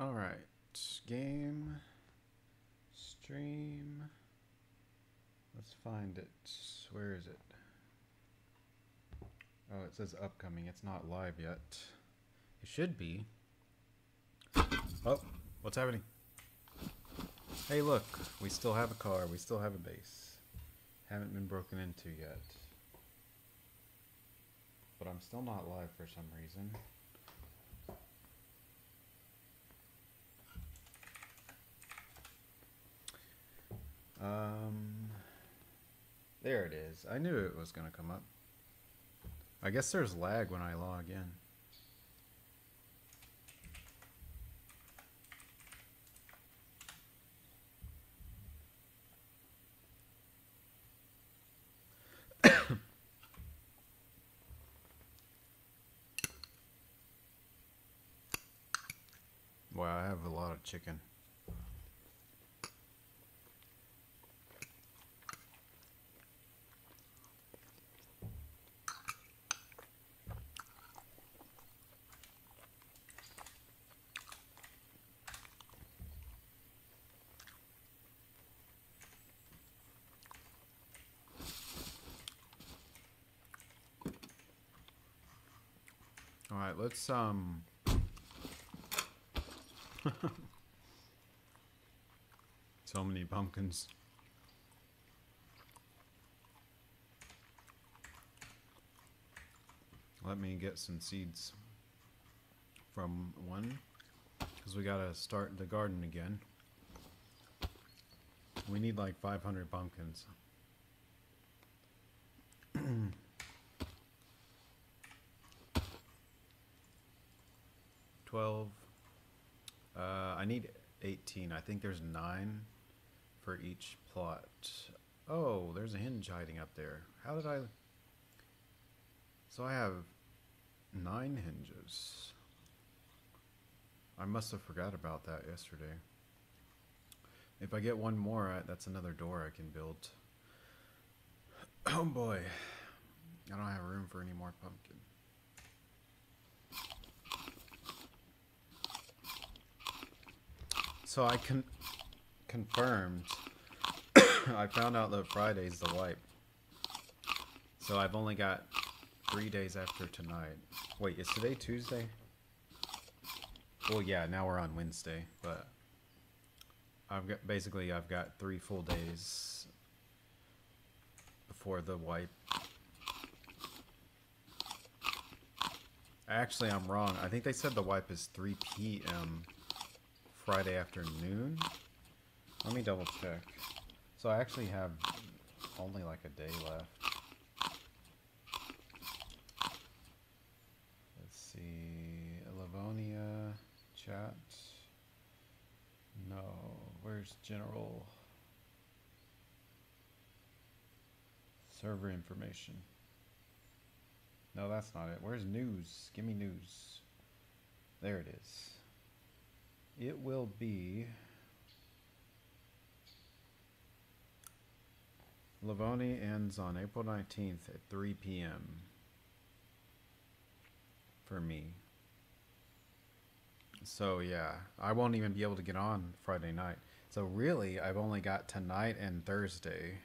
All right. Game. Stream. Let's find it. Where is it? Oh, it says upcoming. It's not live yet. It should be. Oh, what's happening? Hey, look. We still have a car. We still have a base. Haven't been broken into yet. But I'm still not live for some reason. Um, there it is. I knew it was going to come up. I guess there's lag when I log in. wow, I have a lot of chicken. Let's um. so many pumpkins. Let me get some seeds from one, because we gotta start the garden again. We need like 500 pumpkins. 12. Uh, I need 18. I think there's 9 for each plot. Oh, there's a hinge hiding up there. How did I... So I have 9 hinges. I must have forgot about that yesterday. If I get one more, I, that's another door I can build. Oh boy. I don't have room for any more pumpkin. So I con confirmed. I found out that Friday's the wipe. So I've only got three days after tonight. Wait, is today Tuesday? Well, yeah, now we're on Wednesday, but I've got basically I've got three full days before the wipe. Actually, I'm wrong. I think they said the wipe is 3 p.m. Friday afternoon. Let me double check. So I actually have only like a day left. Let's see. Livonia chat. No. Where's general server information? No, that's not it. Where's news? Give me news. There it is. It will be Livonia ends on April 19th at 3 p.m. for me. So yeah, I won't even be able to get on Friday night. So really, I've only got tonight and Thursday.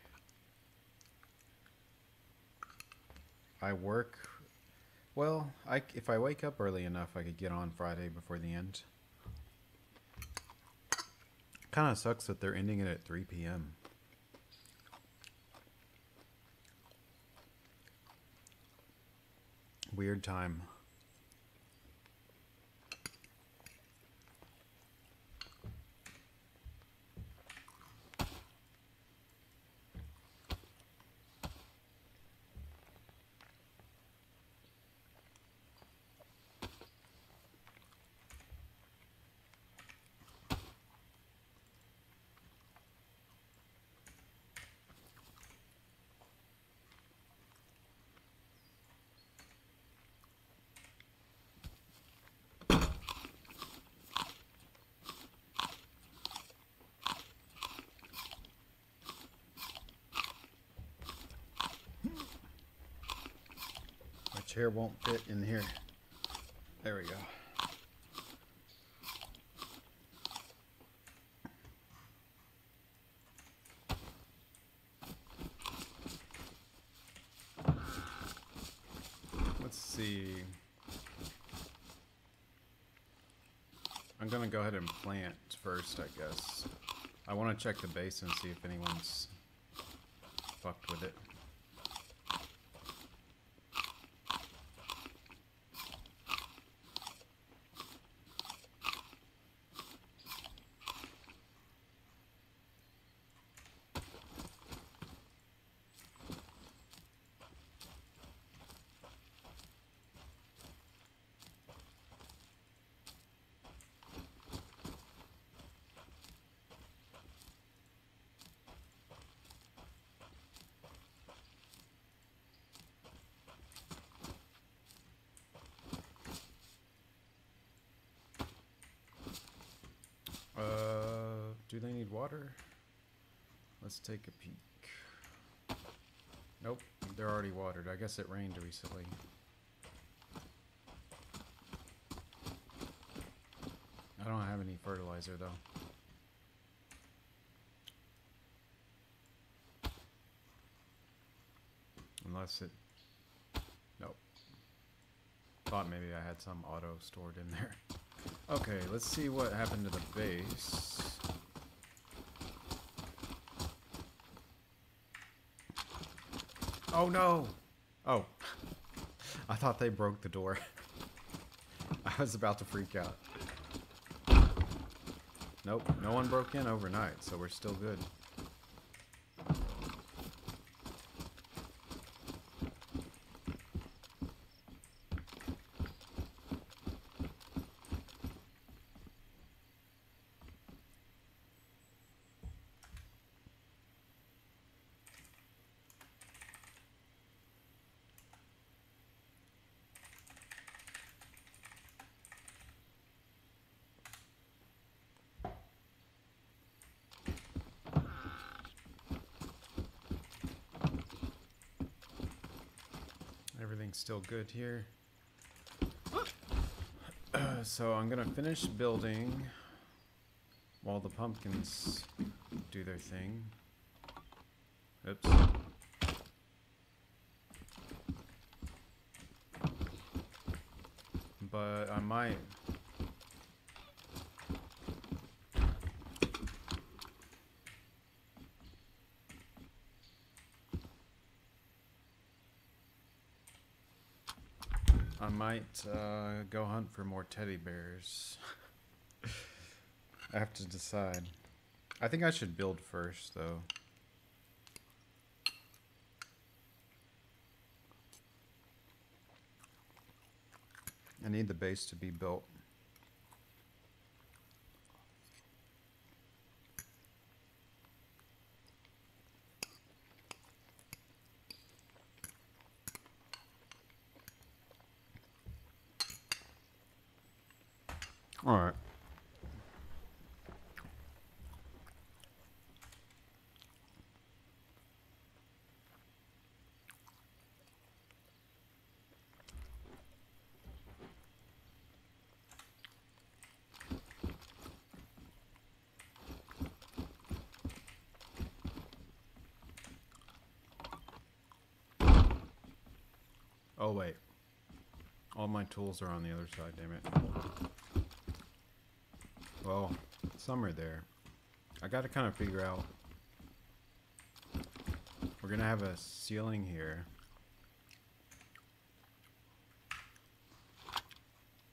I work well, I, if I wake up early enough, I could get on Friday before the end. Kind of sucks that they're ending it at 3 p.m. Weird time. wire won't fit in here. There we go. Let's see. I'm gonna go ahead and plant first, I guess. I wanna check the base and see if anyone's fucked with it. Take a peek. Nope, they're already watered. I guess it rained recently. I don't have any fertilizer though. Unless it... Nope. Thought maybe I had some auto stored in there. Okay, let's see what happened to the base. Oh no! Oh. I thought they broke the door. I was about to freak out. Nope, no one broke in overnight, so we're still good. Everything's still good here. so I'm gonna finish building while the pumpkins do their thing. Oops. But I might I might uh, go hunt for more teddy bears. I have to decide. I think I should build first, though. I need the base to be built. All right. Oh wait. All my tools are on the other side, damn it. Well, some are there. I gotta kind of figure out. We're gonna have a ceiling here.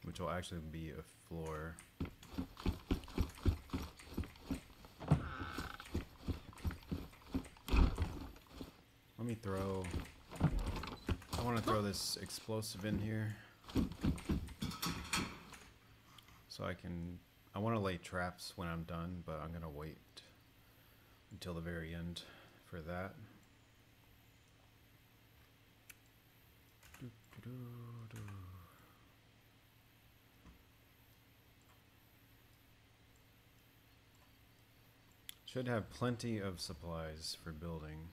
Which will actually be a floor. Let me throw... I want to throw this explosive in here. So I can I want to lay traps when I'm done, but I'm going to wait until the very end for that. Should have plenty of supplies for building.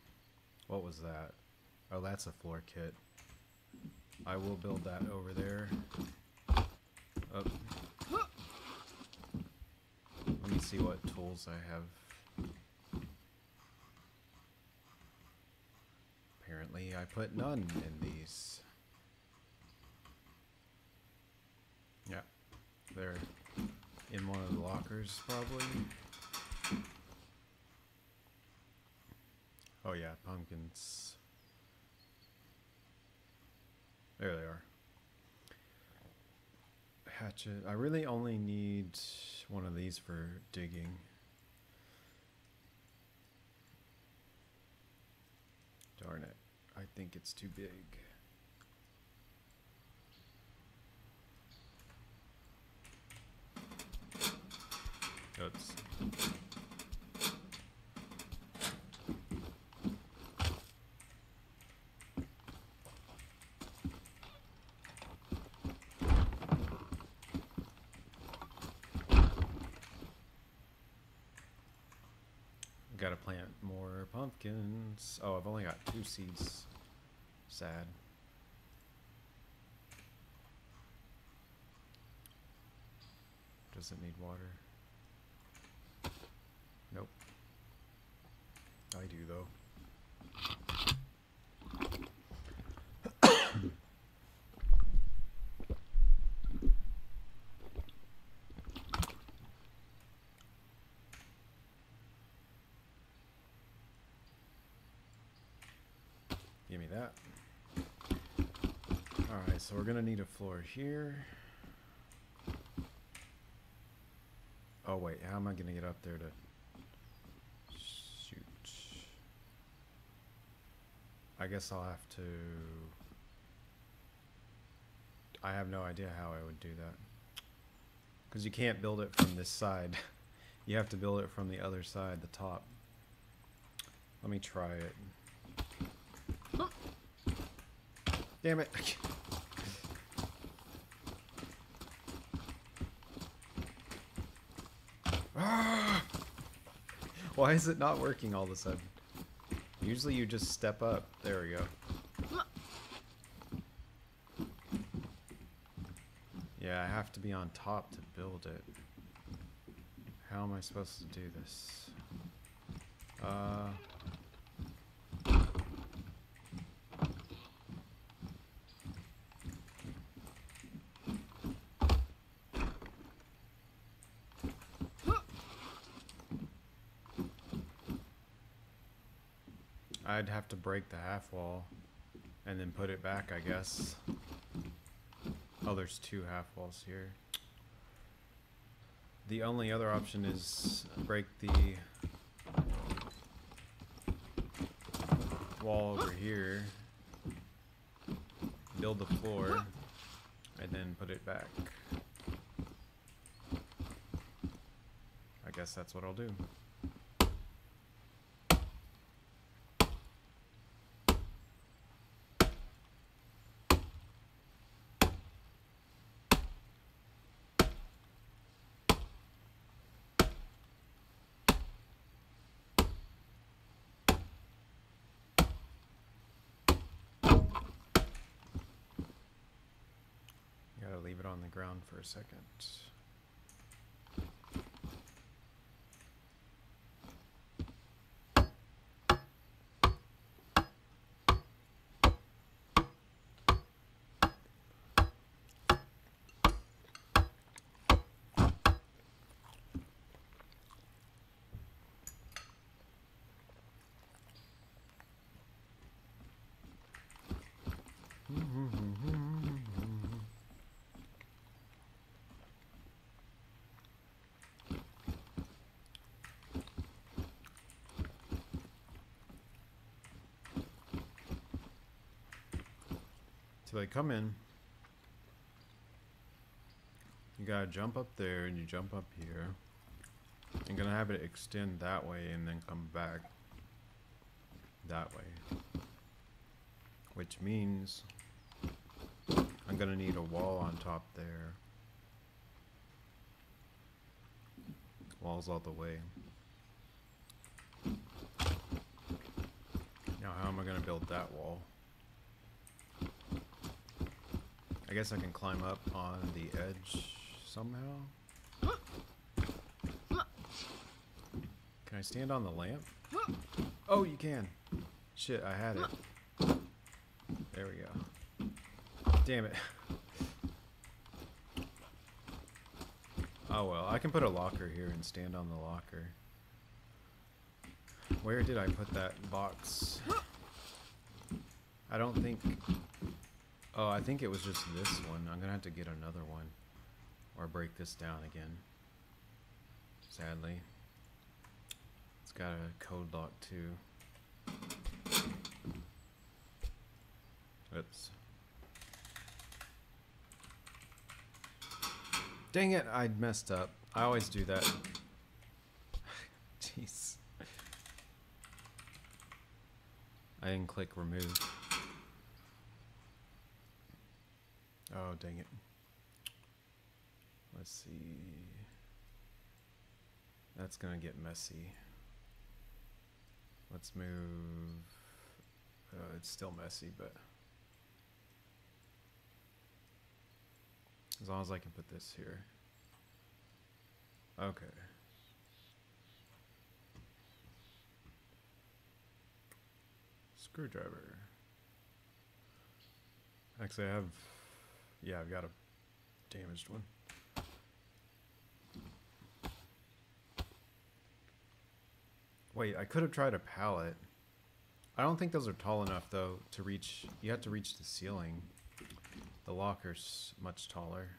What was that? Oh, that's a floor kit. I will build that over there. Let me see what tools I have. Apparently I put none in these. Yeah, they're in one of the lockers, probably. Oh yeah, pumpkins. There they are. Hatchet. I really only need one of these for digging. Darn it. I think it's too big. Oops. Gotta plant more pumpkins. Oh, I've only got two seeds. Sad. Does it need water? Nope. I do though. Give me that. Alright, so we're gonna need a floor here. Oh wait, how am I gonna get up there to shoot? I guess I'll have to I have no idea how I would do that. Because you can't build it from this side. you have to build it from the other side, the top. Let me try it. Damn it. Why is it not working all of a sudden? Usually you just step up. There we go. Yeah, I have to be on top to build it. How am I supposed to do this? Uh... I'd have to break the half wall and then put it back, I guess. Oh, there's two half walls here. The only other option is break the wall over here, build the floor, and then put it back. I guess that's what I'll do. Gotta leave it on the ground for a second. So they come in. You gotta jump up there and you jump up here. I'm gonna have it extend that way and then come back that way. Which means I'm gonna need a wall on top there. Walls all the way. Now how am I gonna build that wall? I guess I can climb up on the edge somehow. Can I stand on the lamp? Oh, you can. Shit, I had it. There we go. Damn it. Oh well, I can put a locker here and stand on the locker. Where did I put that box? I don't think... Oh, I think it was just this one. I'm gonna have to get another one. Or break this down again. Sadly. It's got a code lock too. Oops. Dang it, I messed up. I always do that. Jeez. I didn't click remove. Oh, dang it. Let's see. That's gonna get messy. Let's move. Uh, it's still messy, but as long as I can put this here. Okay. Screwdriver. Actually, I have. Yeah, I've got a damaged one. Wait, I could have tried a pallet. I don't think those are tall enough though to reach. You have to reach the ceiling. The locker's much taller.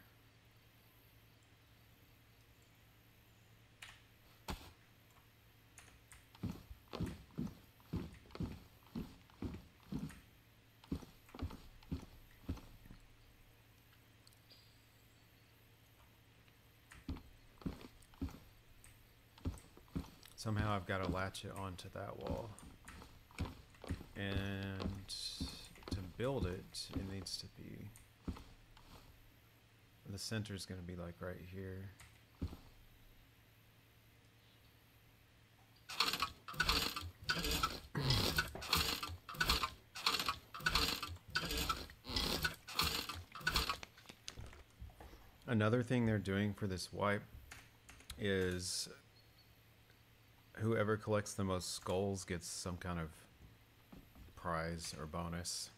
Somehow I've got to latch it onto that wall. And to build it, it needs to be... The center is going to be like right here. Another thing they're doing for this wipe is whoever collects the most skulls gets some kind of prize or bonus.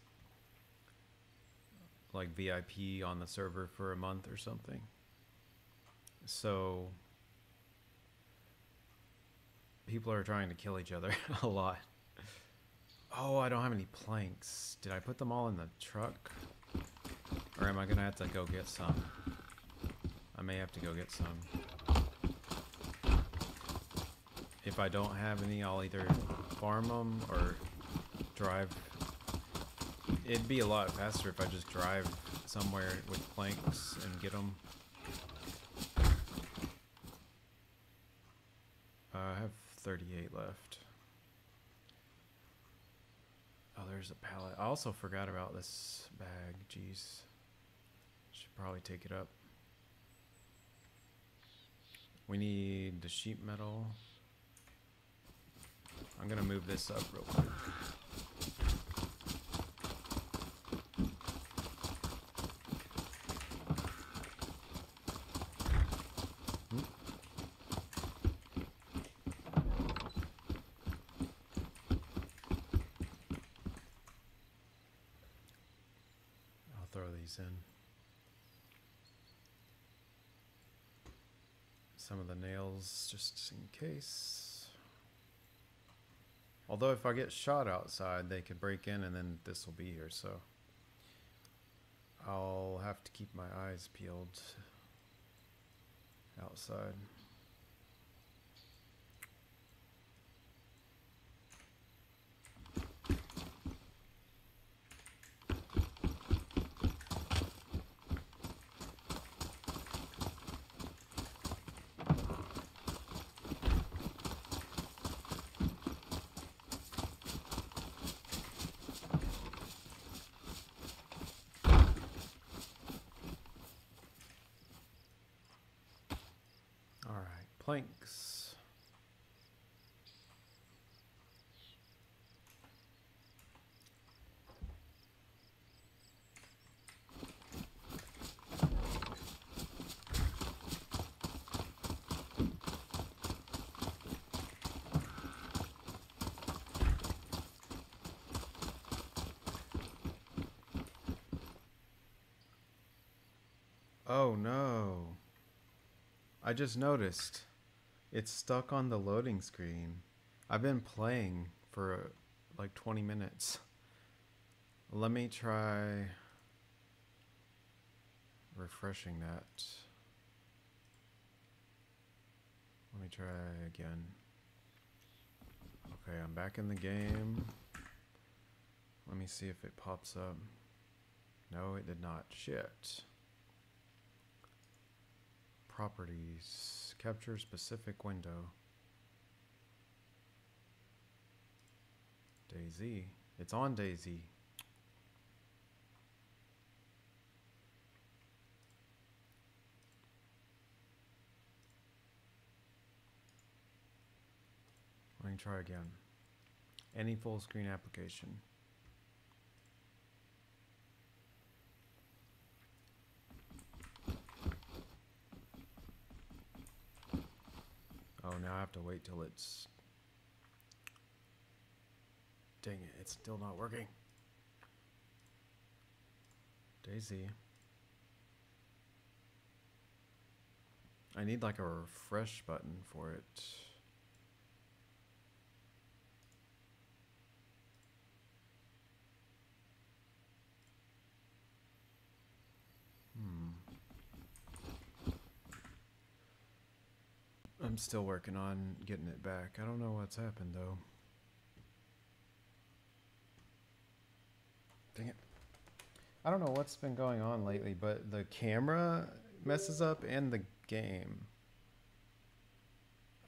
Like VIP on the server for a month or something. So people are trying to kill each other a lot. Oh, I don't have any planks. Did I put them all in the truck? Or am I gonna have to go get some? I may have to go get some. If I don't have any, I'll either farm them or drive. It'd be a lot faster if I just drive somewhere with planks and get them. Uh, I have 38 left. Oh, there's a pallet. I also forgot about this bag. Jeez. Should probably take it up. We need the sheet metal. I'm gonna move this up real quick. I'll throw these in. Some of the nails just in case. Although if I get shot outside, they could break in and then this will be here, so I'll have to keep my eyes peeled outside. All right, planks. Oh no. I just noticed it's stuck on the loading screen. I've been playing for uh, like 20 minutes. Let me try refreshing that. Let me try again. Okay, I'm back in the game. Let me see if it pops up. No, it did not. Shit. Properties. Capture specific window. DayZ, It's on DayZ. Let me try again. Any full screen application. Now I have to wait till it's. Dang it, it's still not working. DayZ. I need like a refresh button for it. I'm still working on getting it back. I don't know what's happened though. Dang it. I don't know what's been going on lately, but the camera messes up and the game.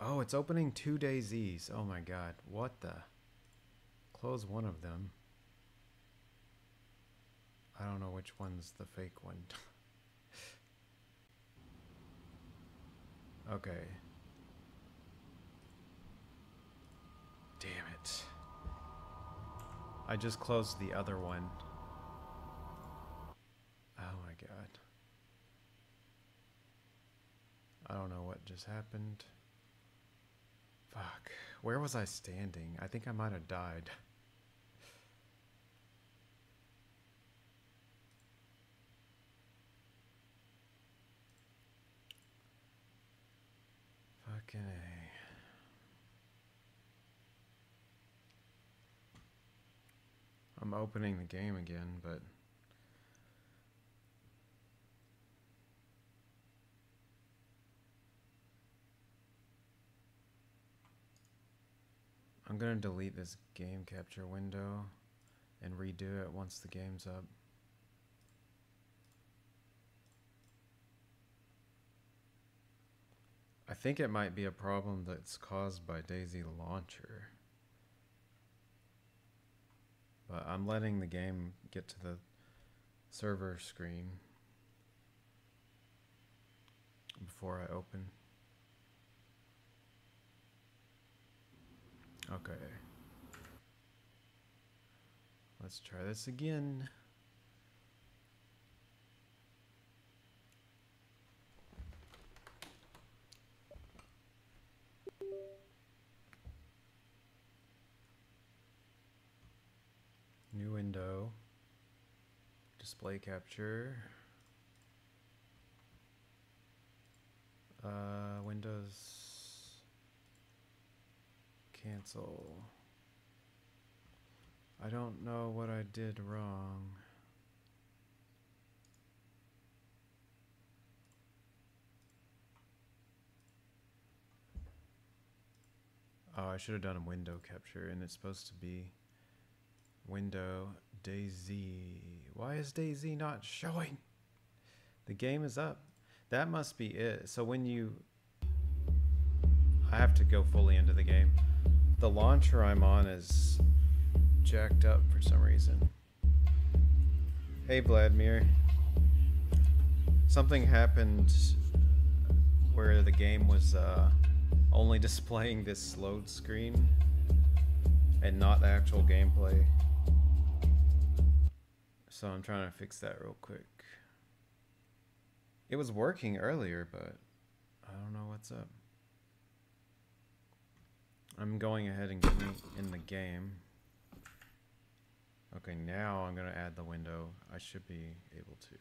Oh, it's opening two DayZs. Oh my god. What the? Close one of them. I don't know which one's the fake one. okay. Damn it. I just closed the other one. Oh my god. I don't know what just happened. Fuck. Where was I standing? I think I might have died. Fucking A. I'm opening the game again, but I'm gonna delete this game capture window and redo it once the game's up. I think it might be a problem that's caused by DayZ Launcher. But I'm letting the game get to the server screen before I open. Okay. Let's try this again. New window. Display capture. Uh, Windows. Cancel. I don't know what I did wrong. Oh, I should have done a window capture, and it's supposed to be window DayZ. Why is DayZ not showing? The game is up. That must be it. So when you... I have to go fully into the game. The launcher I'm on is jacked up for some reason. Hey Vladimir. Something happened where the game was uh, only displaying this load screen and not the actual gameplay. So I'm trying to fix that real quick. It was working earlier, but I don't know what's up. I'm going ahead and getting in the game. Okay, now I'm going to add the window. I should be able to.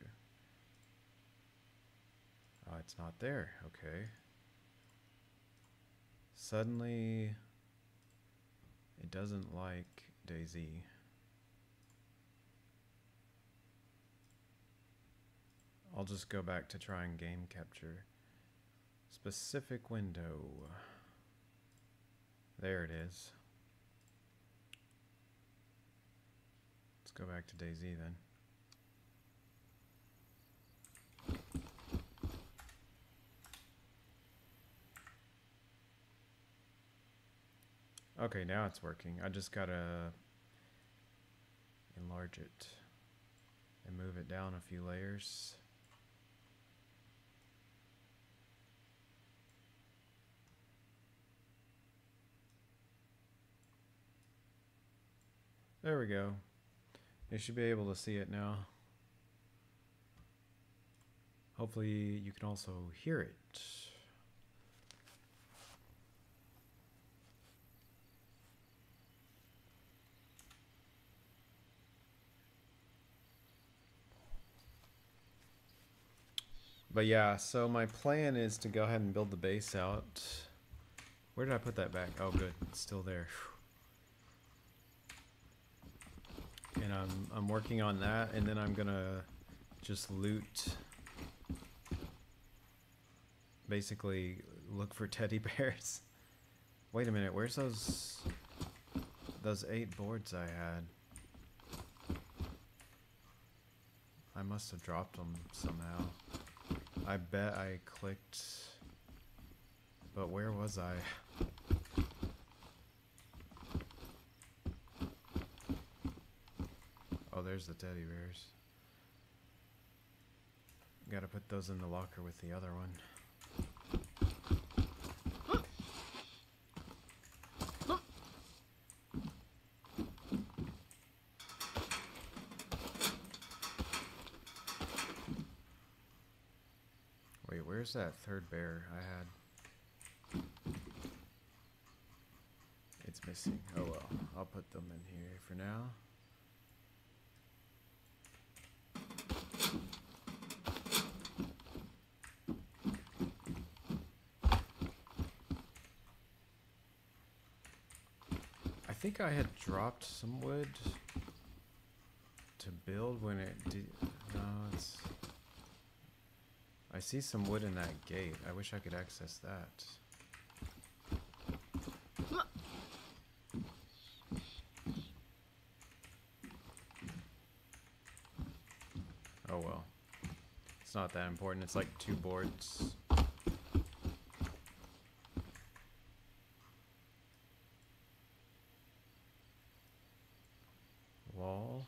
Oh, it's not there. Okay. Suddenly, it doesn't like DayZ. I'll just go back to trying game capture. Specific window. There it is. Let's go back to DayZ then. Okay, now it's working. I just gotta enlarge it and move it down a few layers. There we go. You should be able to see it now. Hopefully you can also hear it. But yeah, so my plan is to go ahead and build the base out. Where did I put that back? Oh good, it's still there. And I'm I'm working on that and then I'm gonna just loot basically look for teddy bears. Wait a minute, where's those those eight boards I had? I must have dropped them somehow. I bet I clicked, but where was I? There's the teddy bears. Gotta put those in the locker with the other one. Wait, where's that third bear I had? It's missing. Oh well, I'll put them in here for now. Think I had dropped some wood to build when it did. No, it's. I see some wood in that gate. I wish I could access that. Oh well. It's not that important. It's like two boards. Wall.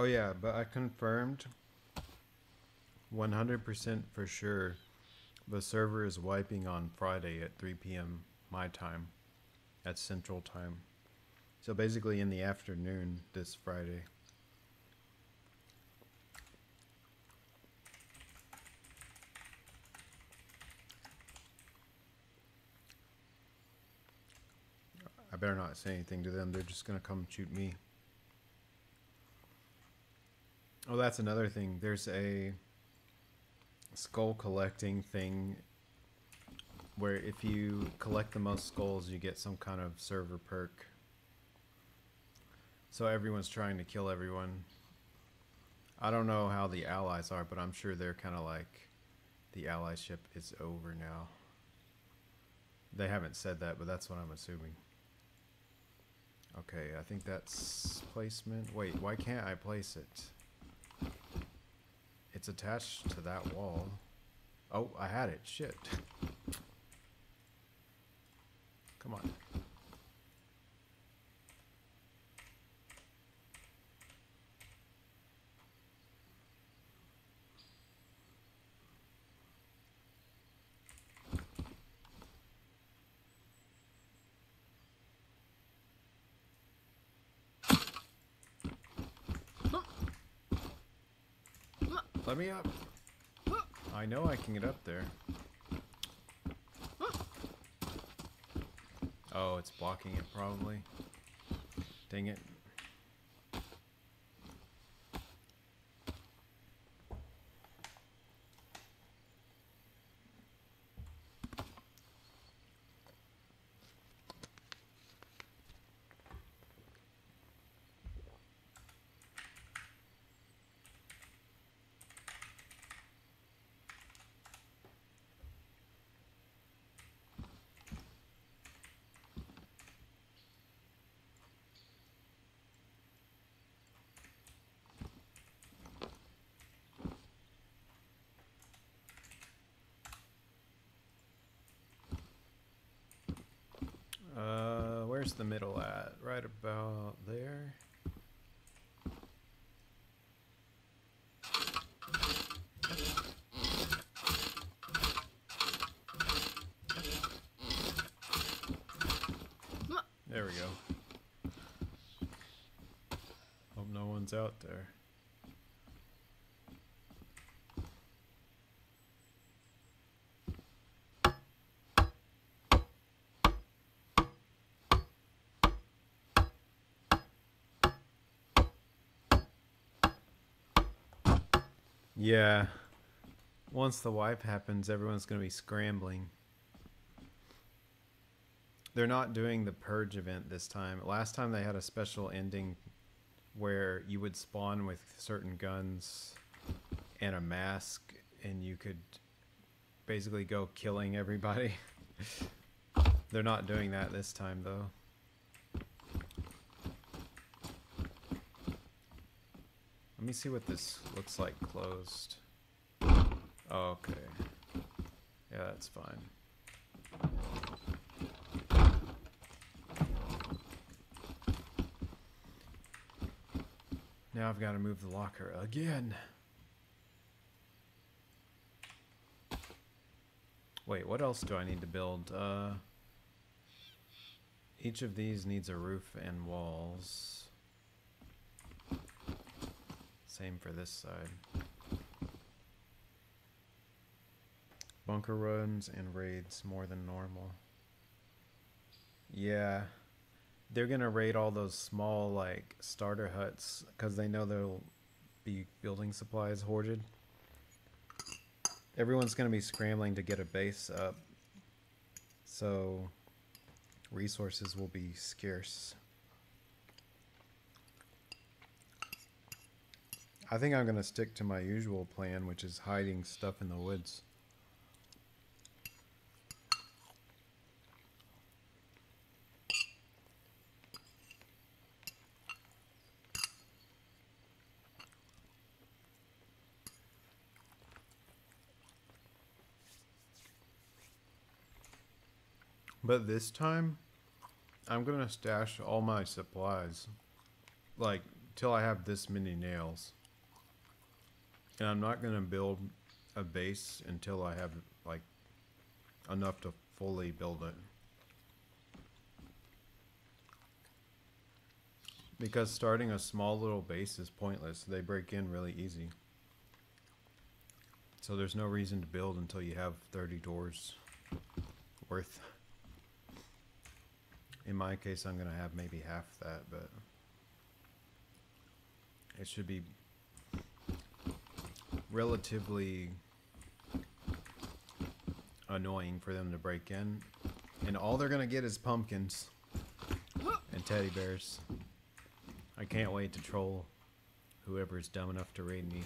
Oh yeah, but I confirmed 100% for sure the server is wiping on Friday at 3 p.m. my time at central time. So basically in the afternoon this Friday. I better not say anything to them. They're just going to come shoot me. Oh, that's another thing. There's a skull collecting thing where if you collect the most skulls, you get some kind of server perk. So everyone's trying to kill everyone. I don't know how the allies are, but I'm sure they're kind of like the allyship is over now. They haven't said that, but that's what I'm assuming. Okay, I think that's placement. Wait, why can't I place it? It's attached to that wall. Oh, I had it. Shit. Come on. Let me up. I know I can get up there. Oh, it's blocking it probably. Dang it. Uh, where's the middle at? Right about there. There we go. Hope no one's out there. Yeah. Once the wipe happens, everyone's going to be scrambling. They're not doing the purge event this time. Last time they had a special ending where you would spawn with certain guns and a mask and you could basically go killing everybody. They're not doing that this time though. Me see what this looks like closed. Okay. Yeah, that's fine. Now I've got to move the locker again. Wait, what else do I need to build? Uh, each of these needs a roof and walls. Same for this side. Bunker runs and raids more than normal. Yeah. They're going to raid all those small, like, starter huts because they know there'll be building supplies hoarded. Everyone's going to be scrambling to get a base up. So, resources will be scarce. I think I'm going to stick to my usual plan, which is hiding stuff in the woods. But this time, I'm going to stash all my supplies. Like, till I have this many nails. And I'm not going to build a base until I have, like, enough to fully build it. Because starting a small little base is pointless. They break in really easy. So there's no reason to build until you have 30 doors worth. In my case, I'm going to have maybe half that, but it should be relatively annoying for them to break in. And all they're going to get is pumpkins and teddy bears. I can't wait to troll whoever's dumb enough to raid me.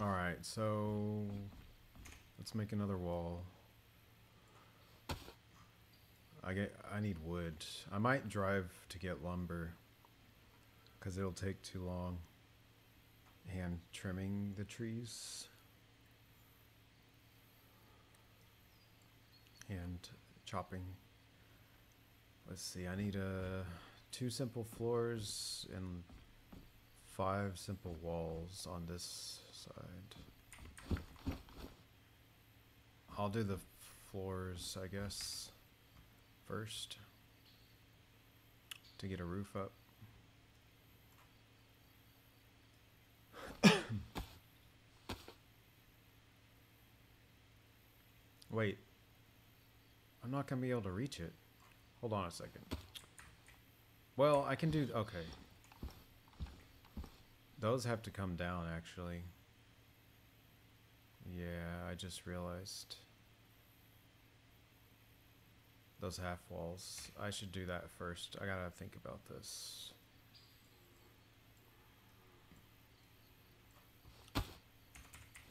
Alright, so let's make another wall. I get I need wood. I might drive to get lumber because it'll take too long. And trimming the trees and chopping. Let's see. I need uh, two simple floors and five simple walls on this side. I'll do the floors, I guess first to get a roof up. Wait. I'm not going to be able to reach it. Hold on a second. Well, I can do... Okay. Those have to come down, actually. Yeah, I just realized. Those half walls. I should do that first. I gotta think about this.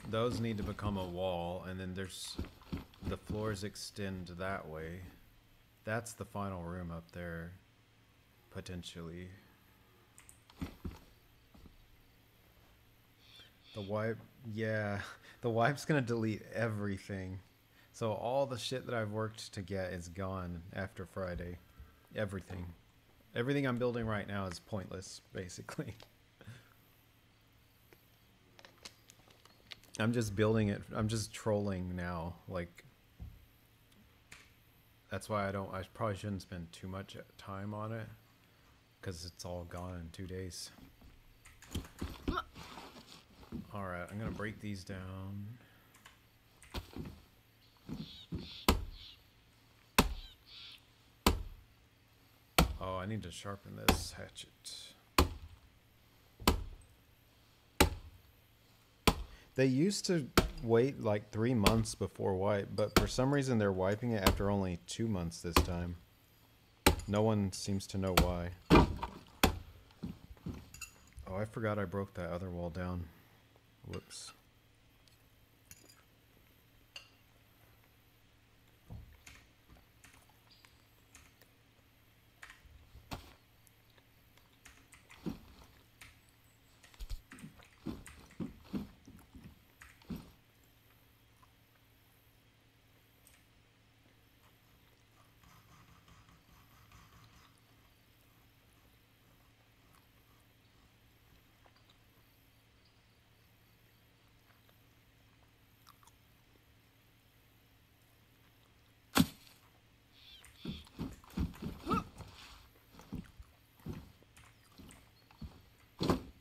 Those need to become a wall, and then there's the floors extend that way. That's the final room up there, potentially. The wipe, yeah, the wipe's gonna delete everything. So all the shit that I've worked to get is gone after Friday. Everything. Everything I'm building right now is pointless, basically. I'm just building it. I'm just trolling now. Like, that's why I don't. I probably shouldn't spend too much time on it, because it's all gone in two days. All right, I'm gonna break these down. Oh, I need to sharpen this hatchet. They used to wait like three months before wipe, but for some reason they're wiping it after only two months this time. No one seems to know why. Oh, I forgot I broke that other wall down. Whoops.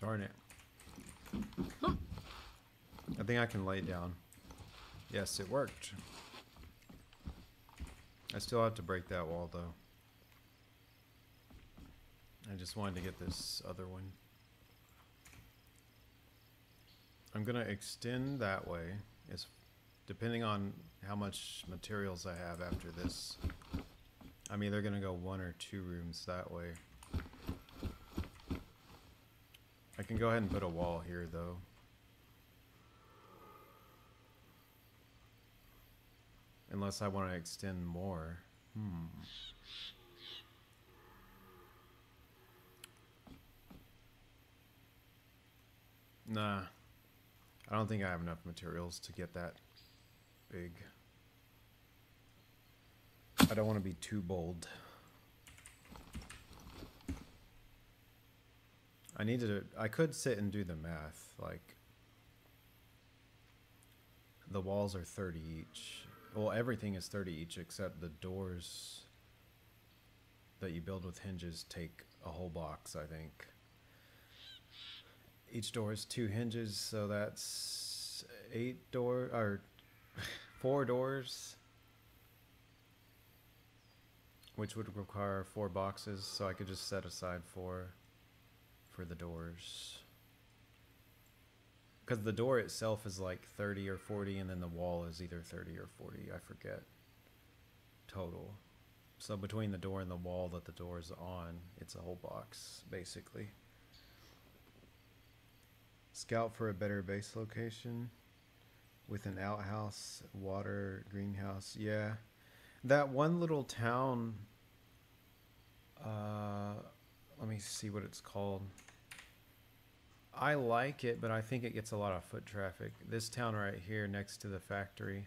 Darn it. I think I can lay down. Yes, it worked. I still have to break that wall though. I just wanted to get this other one. I'm gonna extend that way. It's depending on how much materials I have after this. I'm either gonna go one or two rooms that way. I can go ahead and put a wall here though. Unless I want to extend more. Hmm. Nah. I don't think I have enough materials to get that big. I don't want to be too bold. I needed to, I could sit and do the math, like the walls are 30 each. Well, everything is 30 each except the doors that you build with hinges take a whole box, I think. Each door is two hinges, so that's eight door or four doors, which would require four boxes. So I could just set aside four for the doors. Because the door itself is like 30 or 40, and then the wall is either 30 or 40. I forget. Total. So between the door and the wall that the door is on, it's a whole box, basically. Scout for a better base location with an outhouse, water, greenhouse. Yeah. That one little town. Uh, let me see what it's called. I like it, but I think it gets a lot of foot traffic. This town right here next to the factory,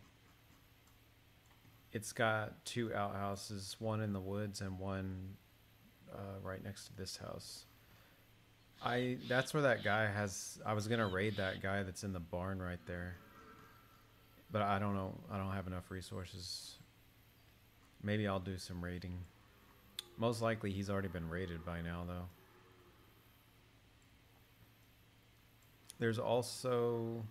it's got two outhouses, one in the woods and one uh, right next to this house. I that's where that guy has. I was gonna raid that guy that's in the barn right there, but I don't know. I don't have enough resources. Maybe I'll do some raiding. Most likely, he's already been raided by now, though. There's also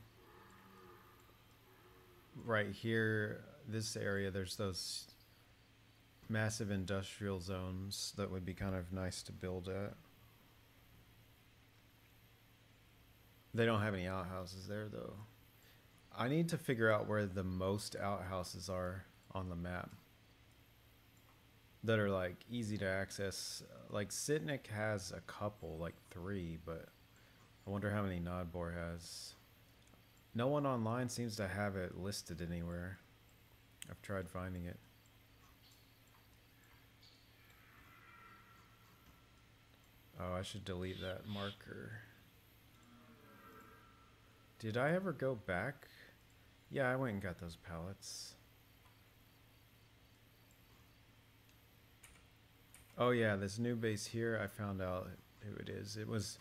right here, this area, there's those massive industrial zones that would be kind of nice to build at. They don't have any outhouses there though. I need to figure out where the most outhouses are on the map that are like easy to access. Like Sitnik has a couple, like three, but I wonder how many Nadbor has. No one online seems to have it listed anywhere. I've tried finding it. Oh, I should delete that marker. Did I ever go back? Yeah, I went and got those pallets. Oh yeah, this new base here, I found out who it is. It was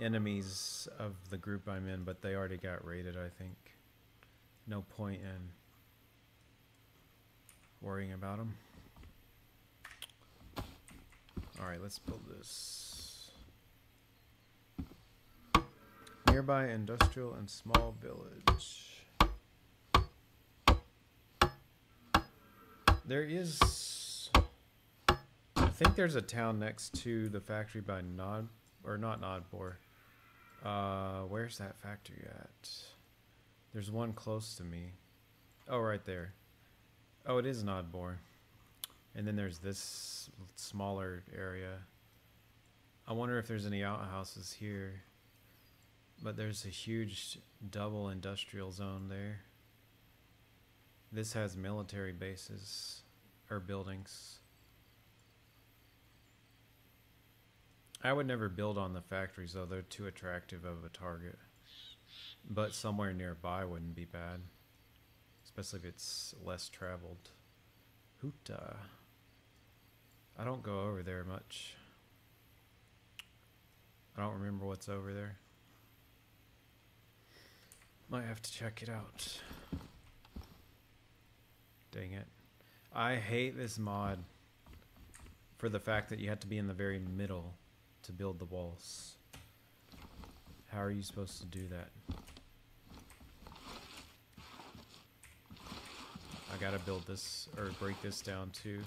enemies of the group I'm in, but they already got raided, I think. No point in worrying about them. Alright, let's build this. Nearby industrial and small village. There is... I think there's a town next to the factory by Nod... Or not Nadbor. Uh, where's that factory at? There's one close to me. Oh, right there. Oh, it is Nadbor. And then there's this smaller area. I wonder if there's any outhouses here. But there's a huge double industrial zone there. This has military bases or buildings. I would never build on the factories though, they're too attractive of a target. But somewhere nearby wouldn't be bad. Especially if it's less traveled. Huta. I don't go over there much. I don't remember what's over there. Might have to check it out. Dang it. I hate this mod for the fact that you have to be in the very middle to build the walls. How are you supposed to do that? I gotta build this, or break this down too.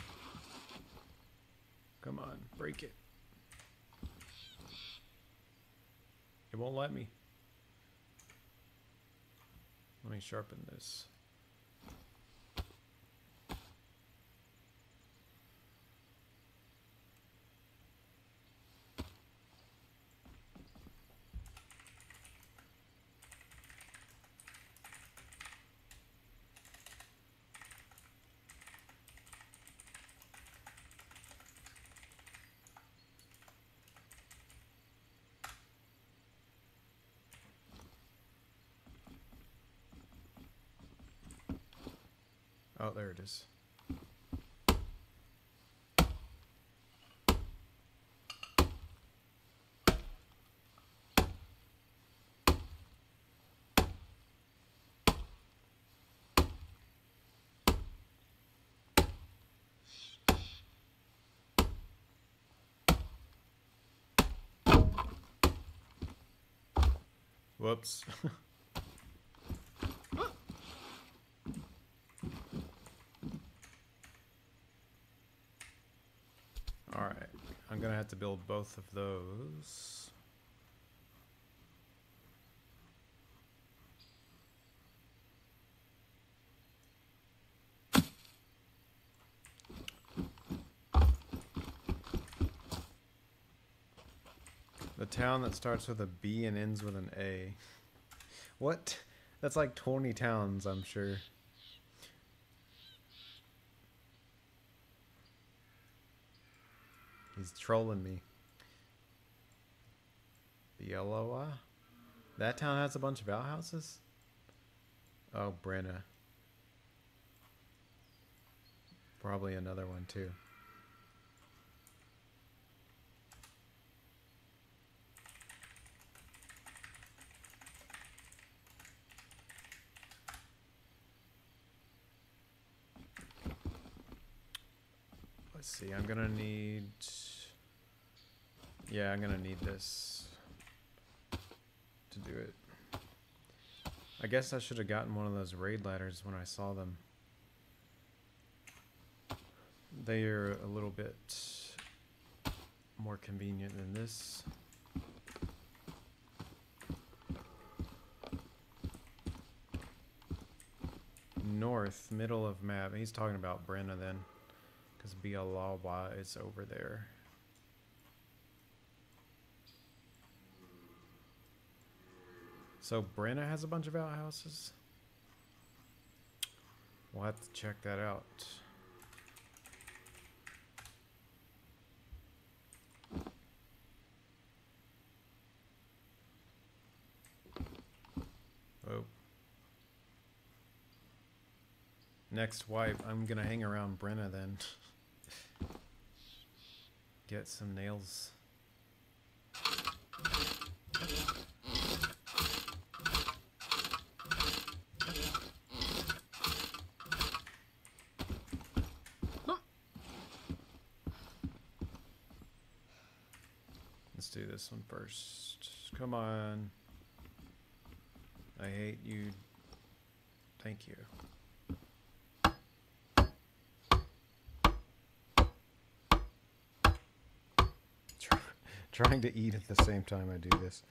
Come on, break it. It won't let me. Let me sharpen this. Oh, there it is. Whoops. Alright, I'm gonna have to build both of those. The town that starts with a B and ends with an A. What? That's like 20 towns, I'm sure. He's trolling me. Bielawa? That town has a bunch of outhouses? Oh, Brena. Probably another one too. Let's see, I'm gonna need... Yeah, I'm gonna need this to do it. I guess I should have gotten one of those raid ladders when I saw them. They are a little bit more convenient than this. North, middle of map. He's talking about Brena then. Because Bielawa is over there. So Brena has a bunch of outhouses? We'll have to check that out. Oh. Next wipe, I'm gonna hang around Brena then. Get some nails. Let's do this one first. Come on. I hate you. Thank you. Try, trying to eat at the same time I do this.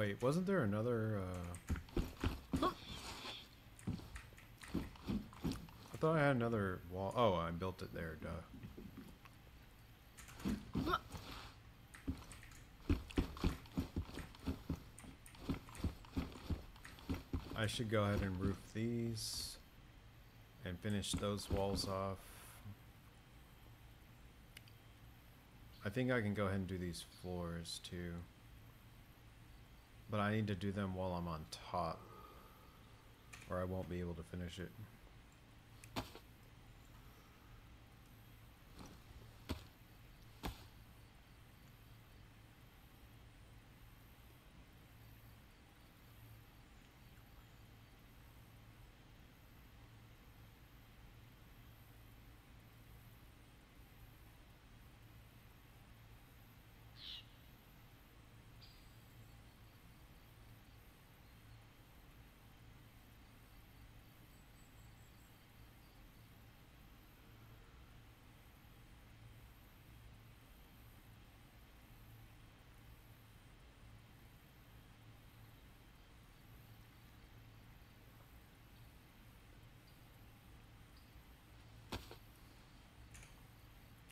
Wait, wasn't there another? Uh... I thought I had another wall. Oh, I built it there. Duh. I should go ahead and roof these and finish those walls off. I think I can go ahead and do these floors too. But I need to do them while I'm on top. Or I won't be able to finish it.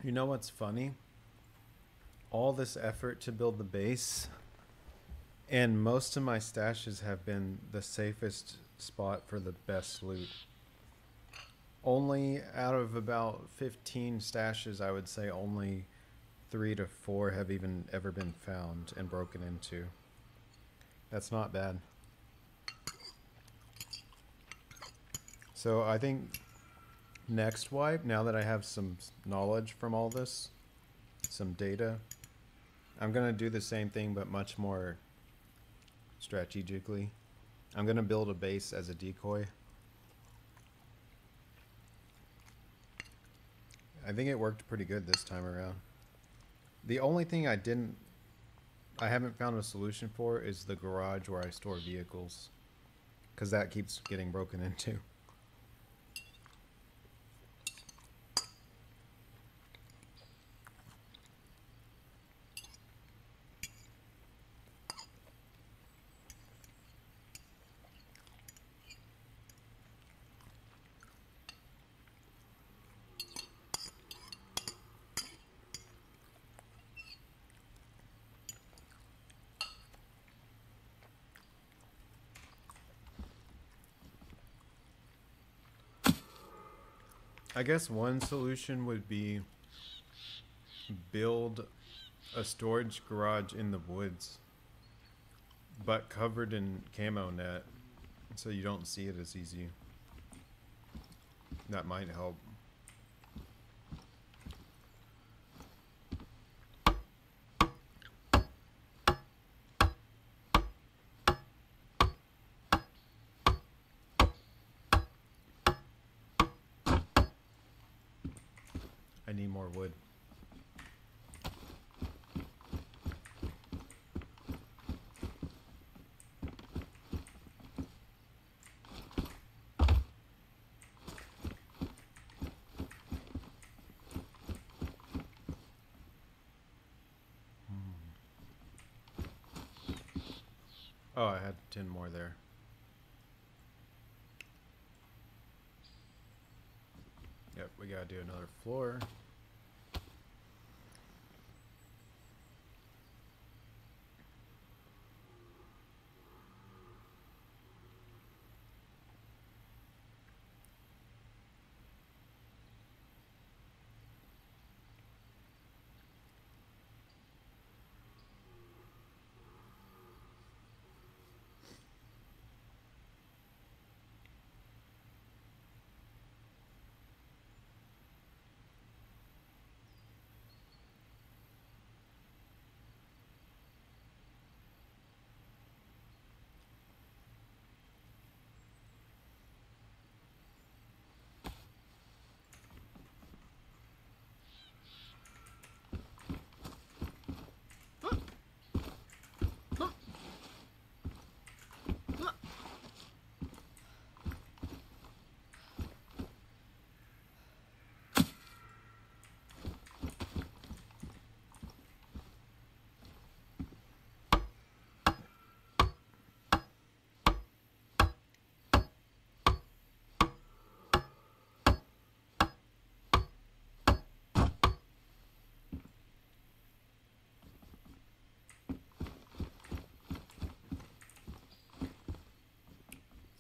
You know what's funny? All this effort to build the base, and most of my stashes have been the safest spot for the best loot. Only out of about 15 stashes, I would say only three to four have even ever been found and broken into. That's not bad. So I think next wipe, now that I have some knowledge from all this, some data, I'm going to do the same thing but much more strategically. I'm going to build a base as a decoy. I think it worked pretty good this time around. The only thing I didn't, I haven't found a solution for is the garage where I store vehicles. Because that keeps getting broken into. I guess one solution would be build a storage garage in the woods, but covered in camo net, so you don't see it as easy. That might help. I need more wood. Oh, I had 10 more there. Yep, we gotta do another floor.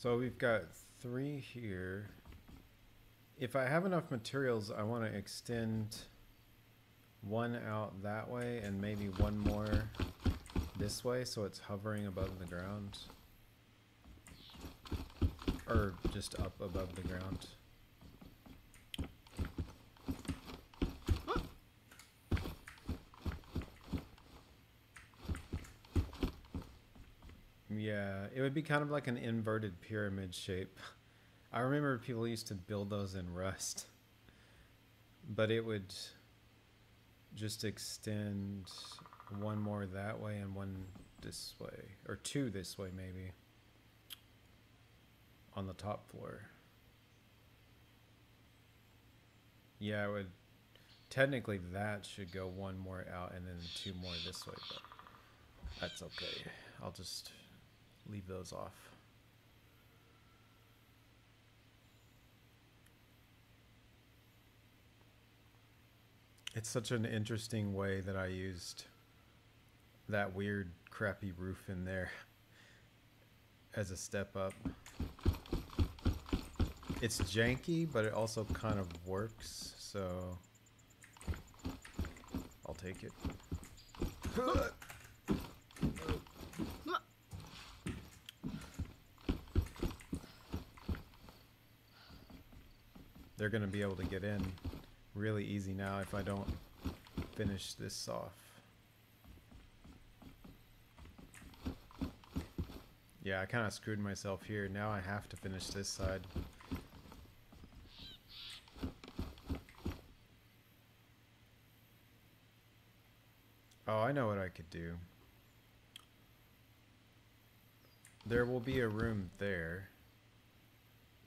So we've got three here. If I have enough materials, I want to extend one out that way and maybe one more this way so it's hovering above the ground. Or just up above the ground. Yeah, it would be kind of like an inverted pyramid shape. I remember people used to build those in Rust. But it would just extend one more that way and one this way. Or two this way, maybe. On the top floor. Yeah, it would. Technically, that should go one more out and then two more this way, but that's okay. I'll just leave those off. It's such an interesting way that I used that weird crappy roof in there as a step up. It's janky, but it also kind of works, so I'll take it. They're going to be able to get in really easy now if I don't finish this off. Yeah, I kind of screwed myself here. Now I have to finish this side. Oh, I know what I could do. There will be a room there.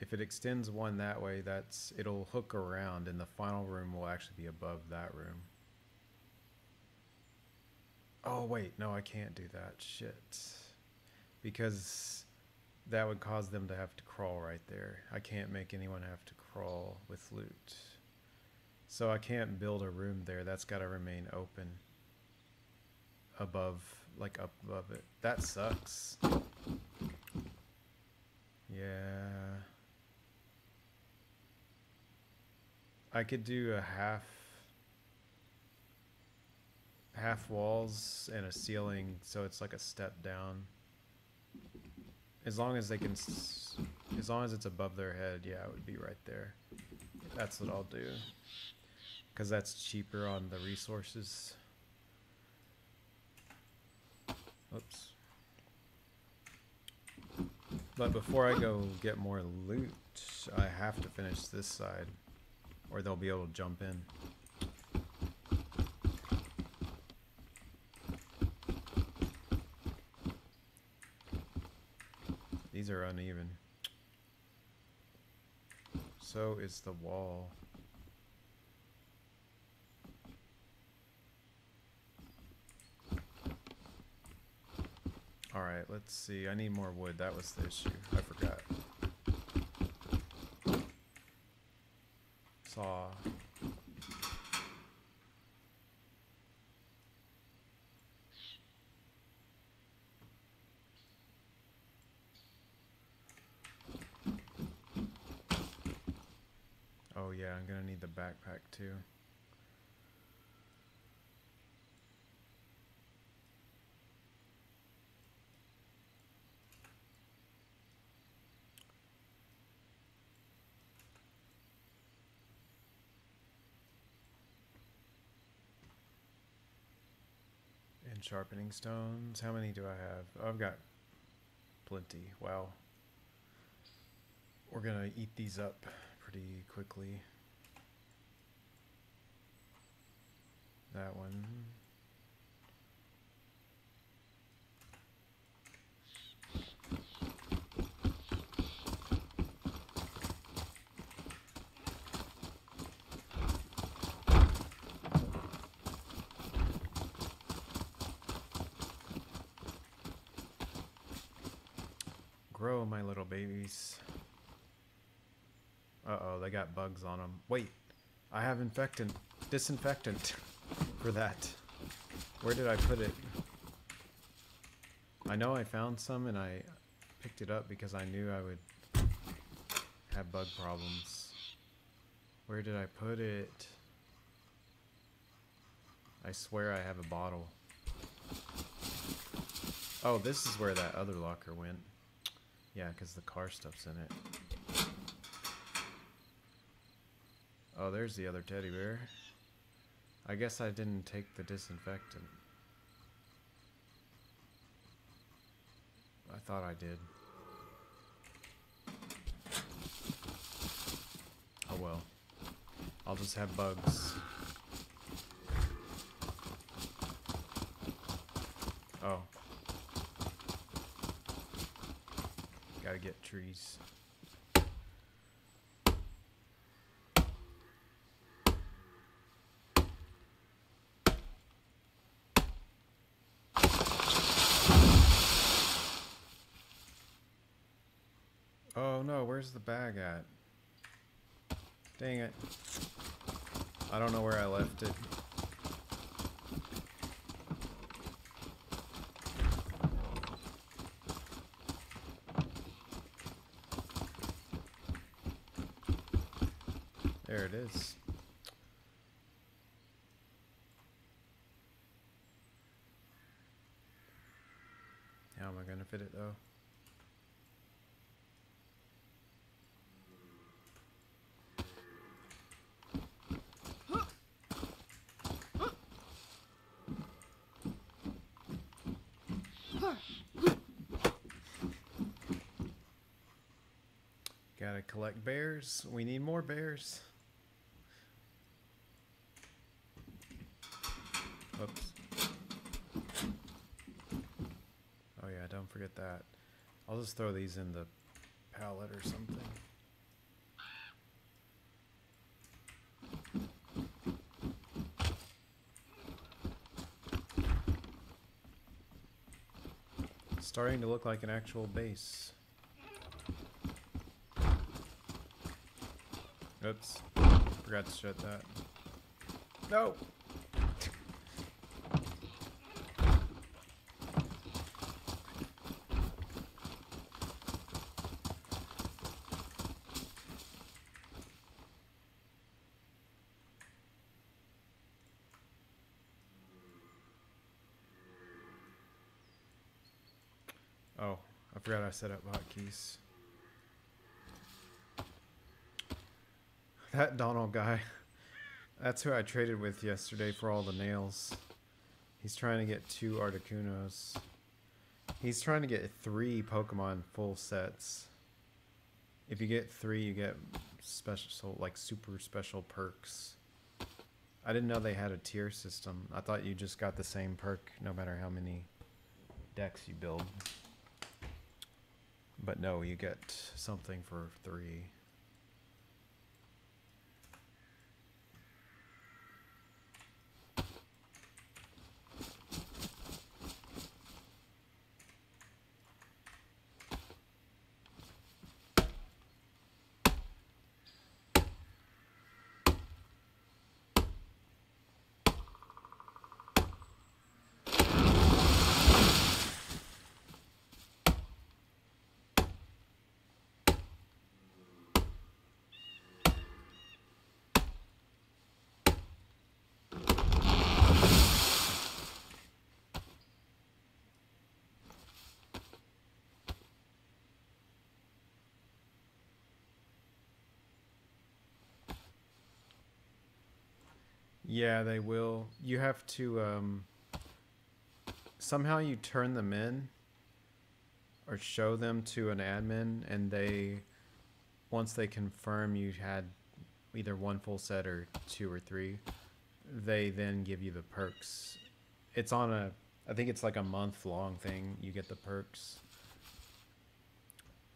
If it extends one that way, that's it'll hook around and the final room will actually be above that room. Oh wait, no, I can't do that. Shit. Because that would cause them to have to crawl right there. I can't make anyone have to crawl with loot. So I can't build a room there. That's got to remain open above, like up above it. That sucks. Yeah. I could do a half half walls and a ceiling so it's like a step down. As long as they can as long as it's above their head, yeah, it would be right there. That's what I'll do. Cuz that's cheaper on the resources. Oops. But before I go get more loot, I have to finish this side or they'll be able to jump in. These are uneven. So is the wall. Alright, let's see. I need more wood. That was the issue. I forgot. Saw. Oh yeah, I'm gonna need the backpack too. Sharpening stones. How many do I have? I've got plenty. Wow. We're gonna eat these up pretty quickly. That one. Grow, my little babies. Uh oh, they got bugs on them. Wait, I have infectant, disinfectant for that. Where did I put it? I know I found some and I picked it up because I knew I would have bug problems. Where did I put it? I swear I have a bottle. Oh, this is where that other locker went. Yeah, because the car stuff's in it. Oh, there's the other teddy bear. I guess I didn't take the disinfectant. I thought I did. Oh well. I'll just have bugs. Oh. Gotta get trees. Oh no, where's the bag at? Dang it. I don't know where I left it. There it is. How am I gonna fit it though? Gotta collect bears. We need more bears. Oops. Oh yeah, don't forget that. I'll just throw these in the pallet or something. Starting to look like an actual base. Oops. Forgot to shut that. No! Oh, I set up hotkeys. That Donald guy. That's who I traded with yesterday for all the nails. He's trying to get two Articunos. He's trying to get three Pokemon full sets. If you get three, you get special, like super special perks. I didn't know they had a tier system. I thought you just got the same perk no matter how many decks you build. But no, you get something for three. Yeah, they will. You have to um, somehow you turn them in or show them to an admin, and they once they confirm you had either one full set or two or three, they then give you the perks. It's on a I think it's like a month long thing. You get the perks.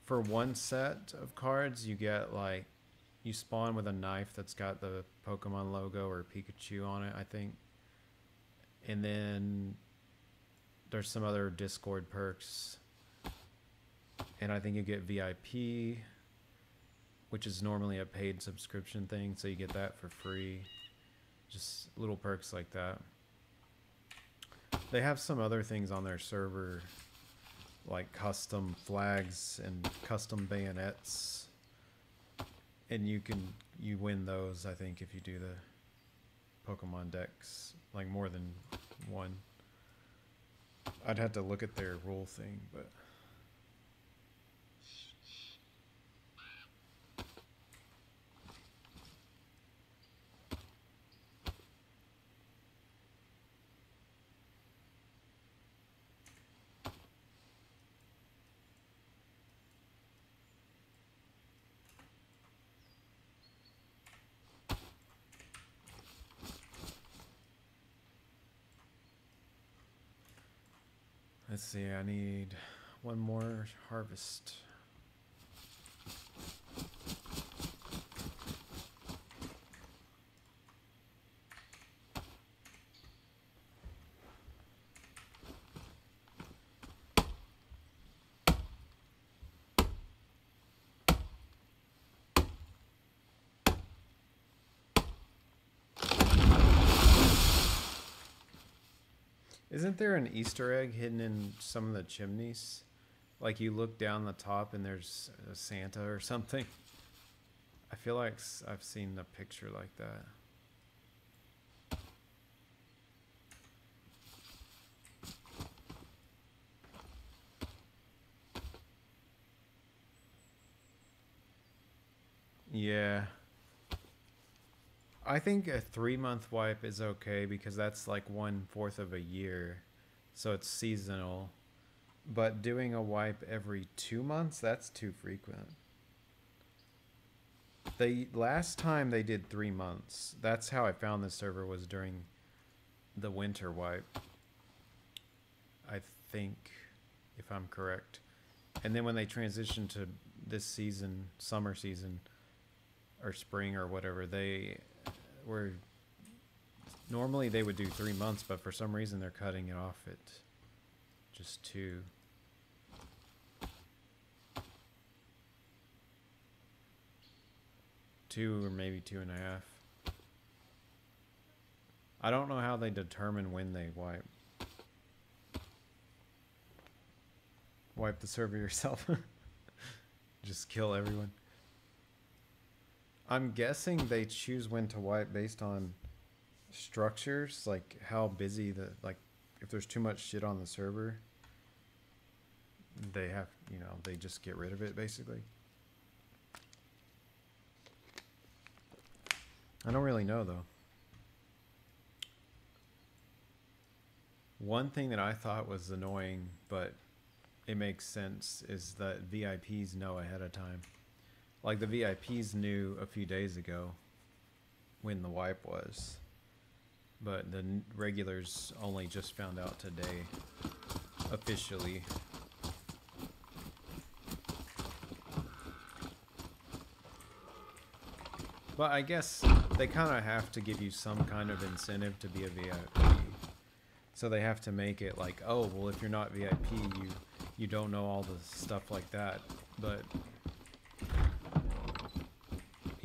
For one set of cards, you get like you spawn with a knife that's got the Pokemon logo or Pikachu on it, I think. And then there's some other Discord perks. And I think you get VIP, which is normally a paid subscription thing, so you get that for free. Just little perks like that. They have some other things on their server, like custom flags and custom bayonets and you can you win those I think if you do the Pokemon decks like more than one. I'd have to look at their rule thing, but see, I need one more harvest. Isn't there an Easter egg hidden in some of the chimneys? Like you look down the top and there's a Santa or something. I feel like I've seen a picture like that. Yeah. I think a three month wipe is okay because that's like one fourth of a year. So it's seasonal. But doing a wipe every two months, that's too frequent. The last time they did three months. That's how I found the server was during the winter wipe. I think, if I'm correct. And then when they transitioned to this season, summer season, or spring or whatever, they where normally they would do three months, but for some reason they're cutting it off at just two. Two or maybe two and a half. I don't know how they determine when they wipe. Wipe the server yourself. Just kill everyone. I'm guessing they choose when to wipe based on structures, like how busy the like if there's too much shit on the server, they have, you know, they just get rid of it basically. I don't really know though. One thing that I thought was annoying, but it makes sense, is that VIPs know ahead of time. Like the VIPs knew a few days ago when the wipe was, but the regulars only just found out today officially. But I guess they kind of have to give you some kind of incentive to be a VIP. So they have to make it like, oh, well, if you're not VIP, you you don't know all the stuff like that. But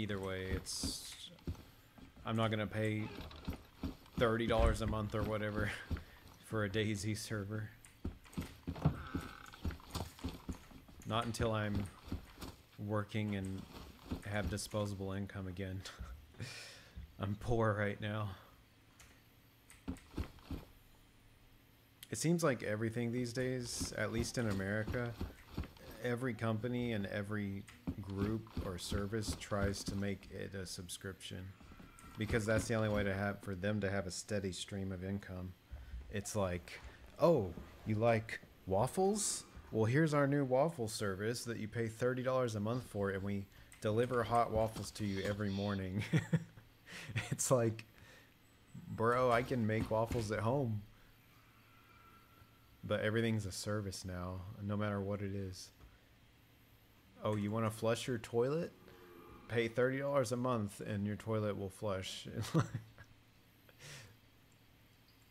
either way, it's I'm not gonna pay thirty dollars a month or whatever for a DayZ server. Not until I'm working and have disposable income again. I'm poor right now. It seems like everything these days, at least in America, every company and every group or service tries to make it a subscription because that's the only way to have for them to have a steady stream of income. It's like, "Oh, you like waffles? Well, here's our new waffle service that you pay $30 a month for and we deliver hot waffles to you every morning." it's like, "Bro, I can make waffles at home." But everything's a service now, no matter what it is. Oh, you want to flush your toilet? Pay thirty dollars a month, and your toilet will flush.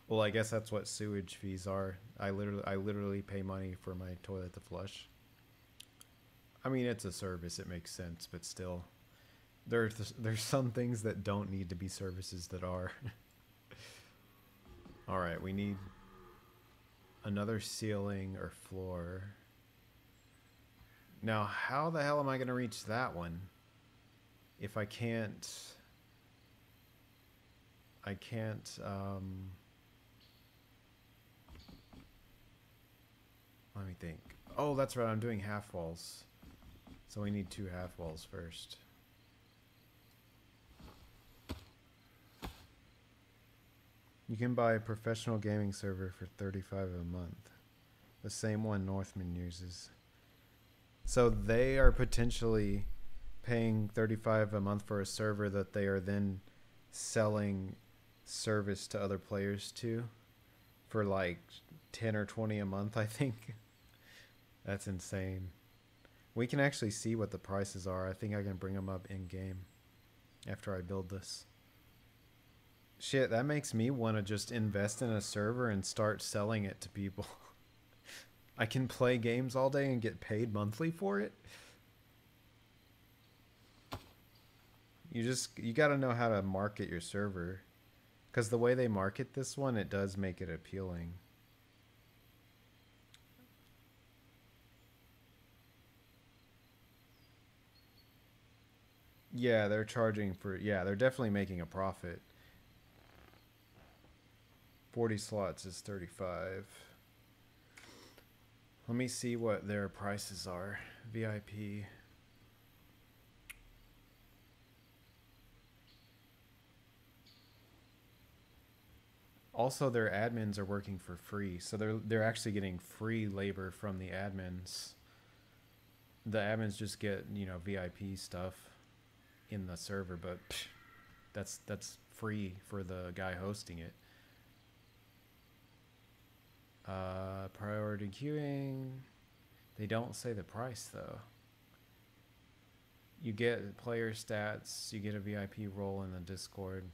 well, I guess that's what sewage fees are. I literally, I literally pay money for my toilet to flush. I mean, it's a service; it makes sense, but still, there's there's some things that don't need to be services that are. All right, we need another ceiling or floor. Now, how the hell am I going to reach that one? If I can't... I can't, um... Let me think. Oh, that's right, I'm doing half walls. So we need two half walls first. You can buy a professional gaming server for 35 a month. The same one Northman uses. So they are potentially paying 35 a month for a server that they are then selling service to other players to for like 10 or 20 a month, I think. That's insane. We can actually see what the prices are. I think I can bring them up in game after I build this. Shit, that makes me want to just invest in a server and start selling it to people. I can play games all day and get paid monthly for it. You just you got to know how to market your server cuz the way they market this one it does make it appealing. Yeah, they're charging for yeah, they're definitely making a profit. 40 slots is 35. Let me see what their prices are. VIP. Also, their admins are working for free, so they're they're actually getting free labor from the admins. The admins just get you know VIP stuff in the server, but psh, that's that's free for the guy hosting it. Uh, priority queuing. They don't say the price though. You get player stats, you get a VIP role in the Discord.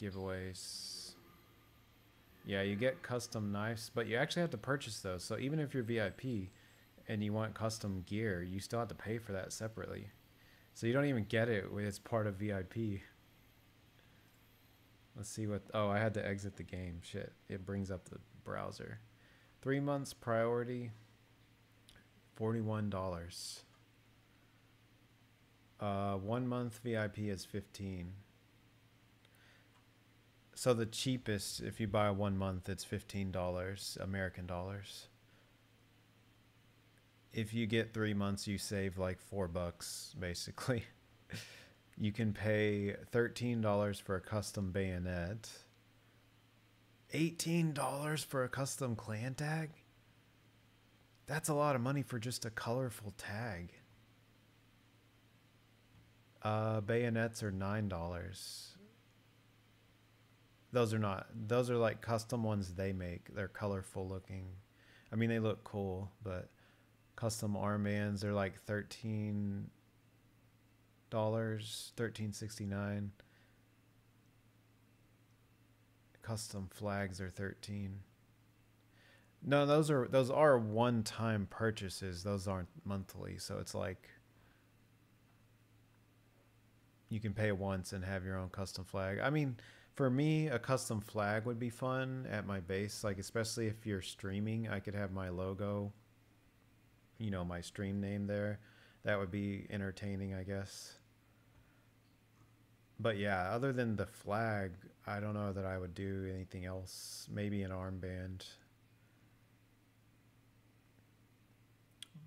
Giveaways. Yeah, you get custom knives, but you actually have to purchase those. So even if you're VIP and you want custom gear, you still have to pay for that separately. So you don't even get it when it's part of VIP. Let's see what. Oh, I had to exit the game. Shit. It brings up the browser. Three months priority. $41. Uh, one month VIP is 15 So the cheapest, if you buy one month, it's $15 American dollars. if you get three months, you save like four bucks basically. you can pay thirteen dollars for a custom bayonet. Eighteen dollars for a custom clan tag. That's a lot of money for just a colorful tag. Uh, bayonets are nine dollars. Those are not. Those are like custom ones they make. They're colorful looking. I mean, they look cool, but custom armbands they're like thirteen dollars, thirteen sixty nine. Custom flags are thirteen. No, those are those are one time purchases. Those aren't monthly, so it's like you can pay once and have your own custom flag. I mean, for me, a custom flag would be fun at my base, like especially if you're streaming, I could have my logo, you know, my stream name there. That would be entertaining, I guess. But yeah, other than the flag, I don't know that I would do anything else. Maybe an armband.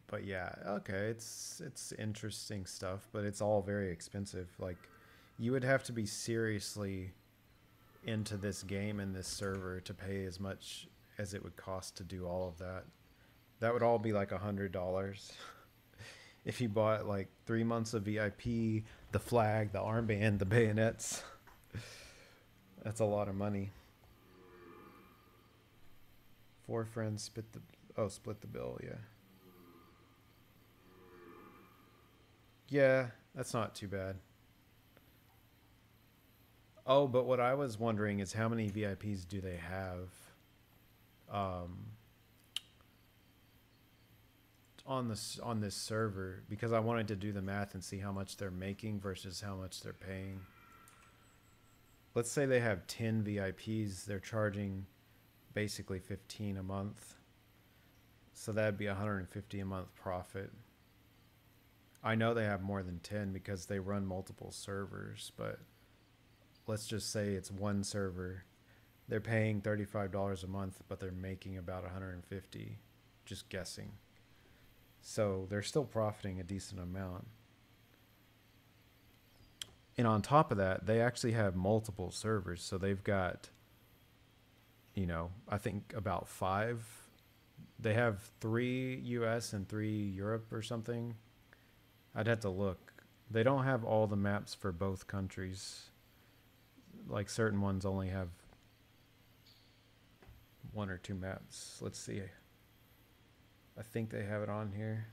but yeah, okay, it's it's interesting stuff, but it's all very expensive. Like you would have to be seriously into this game and this server to pay as much as it would cost to do all of that. That would all be like a hundred dollars. if you bought like three months of VIP, the flag, the armband, the bayonets. That's a lot of money. Four friends split the oh split the bill, yeah. Yeah, that's not too bad. Oh, but what I was wondering is how many VIPs do they have um, on this on this server? Because I wanted to do the math and see how much they're making versus how much they're paying. Let's say they have 10 VIPs, they're charging basically 15 a month. So that'd be 150 a month profit. I know they have more than 10 because they run multiple servers, but let's just say it's one server. They're paying $35 a month, but they're making about 150, just guessing. So they're still profiting a decent amount. And on top of that, they actually have multiple servers. So they've got, you know, I think about five. They have three US and three Europe or something I'd have to look. They don't have all the maps for both countries. Like certain ones only have one or two maps. Let's see. I think they have it on here.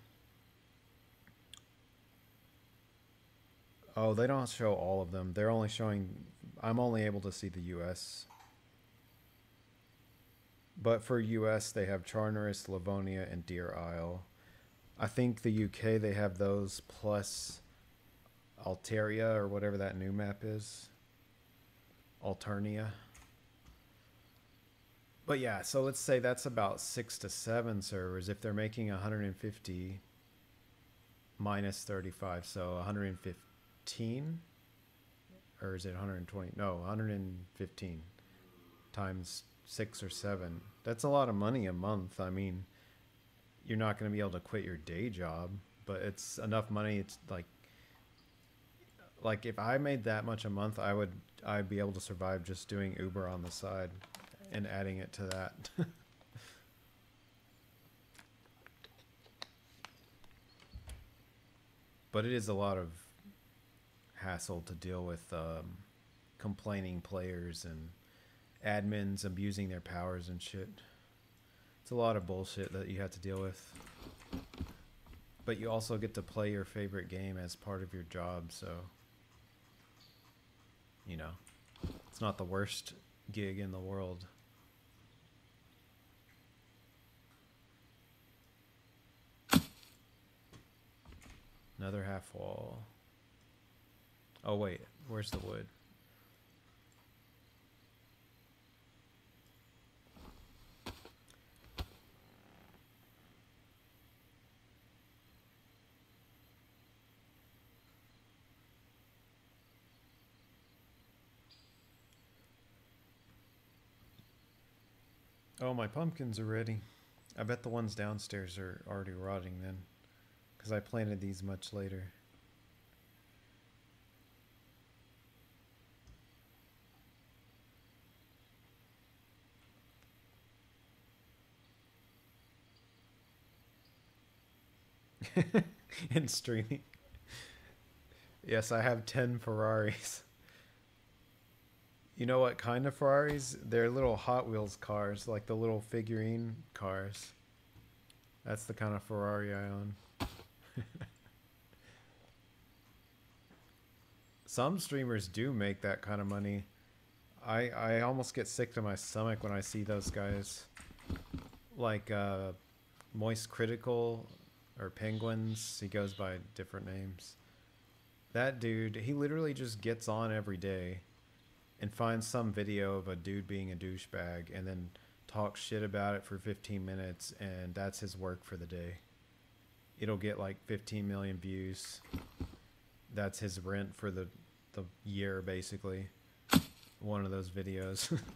Oh, they don't show all of them. They're only showing. I'm only able to see the U.S. But for U.S., they have Chernarus, Livonia, and Deer Isle. I think the UK they have those plus Alteria or whatever that new map is. Alternia. But yeah, so let's say that's about six to seven servers. If they're making 150 minus 35, so 115, or is it 120? No, 115 times six or seven. That's a lot of money a month. I mean, you're not going to be able to quit your day job, but it's enough money. It's like, like if I made that much a month, I would, I'd be able to survive just doing Uber on the side and adding it to that. but it is a lot of hassle to deal with um, complaining players and admins abusing their powers and shit. It's a lot of bullshit that you have to deal with. But you also get to play your favorite game as part of your job, so you know, it's not the worst gig in the world. Another half wall. Oh wait, where's the wood? Oh, my pumpkins are ready. I bet the ones downstairs are already rotting then. Because I planted these much later. In streaming. Yes, I have 10 Ferraris. You know what kind of Ferraris? They're little Hot Wheels cars, like the little figurine cars. That's the kind of Ferrari I own. Some streamers do make that kind of money. I I almost get sick to my stomach when I see those guys. Like uh, Moist Critical or Penguins. He goes by different names. That dude, he literally just gets on every day and finds some video of a dude being a douchebag and then talks shit about it for 15 minutes and that's his work for the day. It'll get like 15 million views. That's his rent for the the year basically. One of those videos.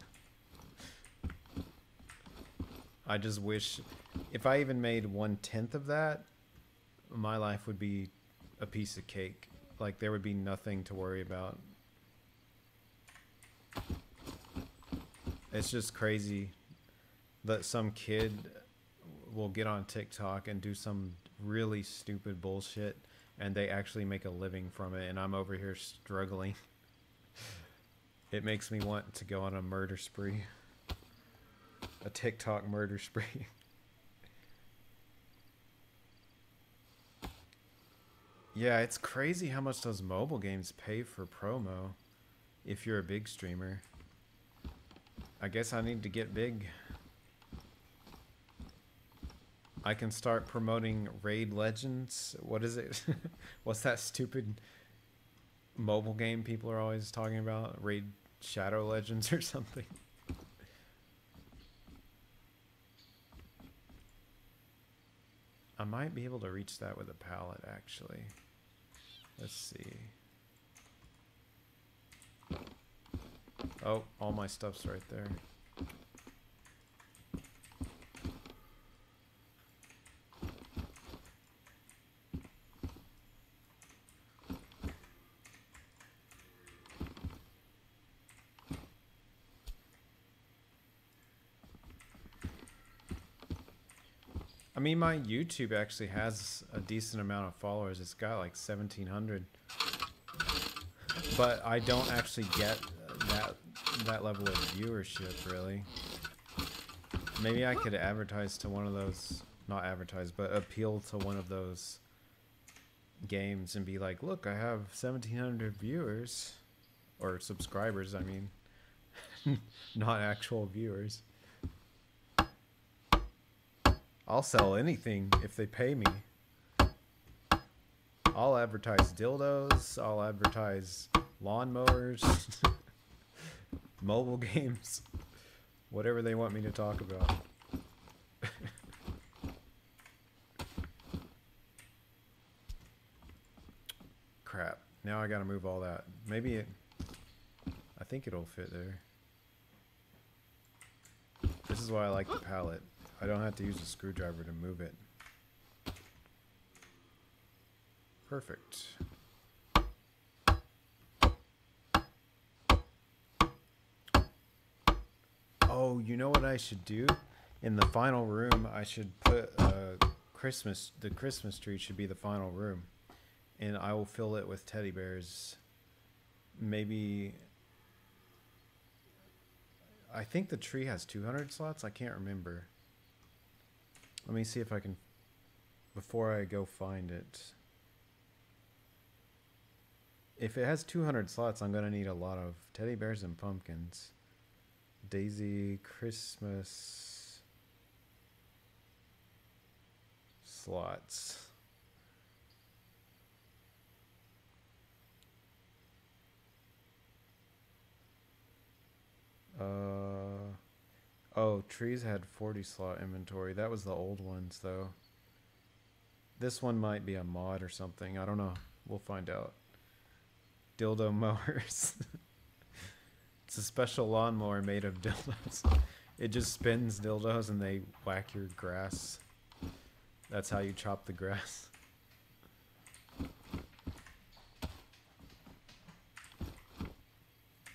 I just wish if I even made one tenth of that, my life would be a piece of cake. Like there would be nothing to worry about. It's just crazy that some kid will get on TikTok and do some really stupid bullshit and they actually make a living from it and I'm over here struggling. It makes me want to go on a murder spree. A TikTok murder spree. Yeah, it's crazy how much those mobile games pay for promo if you're a big streamer. I guess I need to get big. I can start promoting Raid Legends. What is it? What's that stupid mobile game people are always talking about? Raid Shadow Legends or something. I might be able to reach that with a pallet actually. Let's see. Oh, all my stuff's right there. I mean, my YouTube actually has a decent amount of followers. It's got like 1,700. But I don't actually get that that level of viewership, really. Maybe I could advertise to one of those, not advertise, but appeal to one of those games and be like, look, I have 1,700 viewers. Or subscribers, I mean. not actual viewers. I'll sell anything if they pay me. I'll advertise dildos. I'll advertise lawnmowers, mobile games, whatever they want me to talk about. Crap. Now I gotta move all that. Maybe it... I think it'll fit there. This is why I like the pallet. I don't have to use a screwdriver to move it. Perfect. Oh, you know what I should do? In the final room, I should put a Christmas. The Christmas tree should be the final room, and I will fill it with teddy bears. Maybe. I think the tree has 200 slots. I can't remember. Let me see if I can, before I go find it. If it has 200 slots, I'm going to need a lot of teddy bears and pumpkins. DayZ Christmas slots. Uh... Oh, trees had 40 slot inventory. That was the old ones, though. This one might be a mod or something. I don't know. We'll find out. Dildo mowers. it's a special lawnmower made of dildos. It just spins dildos and they whack your grass. That's how you chop the grass.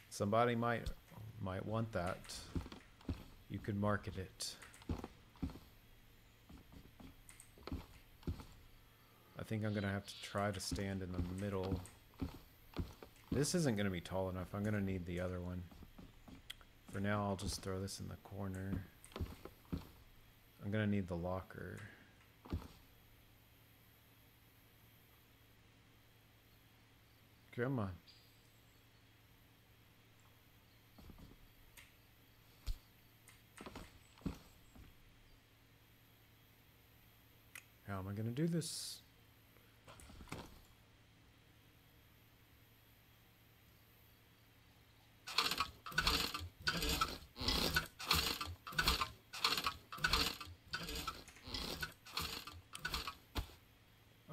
Somebody might might want that. You could market it. I think I'm gonna have to try to stand in the middle. This isn't gonna be tall enough. I'm gonna need the other one. For now, I'll just throw this in the corner. I'm gonna need the locker. Come on. How am I gonna do this?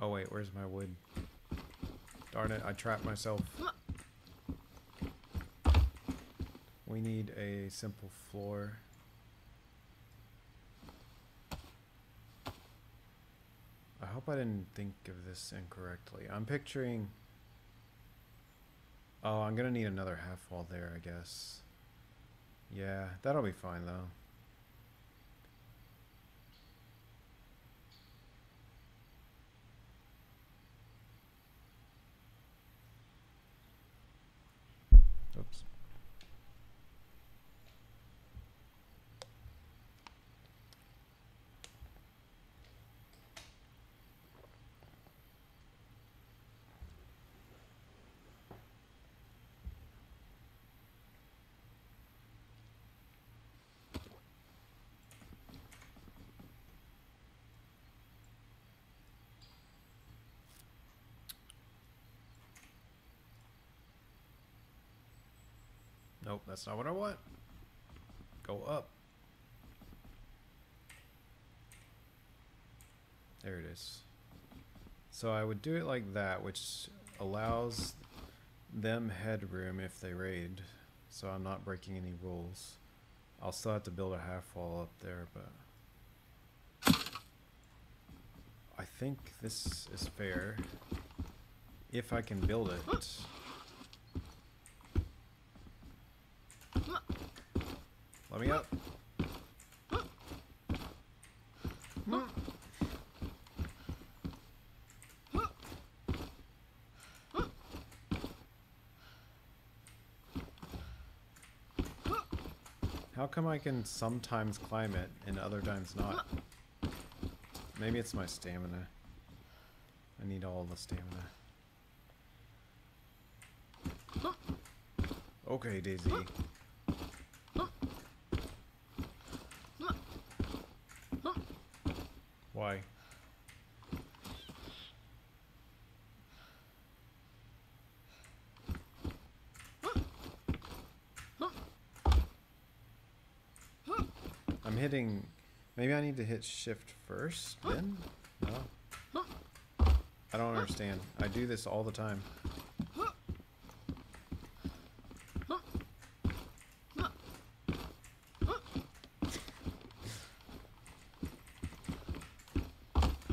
Oh wait, where's my wood? Darn it, I trapped myself. We need a simple floor. I hope I didn't think of this incorrectly. I'm picturing... Oh, I'm gonna need another half wall there, I guess. Yeah, that'll be fine though. Oops. Nope, that's not what I want. Go up. There it is. So I would do it like that, which allows them headroom if they raid. So I'm not breaking any rules. I'll still have to build a half wall up there, but I think this is fair. If I can build it. Let me up. How come I can sometimes climb it and other times not? Maybe it's my stamina. I need all the stamina. Okay, DayZ. Why? I'm hitting... Maybe I need to hit shift first, then? No? I don't understand. I do this all the time.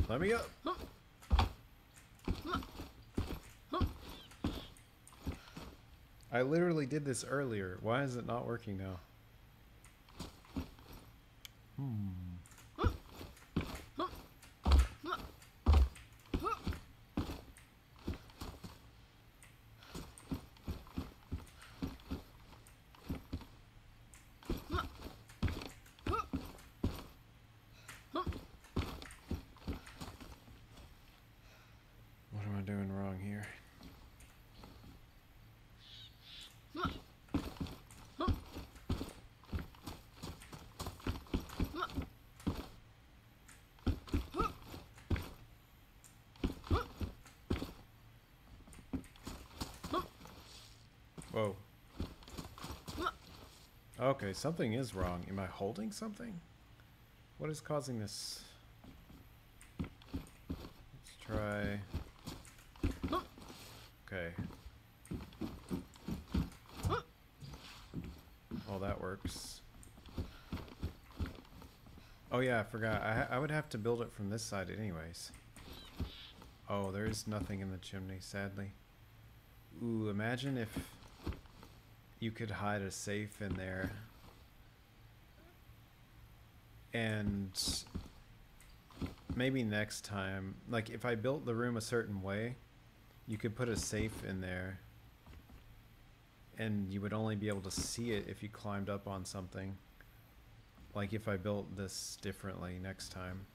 Let me up. I literally did this earlier. Why is it not working now? Hmm. What am I doing wrong here? Whoa. Okay, something is wrong. Am I holding something? What is causing this? Let's try. Okay. Well, that works. Oh yeah, I forgot. I, I would have to build it from this side anyways. Oh, there is nothing in the chimney, sadly. Ooh, imagine if you could hide a safe in there. And maybe next time, like if I built the room a certain way, you could put a safe in there. And you would only be able to see it if you climbed up on something. Like if I built this differently next time.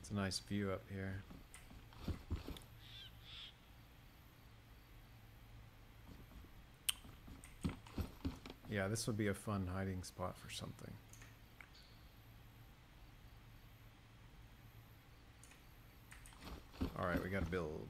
It's a nice view up here. Yeah, this would be a fun hiding spot for something. Alright, we gotta build.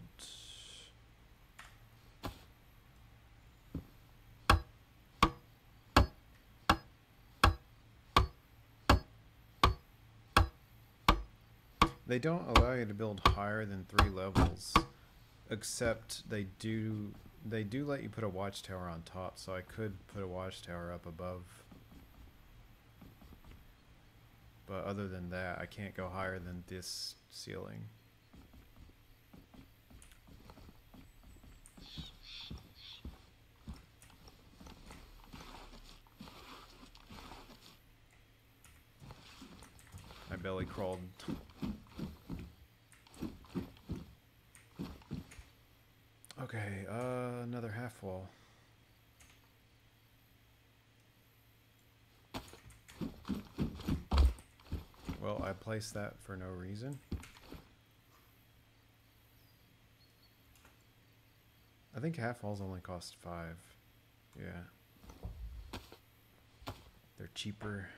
They don't allow you to build higher than three levels, except they do they do let you put a watchtower on top, so I could put a watchtower up above. But other than that, I can't go higher than this ceiling. My belly crawled. Okay, uh, another half wall. Well, I placed that for no reason. I think half walls only cost five. Yeah. They're cheaper.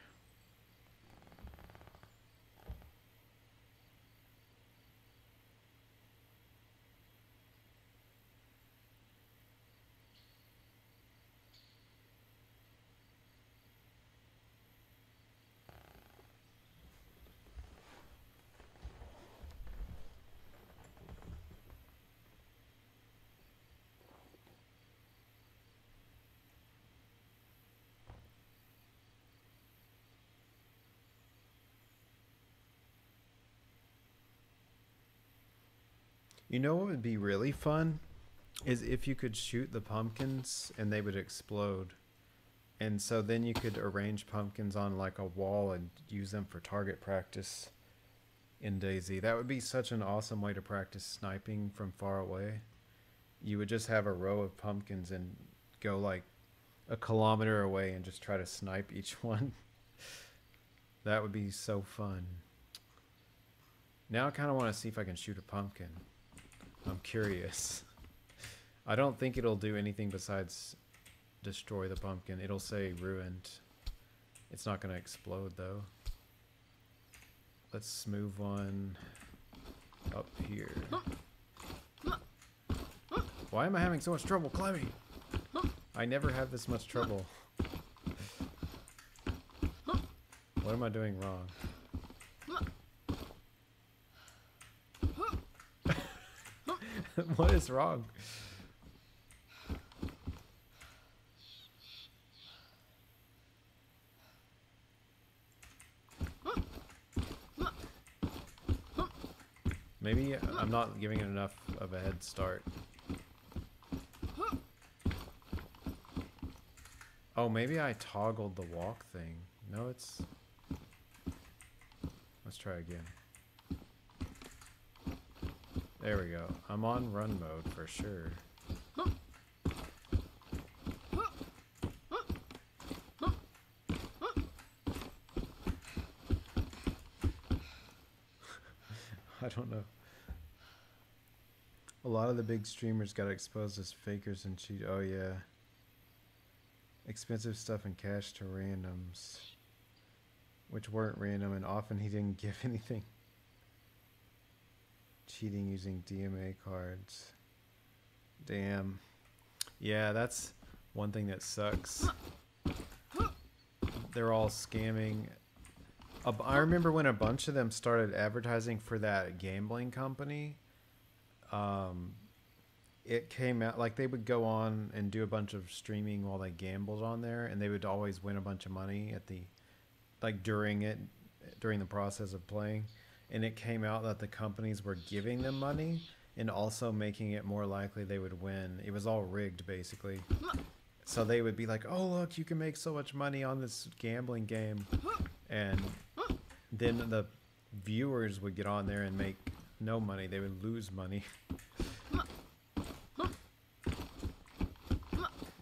You know what would be really fun? Is if you could shoot the pumpkins and they would explode. And so then you could arrange pumpkins on like a wall and use them for target practice in DayZ. That would be such an awesome way to practice sniping from far away. You would just have a row of pumpkins and go like a kilometer away and just try to snipe each one. that would be so fun. Now I kind of want to see if I can shoot a pumpkin. I'm curious. I don't think it'll do anything besides destroy the pumpkin. It'll say ruined. It's not going to explode though. Let's move one up here. Why am I having so much trouble climbing? I never have this much trouble. What am I doing wrong? what is wrong? Maybe I'm not giving it enough of a head start. Oh, maybe I toggled the walk thing. No, it's... Let's try again. There we go. I'm on run mode for sure. I don't know. A lot of the big streamers got exposed as fakers and cheat. Oh yeah. Expensive stuff and cash to randoms. Which weren't random and often he didn't give anything. Cheating using DMA cards. Damn. Yeah, that's one thing that sucks. They're all scamming. I remember when a bunch of them started advertising for that gambling company. Um, it came out like they would go on and do a bunch of streaming while they gambled on there, and they would always win a bunch of money at the like during it during the process of playing. And it came out that the companies were giving them money and also making it more likely they would win. It was all rigged basically. So they would be like, "Oh, look, you can make so much money on this gambling game." And then the viewers would get on there and make no money. They would lose money.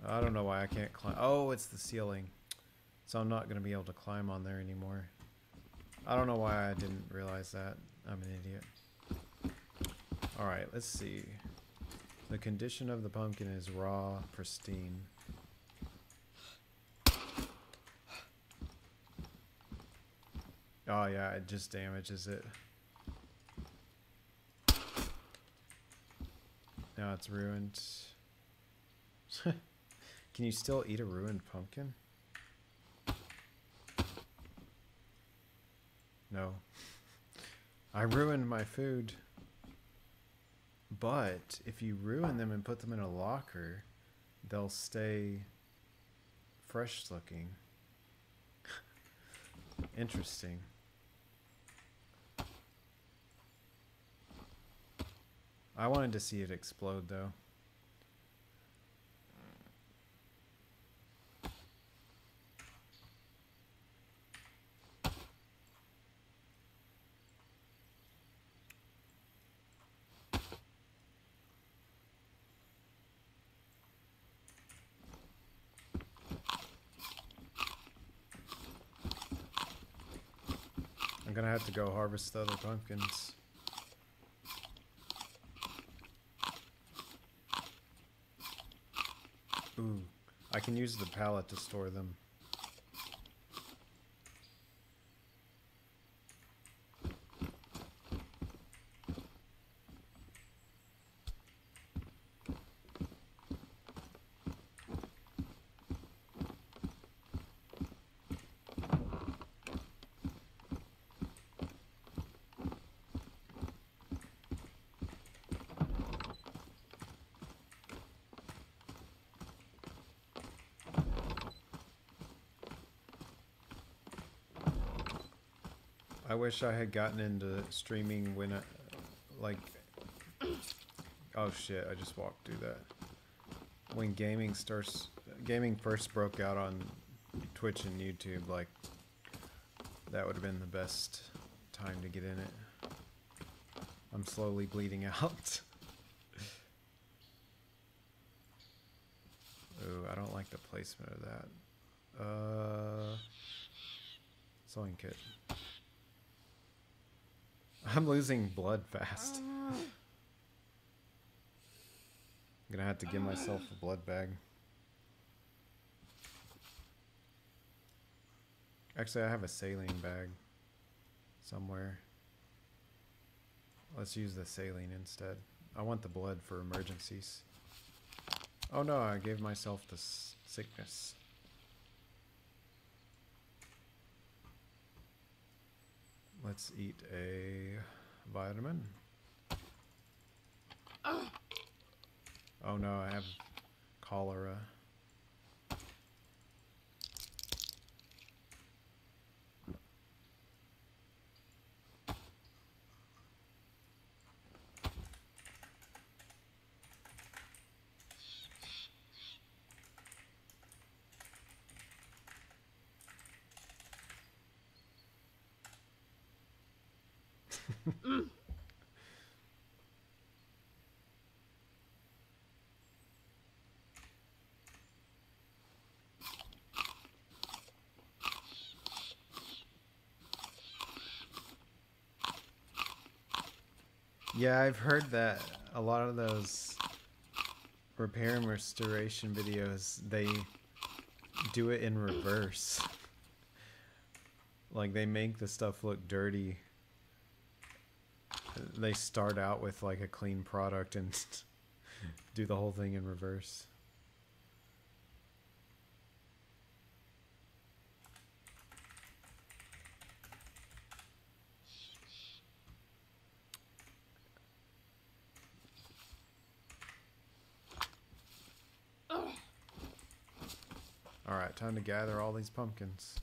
I don't know why I can't climb. Oh, it's the ceiling. So I'm not going to be able to climb on there anymore. I don't know why I didn't realize that. I'm an idiot. Alright, let's see. The condition of the pumpkin is raw, pristine. Oh yeah, it just damages it. Now it's ruined. Can you still eat a ruined pumpkin? No. I ruined my food. But if you ruin them and put them in a locker, they'll stay fresh looking. Interesting. I wanted to see it explode though. I'm gonna have to go harvest the other pumpkins. Ooh, I can use the pallet to store them. Wish I had gotten into streaming when I, like, oh shit, I just walked through that. When gaming starts, gaming first broke out on Twitch and YouTube, like, that would have been the best time to get in it. I'm slowly bleeding out. Ooh, I don't like the placement of that. Uh, sewing kit. I'm losing blood fast. I'm gonna have to give myself a blood bag. Actually, I have a saline bag somewhere. Let's use the saline instead. I want the blood for emergencies. Oh no, I gave myself the sickness. Let's eat a vitamin. Oh, oh no, I have cholera. Yeah, I've heard that a lot of those repair and restoration videos, they do it in reverse. like they make the stuff look dirty. They start out with like a clean product and do the whole thing in reverse. Alright, time to gather all these pumpkins.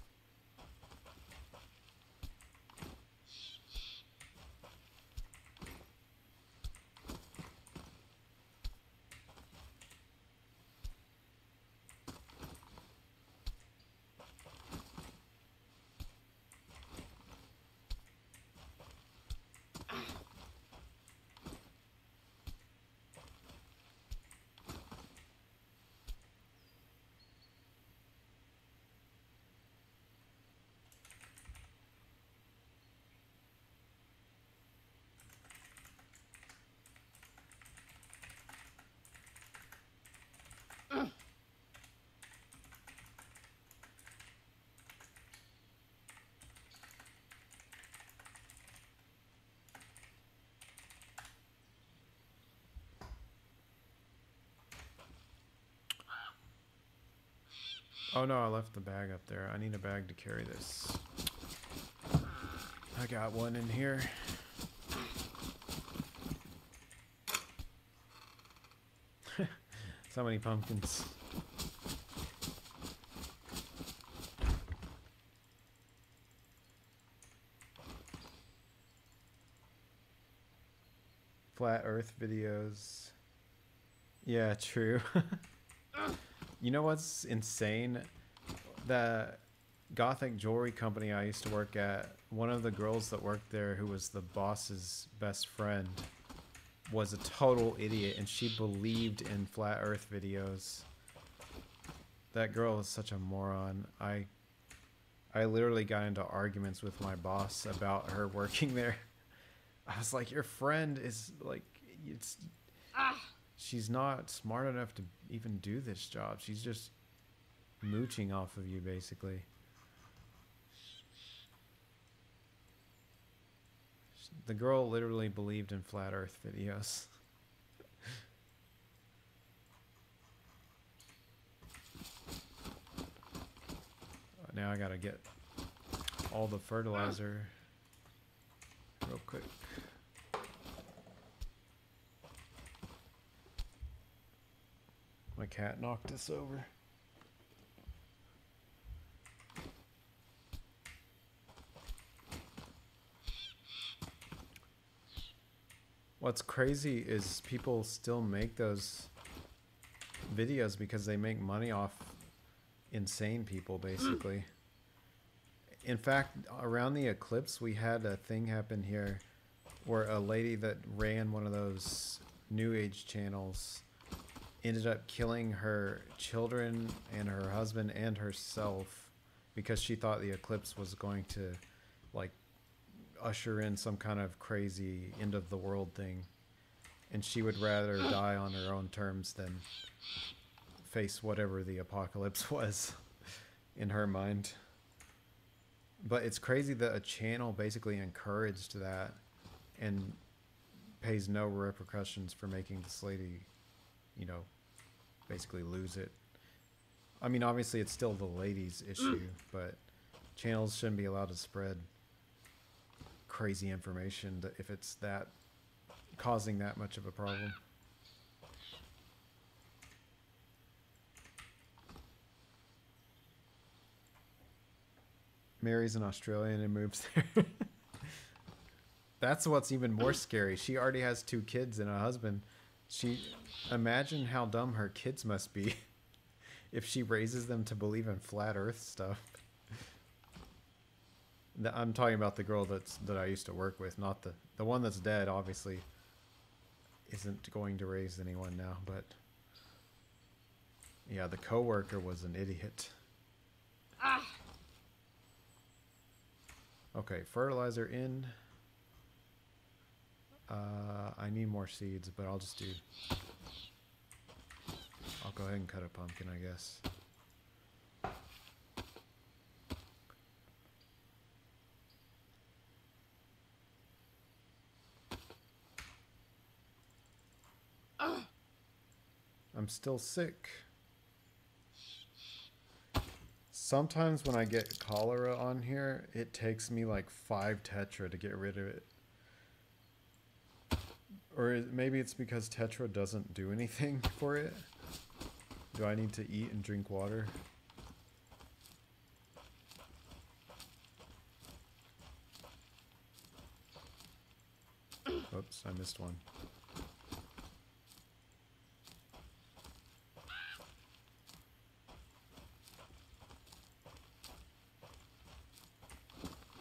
Oh no, I left the bag up there. I need a bag to carry this. I got one in here. so many pumpkins. Flat Earth videos. Yeah, true. You know what's insane? The gothic jewelry company I used to work at, one of the girls that worked there who was the boss's best friend was a total idiot and she believed in flat earth videos. That girl is such a moron. I I literally got into arguments with my boss about her working there. I was like, "Your friend is like it's she's not smart enough to even do this job. She's just mooching off of you, basically. The girl literally believed in flat earth videos. now I gotta get all the fertilizer real quick. My cat knocked us over. What's crazy is people still make those videos because they make money off insane people, basically. In fact, around the eclipse, we had a thing happen here where a lady that ran one of those new age channels ended up killing her children and her husband and herself because she thought the eclipse was going to like usher in some kind of crazy end of the world thing. And she would rather die on her own terms than face whatever the apocalypse was in her mind. But it's crazy that a channel basically encouraged that and pays no repercussions for making this lady you know, basically lose it. I mean, obviously, it's still the ladies' mm. issue, but channels shouldn't be allowed to spread crazy information if it's that causing that much of a problem. Mary's an Australian and moves there. That's what's even more scary. She already has two kids and a husband. She imagine how dumb her kids must be if she raises them to believe in flat earth stuff. I'm talking about the girl that's that I used to work with, not the the one that's dead obviously isn't going to raise anyone now, but yeah, the coworker was an idiot. Ah. Okay, fertilizer in. Uh, I need more seeds, but I'll just do... I'll go ahead and cut a pumpkin, I guess. I'm still sick. Sometimes when I get cholera on here, it takes me like five tetra to get rid of it. Or maybe it's because Tetra doesn't do anything for it. Do I need to eat and drink water? Oops, I missed one.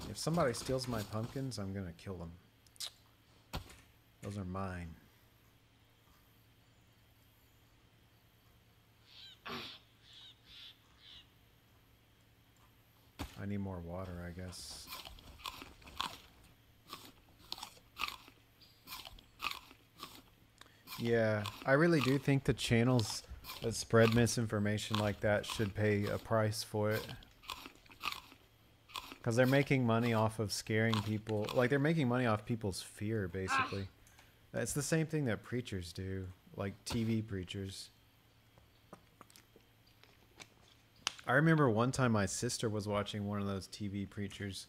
If somebody steals my pumpkins, I'm gonna kill them. Those are mine. I need more water, I guess. Yeah, I really do think the channels that spread misinformation like that should pay a price for it. Because they're making money off of scaring people. Like, they're making money off people's fear, basically. It's the same thing that preachers do, like TV preachers. I remember one time my sister was watching one of those TV preachers,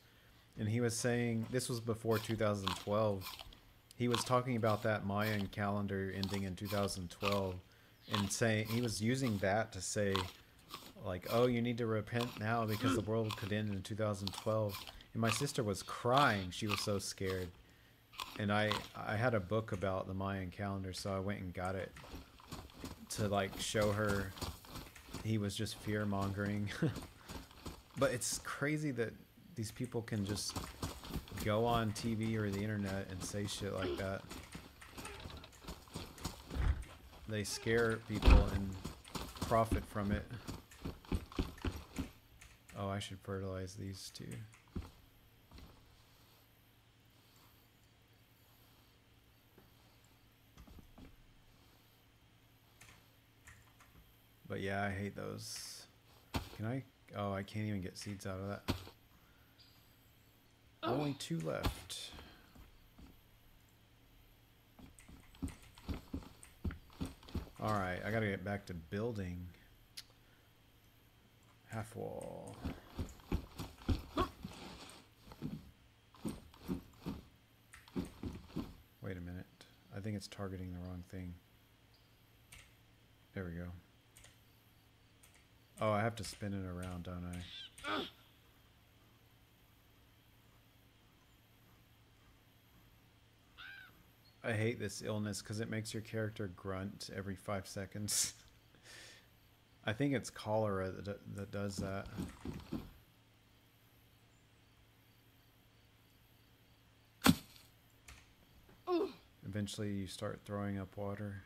and he was saying this was before 2012. He was talking about that Mayan calendar ending in 2012, and saying he was using that to say, like, oh, you need to repent now because the world could end in 2012. And my sister was crying; she was so scared. And I I had a book about the Mayan calendar, so I went and got it to like show her he was just fear mongering. but it's crazy that these people can just go on TV or the internet and say shit like that. They scare people and profit from it. Oh, I should fertilize these too. But yeah, I hate those. Can I? Oh, I can't even get seeds out of that. Oh. Only two left. Alright, I gotta get back to building. Half wall. Wait a minute. I think it's targeting the wrong thing. There we go. Oh, I have to spin it around, don't I? I hate this illness because it makes your character grunt every five seconds. I think it's cholera that, that does that. Eventually you start throwing up water.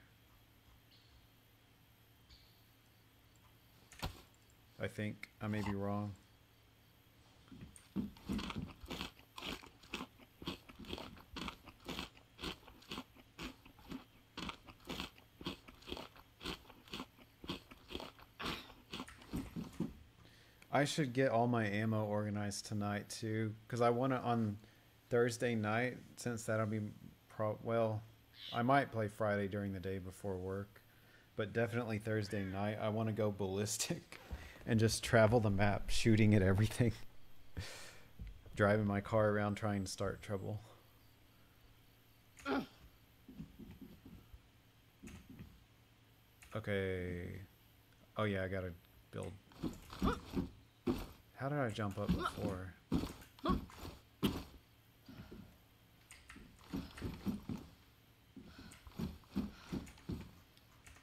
I think. I may be wrong. I should get all my ammo organized tonight too, because I want to on Thursday night. Since that'll be pro well, I might play Friday during the day before work, but definitely Thursday night. I want to go ballistic and just travel the map, shooting at everything, driving my car around trying to start trouble. Okay. Oh yeah, I gotta build. How did I jump up before?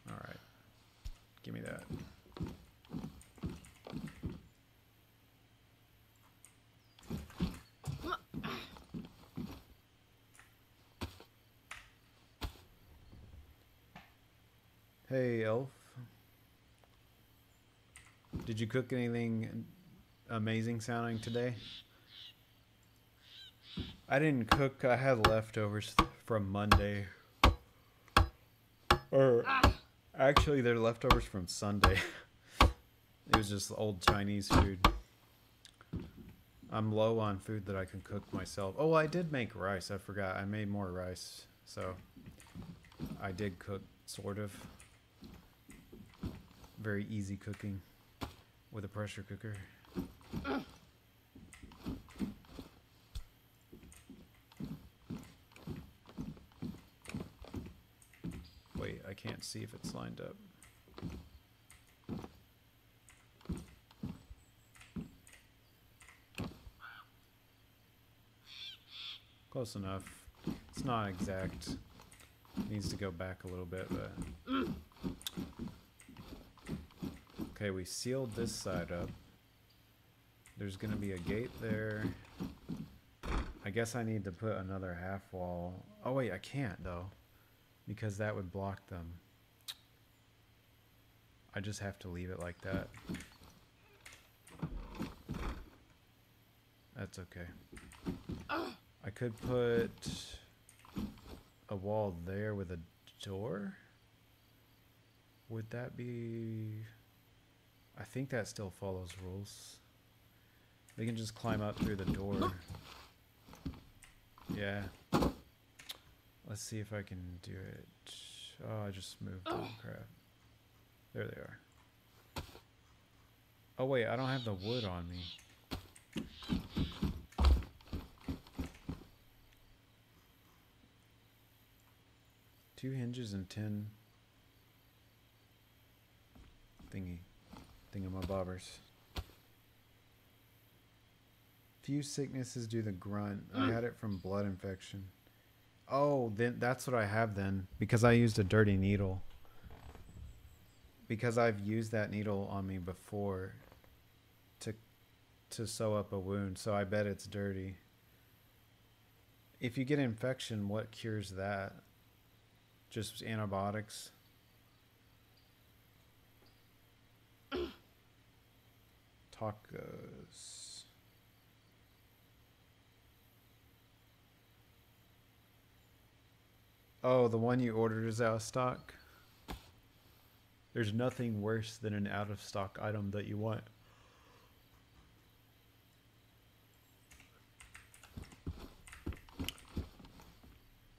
Alright. Give me that. Hey, Elf. Did you cook anything amazing sounding today? I didn't cook. I had leftovers from Monday. Or actually, they're leftovers from Sunday. it was just old Chinese food. I'm low on food that I can cook myself. Oh, I did make rice. I forgot. I made more rice. So I did cook, sort of. Very easy cooking with a pressure cooker. Wait, I can't see if it's lined up. Close enough. It's not exact. Needs to go back a little bit, but. Okay, we sealed this side up. There's gonna be a gate there. I guess I need to put another half wall. Oh wait, I can't though. Because that would block them. I just have to leave it like that. That's okay. I could put a wall there with a door. Would that be... I think that still follows rules. They can just climb up through the door. Yeah. Let's see if I can do it. Oh, I just moved them. Crap. There they are. Oh wait, I don't have the wood on me. Two hinges and ten thingy thingamabobbers. Few sicknesses do the grunt. I mm. had it from blood infection. Oh, then that's what I have then because I used a dirty needle. Because I've used that needle on me before to to sew up a wound, so I bet it's dirty. If you get infection, what cures that? Just antibiotics. Tacos. Uh, oh, the one you ordered is out of stock? There's nothing worse than an out of stock item that you want.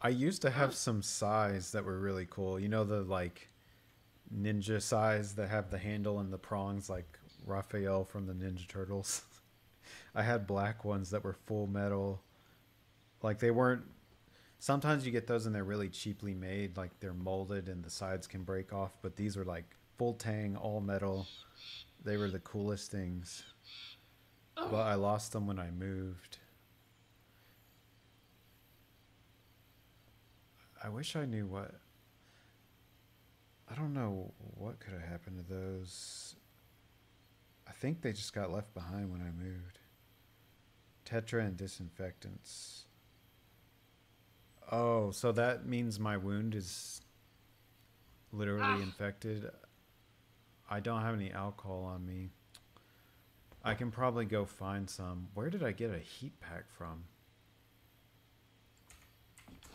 I used to have some sais that were really cool. You know the like ninja sais that have the handle and the prongs like Raphael from the Ninja Turtles. I had black ones that were full metal. Like they weren't sometimes you get those and they're really cheaply made, like they're molded and the sides can break off, but these were like full tang, all metal. They were the coolest things. Oh. But I lost them when I moved. I wish I knew what. I don't know what could have happened to those. I think they just got left behind when I moved. Tetra and disinfectants. Oh, so that means my wound is literally ah. infected. I don't have any alcohol on me. I can probably go find some. Where did I get a heat pack from?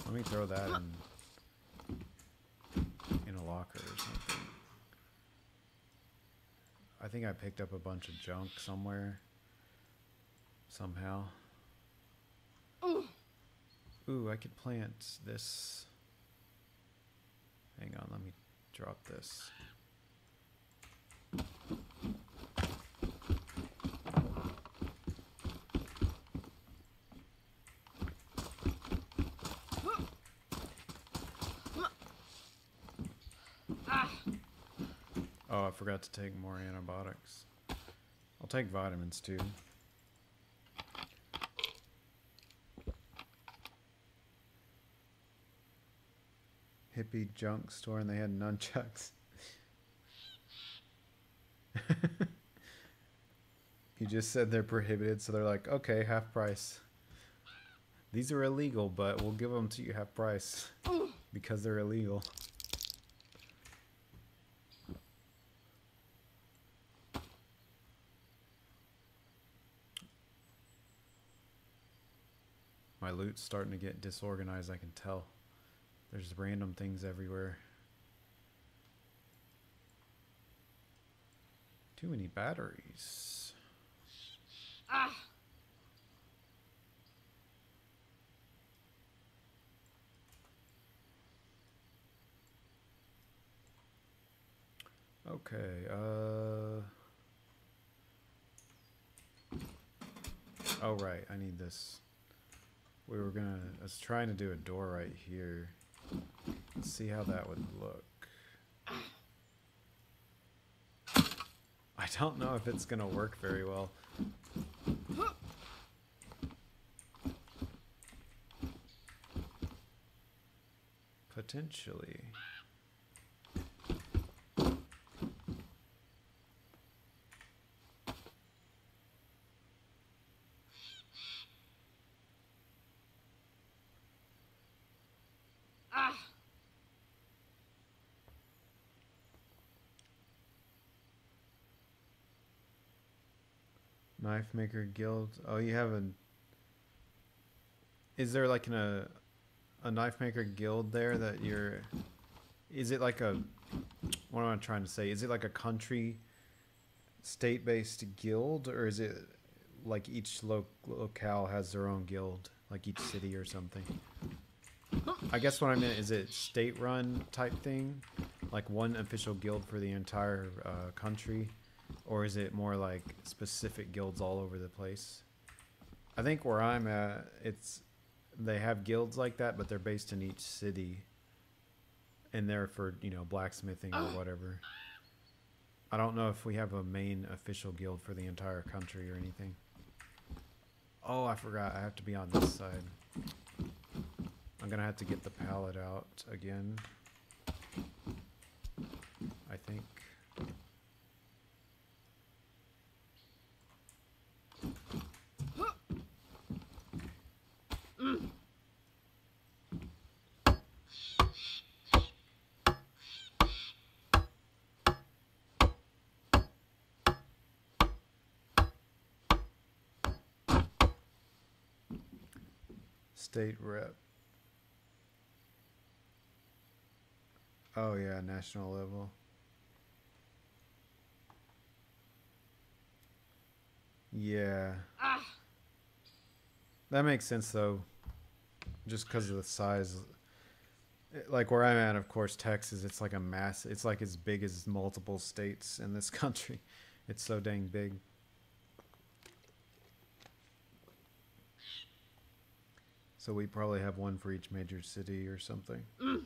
Let me throw that in in a locker or something. I think I picked up a bunch of junk somewhere. Somehow. Ooh. Ooh, I could plant this. Hang on, let me drop this. Oh, I forgot to take more antibiotics. I'll take vitamins too. hippie junk store and they had nunchucks. you just said they're prohibited, so they're like, okay, half price. These are illegal, but we'll give them to you half price because they're illegal. My loot's starting to get disorganized, I can tell. There's random things everywhere. Too many batteries. Ah. Okay, uh... Oh, right, I need this. We were gonna, I was trying to do a door right here. Let's see how that would look. I don't know if it's to work very well. Potentially. Knife Maker Guild. Oh, you have a. Is there like an, a a knife maker guild there that you're? Is it like a? What am I trying to say? Is it like a country, state-based guild, or is it like each lo- locale has their own guild, like each city or something? I guess what I meant is it state-run type thing, like one official guild for the entire uh, country, or is it more like specific guilds all over the place? I think where I'm at, it's they have guilds like that, but they're based in each city, and they're for you know blacksmithing or oh. whatever. I don't know if we have a main official guild for the entire country or anything. Oh, I forgot. I have to be on this side. I'm gonna have to get the pallet out again. I think. State rep. Oh yeah, national level. Yeah. Ah! That makes sense though. Just because of the size. Like where I'm at, of course, Texas, it's like a mass. It's like as big as multiple states in this country. It's so dang big. So we probably have one for each major city or something. Mm.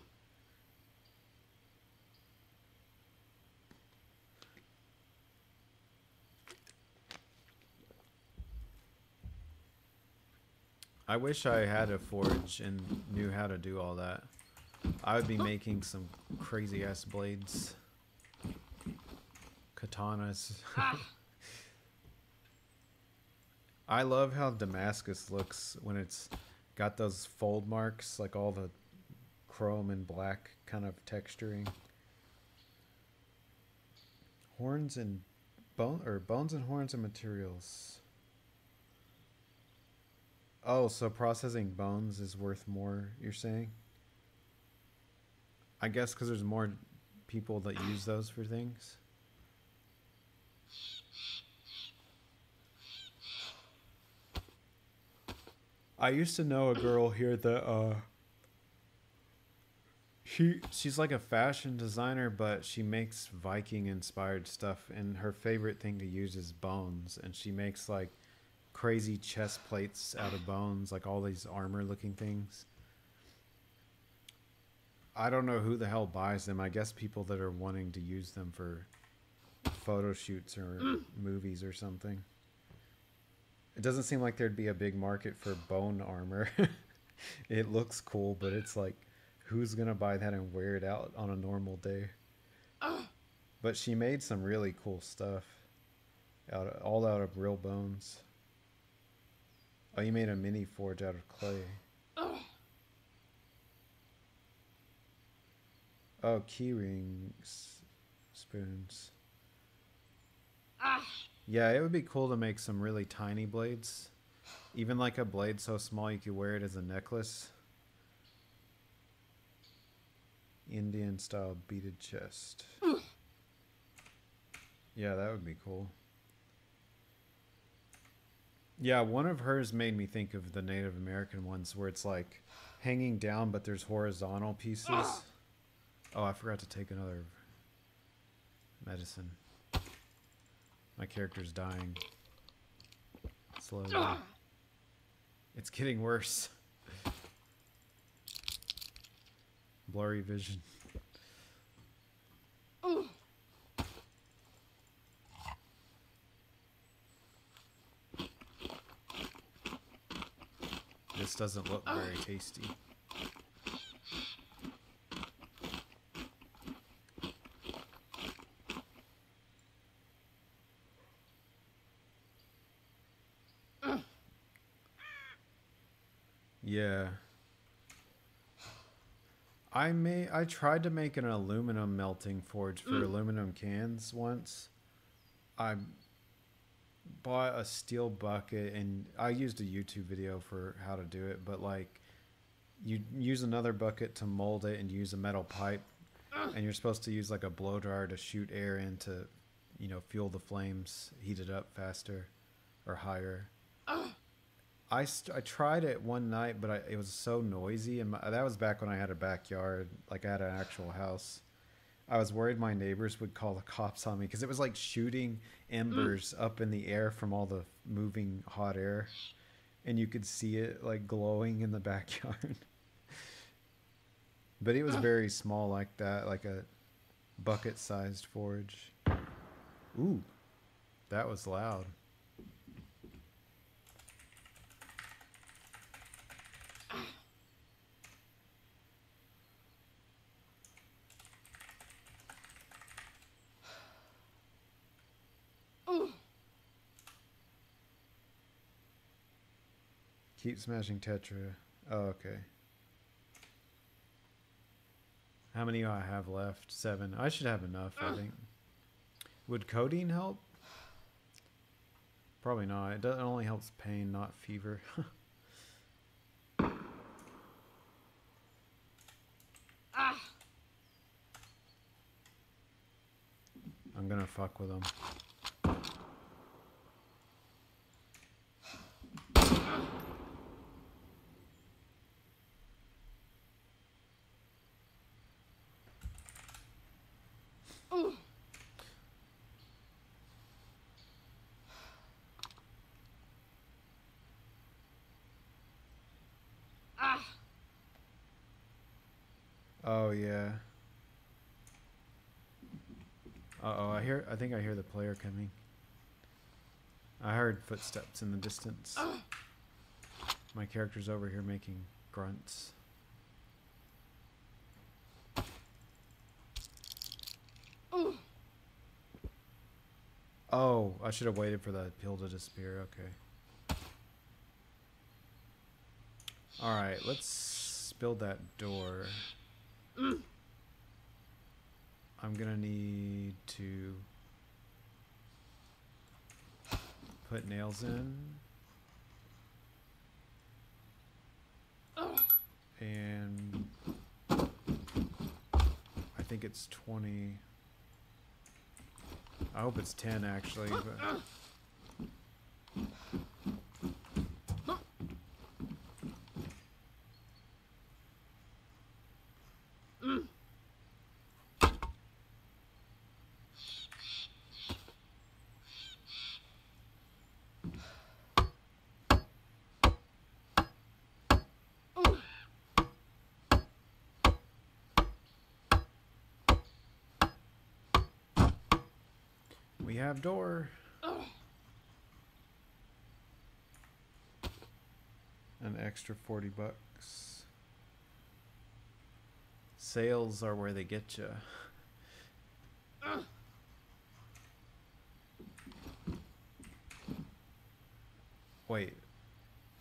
I wish I had a forge and knew how to do all that. I would be making some crazy ass blades. Katanas. I love how Damascus looks when it's got those fold marks, like all the chrome and black kind of texturing. Horns and bone or bones and horns and materials. Oh, so processing bones is worth more, you're saying? I guess because there's more people that use those for things. I used to know a girl here that uh she she's like a fashion designer but she makes Viking inspired stuff and her favorite thing to use is bones and she makes like crazy chest plates out of bones, like all these armor looking things. I don't know who the hell buys them. I guess people that are wanting to use them for photo shoots or movies or something. It doesn't seem like there'd be a big market for bone armor. it looks cool, but it's like who's going to buy that and wear it out on a normal day? But she made some really cool stuff out of, all out of real bones. Oh, you made a mini forge out of clay. Oh, key rings, spoons. Ah! Yeah, it would be cool to make some really tiny blades. Even like a blade so small you could wear it as a necklace. Indian style beaded chest. Yeah, that would be cool. Yeah, one of hers made me think of the Native American ones where it's like hanging down but there's horizontal pieces. Oh, I forgot to take another medicine. My character's dying. Slowly. Ah. It's getting worse. Blurry vision. This doesn't look very tasty. Yeah. I may I tried to make an aluminum melting forge for mm. aluminum cans once. I bought a steel bucket and I used a YouTube video for how to do it, but like you use another bucket to mold it and use a metal pipe and you're supposed to use like a blow dryer to shoot air in to you know fuel the flames, heat it up faster or higher. I, st- I tried it one night, but I, it was so noisy, and my, that was back when I had a backyard, like I had an actual house. I was worried my neighbors would call the cops on me because it was like shooting mm. embers up in the air from all the moving hot air, and you could see it like glowing in the backyard. but it was very small, like that, like a bucket-sized forge. Ooh, that was loud. Ooh. Keep smashing Tetra. Oh, okay. How many do I have left? Seven. I should have enough, I think. Would codeine help? Probably not. It only helps pain, not fever. Ah. I'm gonna fuck with them. Ooh. Ah. Oh yeah. Uh oh, I hear. I think I hear the player coming. I heard footsteps in the distance. My character's over here making grunts. Oh, I should have waited for that pill to disappear. Okay. All right, let's build that door. Mm. I'm gonna need to put nails in. And I think it's 20. I hope it's 10 actually, but we have door. An extra 40 bucks. Sales are where they get you. Wait,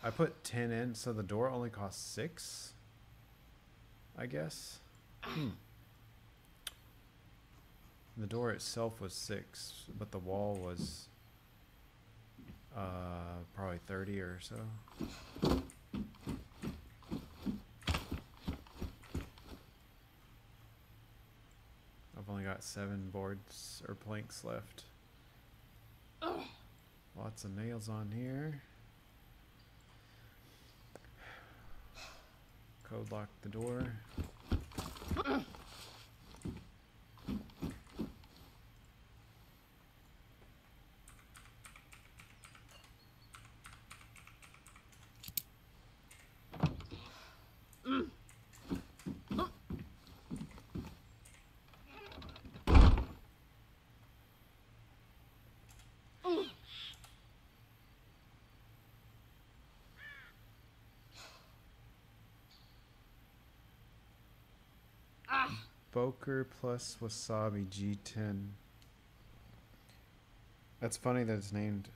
I put 10 in, so the door only costs 6? I guess. Hmm. The door itself was 6, but the wall was uh, probably 30 or so. I've only got 7 boards or planks left. Lots of nails on here. Code lock the door. Ah. Boker plus Wasabi G10. That's funny that it's named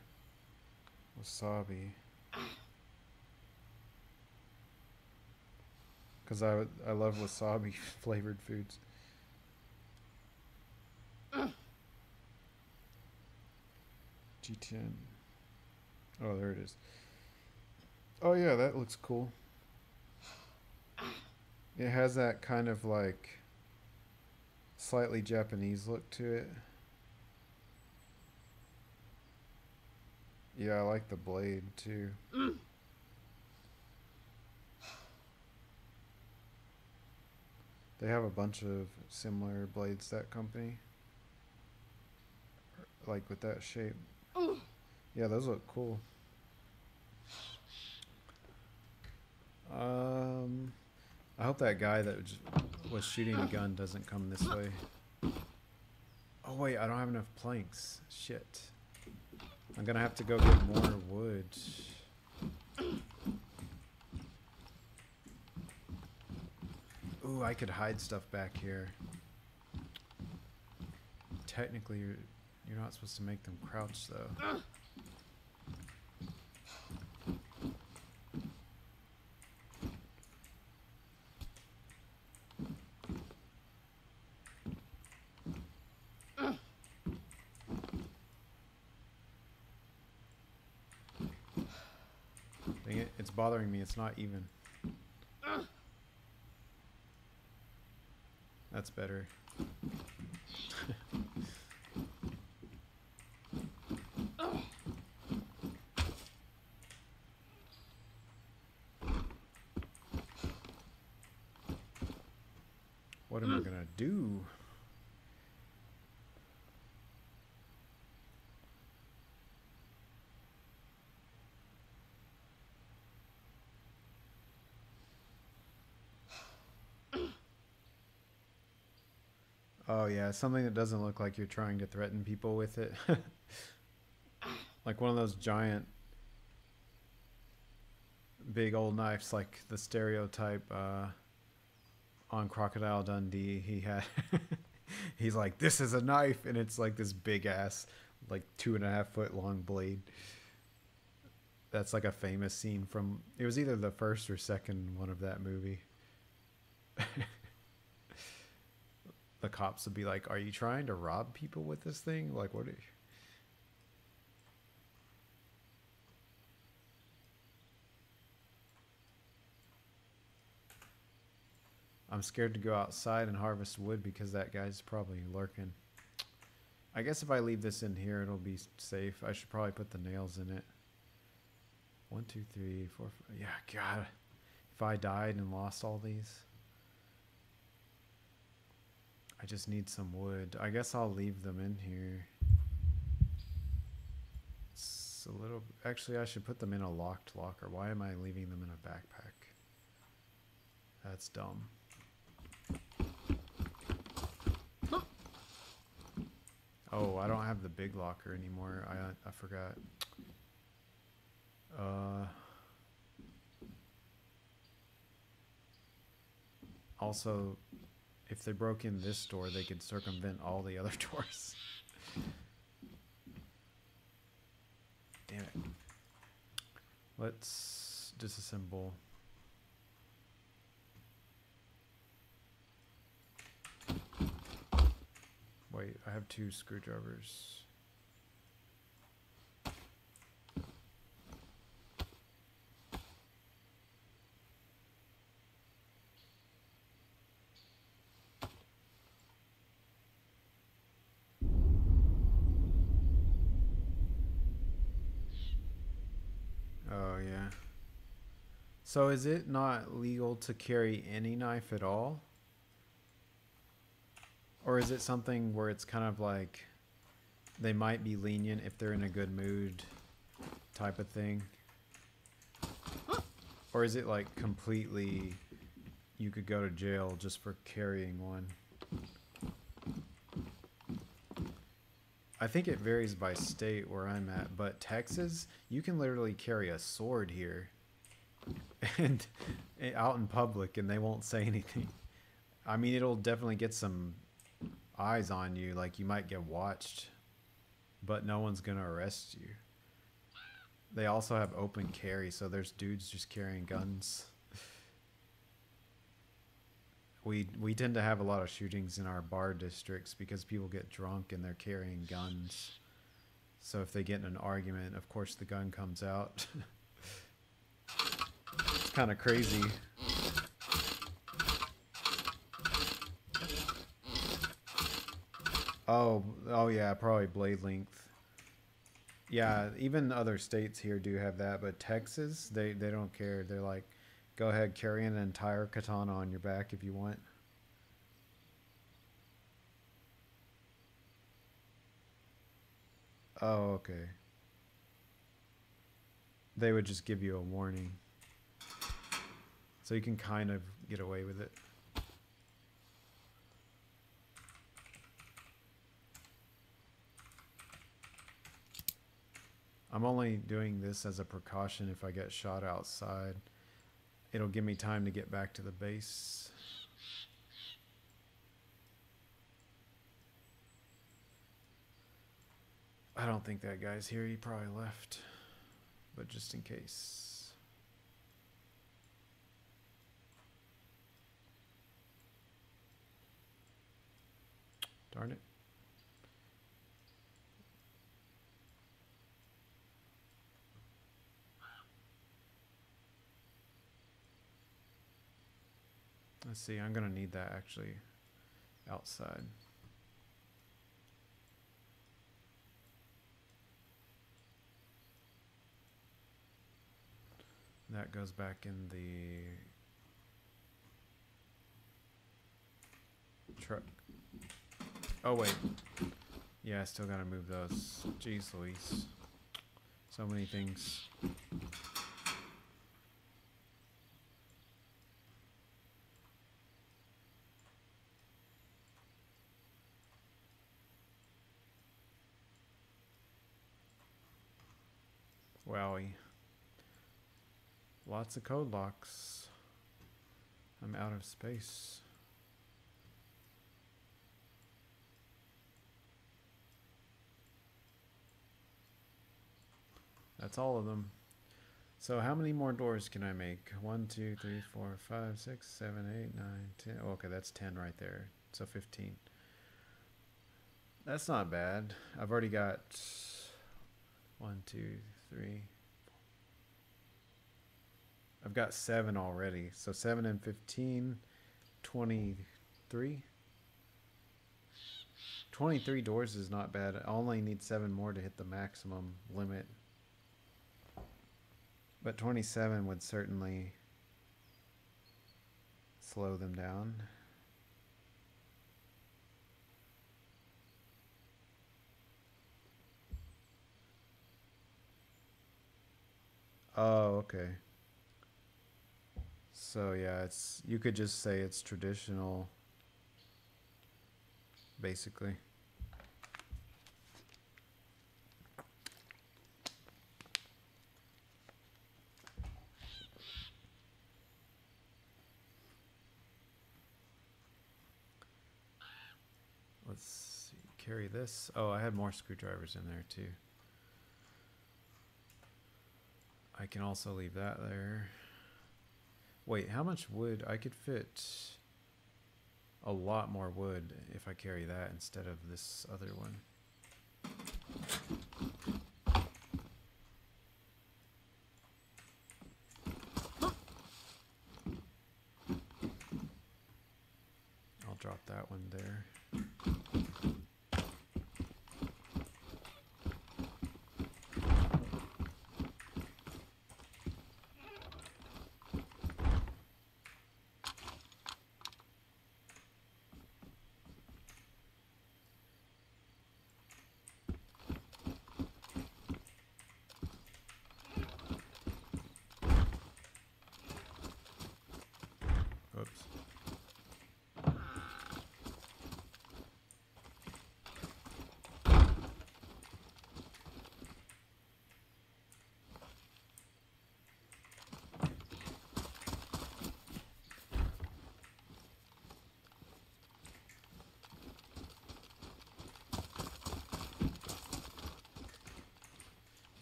Wasabi. because I I love wasabi flavored foods. G10. Oh, there it is. Oh yeah, that looks cool. It has that kind of like slightly Japanese look to it. Yeah, I like the blade too. They have a bunch of similar blades, that company. Like with that shape. Yeah, those look cool. Um, I hope that guy that was- shooting a gun doesn't come this way. Oh wait, I don't have enough planks. Shit. I'm gonna have to go get more wood. Ooh, I could hide stuff back here. Technically, you're, you're not supposed to make them crouch though. Dang it, it's bothering me. It's not even. That's better. what am I gonna do? Oh yeah, something that doesn't look like you're trying to threaten people with it. like one of those giant big old knives like the stereotype uh, on Crocodile Dundee. He had he's like, This is a knife and it's like this big ass, like two and a half foot long blade. That's like a famous scene from it was either the first or second one of that movie. the cops would be like, "Are you trying to rob people with this thing? Like, what?" Are you... I'm scared to go outside and harvest wood because that guy's probably lurking. I guess if I leave this in here, it'll be safe. I should probably put the nails in it. One, two, three, four. Yeah, God. If I died and lost all these. I just need some wood. I guess I'll leave them in here. It's a little. Actually, I should put them in a locked locker. Why am I leaving them in a backpack? That's dumb. Oh, I don't have the big locker anymore. I I forgot. Uh. Also, if they broke in this door, they could circumvent all the other doors. Damn it. Let's disassemble. Wait, I have two screwdrivers. So is it not legal to carry any knife at all? Or is it something where it's kind of like they might be lenient if they're in a good mood type of thing? Or is it like completely you could go to jail just for carrying one? I think it varies by state where I'm at, but Texas, you can literally carry a sword here and eh, out in public and they won't say anything. I mean, it'll definitely get some eyes on you, like you might get watched, but no one's to arrest you. They also have open carry, so there's dudes just carrying guns. we we tend to have a lot of shootings in our bar districts because people get drunk and they're carrying guns. So if they get in an argument, of course the gun comes out. kind of crazy. Oh, oh yeah, probably blade length. Yeah, even other states here do have that, but Texas, they they don't care. They're like, go ahead, carry an entire katana on your back if you want. Oh, okay. They would just give you a warning. So you can kind of get away with it. I'm only doing this as a precaution if I get shot outside. It'll give me time to get back to the base. I don't think that guy's here. He probably left. But just in case. Darn it. Let's see, I'm gonna need that actually outside. That goes back in the truck. Oh wait. Yeah, I still gotta move those. Jeez Louise. So many things. Wowie. Lots of code locks. I'm out of space. That's all of them. So how many more doors can I make? One, two, three, four, five, six, seven, eight, nine, ten. Oh, okay, that's ten right there. So fifteen. That's not bad. I've already got one, two, three. I've got seven already. So seven and 15, 23. 23 doors is not bad. I only need seven more to hit the maximum limit. But 27 would certainly slow them down. Oh, okay. So yeah, it's you could just say it's traditional basically. Let's see, carry this. Oh, I had more screwdrivers in there too. I can also leave that there. Wait, how much wood? I could fit a lot more wood if I carry that instead of this other one. I'll drop that one there.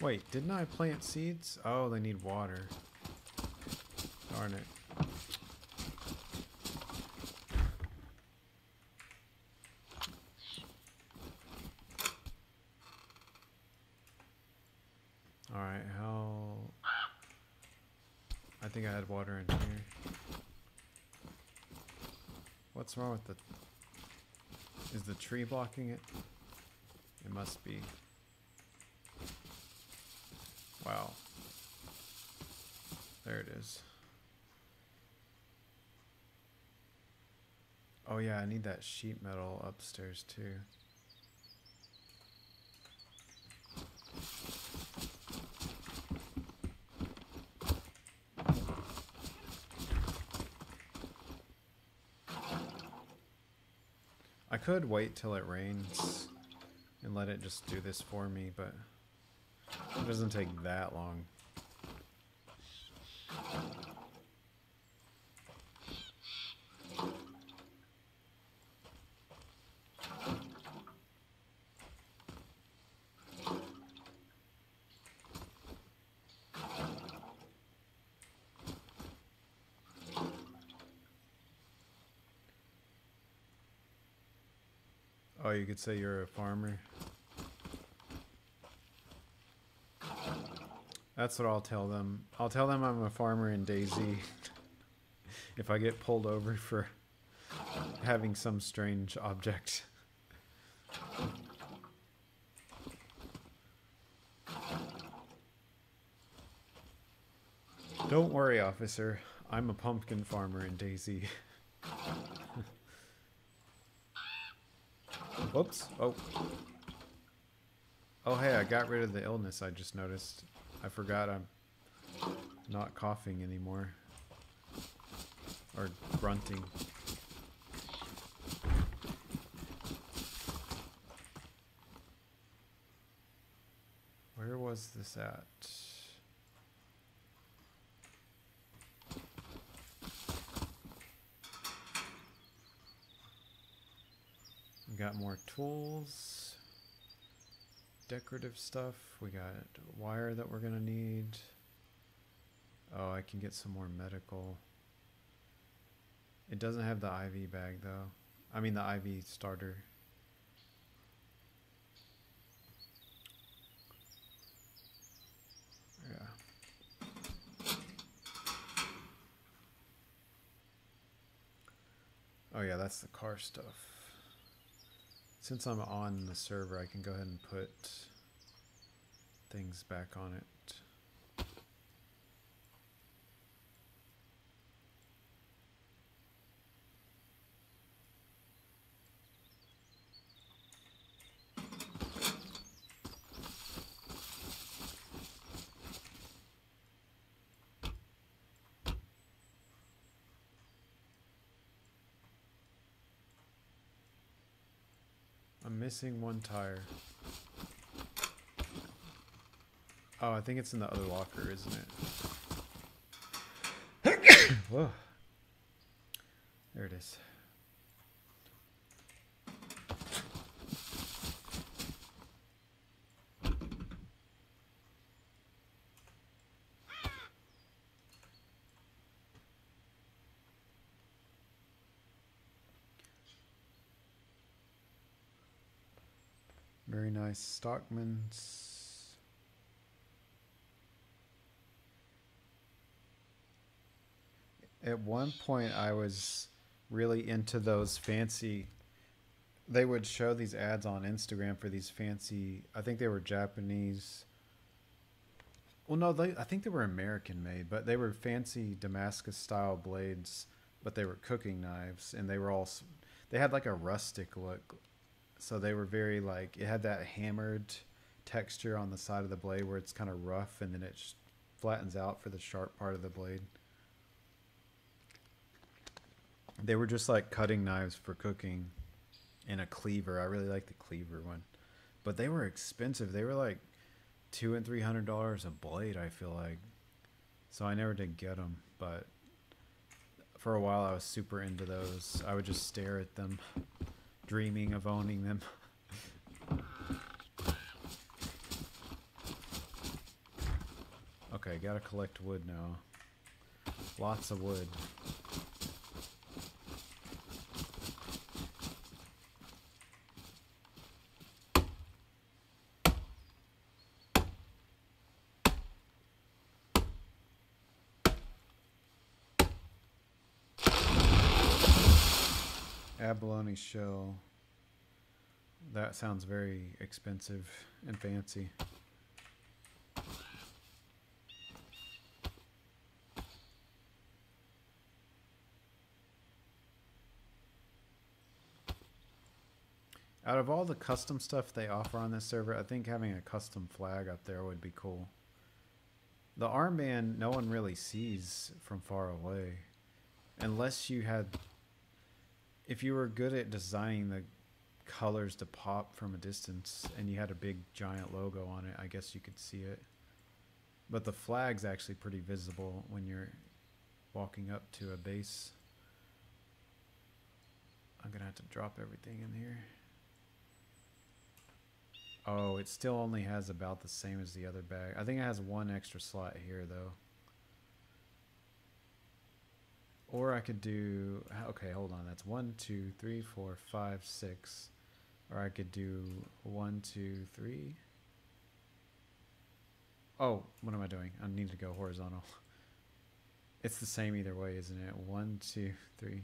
Wait, didn't I plant seeds? Oh, they need water. Darn it. Alright, how... I think I had water in here. What's wrong with the... Is the tree blocking it? It must be. There it is. Oh yeah, I need that sheet metal upstairs too. I could wait till it rains and let it just do this for me, but it doesn't take that long. You could say you're a farmer. That's what I'll tell them. I'll tell them I'm a farmer in DayZ. if I get pulled over for having some strange object. Don't worry, officer. I'm a pumpkin farmer in DayZ. Whoops. Oh. Oh, hey, I got rid of the illness I just noticed. I forgot I'm not coughing anymore. Or grunting. Where was this at? Got more tools, decorative stuff. We got wire that we're gonna need. Oh, I can get some more medical. It doesn't have the IV bag though. I mean the IV starter. Yeah. Oh yeah, that's the car stuff. Since I'm on the server, I can go ahead and put things back on it. Missing one tire. Oh, I think it's in the other locker, isn't it? Whoa. There it is. Nice Stockman's. At one point, I was really into those fancy. They would show these ads on Instagram for these fancy. I think they were Japanese. Well, no, they, I think they were American made, but they were fancy Damascus style blades, but they were cooking knives, and they were all. They had like a rustic look so they were very like it had that hammered texture on the side of the blade where it's kind of rough and then it flattens out for the sharp part of the blade. They were just like cutting knives for cooking in a cleaver. I really like the cleaver one. But they were expensive. They were like two and three hundred dollars a blade, I feel like. So I never did get them, but for a while I was super into those. I would just stare at them dreaming of owning them. okay, gotta collect wood now. Lots of wood. abalone shell that sounds very expensive and fancy. Out of all the custom stuff they offer on this server, I think having a custom flag up there would be cool. The armband, no one really sees from far away. Unless you had... If you were good at designing the colors to pop from a distance and you had a big giant logo on it, I guess you could see it. But the flag's actually pretty visible when you're walking up to a base. I'm gonna have to drop everything in here. Oh, it still only has about the same as the other bag. I think it has one extra slot here though. Or I could do, okay, hold on. That's one, two, three, four, five, six. Or I could do one, two, three. Oh, what am I doing? I need to go horizontal. It's the same either way, isn't it? One, two, three,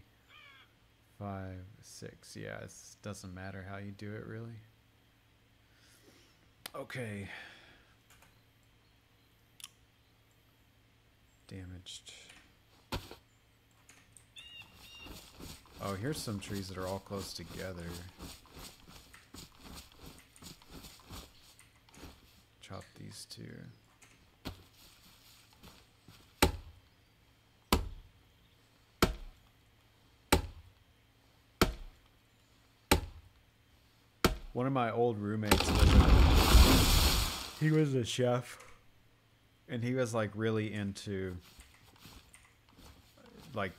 five, six. Yeah, it doesn't matter how you do it, really. Okay. Damaged. Oh, here's some trees that are all close together. Chop these two. One of my old roommates was a, he was a chef. And he was like really into like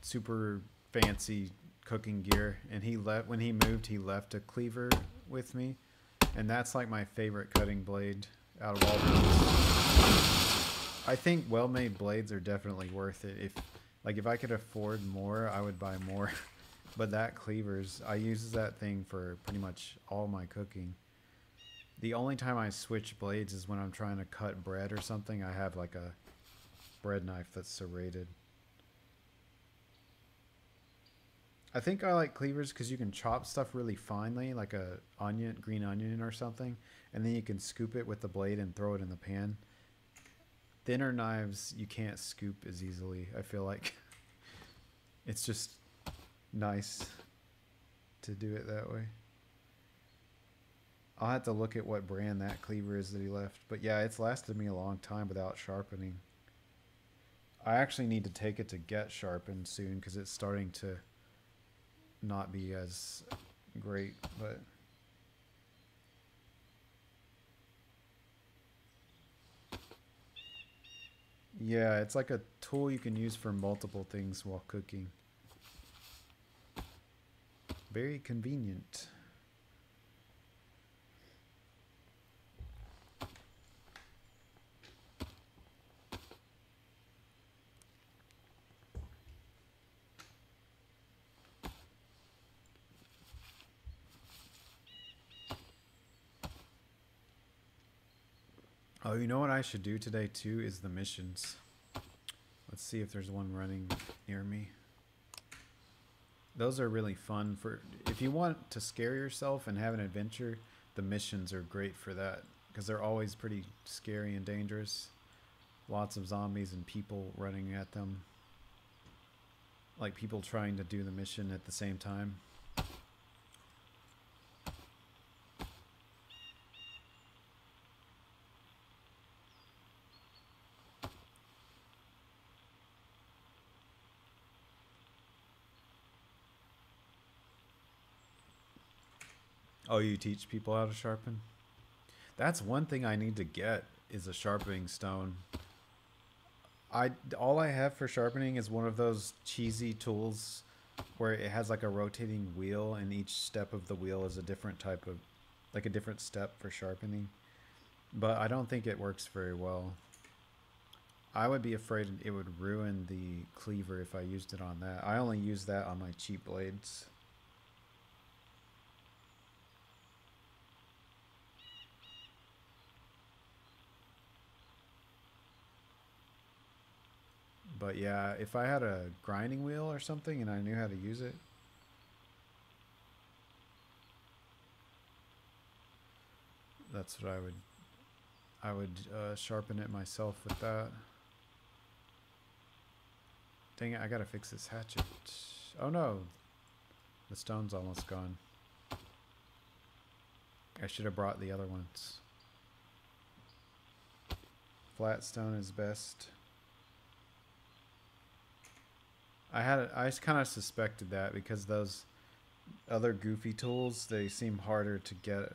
super fancy cooking gear. And he left when he moved he left a cleaver with me and that's like my favorite cutting blade out of all these i think well-made blades are definitely worth it. If like if i could afford more i would buy more. But that cleavers i use that thing for pretty much all my cooking. The only time i switch blades is when i'm trying to cut bread or something. I have like a bread knife that's serrated I think I like cleavers because you can chop stuff really finely, like a onion, green onion or something, and then you can scoop it with the blade and throw it in the pan. Thinner knives you can't scoop as easily. I feel like it's just nice to do it that way. I'll have to look at what brand that cleaver is that he left, but yeah, it's lasted me a long time without sharpening. I actually need to take it to get sharpened soon because it's starting to not be as great, but yeah, it's like a tool you can use for multiple things while cooking. Very convenient. Oh, you know what I should do today too is the missions. Let's see if there's one running near me. Those are really fun for if you want to scare yourself and have an adventure, the missions are great for that because they're always pretty scary and dangerous. Lots of zombies and people running at them. Like people trying to do the mission at the same time. Oh, you teach people how to sharpen? That's one thing I need to get is a sharpening stone. I all I have for sharpening is one of those cheesy tools where it has like a rotating wheel and each step of the wheel is a different type of like a different step for sharpening. But I don't think it works very well. I would be afraid it would ruin the cleaver if I used it on that. I only use that on my cheap blades. But yeah, if I had a grinding wheel or something and I knew how to use it. That's what I would, I would uh, sharpen it myself with that. Dang it, I gotta fix this hatchet. Oh no, the stone's almost gone. I should have brought the other ones. Flat stone is best. I had I kind of suspected that because those other goofy tools they seem harder to get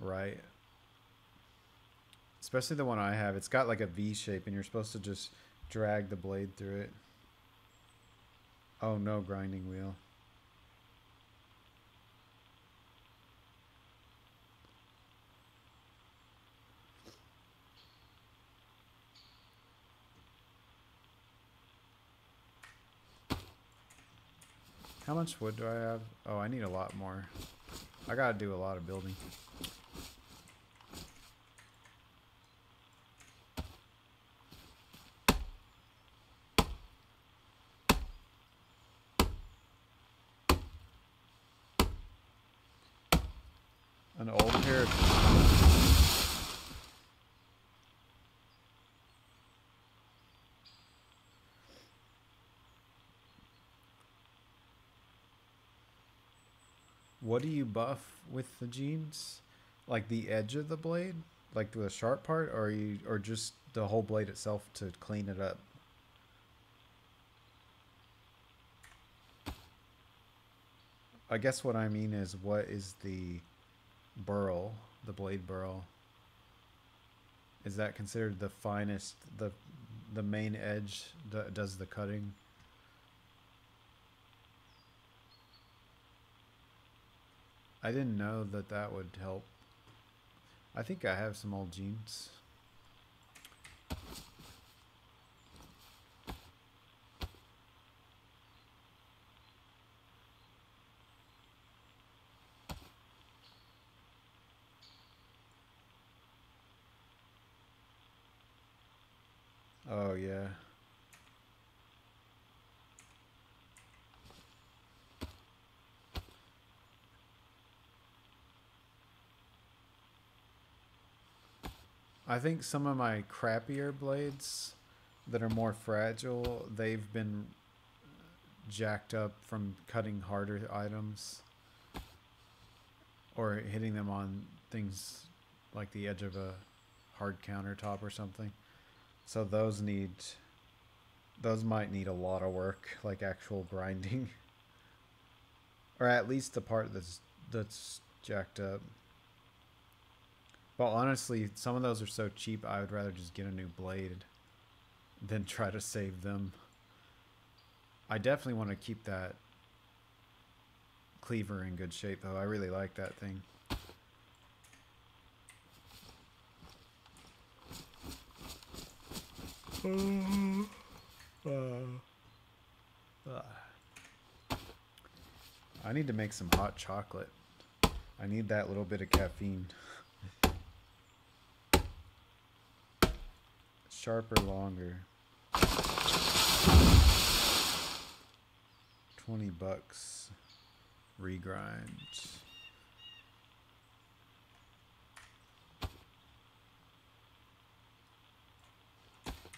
right. Especially the one I have. It's got like a V shape and you're supposed to just drag the blade through it. Oh no, grinding wheel. How much wood do I have? Oh, I need a lot more. I gotta do a lot of building. An old pair of What do you buff with the jeans? Like the edge of the blade, like the sharp part, or you, or just the whole blade itself to clean it up? I guess what I mean is, what is the burl, the blade burl? Is that considered the finest, the the main edge that does the cutting? I didn't know that that would help. I think I have some old jeans. Oh yeah. I think some of my crappier blades that are more fragile, they've been jacked up from cutting harder items or hitting them on things like the edge of a hard countertop or something. So those need those might need a lot of work, like actual grinding. or at least the part that's that's jacked up. But honestly, some of those are so cheap, I would rather just get a new blade than try to save them. I definitely want to keep that cleaver in good shape, though. I really like that thing. I need to make some hot chocolate. I need that little bit of caffeine. Sharper, longer. 20 bucks. Regrind.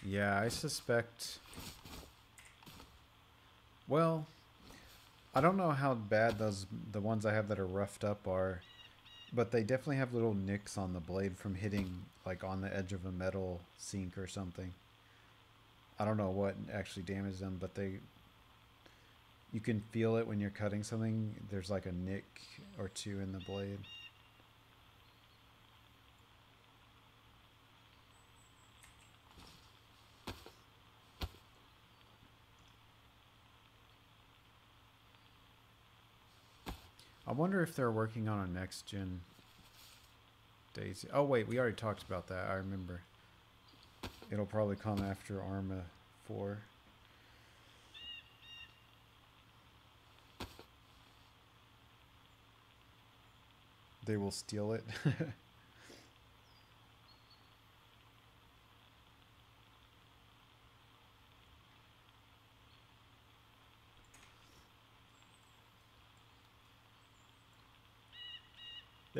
Yeah, I suspect. Well, I don't know how bad those the ones I have that are roughed up are, but they definitely have little nicks on the blade from hitting like on the edge of a metal sink or something. I don't know what actually damaged them, but they you can feel it when you're cutting something. There's like a nick or two in the blade. I wonder if they're working on a next gen DayZ. Oh wait, we already talked about that. I remember. It'll probably come after Arma 4. They will steal it.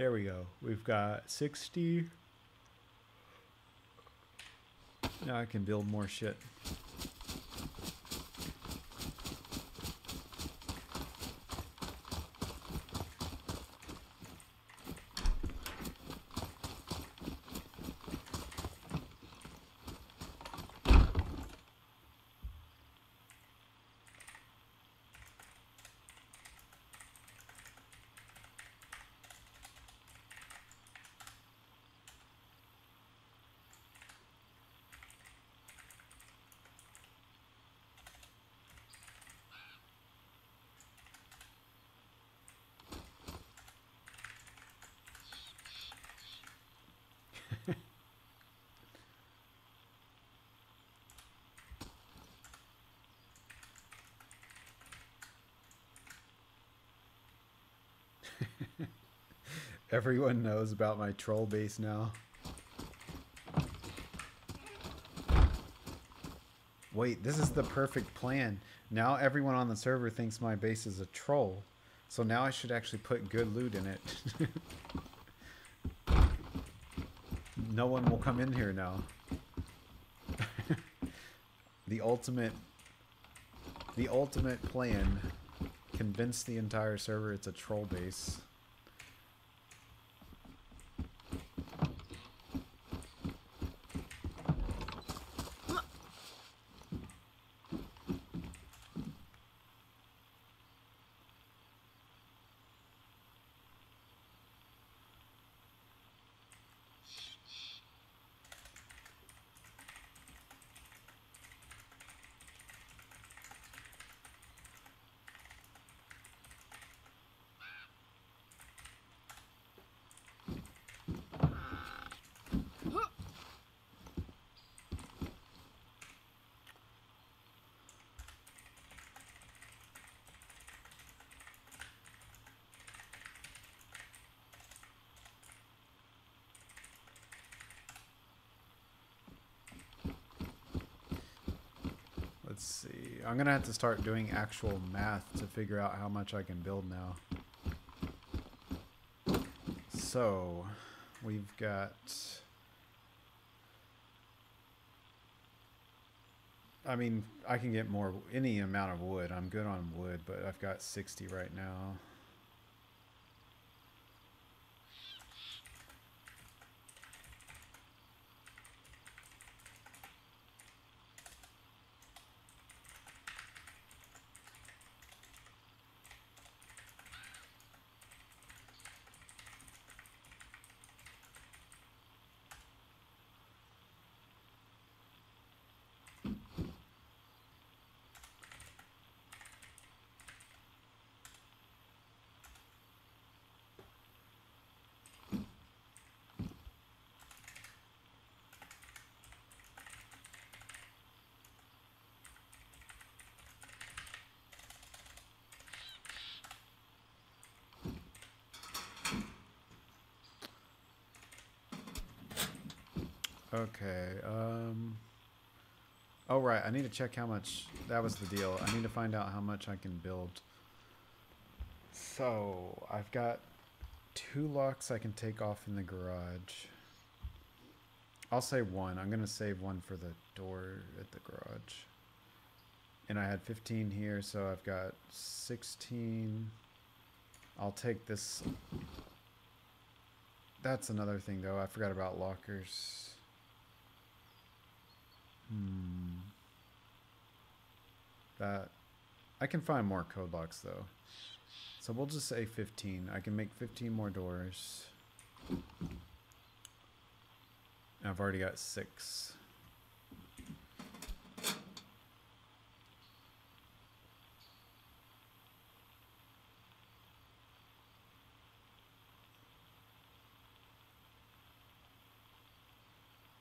There we go. We've got 60. Now I can build more shit. Everyone knows about my troll base now. Wait, this is the perfect plan. Now everyone on the server thinks my base is a troll. So now I should actually put good loot in it. no one will come in here now. the ultimate the ultimate plan convince the entire server it's a troll base. Let's see. I'm gonna have to start doing actual math to figure out how much I can build now. So, we've got. I mean, I can get more, any amount of wood. I'm good on wood, but I've got 60 right now. Okay. Um. Oh right, I need to check how much. That was the deal. I need to find out how much I can build. So I've got two locks I can take off in the garage. I'll say one. I'm gonna save one for the door at the garage. And I had 15 here, so I've got 16. I'll take this. That's another thing though. I forgot about lockers. Hmm. That I can find more code locks though. So we'll just say 15. I can make 15 more doors. I've already got six.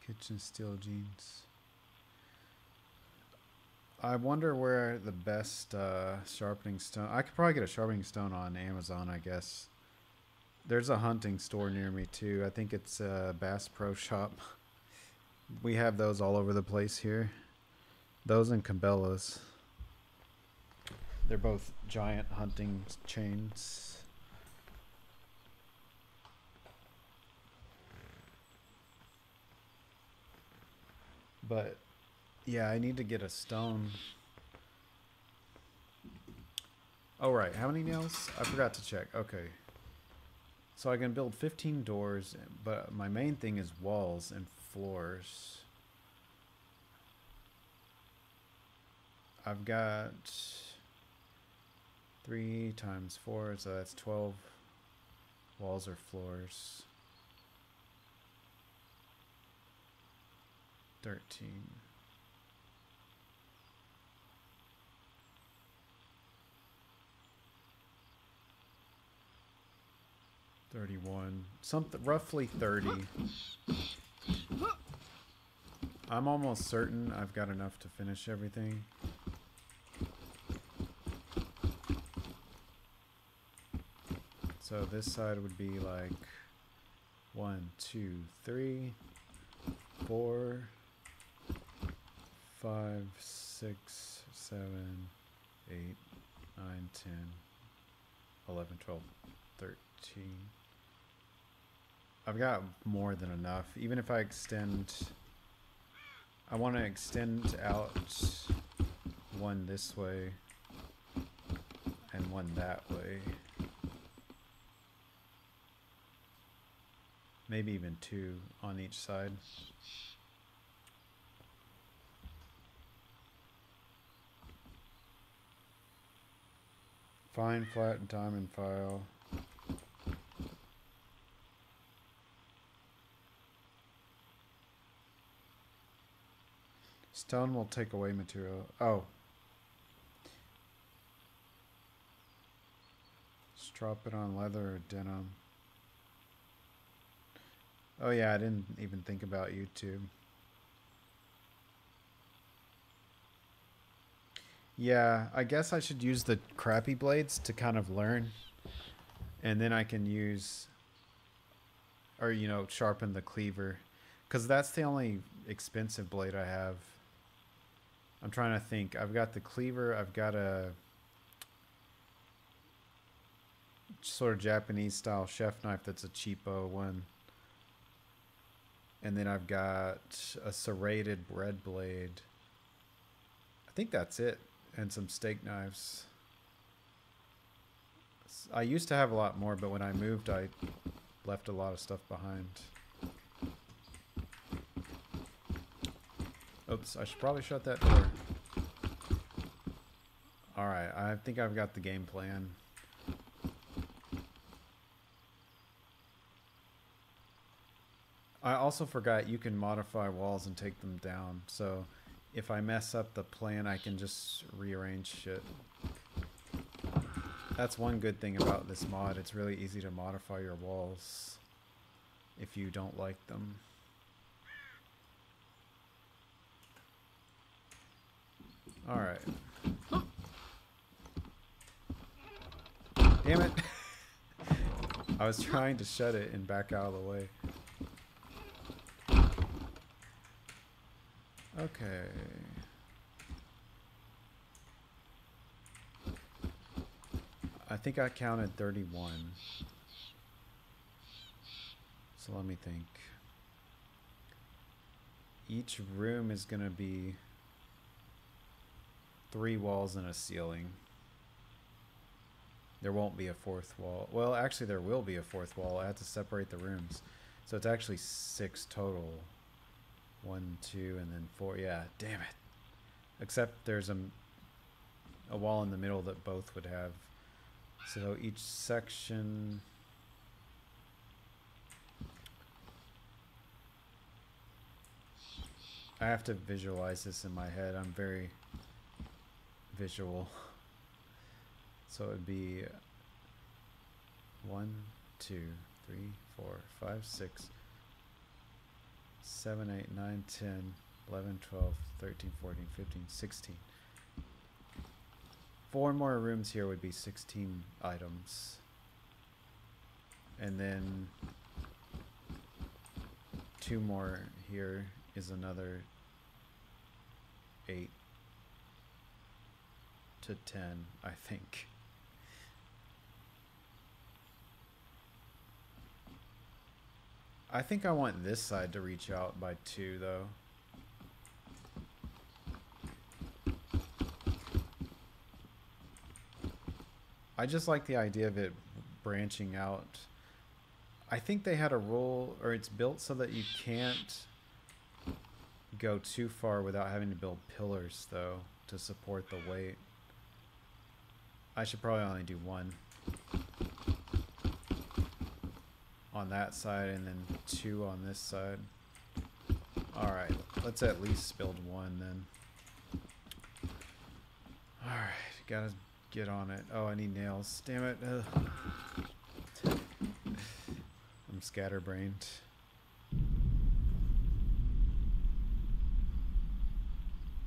Kitchen steel jeans. I wonder where the best uh, sharpening stone. I could probably get a sharpening stone on Amazon, I guess. There's a hunting store near me too. I think it's Bass Pro Shop. We have those all over the place here. Those and Cabela's. They're both giant hunting chains. But yeah, I need to get a stone. Oh right, how many nails? I forgot to check. Okay. So I can build 15 doors, but my main thing is walls and floors. I've got three times four, so that's 12 walls or floors. 13. Thirty-one, something roughly thirty. I'm almost certain I've got enough to finish everything. So this side would be like one, two, three, four, five, six, seven, eight, nine, ten, eleven, twelve, thirteen. I've got more than enough. Even if I extend, I want to extend out one this way and one that way. Maybe even two on each side. Fine flat and diamond file. Stone will take away material. Oh. Strop it on leather or denim. Oh yeah, I didn't even think about YouTube. Yeah, I guess I should use the crappy blades to kind of learn. And then I can use, or, you know, sharpen the cleaver. Because that's the only expensive blade I have. I'm trying to think. I've got the cleaver. I've got a sort of Japanese style chef knife that's a cheapo one. And then I've got a serrated bread blade. I think that's it. And some steak knives. I used to have a lot more, but when I moved, I left a lot of stuff behind. Oops, I should probably shut that door. Alright, I think I've got the game plan. I also forgot you can modify walls and take them down. So if I mess up the plan, I can just rearrange shit. That's one good thing about this mod. It's really easy to modify your walls if you don't like them. Alright. Damn it. I was trying to shut it and back out of the way. Okay. I think I counted 31. So let me think. Each room is going to be three walls and a ceiling. There won't be a fourth wall. Well, actually, there will be a fourth wall. I have to separate the rooms. So it's actually six total. One, two, and then four. Yeah, damn it. Except there's a, a wall in the middle that both would have. So each section. I have to visualize this in my head. I'm very visual. So it'd be one, two, three, four, five, six, seven, eight, nine, ten, eleven, twelve, thirteen, fourteen, fifteen, sixteen. Four more rooms here would be 16 items. And then two more here is another 8 to 10, I think. I think I want this side to reach out by two, though. I just like the idea of it branching out. I think they had a rule, or it's built so that you can't go too far without having to build pillars, though, to support the weight. I should probably only do one on that side and then two on this side. Alright, let's at least build one then. Alright, gotta get on it. Oh, I need nails. Damn it. Ugh. I'm scatterbrained.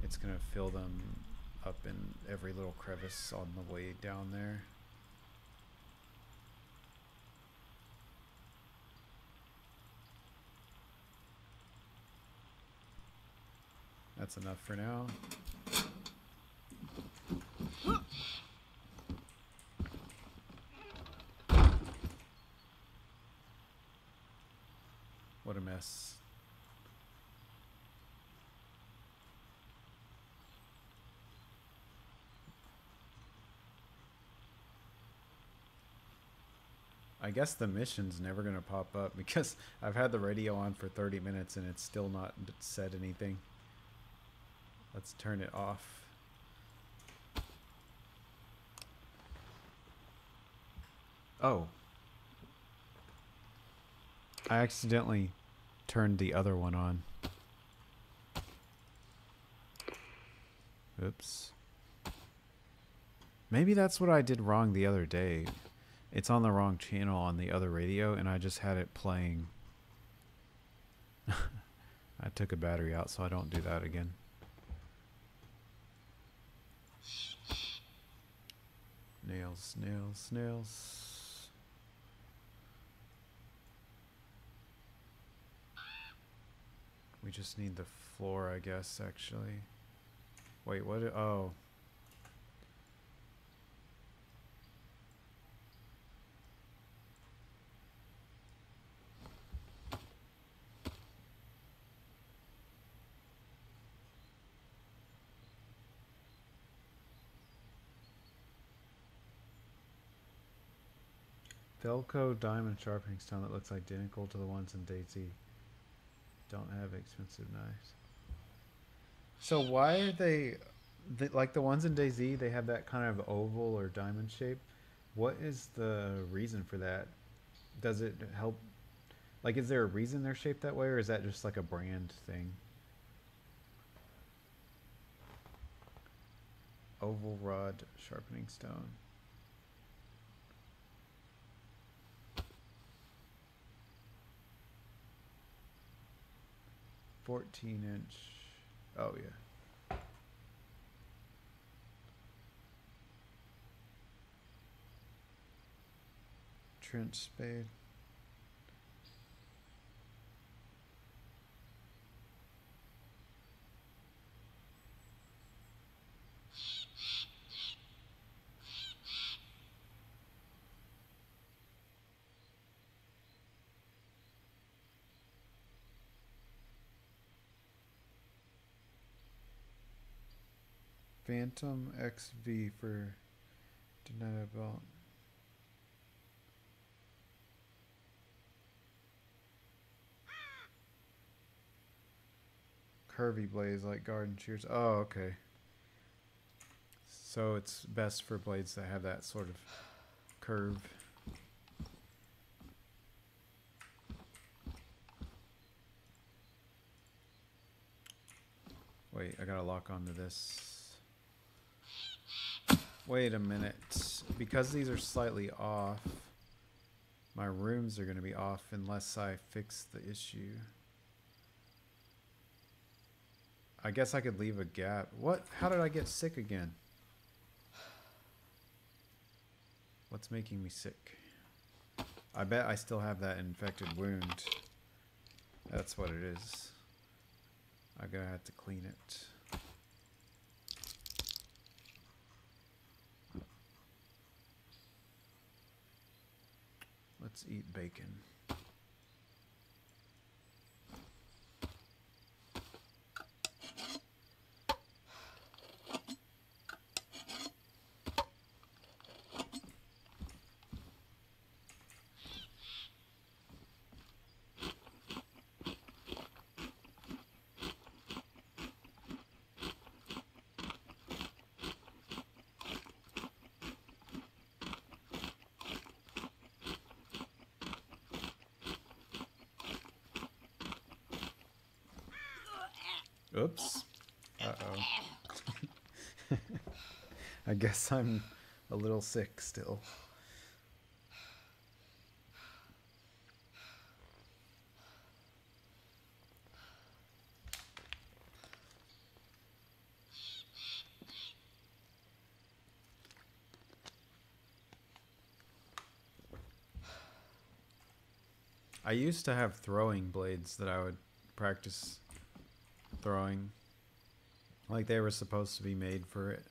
It's gonna fill them up in every little crevice on the way down there. That's enough for now. What a mess. I guess the mission's never going to pop up because I've had the radio on for 30 minutes and it's still not said anything. Let's turn it off. Oh. I accidentally turned the other one on. Oops. Maybe that's what I did wrong the other day. It's on the wrong channel on the other radio and I just had it playing. I took a battery out so I don't do that again. Nails, nails, nails. We just need the floor, I guess, actually. Wait, what? Oh. Velco diamond sharpening stone that looks identical to the ones in DayZ. Don't have expensive knives. So why are they, they like the ones in DayZ? They have that kind of oval or diamond shape. What is the reason for that? Does it help? Like, is there a reason they're shaped that way, or is that just like a brand thing? Oval rod sharpening stone. 14 inch. Oh, yeah. Trench spade. Phantom XV for denied belt. Curvy blades like garden shears. Oh, okay. So it's best for blades that have that sort of curve. Wait, I gotta lock onto this. Wait a minute. Because these are slightly off, my rooms are going to be off unless I fix the issue. I guess I could leave a gap. What? How did I get sick again? What's making me sick? I bet I still have that infected wound. That's what it is. I'm gonna have to clean it. Let's eat bacon. Oops. Uh oh. I guess I'm a little sick still. I used to have throwing blades that I would practice throwing. Like they were supposed to be made for it.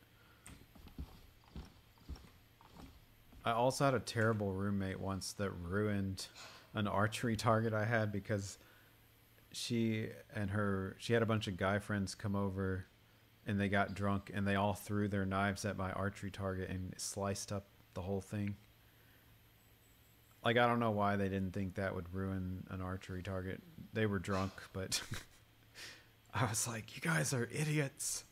I also had a terrible roommate once that ruined an archery target I had because she and her she had a bunch of guy friends come over and they got drunk and they all threw their knives at my archery target and sliced up the whole thing. Like I don't know why they didn't think that would ruin an archery target. They were drunk, but I was like, "You guys are idiots."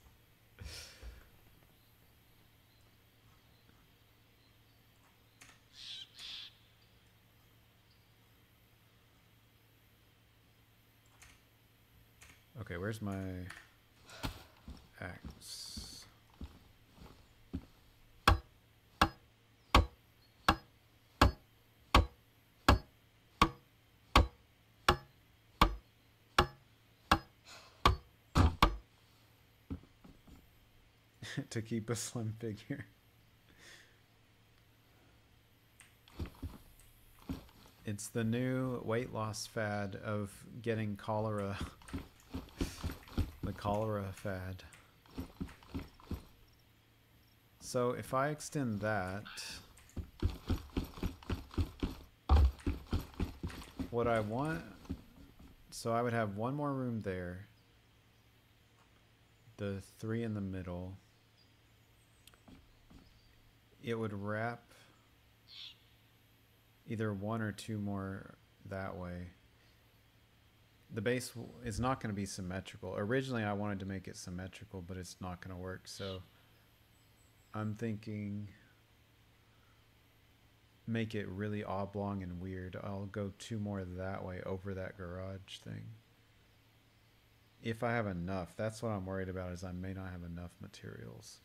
Okay, where's my axe? to keep a slim figure. It's the new weight loss fad of getting cholera. cholera fad. So if I extend that, what I want, so I would have one more room there, the three in the middle. It would wrap either one or two more that way. The base is not going to be symmetrical. Originally, I wanted to make it symmetrical, but it's not going to work. So I'm thinking make it really oblong and weird. I'll go two more that way over that garage thing. If I have enough, that's what I'm worried about is I may not have enough materials.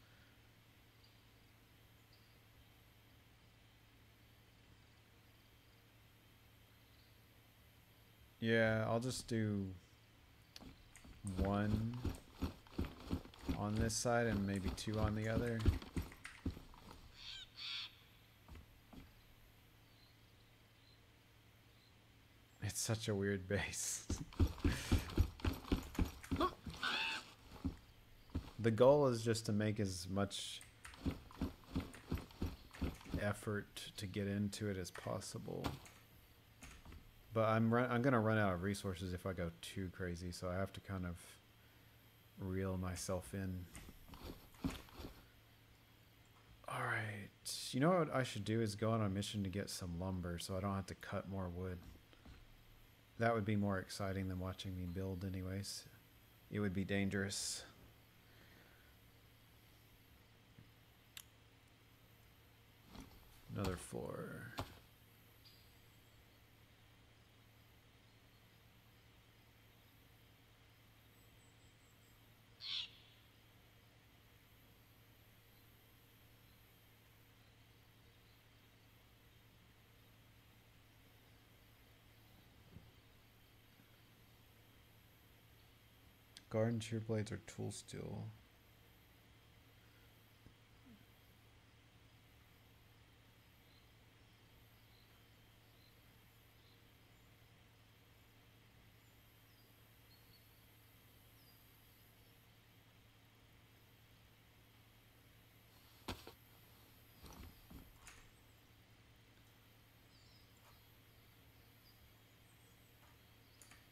Yeah, I'll just do one on this side and maybe two on the other. It's such a weird base. the goal is just to make as much effort to get into it as possible. But I'm run- I'm gonna run out of resources if I go too crazy, so I have to kind of reel myself in. All right, you know what I should do is go on a mission to get some lumber, so I don't have to cut more wood. That would be more exciting than watching me build, anyways. It would be dangerous. Another floor. Garden shear blades are tool steel.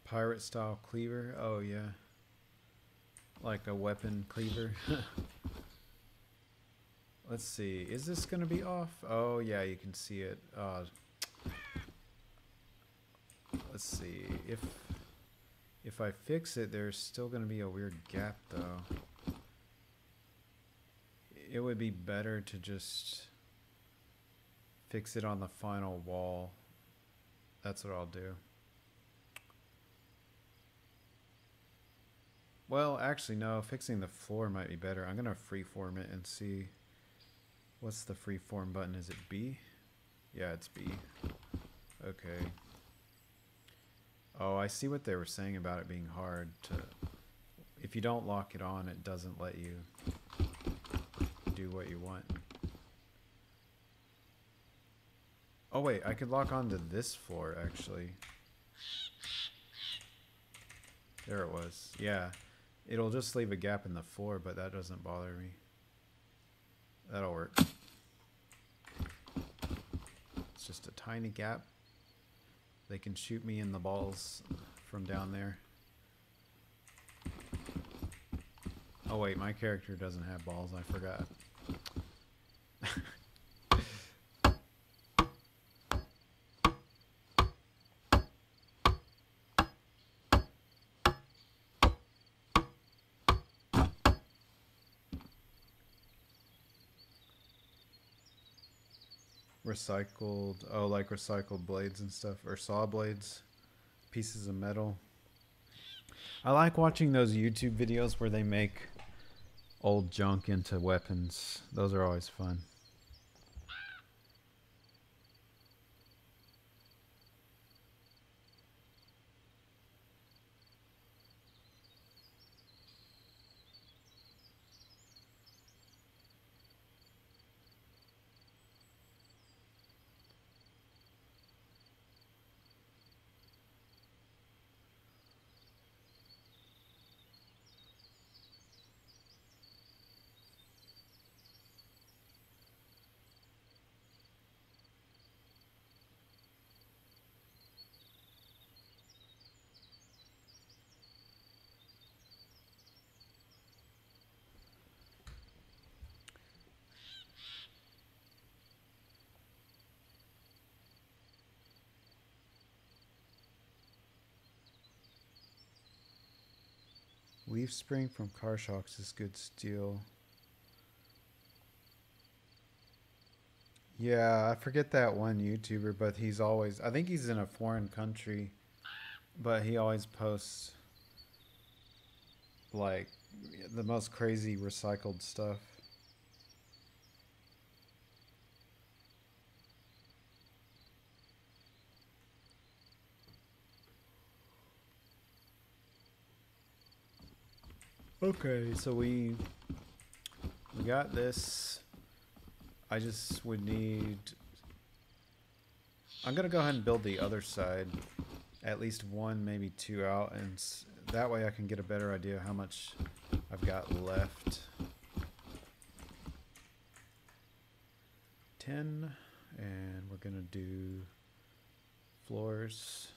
Pirate style cleaver. Oh yeah. Like a weapon cleaver. Let's see. Is this going to be off? Oh yeah, you can see it. Uh, let's see. If if I fix it, there's still going to be a weird gap though. It would be better to just fix it on the final wall. That's what I'll do. Well, actually, no. Fixing the floor might be better. I'm gonna freeform it and see. What's the freeform button? Is it B? Yeah, it's B. Okay. Oh, I see what they were saying about it being hard to. If you don't lock it on, it doesn't let you do what you want. Oh wait, I could lock onto this floor actually. There it was. Yeah. It'll just leave a gap in the floor, but that doesn't bother me. That'll work. It's just a tiny gap. They can shoot me in the balls from down there. Oh wait, my character doesn't have balls, I forgot. recycled oh like recycled blades and stuff or saw blades pieces of metal. I like watching those youtube videos where they make old junk into weapons. Those are always fun leaf spring from car shocks is good steel. Yeah i forget that one youtuber but he's always i think he's in a foreign country but he always posts like the most crazy recycled stuff Okay, so we we got this. I just would need. I'm gonna go ahead and build the other side, at least one, maybe two out, and that way I can get a better idea how much I've got left. Ten, and we're gonna do floors.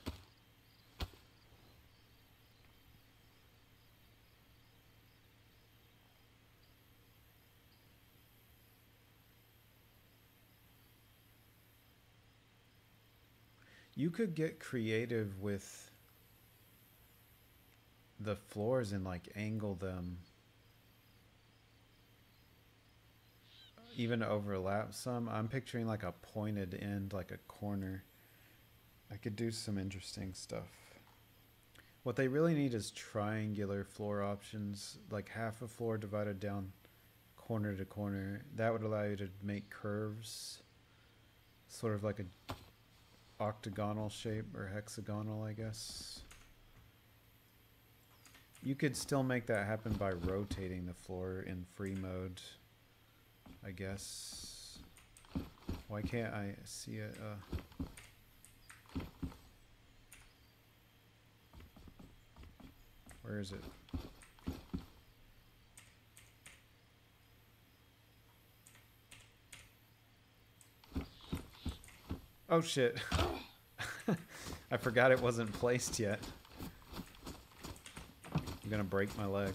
You could get creative with the floors and like angle them. Even overlap some. I'm picturing like a pointed end, like a corner. I could do some interesting stuff. What they really need is triangular floor options, like half a floor divided down corner to corner. That would allow you to make curves, sort of like a octagonal shape or hexagonal, I guess. You could still make that happen by rotating the floor in free mode, I guess. Why can't I see it? Uh, where is it? Oh shit. I forgot it wasn't placed yet. I'm gonna break my leg.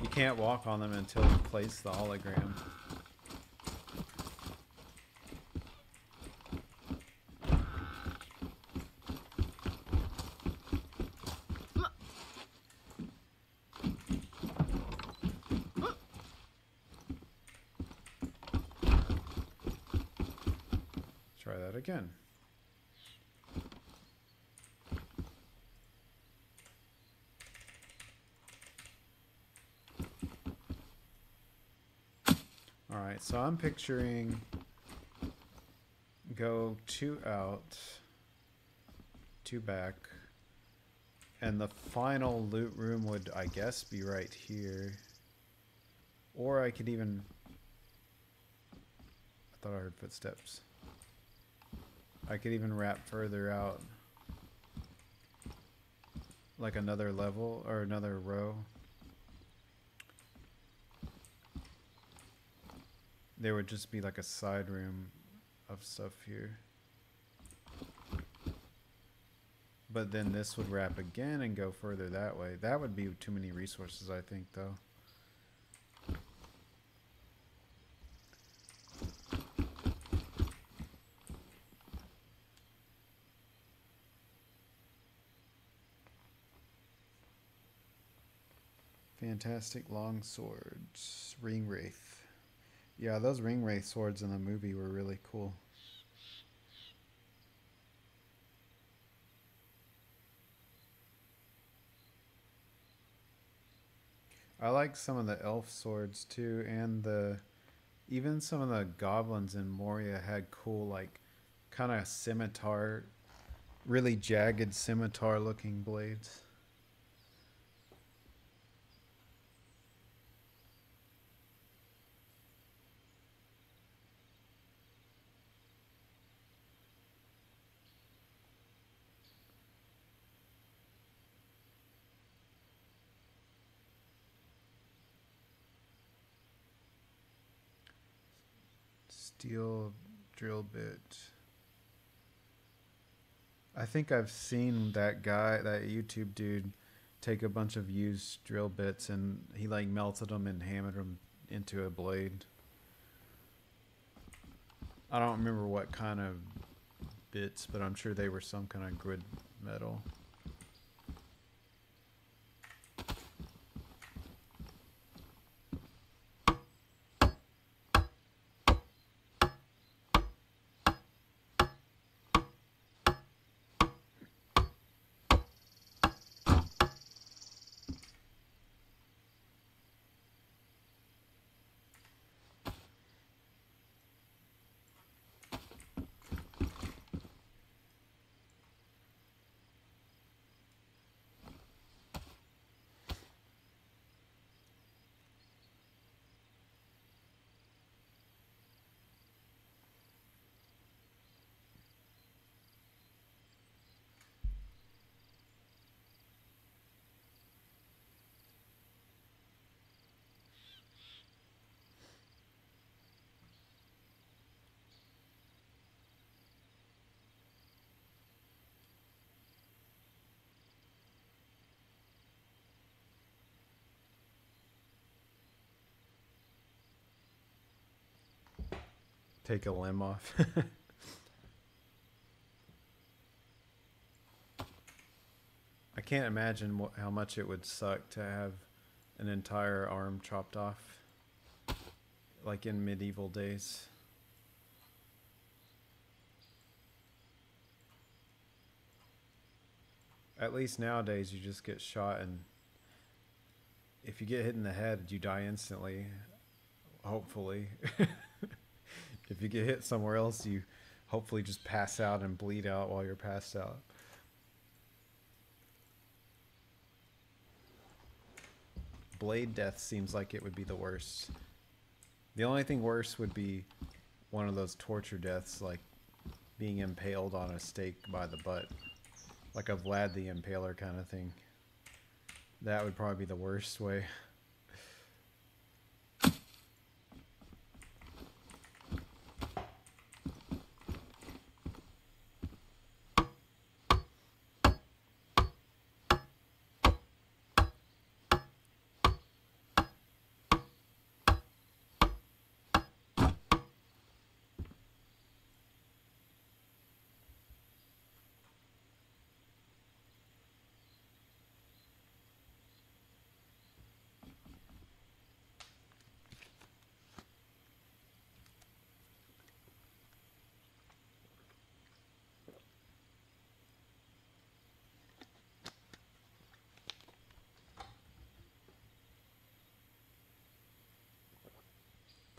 You can't walk on them until you place the hologram. Try that again. So I'm picturing go two out, two back, and the final loot room would, I guess, be right here. Or I could even. I thought I heard footsteps. I could even wrap further out. Like another level or another row. There would just be like a side room of stuff here. But then this would wrap again and go further that way. That would be too many resources, I think, though. Fantastic long swords. Ring Wraith. Yeah, those Ring Wraith swords in the movie were really cool. I like some of the elf swords too, and the even some of the goblins in Moria had cool like kind of scimitar, really jagged scimitar looking blades. Steel drill bit. I think I've seen that guy, that YouTube dude, take a bunch of used drill bits and he like melted them and hammered them into a blade. I don't remember what kind of bits, but I'm sure they were some kind of good metal. Take a limb off. I can't imagine what, how much it would suck to have an entire arm chopped off, like in medieval days. At least nowadays, you just get shot, and if you get hit in the head, you die instantly. Hopefully. if you get hit somewhere else, you hopefully just pass out and bleed out while you're passed out. Blade death seems like it would be the worst. The only thing worse would be one of those torture deaths, like being impaled on a stake by the butt. Like a Vlad the Impaler kind of thing. That would probably be the worst way.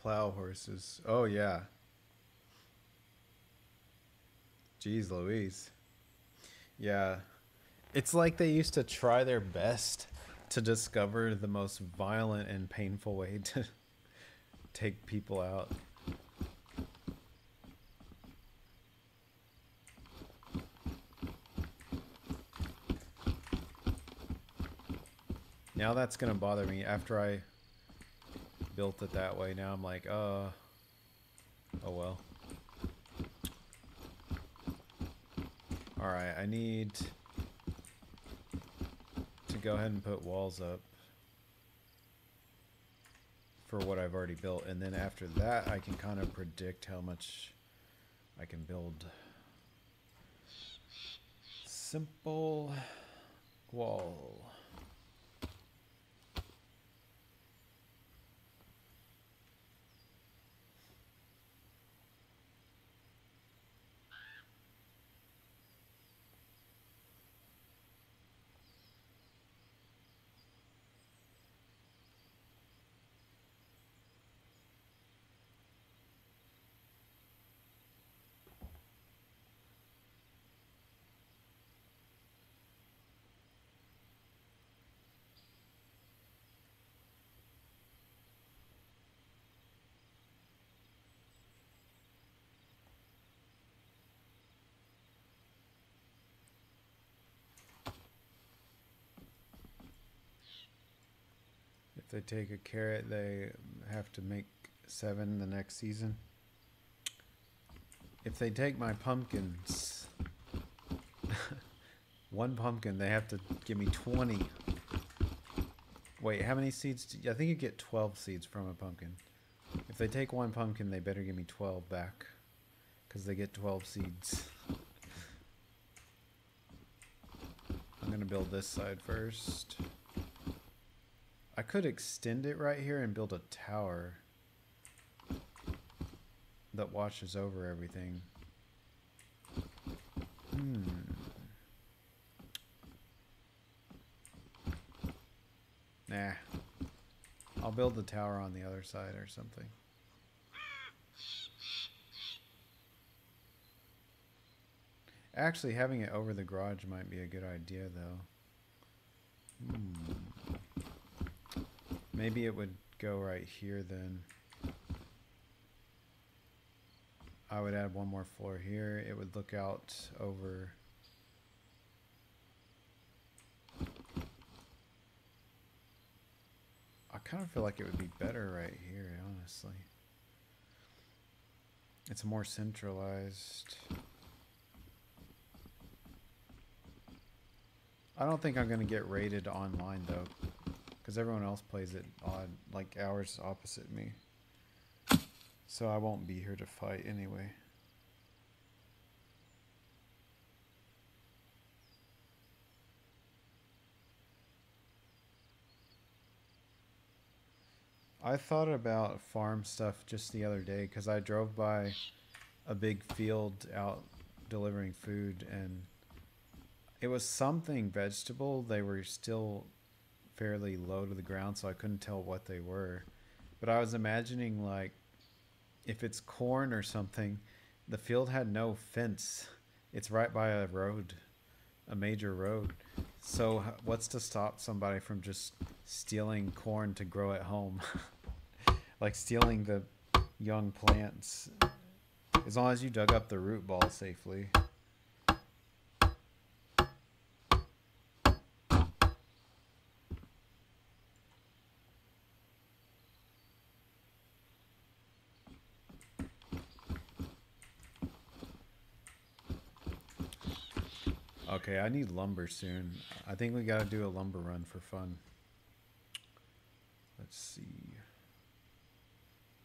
Plow horses. Oh yeah. Jeez Louise. Yeah. It's like they used to try their best to discover the most violent and painful way to take people out. Now that's gonna bother me after I built it that way. Now I'm like, uh, oh well. Alright, I need to go ahead and put walls up for what I've already built. And then after that, I can kind of predict how much I can build. Simple wall. They take a carrot, they have to make seven the next season. If they take my pumpkins, one pumpkin, they have to give me 20. Wait, how many seeds? Do, I think you get 12 seeds from a pumpkin. If they take one pumpkin, they better give me 12 back. Because they get 12 seeds. I'm going to build this side first. I could extend it right here and build a tower that watches over everything. Hmm. Nah. I'll build the tower on the other side or something. Actually, having it over the garage might be a good idea, though. Hmm. Maybe it would go right here then. I would add one more floor here. It would look out over. I kind of feel like it would be better right here, honestly. It's a more centralized. I don't think I'm going to get rated online though, because everyone else plays it odd, like hours opposite me. So I won't be here to fight anyway. I thought about farm stuff just the other day because I drove by a big field out delivering food and it was something vegetable. They were still fairly low to the ground, so I couldn't tell what they were. But I was imagining like if it's corn or something, the field had no fence. It's right by a road, a major road. So what's to stop somebody from just stealing corn to grow at home? like stealing the young plants. As long as you dug up the root ball safely. Okay, I need lumber soon. I think we gotta do a lumber run for fun. Let's see.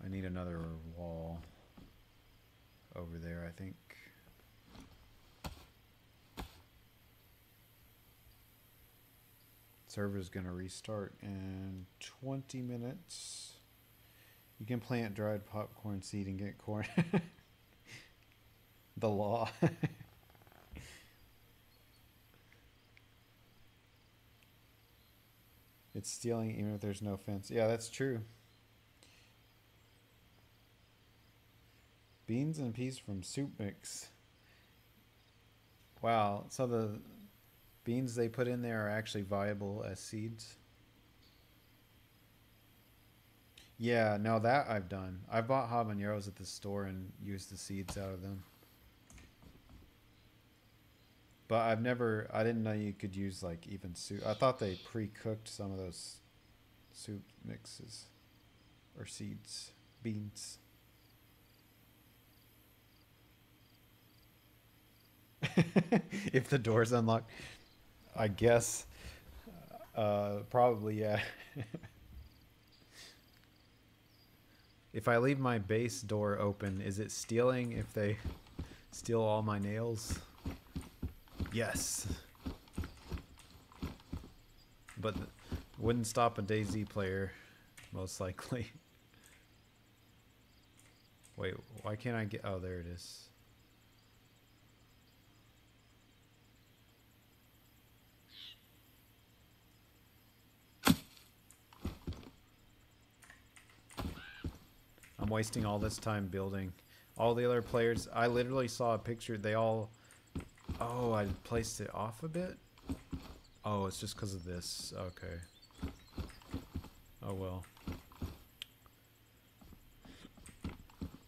I need another wall over there, I think. Server's gonna restart in 20 minutes. You can plant dried popcorn seed and get corn. the law. It's stealing even if there's no fence. Yeah, that's true. Beans and peas from soup mix. Wow, so the beans they put in there are actually viable as seeds? Yeah, now that I've done. I've bought habaneros at the store and used the seeds out of them. But I've never, I didn't know you could use like even soup. I thought they pre cooked some of those soup mixes or seeds, beans. if the door's unlocked, I guess, uh, probably, yeah. if I leave my base door open, is it stealing if they steal all my nails? Yes. But wouldn't stop a DayZ player, most likely. Wait, why can't I get... Oh, there it is. I'm wasting all this time building. All the other players, I literally saw a picture. They all, oh, I placed it off a bit. Oh, it's just because of this. Okay. Oh well.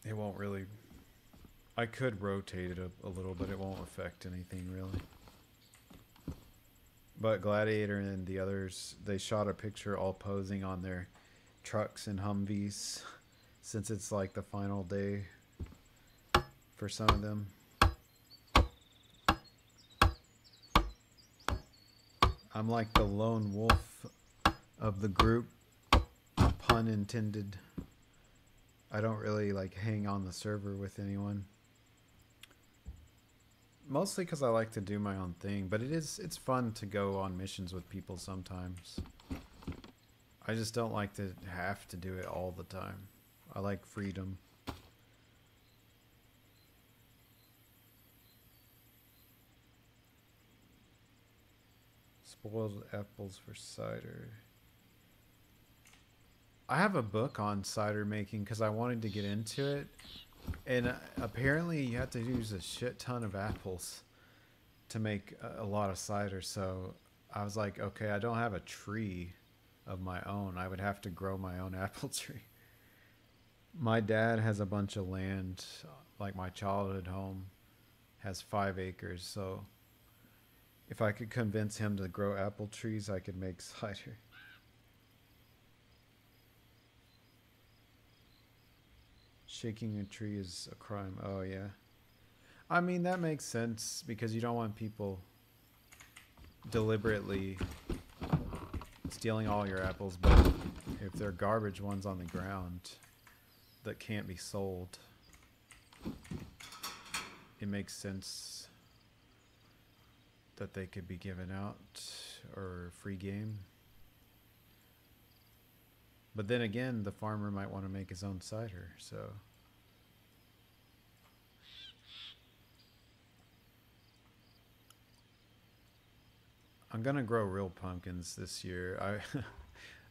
It won't really. I could rotate it a, a little, but it won't affect anything really. But Gladiator and the others, they shot a picture all posing on their trucks and Humvees since it's like the final day for some of them. I'm like the lone wolf of the group, pun intended. I don't really like hang on the server with anyone. Mostly because I like to do my own thing, but it is it's fun to go on missions with people sometimes. I just don't like to have to do it all the time. I like freedom. Spoiled apples for cider. I have a book on cider making because I wanted to get into it. And uh, apparently you have to use a shit ton of apples to make a lot of cider. So I was like, okay, I don't have a tree of my own. I would have to grow my own apple tree. My dad has a bunch of land, like my childhood home has five acres. So if I could convince him to grow apple trees, I could make cider. Shaking a tree is a crime. Oh, yeah. I mean, that makes sense because you don't want people deliberately stealing all your apples, but if they're garbage ones on the ground that can't be sold, it makes sense that they could be given out or free game. But then again, the farmer might want to make his own cider, so. I'm gonna grow real pumpkins this year. I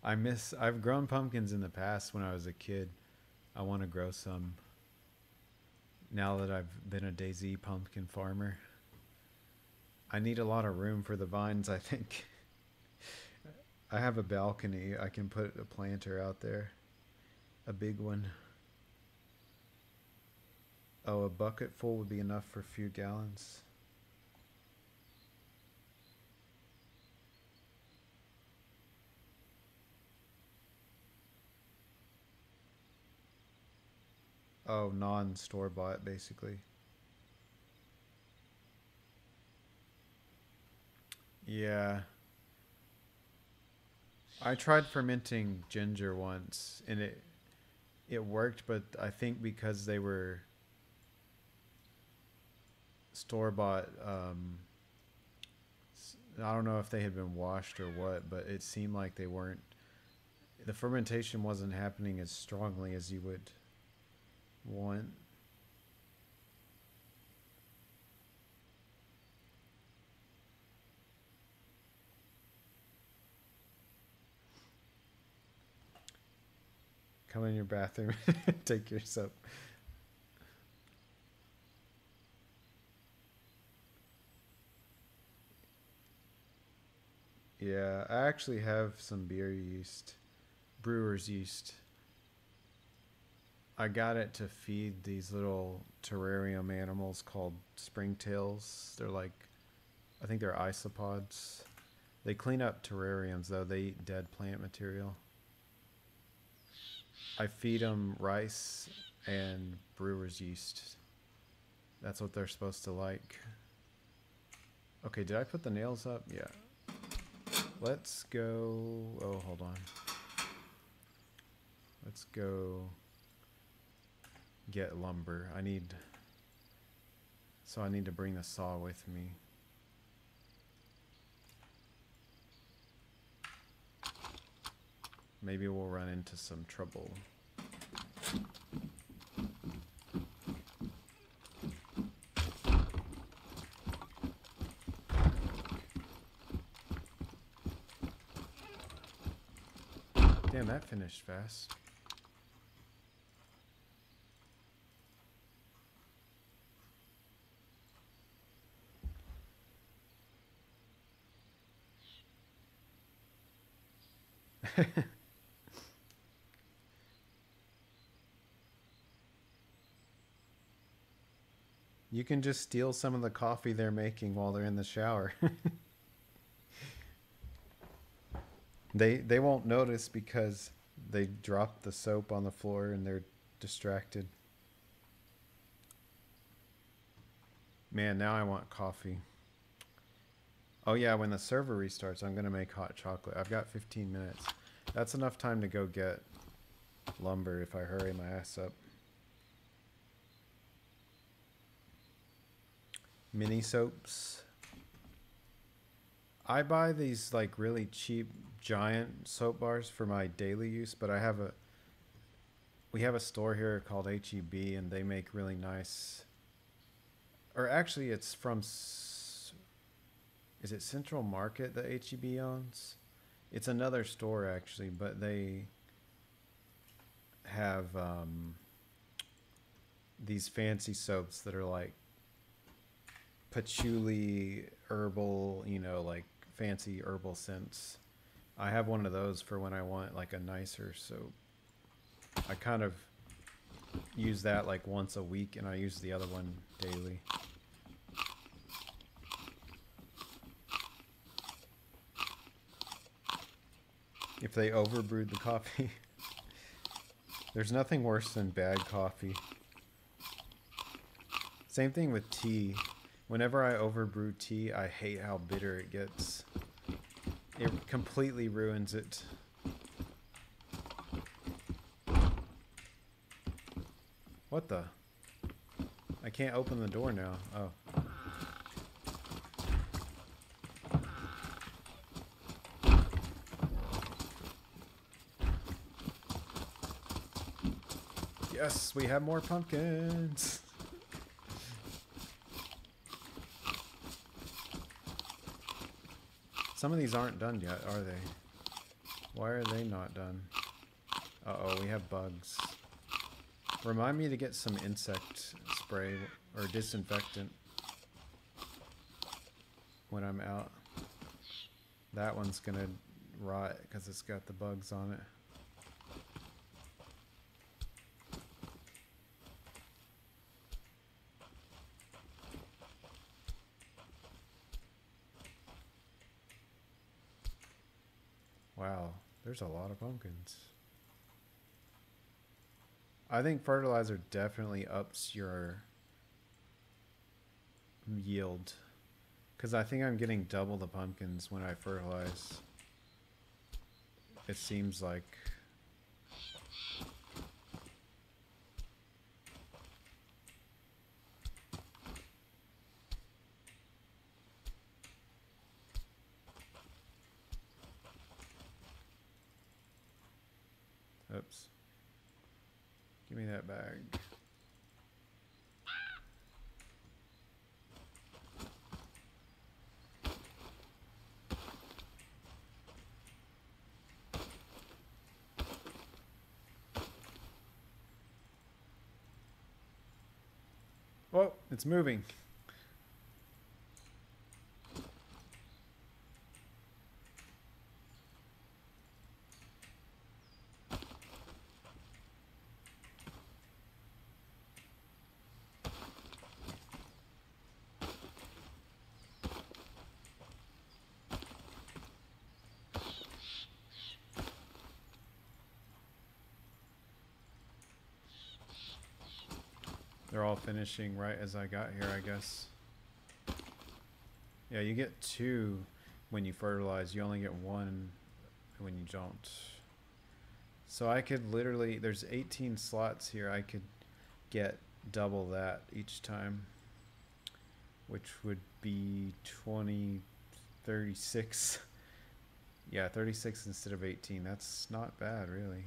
I miss I've grown pumpkins in the past when I was a kid. I want to grow some now that I've been a DayZ pumpkin farmer. I need a lot of room for the vines, I think. I have a balcony. I can put a planter out there. A big one. Oh, a bucket full would be enough for a few gallons. Oh, non store bought, basically. Yeah. I tried fermenting ginger once and it it worked, but I think because they were store bought um I don't know if they had been washed or what, but it seemed like they weren't the fermentation wasn't happening as strongly as you would want. Come in your bathroom and take your soap. Yeah, I actually have some beer yeast, brewer's yeast. I got it to feed these little terrarium animals called springtails. They're like, I think they're isopods. They clean up terrariums though, they eat dead plant material. I feed them rice and brewer's yeast. That's what they're supposed to like. Okay, did I put the nails up? Yeah. Let's go. Oh, hold on. Let's go get lumber. I need. So I need to bring the saw with me. Maybe we'll run into some trouble. Damn, that finished fast. You can just steal some of the coffee they're making while they're in the shower. they they won't notice because they dropped the soap on the floor and they're distracted. Man, now I want coffee. Oh yeah, when the server restarts, I'm gonna make hot chocolate. I've got 15 minutes. That's enough time to go get lumber if I hurry my ass up. Mini soaps. I buy these like really cheap giant soap bars for my daily use, but I have a we have a store here called HEB and they make really nice or actually it's from is it Central Market that HEB owns? It's another store actually, but they have um, these fancy soaps that are like patchouli herbal, you know, like fancy herbal scents. I have one of those for when I want like a nicer soap. I kind of use that like once a week and I use the other one daily. If they overbrewed the coffee. There's nothing worse than bad coffee. Same thing with tea. Whenever I overbrew tea, I hate how bitter it gets. It completely ruins it. What the? I can't open the door now. Oh. Yes, we have more pumpkins. Some of these aren't done yet, are they? Why are they not done? Uh-oh, we have bugs. Remind me to get some insect spray or disinfectant when I'm out. That one's gonna rot because it's got the bugs on it. Wow, there's a lot of pumpkins. I think fertilizer definitely ups your yield. Because I think I'm getting double the pumpkins when I fertilize. It seems like. Oops. Give me that bag. Oh, it's moving. all finishing right as I got here, I guess. Yeah, you get two when you fertilize. You only get one when you don't. So I could literally, there's 18 slots here. I could get double that each time, which would be 20, 36. Yeah, 36 instead of 18. That's not bad, really.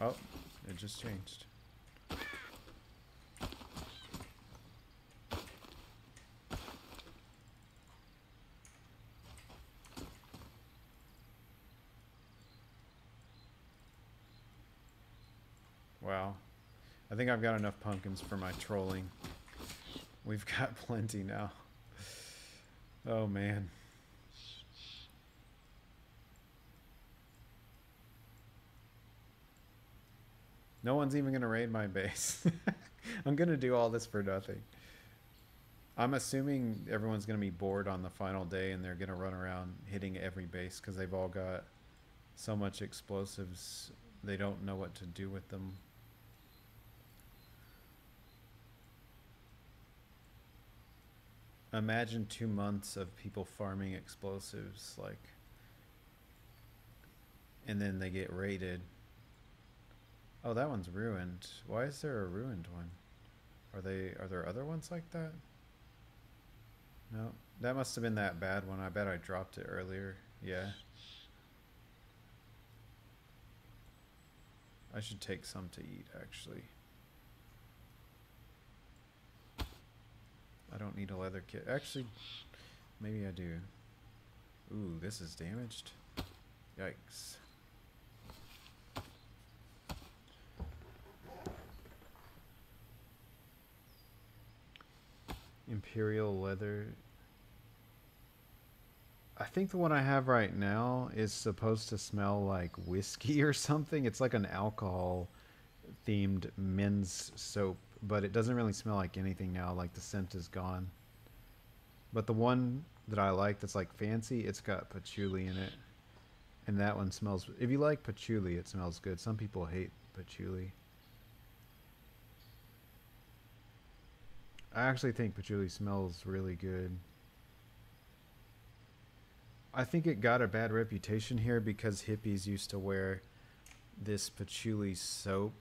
Oh, it just changed. Wow. I think I've got enough pumpkins for my trolling. We've got plenty now. Oh man. No one's even gonna raid my base. I'm gonna do all this for nothing. I'm assuming everyone's gonna be bored on the final day and they're gonna run around hitting every base because they've all got so much explosives they don't know what to do with them. Imagine two months of people farming explosives, like, and then they get raided. Oh, that one's ruined. Why is there a ruined one? Are they? Are there other ones like that? No, that must have been that bad one. I bet I dropped it earlier. Yeah. I should take some to eat, actually. I don't need a leather kit. Actually, maybe I do. Ooh, this is damaged. Yikes. Imperial leather. I think the one I have right now is supposed to smell like whiskey or something. It's like an alcohol themed men's soap, but it doesn't really smell like anything now. Like the scent is gone. But the one that I like that's like fancy, it's got patchouli in it. And that one smells. If you like patchouli, it smells good. Some people hate patchouli. I actually think patchouli smells really good. I think it got a bad reputation here because hippies used to wear this patchouli soap,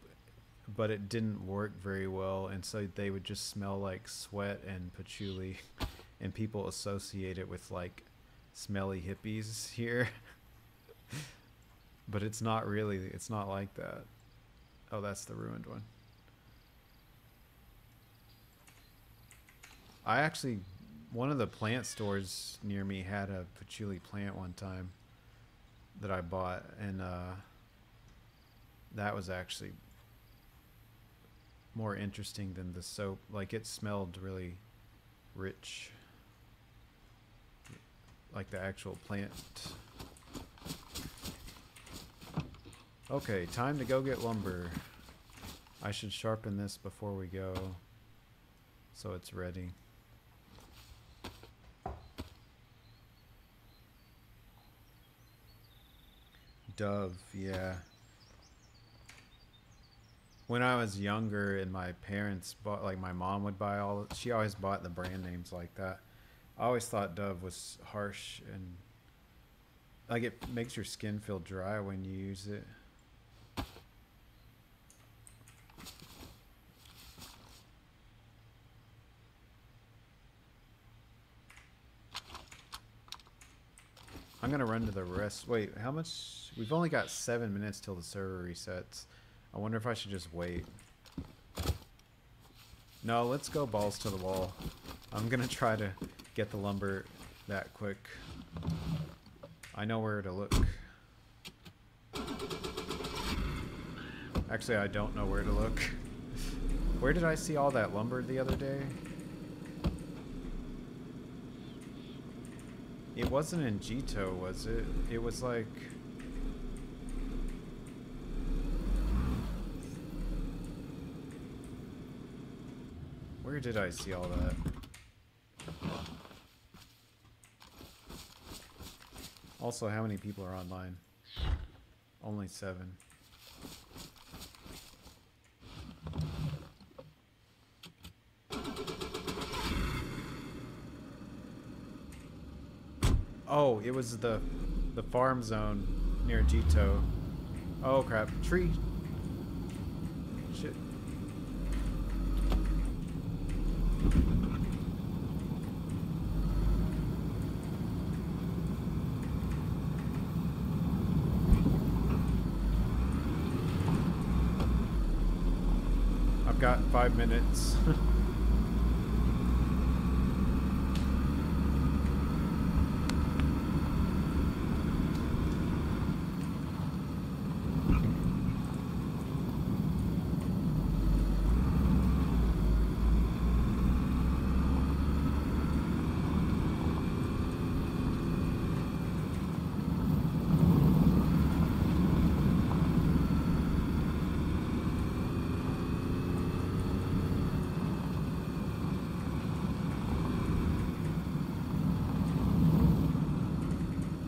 but it didn't work very well, and so they would just smell like sweat and patchouli, and people associate it with like smelly hippies here. but it's not really, it's not like that. Oh, that's the ruined one. I actually one of the plant stores near me had a patchouli plant one time that I bought, and uh, that was actually more interesting than the soap. Like it smelled really rich, like the actual plant. Okay, time to go get lumber. I should sharpen this before we go, so it's ready. Dove, yeah. When I was younger and my parents bought, like my mom would buy all, she always bought the brand names like that. I always thought Dove was harsh and like it makes your skin feel dry when you use it. I'm gonna run to the rest. Wait, how much? We've only got seven minutes till the server resets. I wonder if I should just wait. No, let's go balls to the wall. I'm gonna try to get the lumber that quick. I know where to look. Actually, I don't know where to look. Where did I see all that lumber the other day? It wasn't in Jito, was it? It was like... Where did I see all that? Also, how many people are online? Only seven. Oh, it was the the farm zone near Jito. Oh crap. Tree I've got five minutes.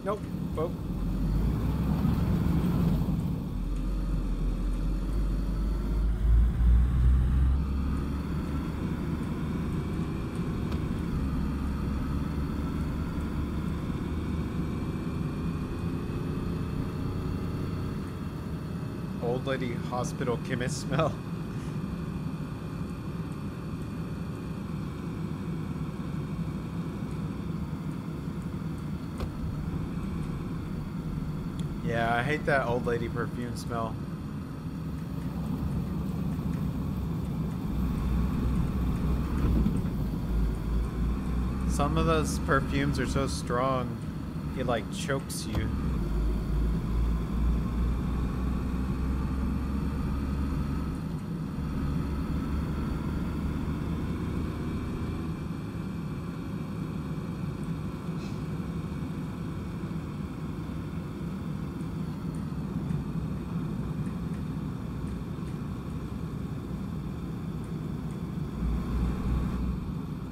nope. Oh. Old lady hospital chemist smell. Yeah, I hate that old lady perfume smell. Some of those perfumes are so strong, it like chokes you.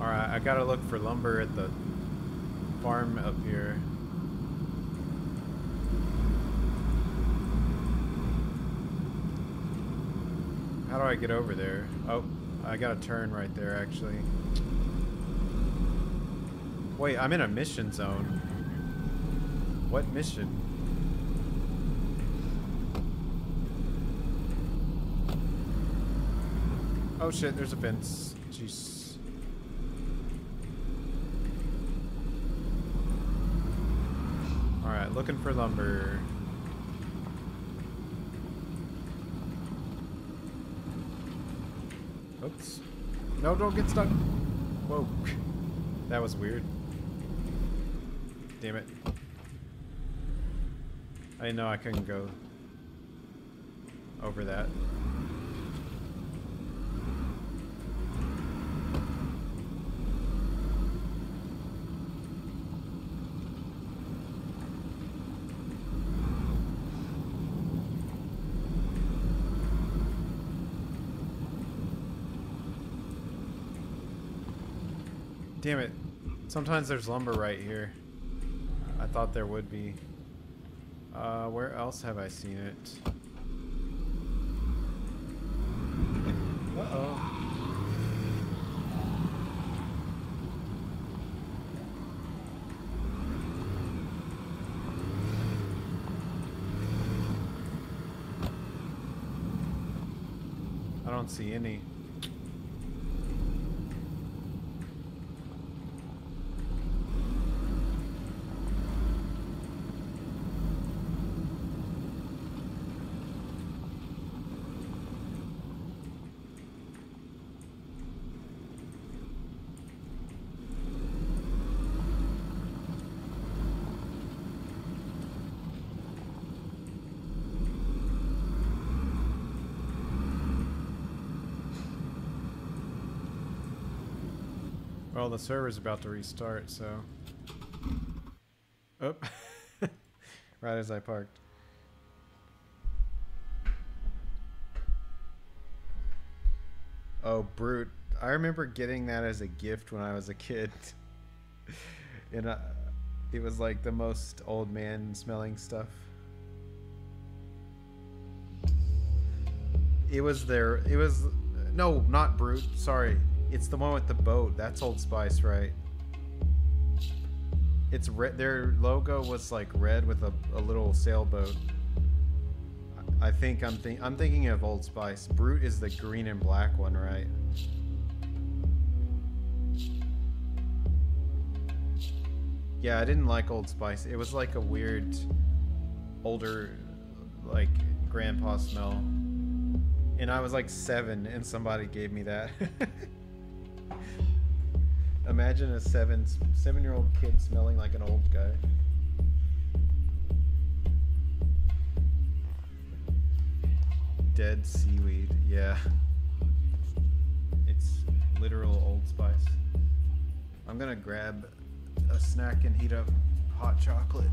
Alright, I gotta look for lumber at the farm up here. How do I get over there? Oh, I gotta turn right there actually. Wait, I'm in a mission zone. What mission? Oh shit, there's a fence. Jeez. Alright, looking for lumber. Oops. No, don't get stuck. Whoa. That was weird. Damn it. I know I couldn't go over that. Damn it. Sometimes there's lumber right here. I thought there would be. Uh, where else have I seen it? Uh-oh. I don't see any. Well, the server's about to restart, so. Oh. right as I parked. Oh, Brut. I remember getting that as a gift when I was a kid. and uh, it was like the most old man smelling stuff. It was there. It was. No, not Brut. Sorry. It's the one with the boat. That's Old Spice, right? It's red. Their logo was like red with a, a little sailboat. I think I'm think I'm thinking of Old Spice. Brut is the green and black one, right? Yeah, I didn't like Old Spice. It was like a weird, older, like grandpa smell. And I was like seven, and somebody gave me that. Imagine a seven seven year old kid smelling like an old guy. Dead seaweed, yeah. It's literal Old Spice. I'm gonna grab a snack and heat up hot chocolate.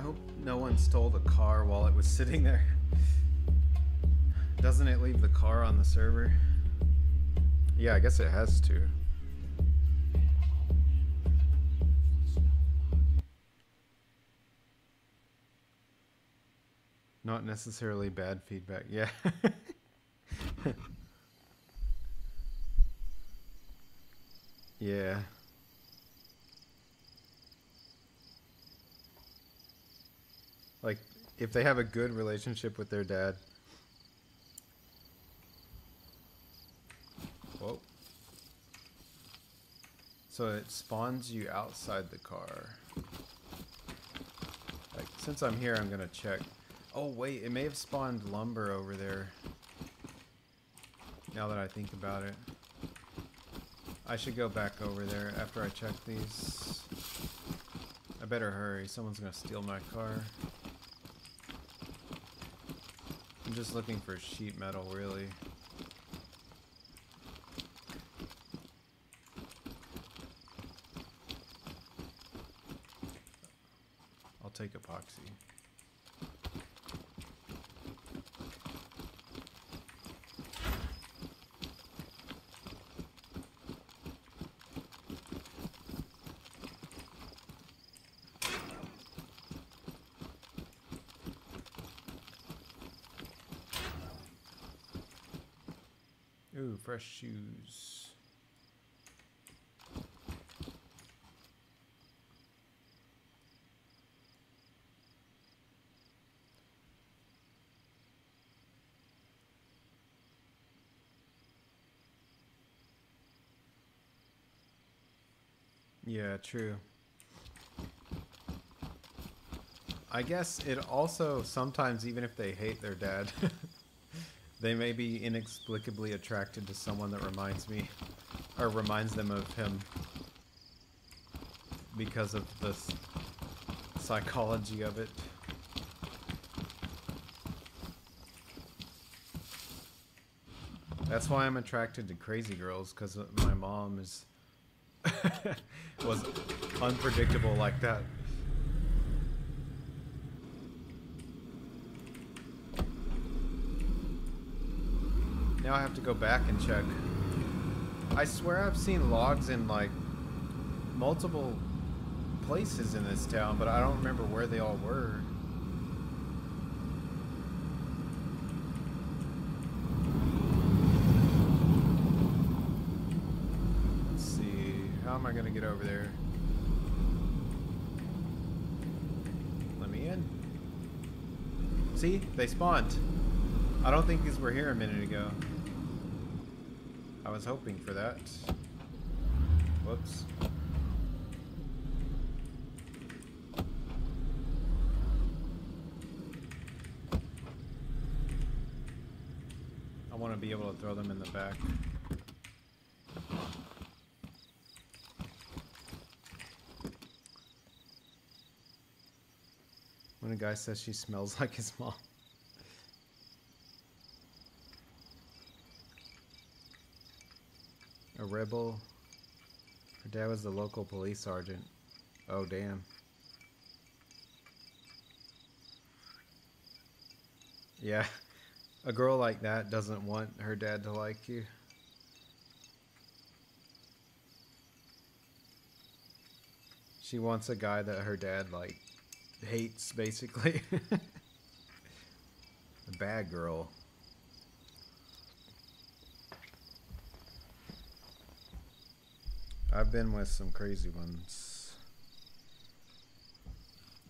I hope no one stole the car while it was sitting there. Doesn't it leave the car on the server? Yeah, I guess it has to. Not necessarily bad feedback. Yeah. Yeah. Like, if they have a good relationship with their dad. Whoa. So it spawns you outside the car. Like, since I'm here, I'm gonna check. Oh, wait, it may have spawned lumber over there. Now that I think about it. I should go back over there after I check these. I better hurry. Someone's gonna steal my car. I'm just looking for sheet metal, really. I'll take epoxy. Ooh, fresh shoes. Yeah, true. I guess it also sometimes, even if they hate their dad, they may be inexplicably attracted to someone that reminds me or reminds them of him because of the psychology of it. That's why I'm attracted to crazy girls because my mom is was unpredictable like that. Now I have to go back and check. I swear I've seen logs in like multiple places in this town, but I don't remember where they all were. Let's see. How am I to get over there? Let me in. See? They spawned. I don't think these were here a minute ago. Was hoping for that. Whoops. I want to be able to throw them in the back. When a guy says she smells like his mom. Her dad was the local police sergeant. Oh, damn. Yeah. A girl like that doesn't want her dad to like you. She wants a guy that her dad, like, hates, basically. a bad girl. I've been with some crazy ones.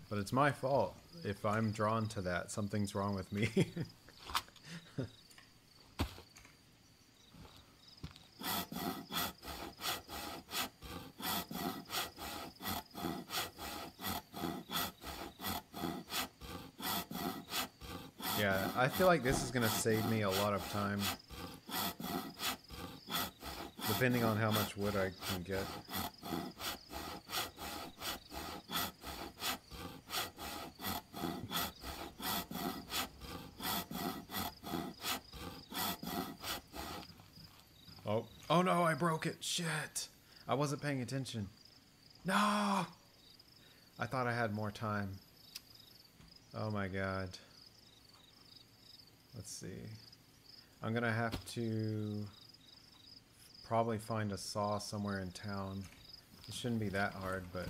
But it's my fault. If I'm drawn to that, something's wrong with me. yeah, I feel like this is going to save me a lot of time. Depending on how much wood I can get. Oh. Oh no, I broke it. Shit. I wasn't paying attention. No! I thought I had more time. Oh my god. Let's see. I'm gonna have to probably find a saw somewhere in town. It shouldn't be that hard, but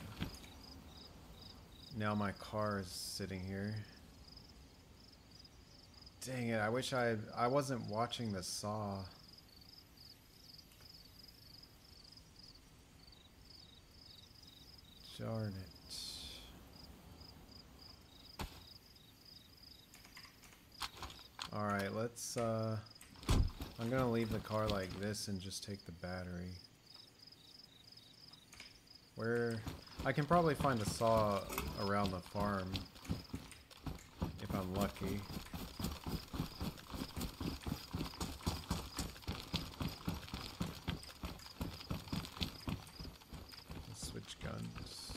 now my car is sitting here. Dang it, I wish I I wasn't watching the saw. Darn it. Alright, let's, uh... I'm gonna leave the car like this and just take the battery. Where... I can probably find a saw around the farm. If I'm lucky. Switch guns.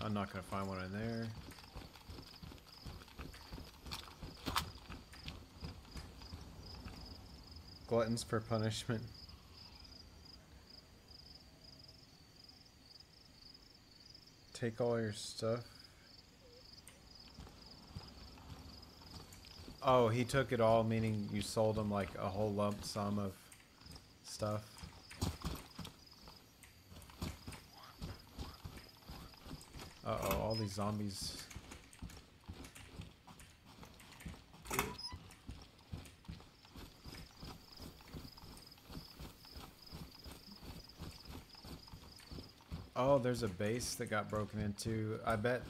I'm not gonna find one in there. Gluttons for punishment. Take all your stuff. Oh, he took it all, meaning you sold him like a whole lump sum of stuff. Uh oh, all these zombies. Oh, there's a base that got broken into. I bet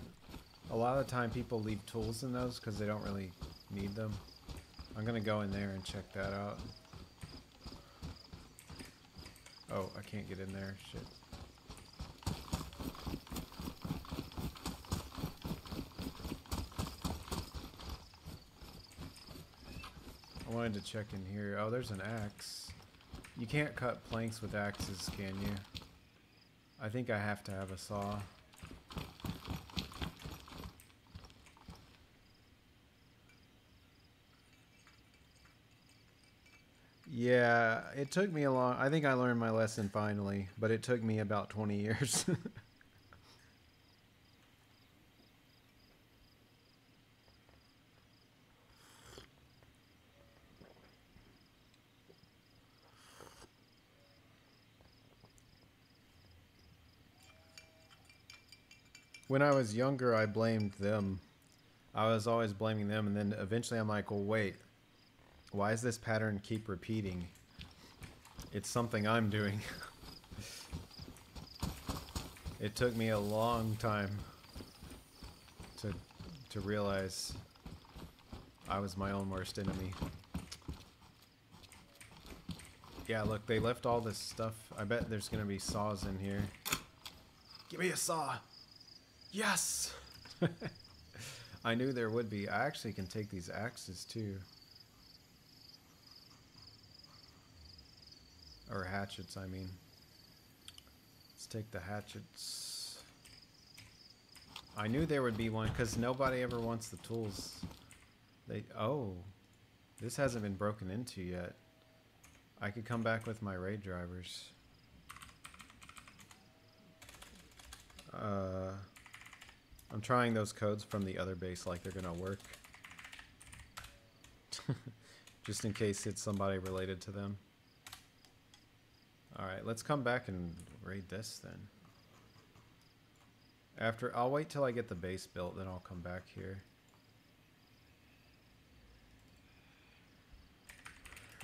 a lot of the time people leave tools in those because they don't really need them. I'm gonna go in there and check that out. Oh, I can't get in there. Shit. I wanted to check in here. Oh, there's an axe. You can't cut planks with axes, can you? I think I have to have a saw. Yeah, it took me a long. I think I learned my lesson finally, but it took me about 20 years. when I was younger, I blamed them. I was always blaming them, and then eventually I'm like, well, wait, why does this pattern keep repeating? It's something I'm doing. it took me a long time to to realize I was my own worst enemy. Yeah, look, they left all this stuff. I bet there's gonna be saws in here. Give me a saw! Yes! I knew there would be. I actually can take these axes too. Or hatchets, I mean. Let's take the hatchets. I knew there would be one because nobody ever wants the tools. They oh, this hasn't been broken into yet. I could come back with my raid drivers. Uh, I'm trying those codes from the other base like they're gonna work. Just in case it's somebody related to them. Alright, let's come back and raid this then. After, I'll wait till I get the base built, then I'll come back here.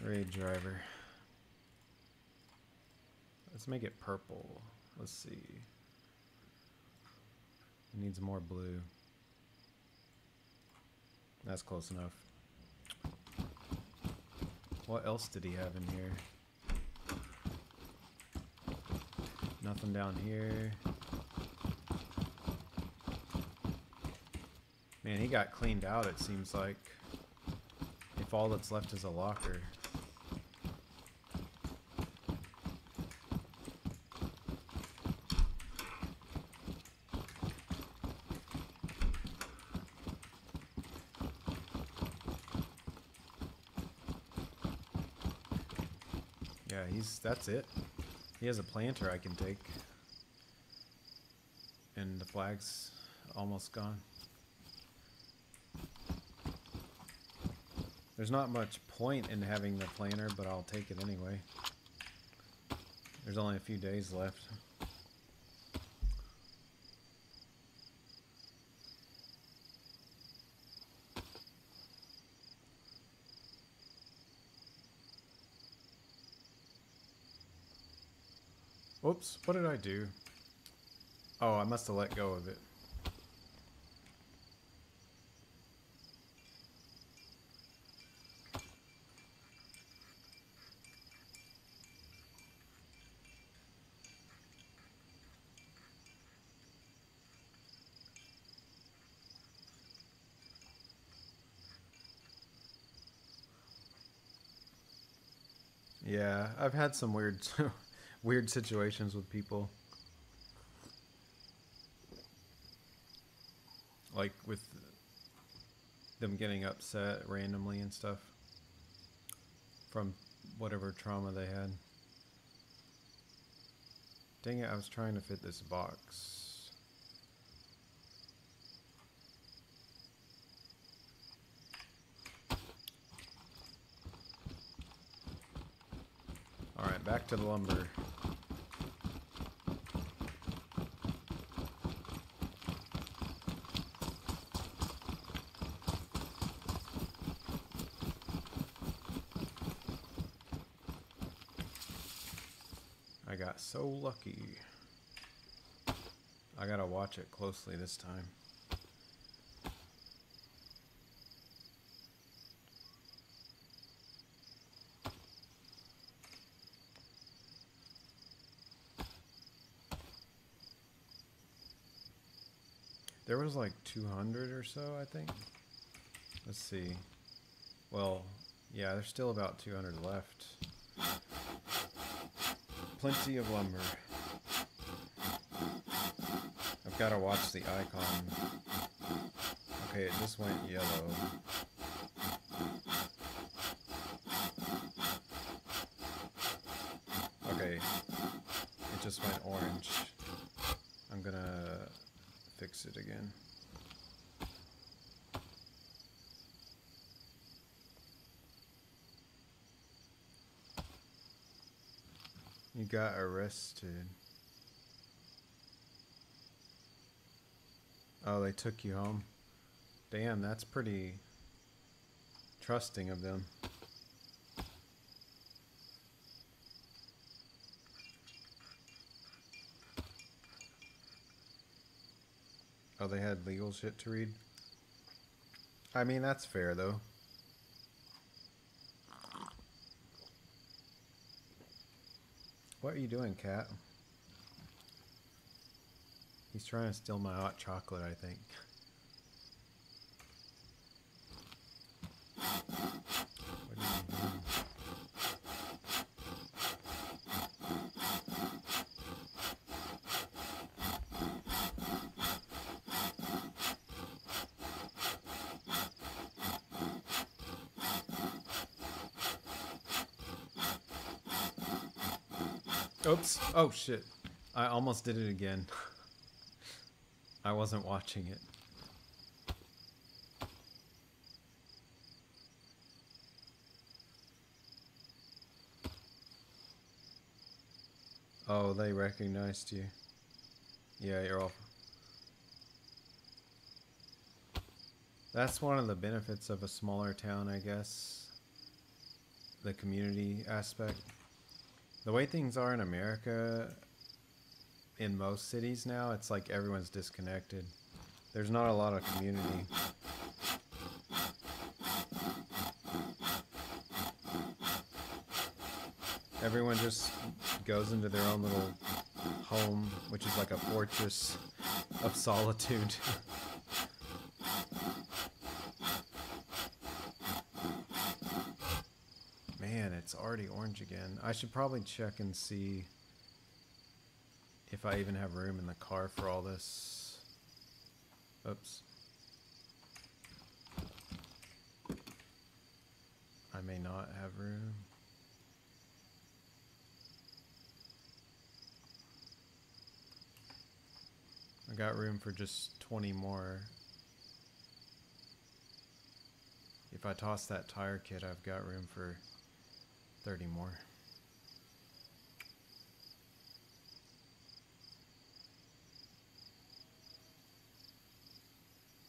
Raid driver. Let's make it purple. Let's see. Needs more blue. That's close enough. What else did he have in here? Nothing down here. Man, he got cleaned out, it seems like. If all that's left is a locker. Yeah, he's that's it. He has a planter I can take. And the flag's almost gone. There's not much point in having the planter, but I'll take it anyway. There's only a few days left. Oops, what did I do? Oh, I must have let go of it. Yeah, I've had some weird weird situations with people. Like with them getting upset randomly and stuff from whatever trauma they had. Dang it, I was trying to fit this box. Alright, back to the lumber. I got so lucky. I gotta watch it closely this time. There was like 200 or so, I think. Let's see. Well, yeah, there's still about 200 left. Plenty of lumber. I've got to watch the icon. Okay, it just went yellow. Okay, it just went orange. I'm gonna fix it again. You got arrested. Oh, they took you home. Damn, that's pretty trusting of them. Oh, they had legal shit to read? I mean, that's fair, though. What are you doing, cat? He's trying to steal my hot chocolate, I think. What are you doing? Oops. Oh shit. I almost did it again. I wasn't watching it. Oh, they recognized you. Yeah, you're off. That's one of the benefits of a smaller town, I guess. The community aspect. The way things are in America, in most cities now, it's like everyone's disconnected. There's not a lot of community. Everyone just goes into their own little home, which is like a fortress of solitude. Man, it's already orange again. I should probably check and see if I even have room in the car for all this. Oops. I may not have room. I got room for just 20 more. If I toss that tire kit, I've got room for 30 more.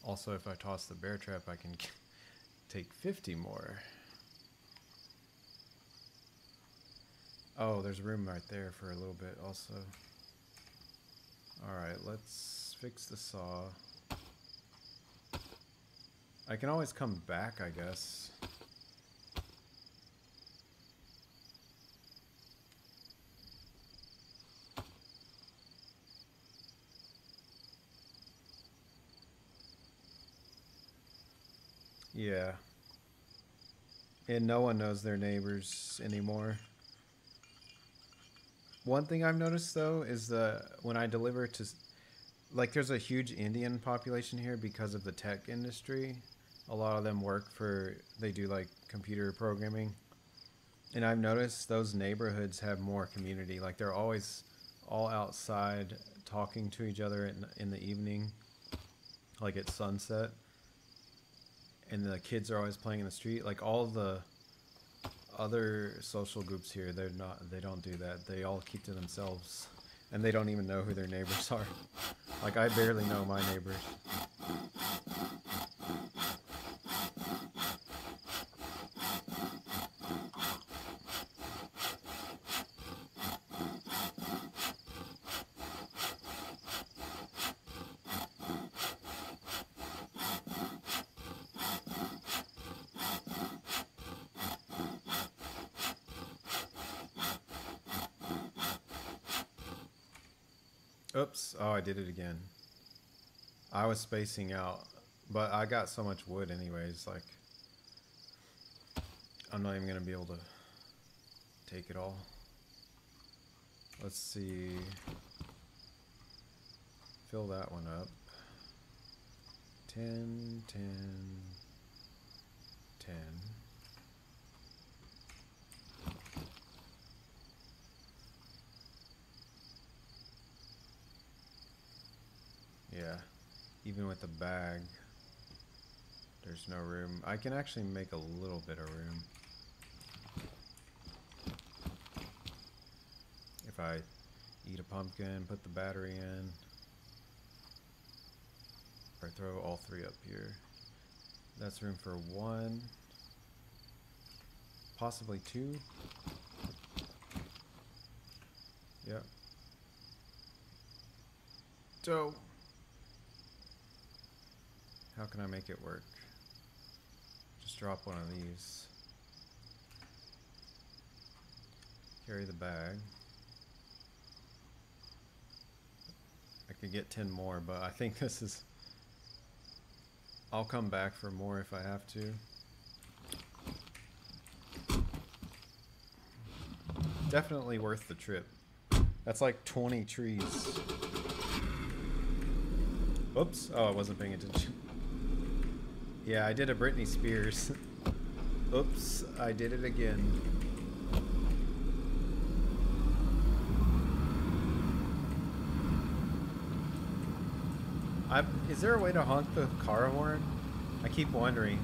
Also, if I toss the bear trap, I can take 50 more. Oh, there's room right there for a little bit also. Alright, let's fix the saw. I can always come back, I guess. Yeah. And no one knows their neighbors anymore. One thing I've noticed though is that when I deliver to, like, there's a huge Indian population here because of the tech industry. A lot of them work for, they do like computer programming. And I've noticed those neighborhoods have more community. Like, they're always all outside talking to each other in, in the evening, like at sunset. And the kids are always playing in the street. Like, all the other social groups here they're not they don't do that they all keep to themselves and they don't even know who their neighbors are like i barely know my neighbors oops oh i did it again i was spacing out but i got so much wood anyways like i'm not even gonna be able to take it all. Let's see. Fill that one up. 10 10 10 Yeah, even with the bag, there's no room. I can actually make a little bit of room. If I eat a pumpkin, put the battery in, or throw all three up here. That's room for one, possibly two. Yep. So, how can I make it work? Just drop one of these. Carry the bag. I could get 10 more, but I think this is. I'll come back for more if I have to. Definitely worth the trip. That's like 20 trees. Oops. Oh, I wasn't paying attention. Yeah, I did a Britney Spears. Oops, I did it again. I, is there a way to honk the car horn? I keep wondering.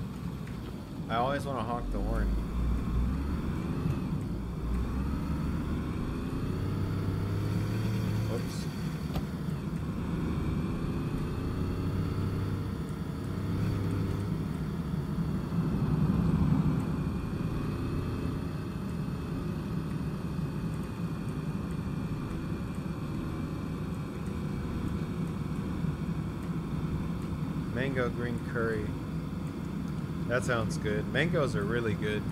I always want to honk the horn. Oops. Mango green curry. That sounds good. Mangoes are really good.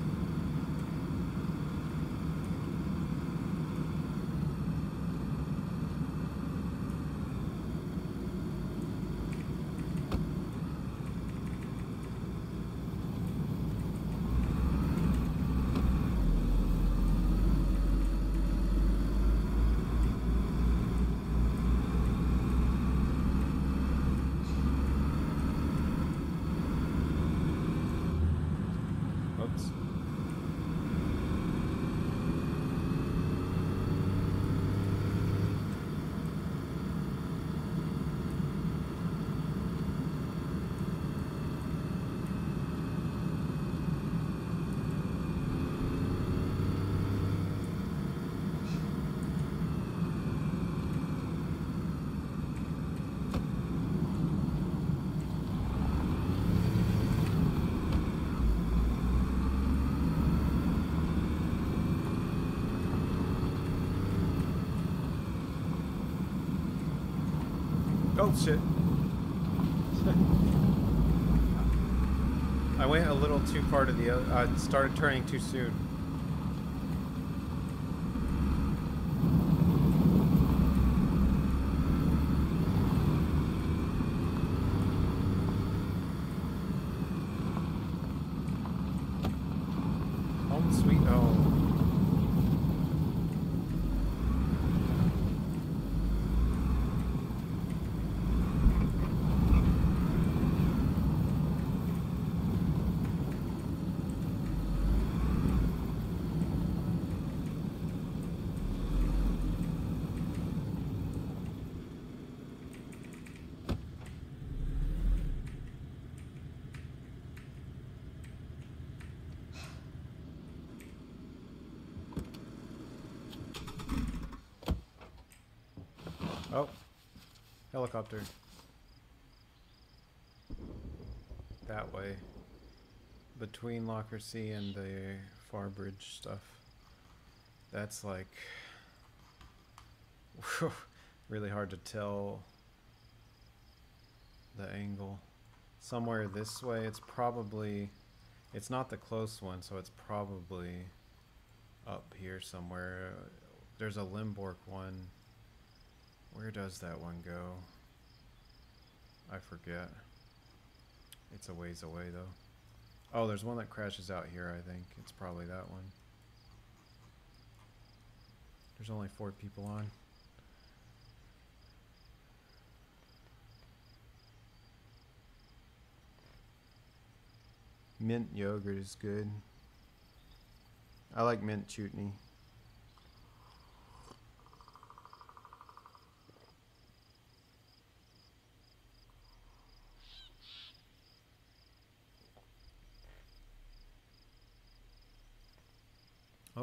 Oops. Shit. I went a little too far to the other. Uh, I started turning too soon. Home sweet home. Oh, helicopter. That way. Between Locker C and the Far Bridge stuff. That's like really hard to tell the angle. Somewhere this way, it's probably, it's not the close one, so it's probably up here somewhere. There's a Lembork one. Where does that one go? I forget. It's a ways away though. Oh, there's one that crashes out here, I think. It's probably that one. There's only four people on. Mint yogurt is good. I like mint chutney.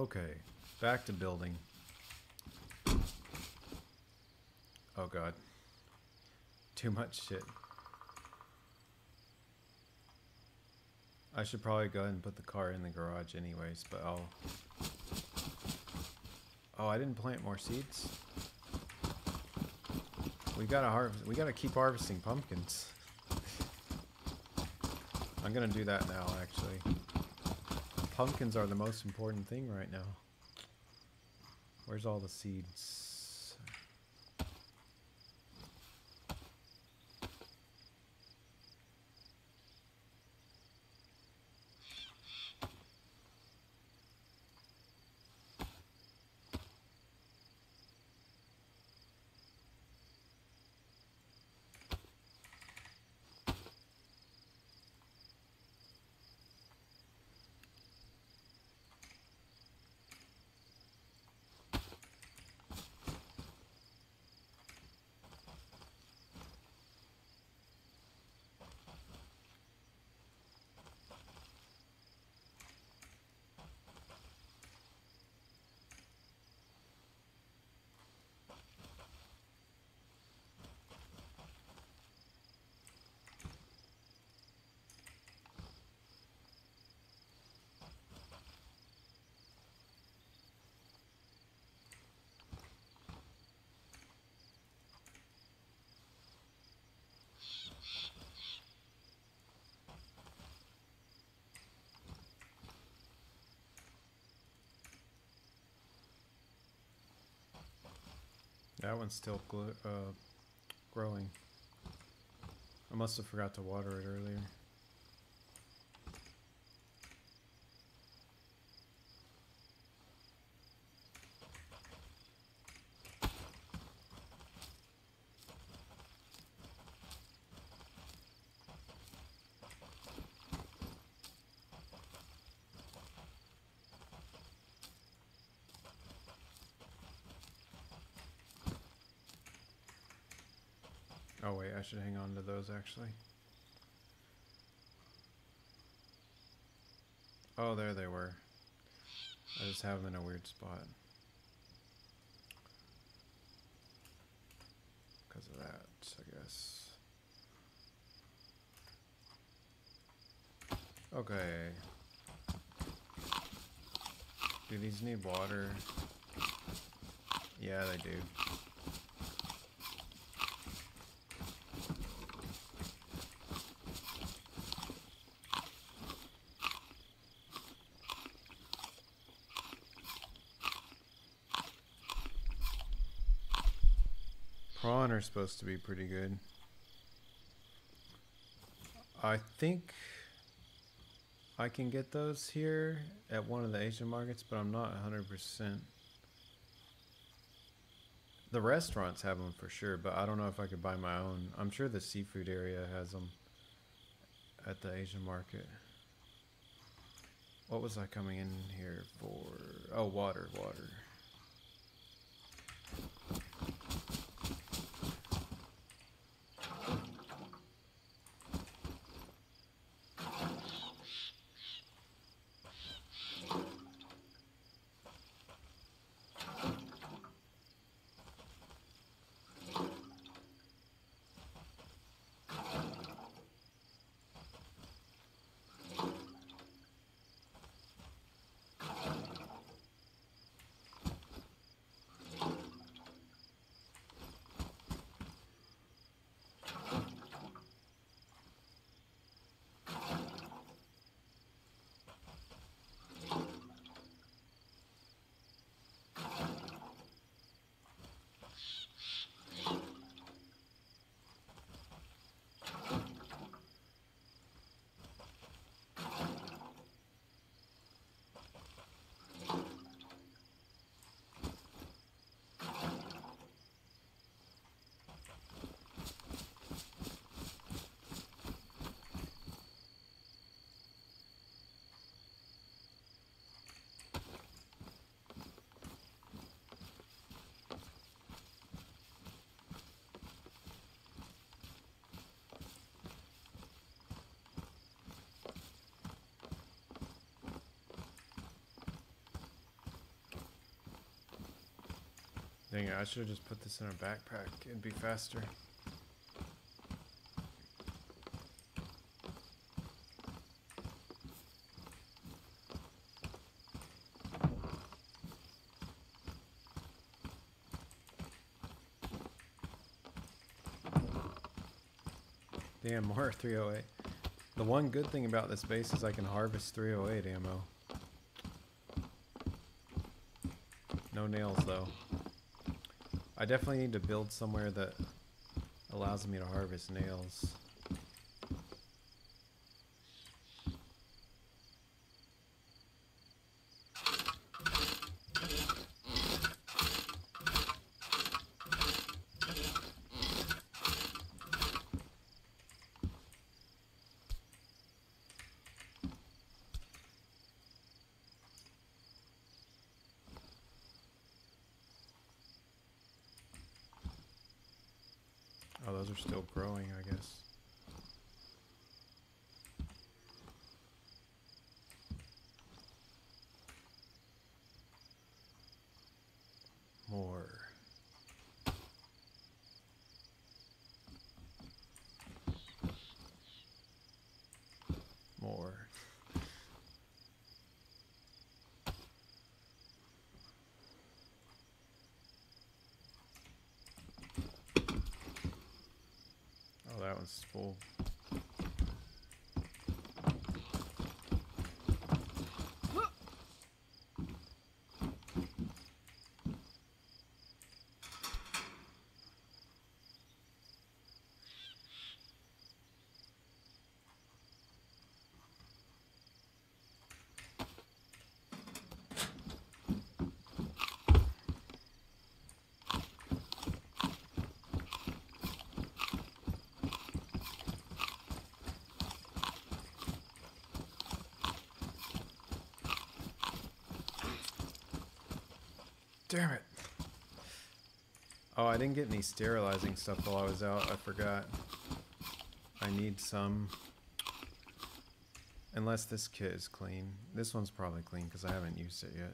Okay, back to building. Oh god. Too much shit. I should probably go ahead and put the car in the garage anyways, but I'll... Oh, I didn't plant more seeds? We gotta harvest, we gotta keep harvesting pumpkins. I'm gonna do that now, actually. Pumpkins are the most important thing right now. Where's all the seeds? That one's still uh, growing. I must have forgot to water it earlier. Oh wait, I should hang on to those actually. Oh, there they were. I just have them in a weird spot. Because of that, I guess. Okay. Do these need water? Yeah, they do. Are supposed to be pretty good. I think I can get those here at one of the Asian markets, but I'm not 100%. The restaurants have them for sure, but I don't know if I could buy my own. I'm sure the seafood area has them at the Asian market. What was I coming in here for? Oh, water, water. Dang it, I should have just put this in our backpack. It'd be faster. Damn, more 308. The one good thing about this base is I can harvest 308 ammo. No nails though. I definitely need to build somewhere that allows me to harvest nails. Oh, those are still growing, I guess. More. More. Oh, that one's full. Damn it. Oh, I didn't get any sterilizing stuff while I was out. I forgot. I need some. Unless this kit is clean. This one's probably clean because I haven't used it yet.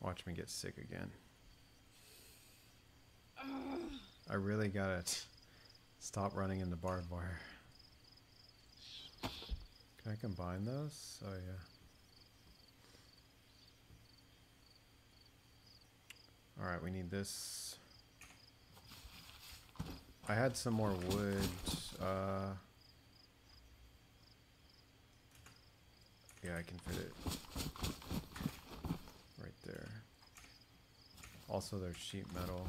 Watch me get sick again. I really gotta stop running into barbed wire. Can I combine those? Oh yeah. Alright, need this. I had some more wood. Uh, yeah, I can fit it right there. Also, there's sheet metal.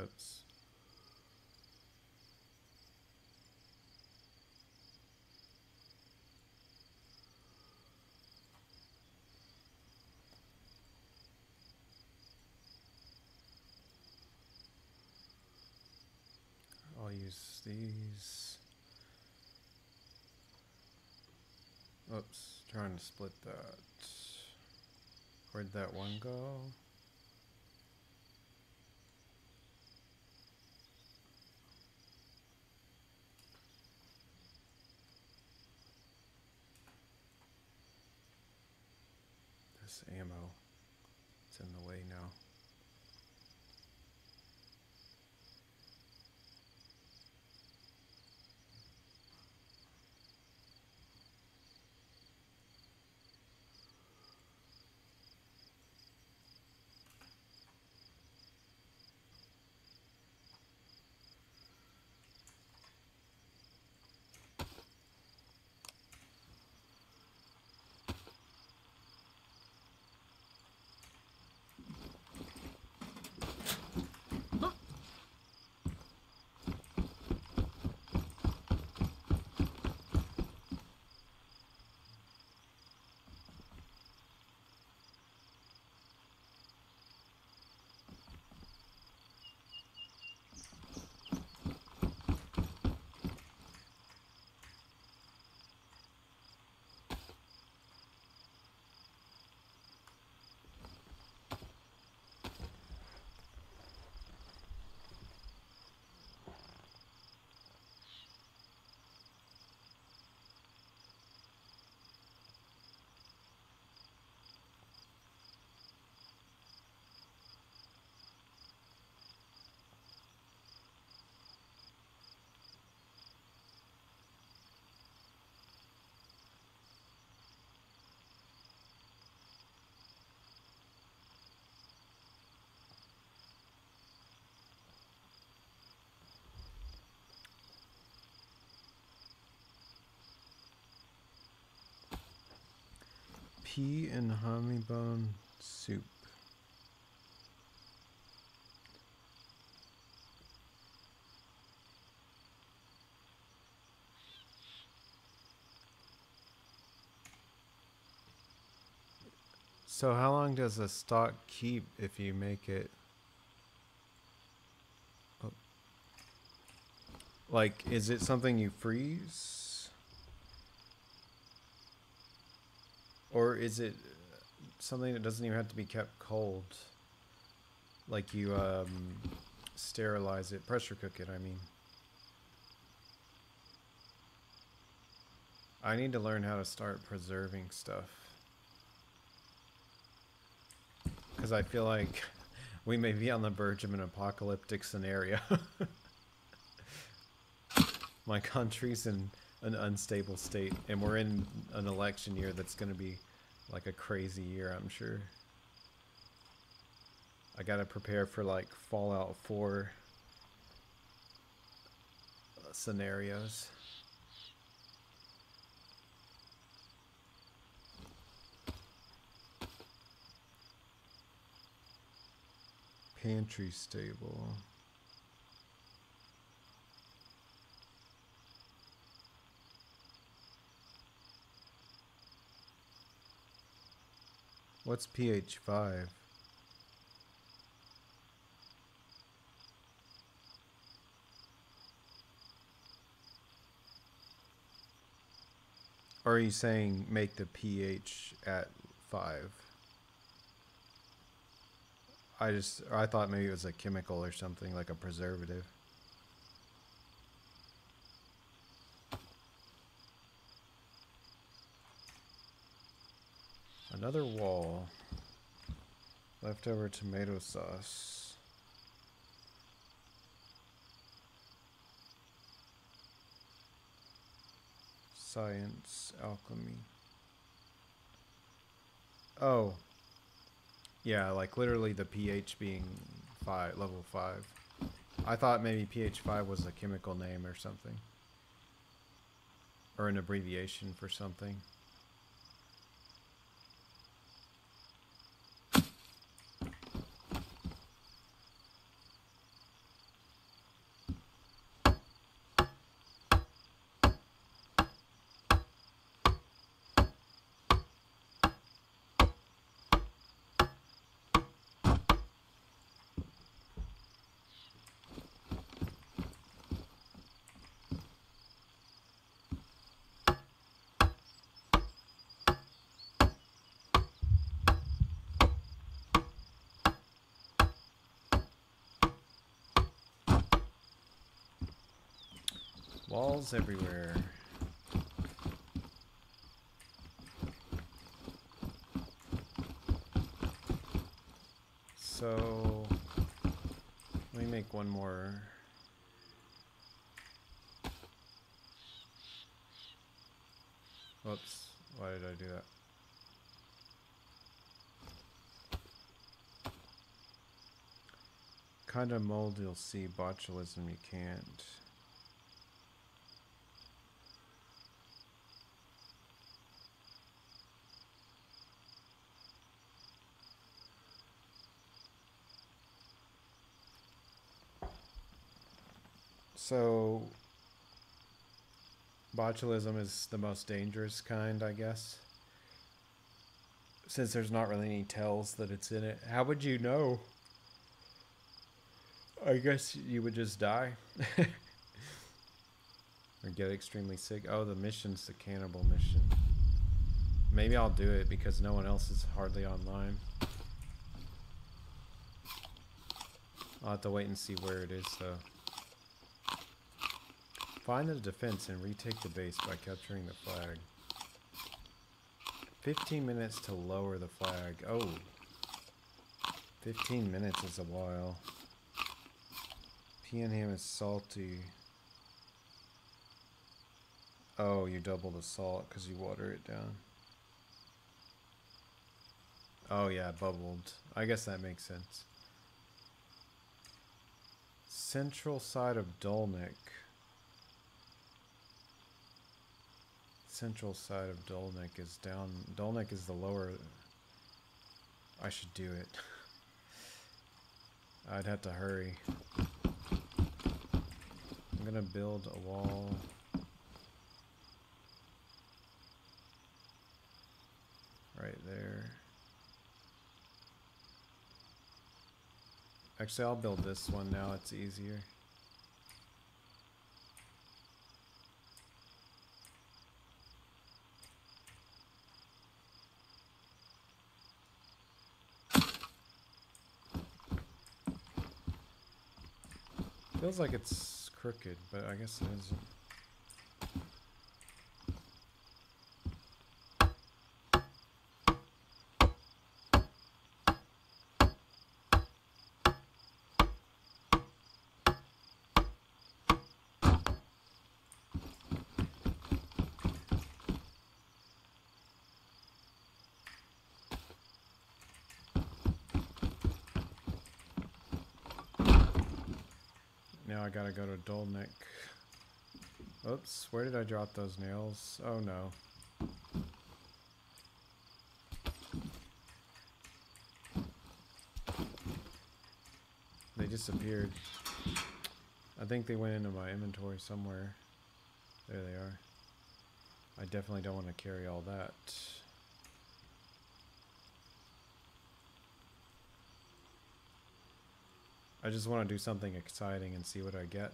Oops. I'll use these. Oops, trying to split that. Where'd that one go? Pea and honey bone soup. So how long does a stock keep if you make it? Oh. Like, is it something you freeze? Or is it uh, something that doesn't even have to be kept cold? Like you um, sterilize it, pressure cook it, I mean. I need to learn how to start preserving stuff. Because I feel like we may be on the verge of an apocalyptic scenario. My country's in an unstable state, and we're in an election year that's going to be like a crazy year, I'm sure. I got to prepare for like Fallout 4 uh, scenarios. Pantry stable. What's pH 5? Or are you saying make the pH at five? I just I thought maybe it was a chemical or something like a preservative. Another wall. Leftover tomato sauce. Science, alchemy. Oh. Yeah, like literally the pH being five, level five. I thought maybe pH five was a chemical name or something. Or an abbreviation for something. Walls everywhere. So, let me make one more. Whoops, why did I do that? Kind of mold you'll see, botulism you can't. So, botulism is the most dangerous kind, I guess. Since there's not really any tells that it's in it. How would you know? I guess you would just die. or get extremely sick. Oh, the mission's the cannibal mission. Maybe I'll do it because no one else is hardly online. I'll have to wait and see where it is though. Find the defense and retake the base by capturing the flag. 15 minutes to lower the flag. Oh. 15 minutes is a while. Pea and ham is salty. Oh, you double the salt because you water it down. Oh yeah, bubbled. I guess that makes sense. Central side of Dolnik. Central side of Dolnik is down. Dolnik is the lower. I should do it. I'd have to hurry. I'm gonna build a wall. Right there. Actually, I'll build this one now. It's easier. Feels like it's crooked, but I guess it isn't. Now I gotta go to Dolnik. Oops, where did I drop those nails? Oh no. They disappeared. I think they went into my inventory somewhere. There they are. I definitely don't want to carry all that. I just want to do something exciting and see what I get.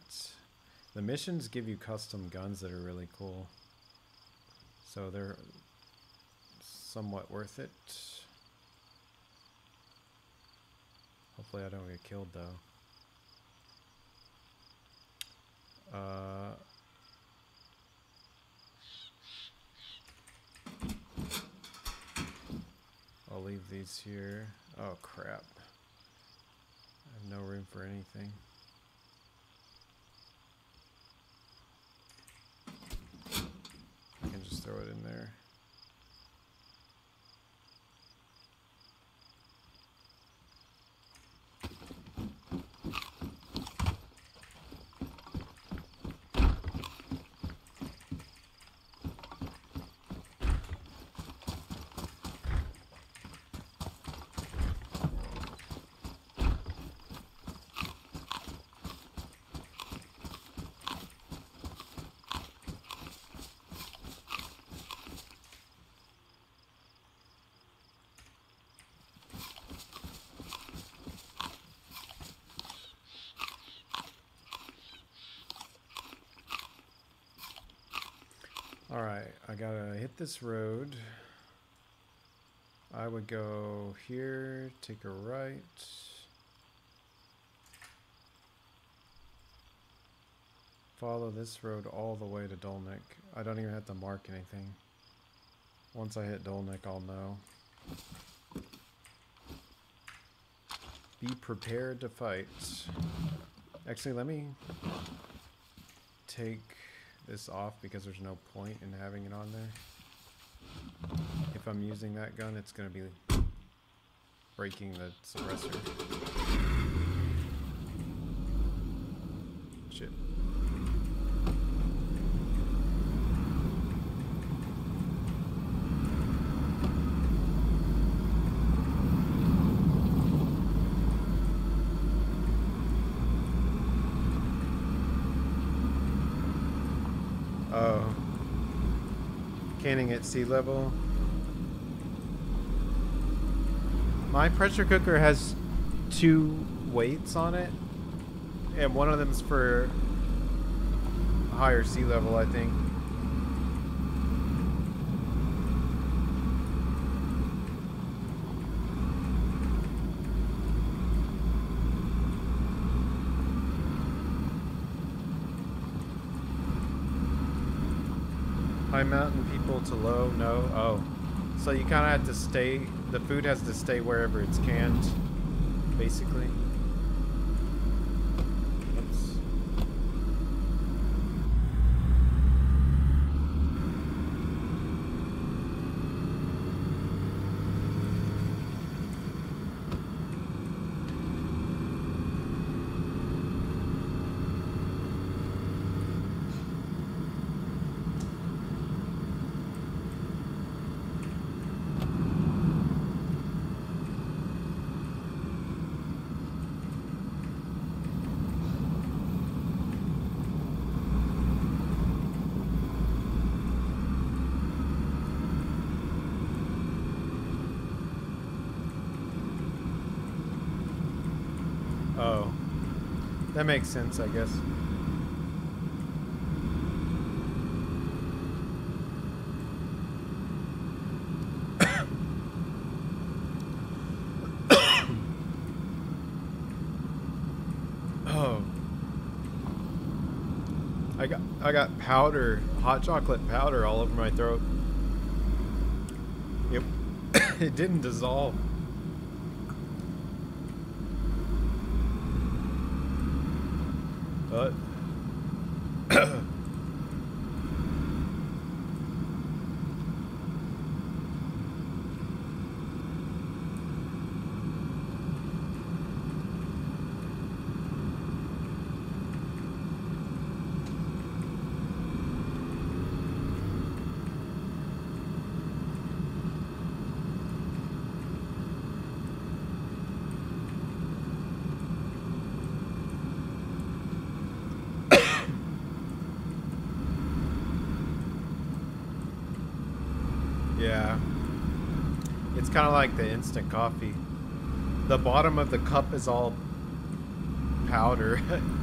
The missions give you custom guns that are really cool. So they're somewhat worth it. Hopefully I don't get killed though. Uh, I'll leave these here. Oh crap. I have no room for anything. I can just throw it in there. Alright, I gotta hit this road. I would go here, take a right. Follow this road all the way to Dolnik. I don't even have to mark anything. Once I hit Dolnik, I'll know. Be prepared to fight. Actually, let me take this off because there's no point in having it on there. If I'm using that gun, it's going to be breaking the suppressor. Shit. Oh. Canning at sea level. My pressure cooker has two weights on it. And one of them's for higher sea level, I think. High mountain to low, no. Oh. So you kind of have to stay, the food has to stay wherever it's canned, basically. Oops. Oh. That makes sense, I guess. oh. I got I got powder, hot chocolate powder all over my throat. Yep. it didn't dissolve. But Yeah. It's kind of like the instant coffee. The bottom of the cup is all powder.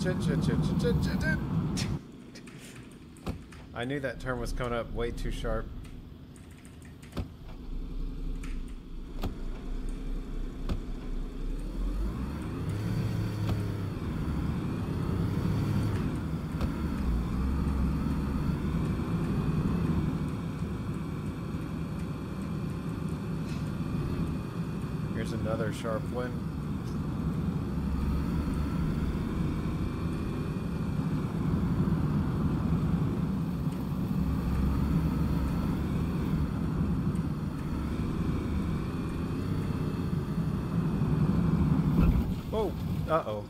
I knew that turn was coming up way too sharp. Here's another sharp one. Oh, uh-oh.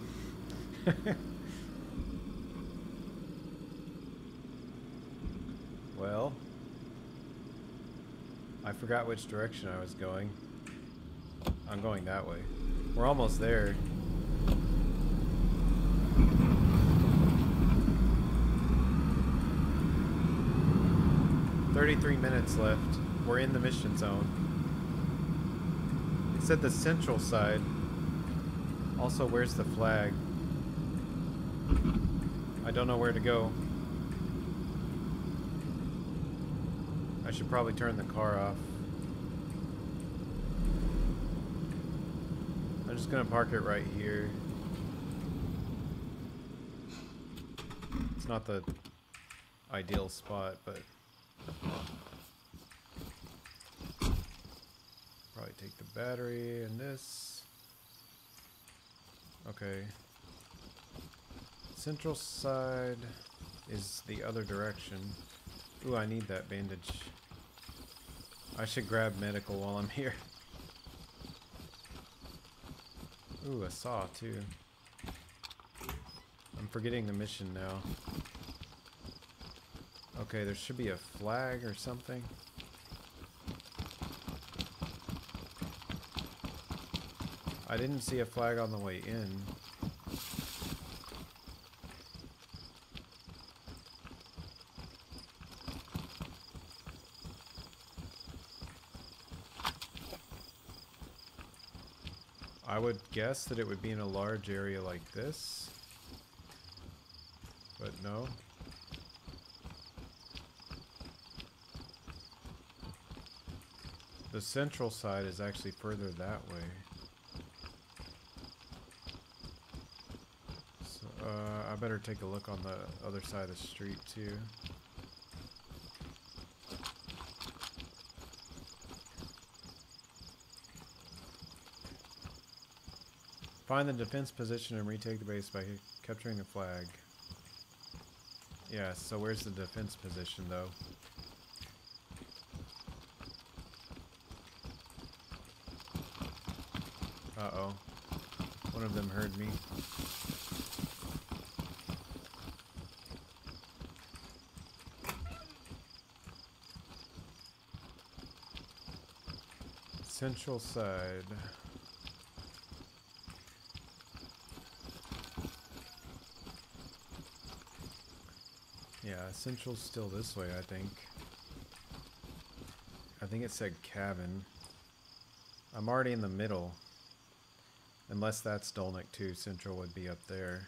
well, I forgot which direction I was going. I'm going that way. We're almost there. Thirty-three minutes left. We're in the mission zone. It said the central side. Also, where's the flag? I don't know where to go. I should probably turn the car off. I'm just gonna park it right here. It's not the ideal spot, but probably take the battery and this. Okay. Central side is the other direction. Ooh, I need that bandage. I should grab medical while I'm here. Ooh, a saw too. I'm forgetting the mission now. Okay, there should be a flag or something. I didn't see a flag on the way in. I would guess that it would be in a large area like this. But no. The central side is actually further that way. So, uh, I better take a look on the other side of the street too. Find the defense position and retake the base by capturing the flag. Yeah, so where's the defense position, though? Uh-oh. One of them heard me. Central side. Central's still this way, I think. I think it said cabin. I'm already in the middle. Unless that's Dolnik too, Central would be up there.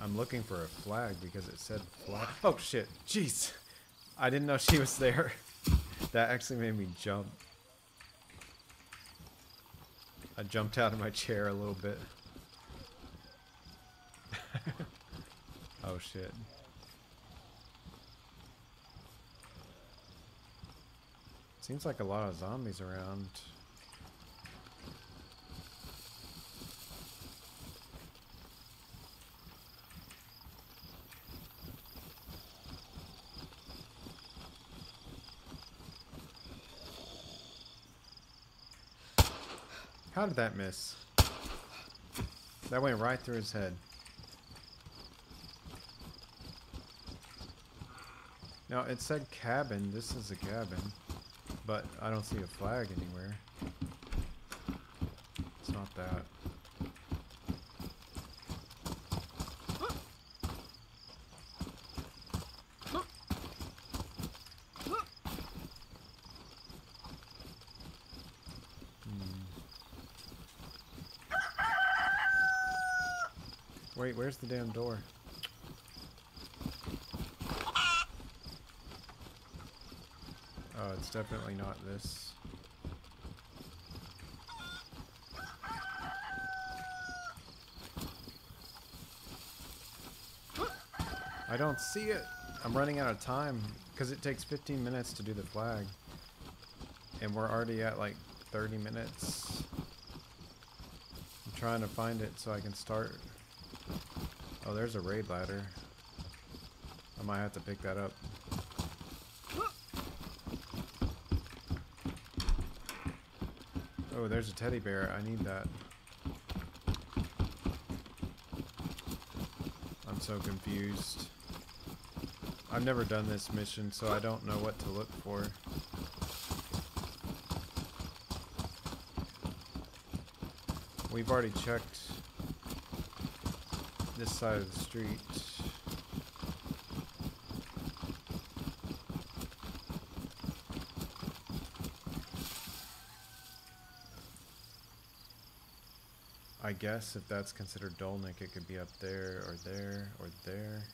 I'm looking for a flag because it said flag. Oh shit, jeez. I didn't know she was there. that actually made me jump. I jumped out of my chair a little bit. oh shit. Seems like a lot of zombies around. How did that miss? That went right through his head. Now, it said cabin. This is a cabin. But I don't see a flag anywhere. It's not that. Hmm. Wait, where's the damn door? Oh, it's definitely not this. I don't see it. I'm running out of time because it takes 15 minutes to do the flag. And we're already at like 30 minutes. I'm trying to find it so I can start. Oh, there's a raid ladder. I might have to pick that up. Oh, there's a teddy bear. I need that. I'm so confused. I've never done this mission, so I don't know what to look for. We've already checked this side of the street. I guess if that's considered Dolnik, it could be up there, or there, or there.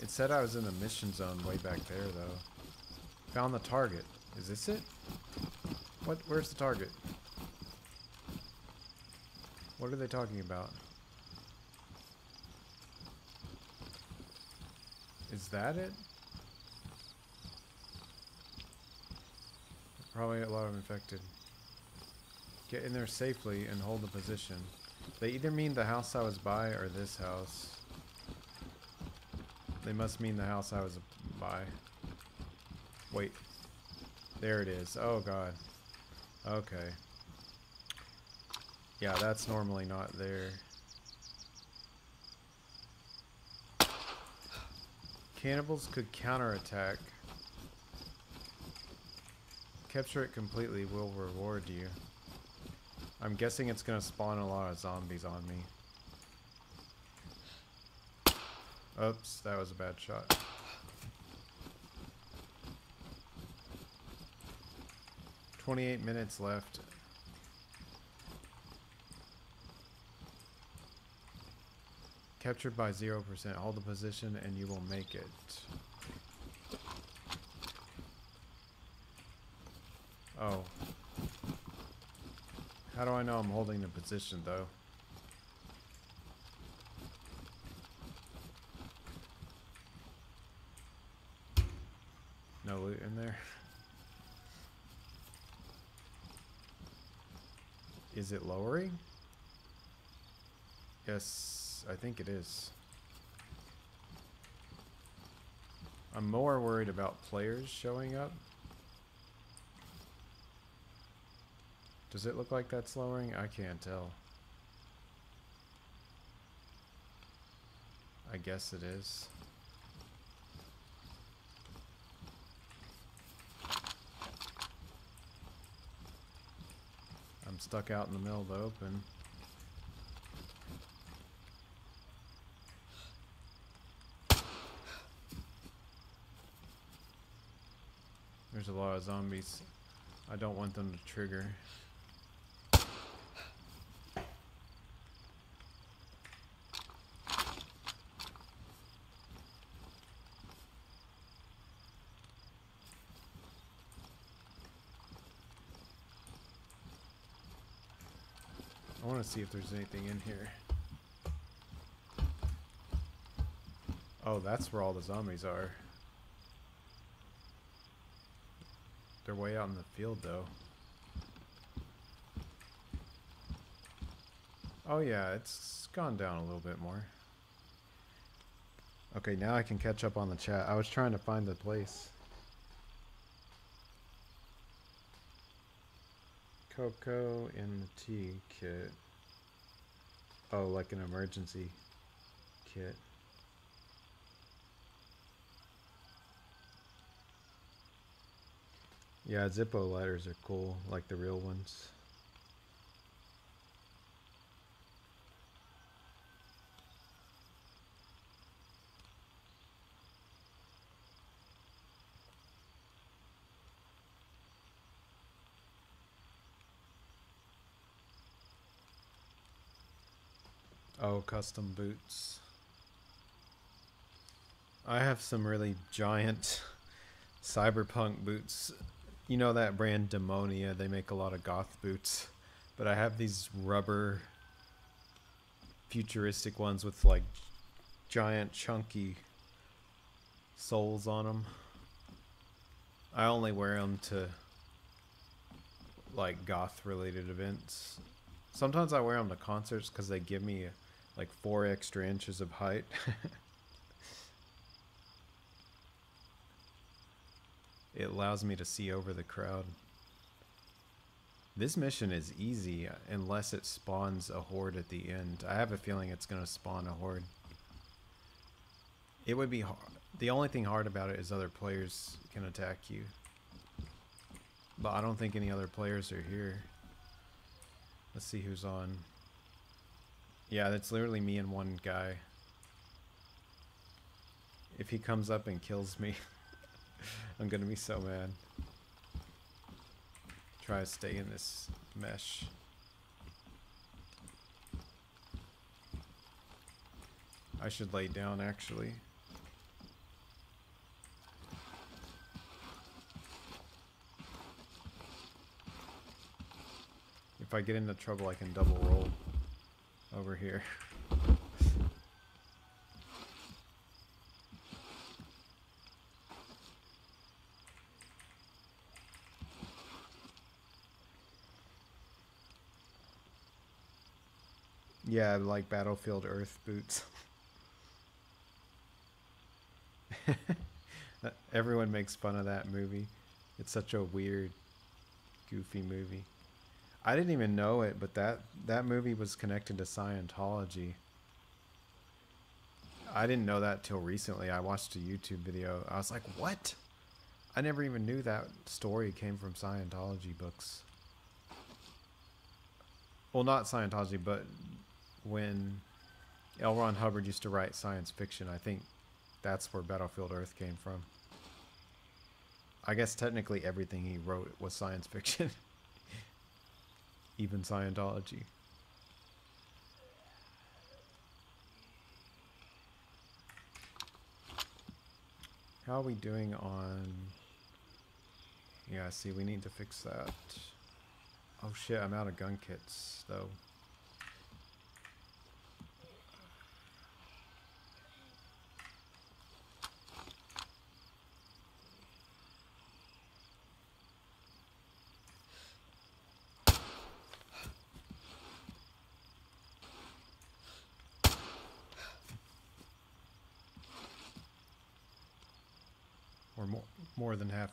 It said I was in the mission zone way back there, though. Found the target. Is this it? What? Where's the target? What are they talking about? That it? Probably a lot of infected. Get in there safely and hold the position. They either mean the house I was by or this house. They must mean the house I was by. Wait. There it is. Oh god. Okay. Yeah, that's normally not there. Cannibals could counterattack. Capture it completely will reward you. I'm guessing it's gonna spawn a lot of zombies on me. Oops, that was a bad shot. Twenty-eight minutes left. Captured by 0%. Hold the position and you will make it. Oh. How do I know I'm holding the position though? No loot in there? Is it lowering? Yes, I think it is. I'm more worried about players showing up. Does it look like that's lowering? I can't tell. I guess it is. I'm stuck out in the middle of the open. There's a lot of zombies. I don't want them to trigger. I want to see if there's anything in here. Oh, that's where all the zombies are. They're way out in the field, though. Oh yeah, it's gone down a little bit more. Okay, now I can catch up on the chat. I was trying to find the place. Coco in the tea kit. Oh, like an emergency kit. Yeah, Zippo lighters are cool, like the real ones. Oh, custom boots. I have some really giant cyberpunk boots. You know that brand Demonia, they make a lot of goth boots. But I have these rubber futuristic ones with like giant chunky soles on them. I only wear them to like goth related events. Sometimes I wear them to concerts because they give me like four extra inches of height. it allows me to see over the crowd. This mission is easy unless it spawns a horde at the end. I have a feeling it's going to spawn a horde. It would be hard. The only thing hard about it is other players can attack you. But I don't think any other players are here. Let's see who's on. Yeah, that's literally me and one guy. If he comes up and kills me, I'm gonna be so mad. Try to stay in this mesh. I should lay down actually. If I get into trouble, I can double roll over here. Yeah, like Battlefield Earth boots. Everyone makes fun of that movie. It's such a weird, goofy movie. I didn't even know it, but that that movie was connected to Scientology. I didn't know that till recently. I watched a YouTube video. I was like, "What?" I never even knew that story came from Scientology books. Well, not Scientology, but when L. Ron Hubbard used to write science fiction, I think that's where Battlefield Earth came from. I guess technically everything he wrote was science fiction. Even Scientology. How are we doing on... Yeah, see, we need to fix that. Oh shit, I'm out of gun kits, though.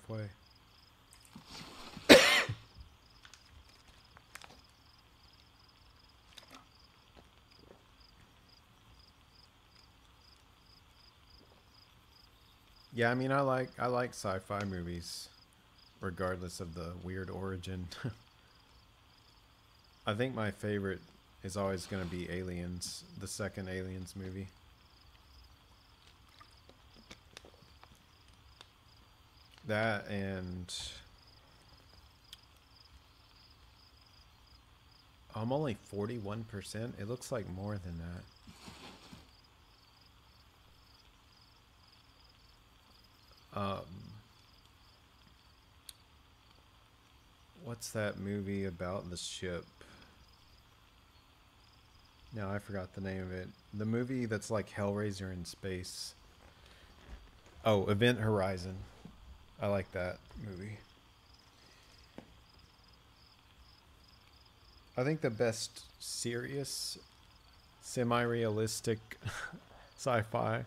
Halfway. yeah, I mean, I like I like sci-fi movies, regardless of the weird origin. I think my favorite is always going to be Aliens, the second Aliens movie. That and I'm only 41%. It looks like more than that. Um What's that movie about the ship? No, I forgot the name of it. The movie that's like Hellraiser in space. Oh, Event Horizon. I like that movie. I think the best serious, semi realistic sci fi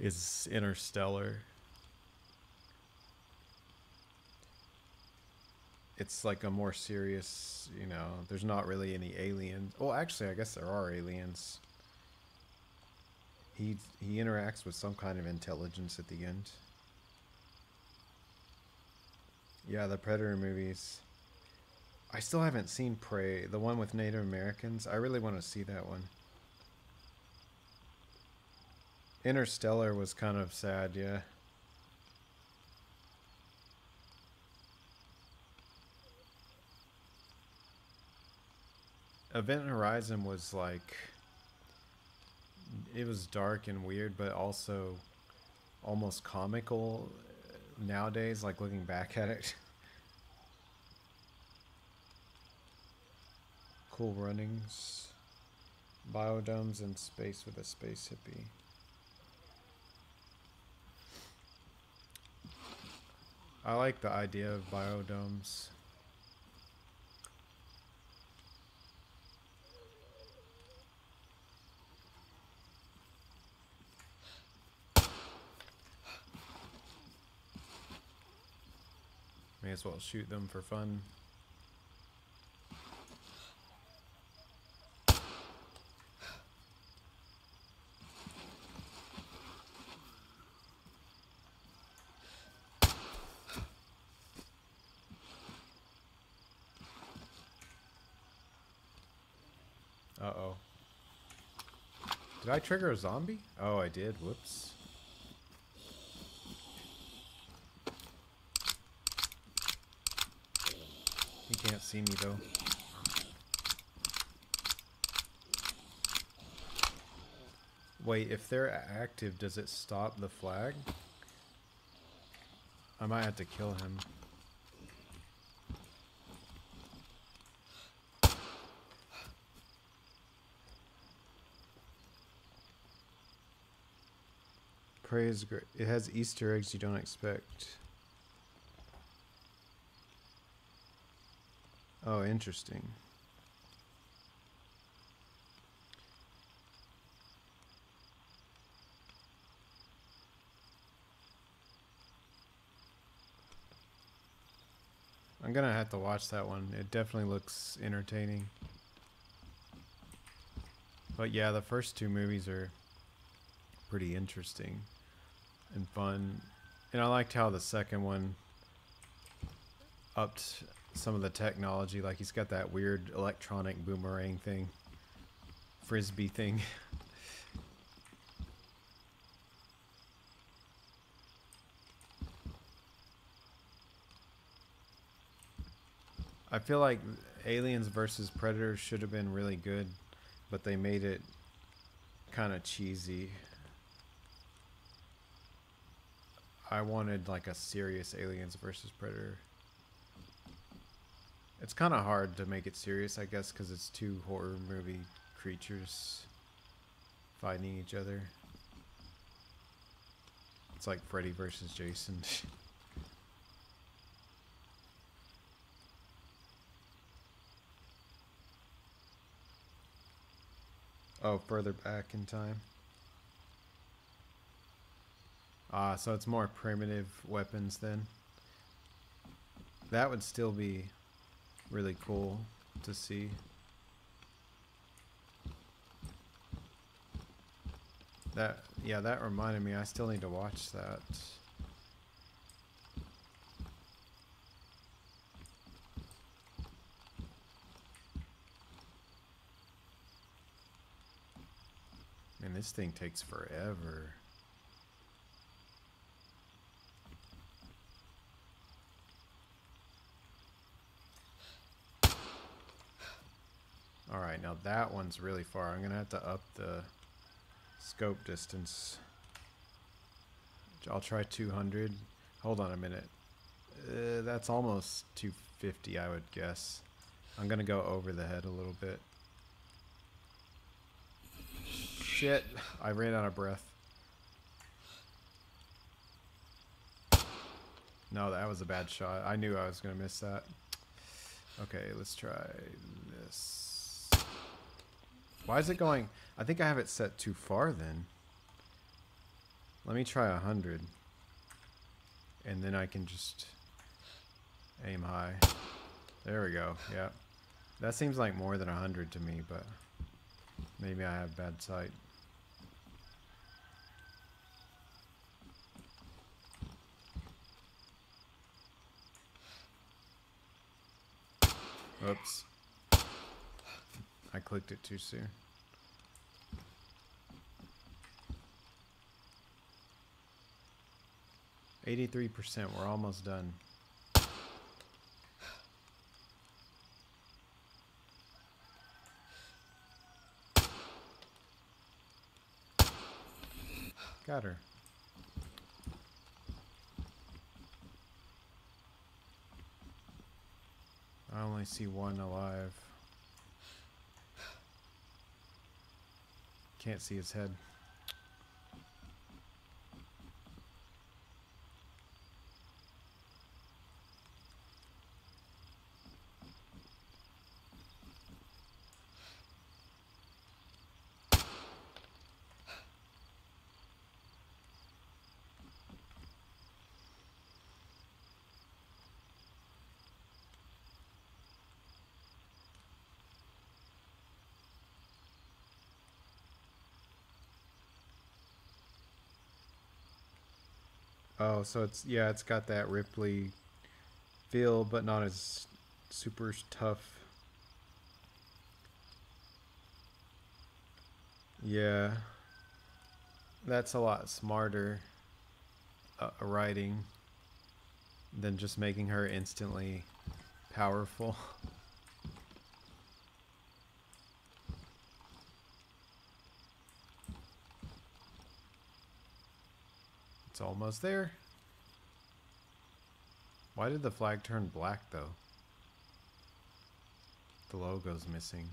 is Interstellar. It's like a more serious, you know, there's not really any aliens. Well, actually, I guess there are aliens. He he interacts with some kind of intelligence at the end. Yeah, the Predator movies. I still haven't seen Prey, the one with Native Americans. I really want to see that one. Interstellar was kind of sad, yeah. Event Horizon was like it was dark and weird, but also almost comical nowadays, like looking back at it. cool runnings, biodomes in space with a space hippie. I like the idea of biodomes. May as well shoot them for fun. Uh-oh. Did I trigger a zombie? Oh, I did. Whoops. He can't see me though. Wait, if they're active, does it stop the flag? I might have to kill him. Great. It has Easter eggs you don't expect. Oh, interesting. I'm gonna have to watch that one. It definitely looks entertaining. But yeah, the first two movies are pretty interesting and fun. And I liked how the second one upped some of the technology. Like he's got that weird electronic boomerang thing, frisbee thing. I feel like Aliens versus Predator should have been really good, but they made it kind of cheesy. I wanted like a serious Aliens versus Predator. It's kind of hard to make it serious, I guess, because it's two horror movie creatures fighting each other. It's like Freddy versus Jason. oh, further back in time. Ah, so it's more primitive weapons then. That would still be really cool to see. That yeah, that reminded me. I still need to watch that. And this thing takes forever. Alright, now that one's really far. I'm going to have to up the scope distance. I'll try 200. Hold on a minute. Uh, that's almost 250, I would guess. I'm going to go over the head a little bit. Shit, I ran out of breath. No, that was a bad shot. I knew I was going to miss that. Okay, let's try this. Why is it going? I think I have it set too far then. Let me try a hundred. And then I can just aim high. There we go. Yeah. That seems like more than a hundred to me, but maybe I have bad sight. Oops. I clicked it too soon. Eighty-three percent. We're almost done. Got her. I only see one alive. Can't see his head. Oh, so it's yeah, it's got that Ripley feel, but not as super tough. Yeah, that's a lot smarter uh, writing than just making her instantly powerful. It's almost there. Why did the flag turn black though? The logo's missing.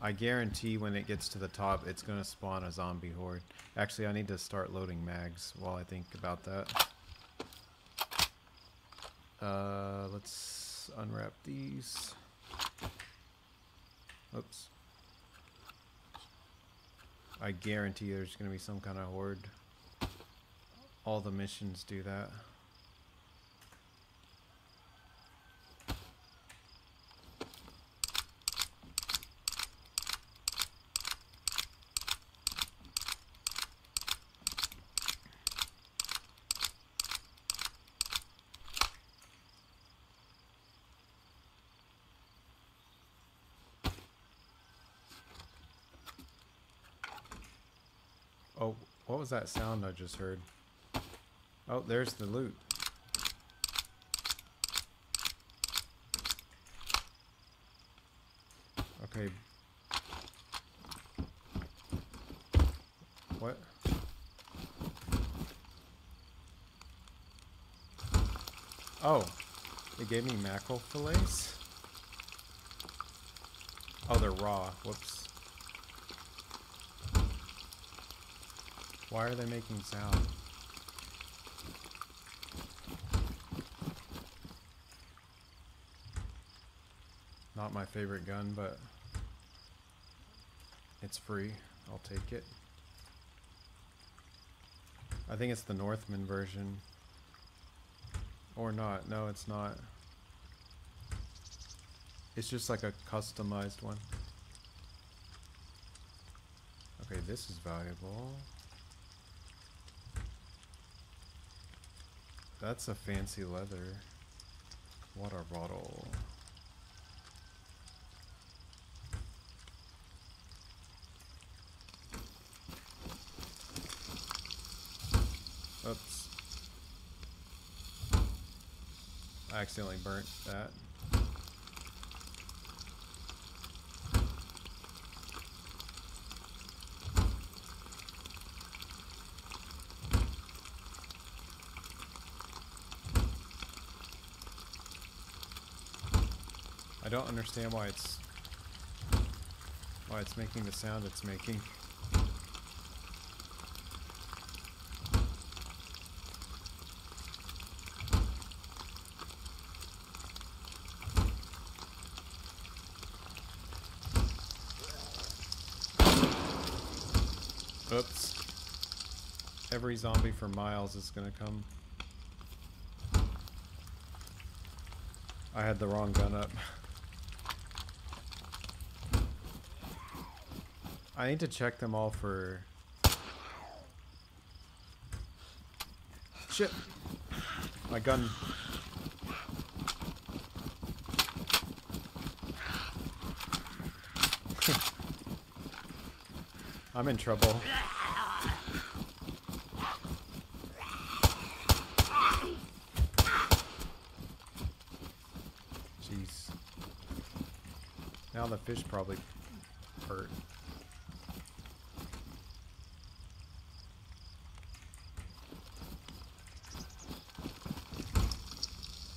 I guarantee when it gets to the top, it's going to spawn a zombie horde. Actually, I need to start loading mags while I think about that. Uh, let's unwrap these. Oops. I guarantee there's going to be some kind of horde. All the missions do that. Oh, what was that sound I just heard? Oh, there's the loot. Okay. What? Oh, it gave me mackerel fillets? Oh, they're raw. Whoops. Why are they making sound? Not my favorite gun, but it's free. I'll take it. I think it's the Northman version. Or not. No, it's not. It's just like a customized one. Okay, this is valuable. That's a fancy leather. Water bottle. Oops. I accidentally burnt that. Understand why it's why it's making the sound it's making. Oops. Every zombie for miles is gonna come. I had the wrong gun up. I need to check them all for... Shit! My gun... I'm in trouble. Jeez. Now the fish probably hurt.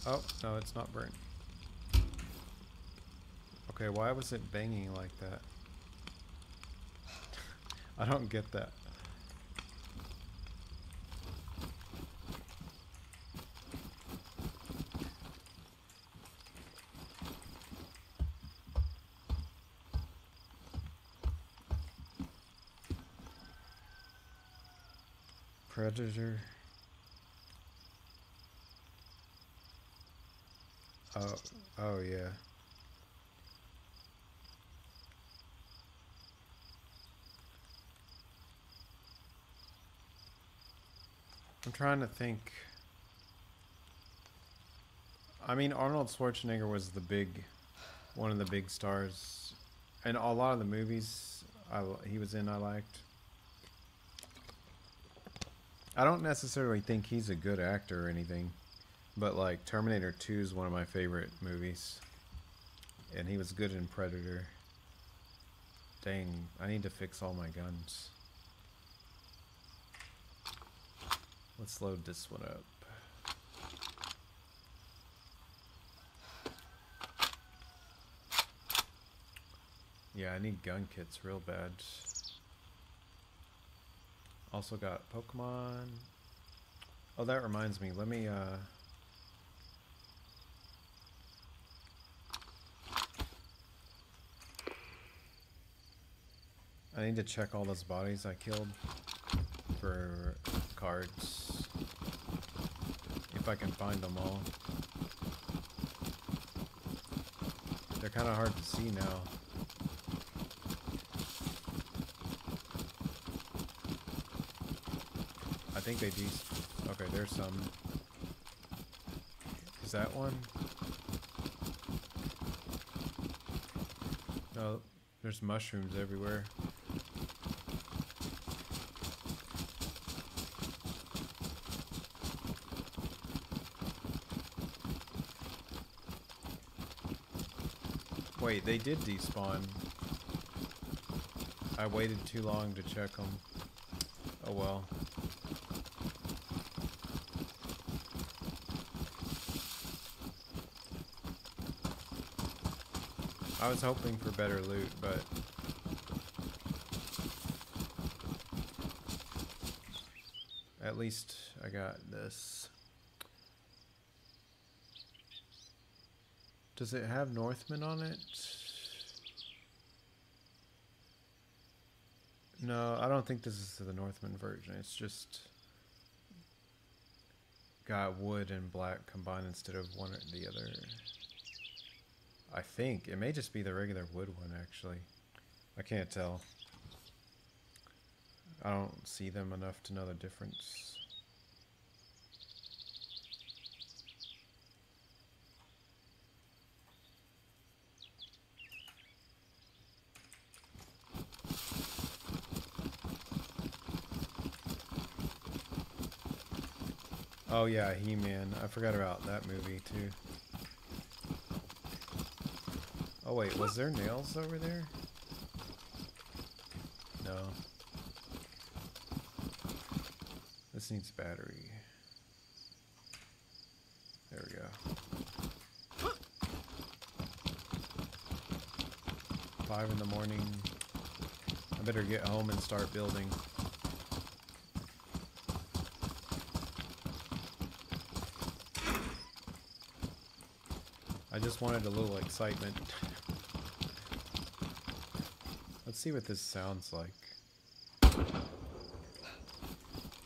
Oh, it's not burnt. Okay, why was it banging like that? I don't get that. Predator. Oh, oh yeah. I'm trying to think. I mean, Arnold Schwarzenegger was the big, one of the big stars, and a lot of the movies I, he was in I liked. I don't necessarily think he's a good actor or anything, but like Terminator 2 is one of my favorite movies, and he was good in Predator. Dang, I need to fix all my guns. Let's load this one up. Yeah, I need gun kits real bad. Also got Pokemon. Oh, that reminds me. Let me, uh... I need to check all those bodies I killed for cards. If I can find them all. They're kind of hard to see now. I think they de- Okay, there's some. Is that one? No, there's mushrooms everywhere. Wait, they did despawn. I waited too long to check them. Oh well. I was hoping for better loot, but at least I got this. Does it have Northman on it? No, I don't think this is the Northman version. It's just got wood and black combined instead of one or the other. I think it may just be the regular wood one actually. I can't tell. I don't see them enough to know the difference. Oh yeah, He-Man. I forgot about that movie too. Oh wait, was there nails over there? No. This needs battery. There we go. Five in the morning. I better get home and start building. Just wanted a little excitement. Let's see what this sounds like.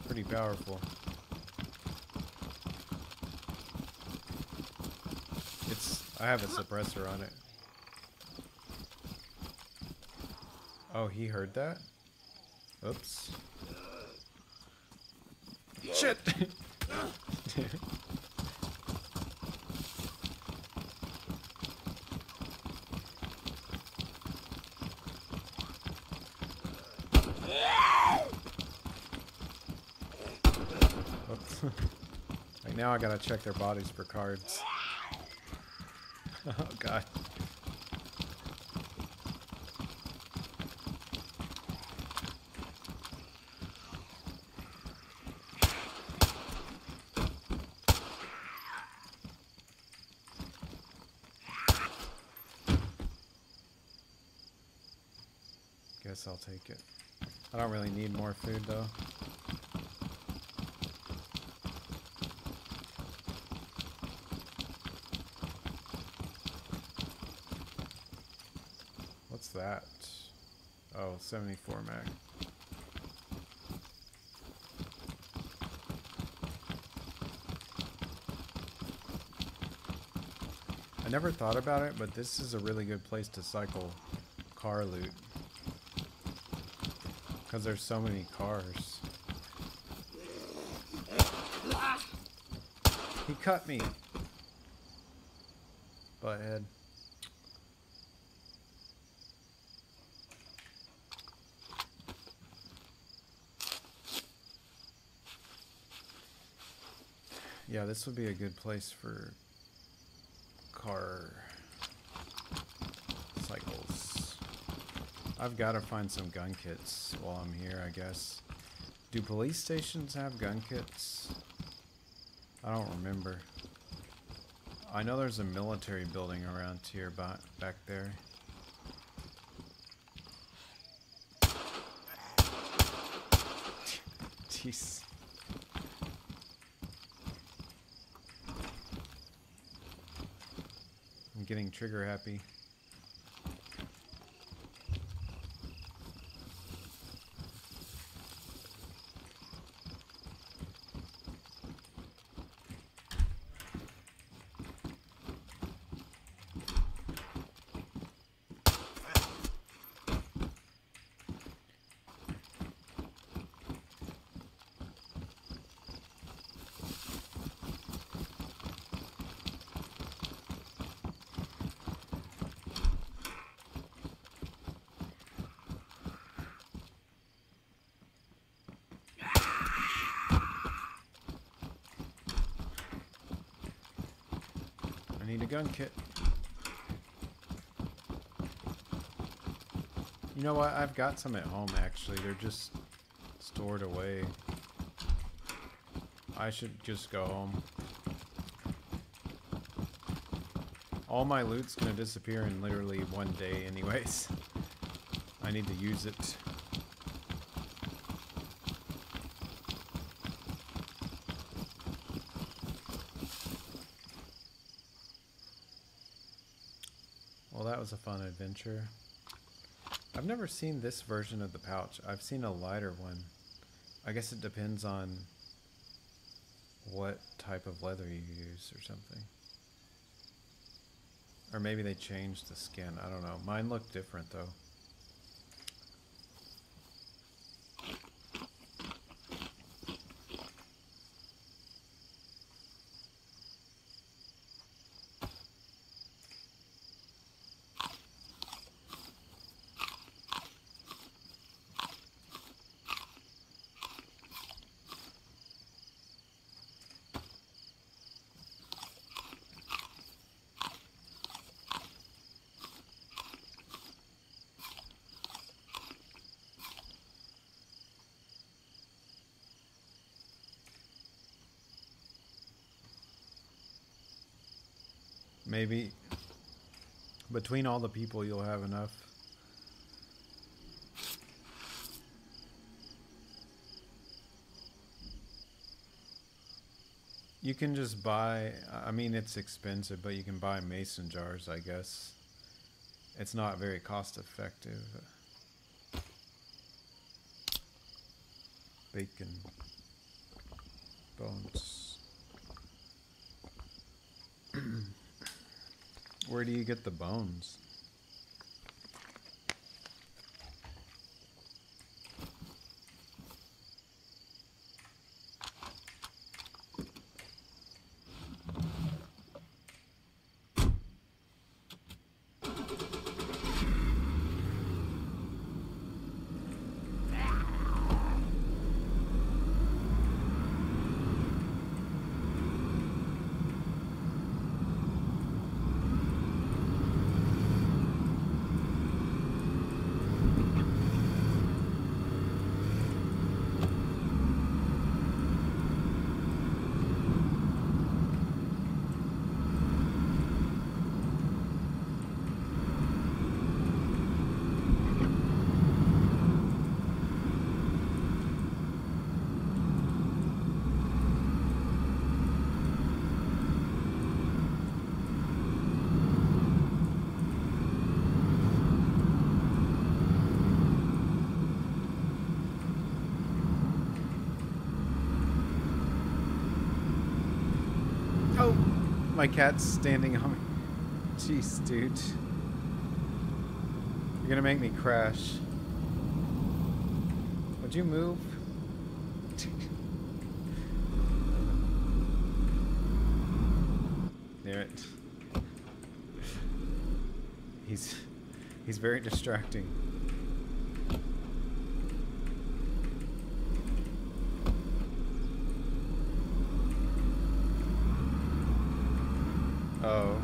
Pretty powerful. It's I have a suppressor on it. Oh, he heard that? Oops. Shit! Oops. like now I gotta check their bodies for cards. oh god. Guess I'll take it. I don't really need more food though. What's that? Oh, 74 mag. I never thought about it, but this is a really good place to cycle car loot. Because there's so many cars. He cut me. Butthead. Yeah, this would be a good place for car cycles. I've got to find some gun kits while I'm here, I guess. Do police stations have gun kits? I don't remember. I know there's a military building around here ba back there. Jeez. I'm getting trigger happy. Kit. You know what? I've got some at home actually. They're just stored away. I should just go home. All my loot's gonna disappear in literally one day anyways. I need to use it. Well, that was a fun adventure. I've never seen this version of the pouch. I've seen a lighter one. I guess it depends on what type of leather you use or something. Or maybe they changed the skin. I don't know. Mine looked different though. Maybe between all the people you'll have enough. You can just buy, I mean, it's expensive, but you can buy mason jars, I guess. It's not very cost effective. Bacon. Bones. Where do you get the bones? Oh, my cat's standing on me. Jeez, dude. You're gonna make me crash. Would you move? Damn it. He's he's very distracting. Oh.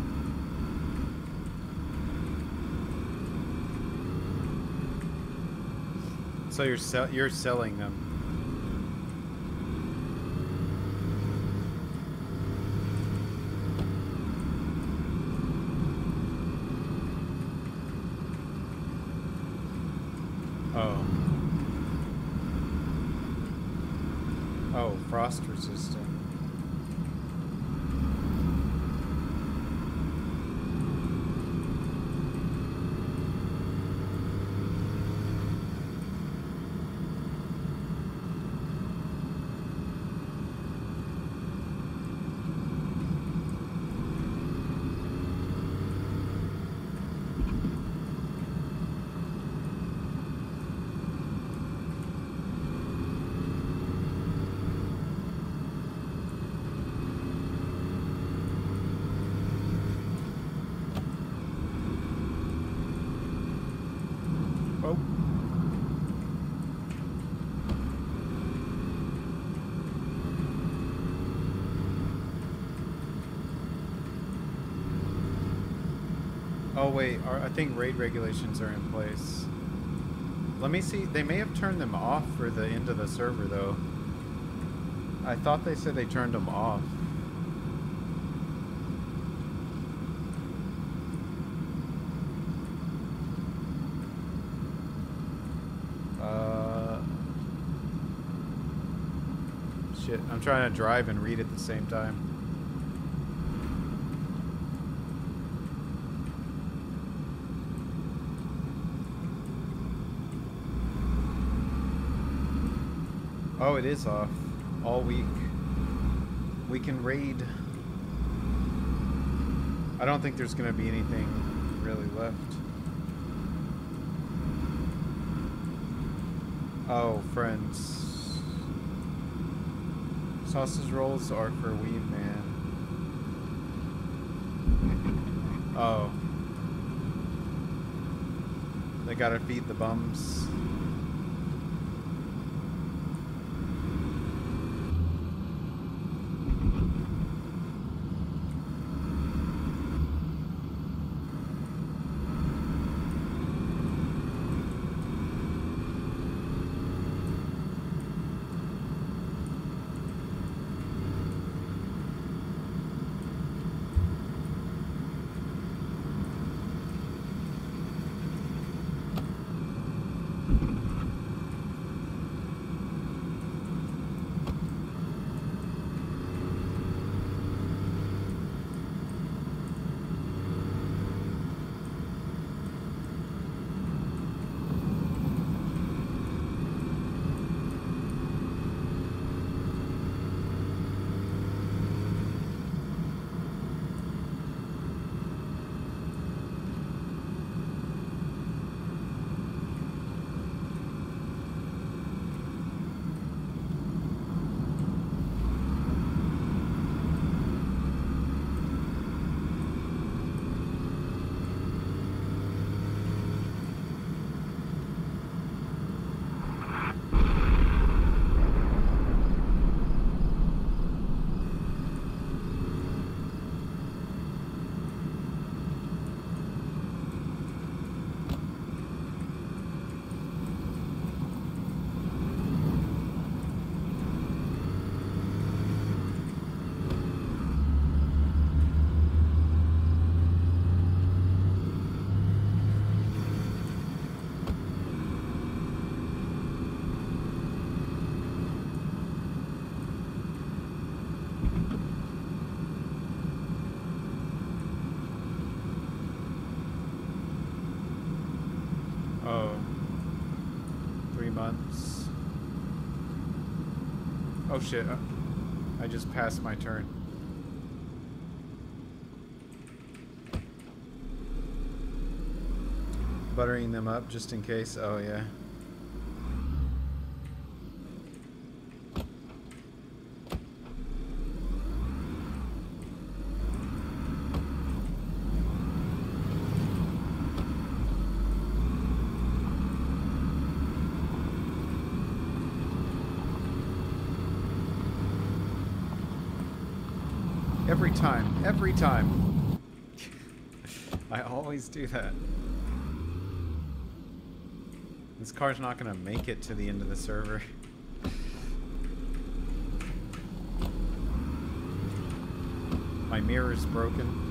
So you're sell you're selling them. Oh. Oh, frost resistant. Oh. Oh wait, I think raid regulations are in place. Let me see. They may have turned them off for the end of the server though. I thought they said they turned them off. Uh, shit, I'm trying to drive and read at the same time. Oh, it is off all week. We can raid. I don't think there's gonna be anything really left. Oh, friends. Sausage rolls are for Weed Man. Oh. They gotta feed the bums. Shit. I just passed my turn. Buttering them up just in case. Oh yeah. Every time. I always do that. This car's not gonna make it to the end of the server. My mirror's broken.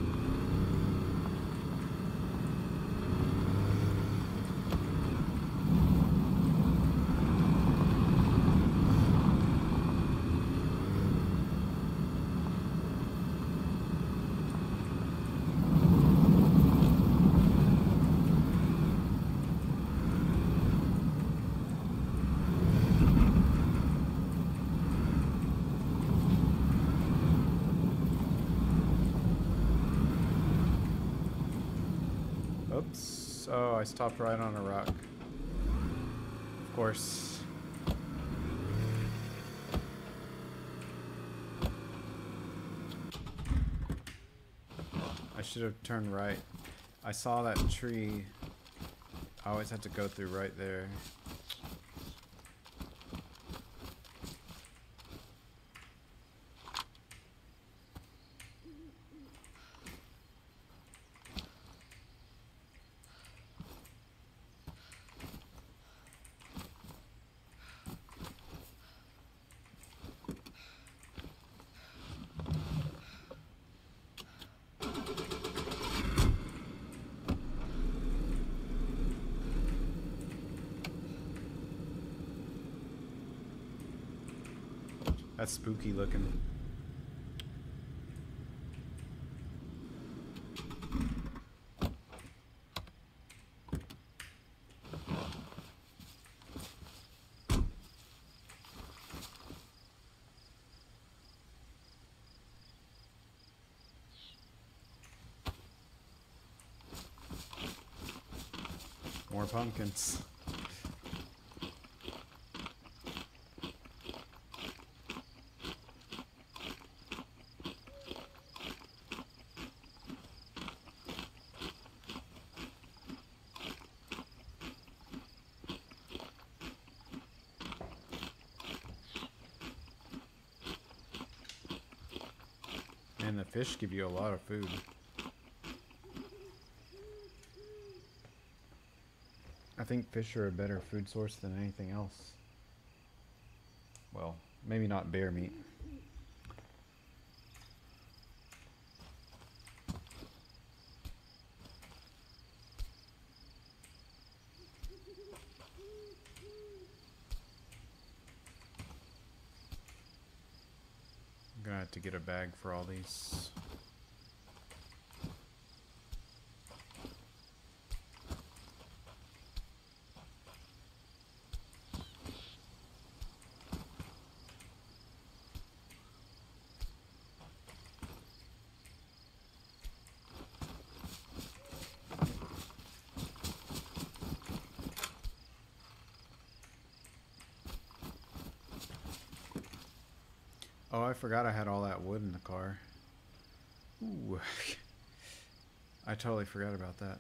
Oops. Oh, I stopped right on a rock. Of course. I should have turned right. I saw that tree. I always had to go through right there. spooky looking. More pumpkins. Fish give you a lot of food. I think fish are a better food source than anything else. Well, maybe not bear meat. I'm gonna have to get a bag for all these. Forgot I had all that wood in the car. Ooh. I totally forgot about that.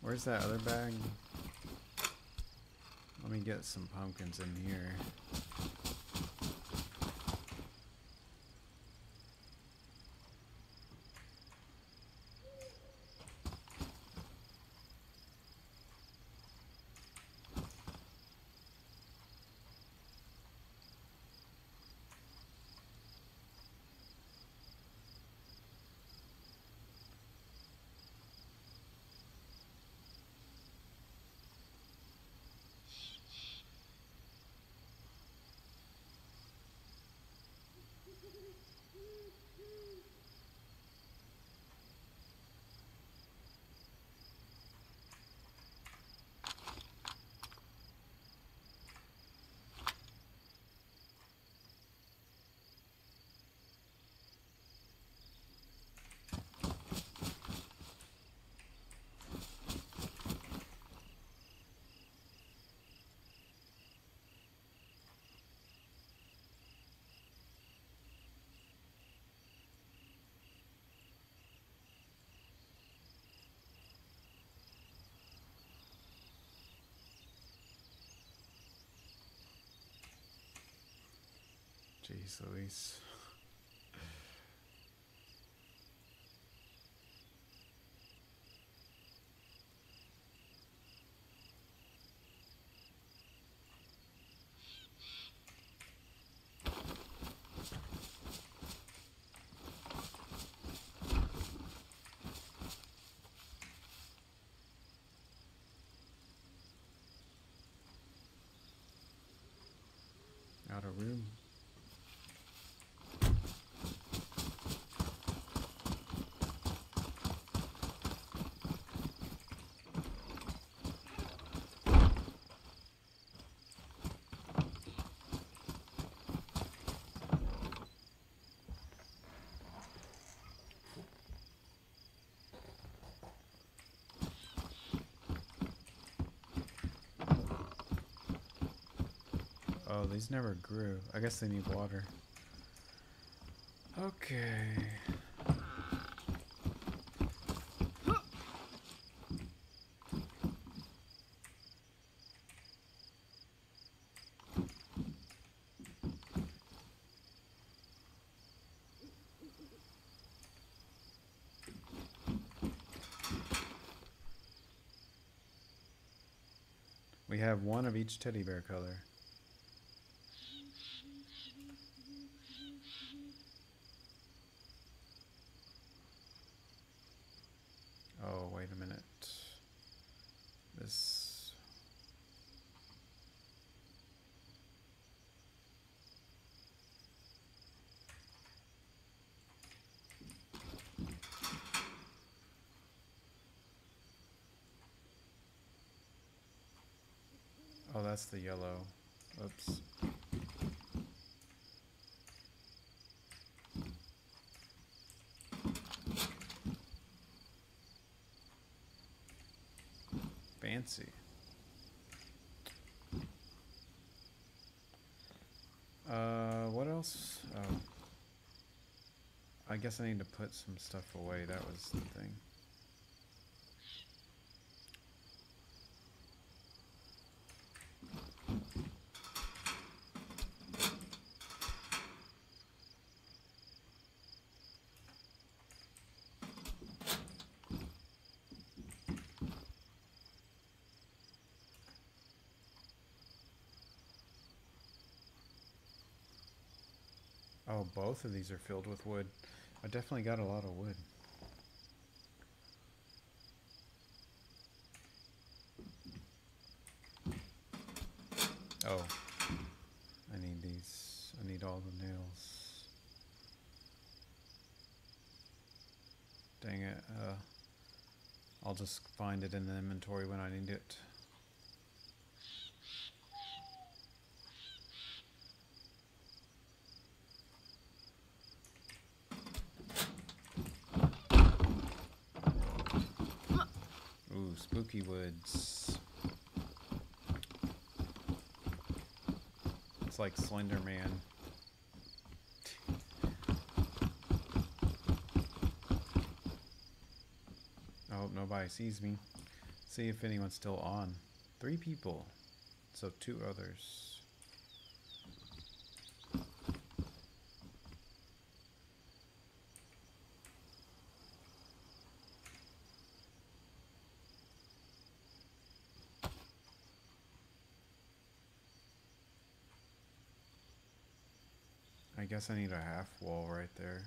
Where's that other bag? Let me get some pumpkins in here. Jeez Louise. Out of room. Oh, these never grew. I guess they need water. Okay. We have one of each teddy bear color. Oh, wait a minute. This. Oh, that's the yellow. Oops. Fancy. Uh, what else? Oh. I guess I need to put some stuff away. That was the thing. Oh, both of these are filled with wood. I definitely got a lot of wood. Oh. I need these. I need all the nails. Dang it. Uh, I'll just find it in the inventory when I need it. Ooh, spooky woods. It's like Slender Man. I hope nobody sees me. See if anyone's still on. Three people. So two others. I guess I need a half wall right there.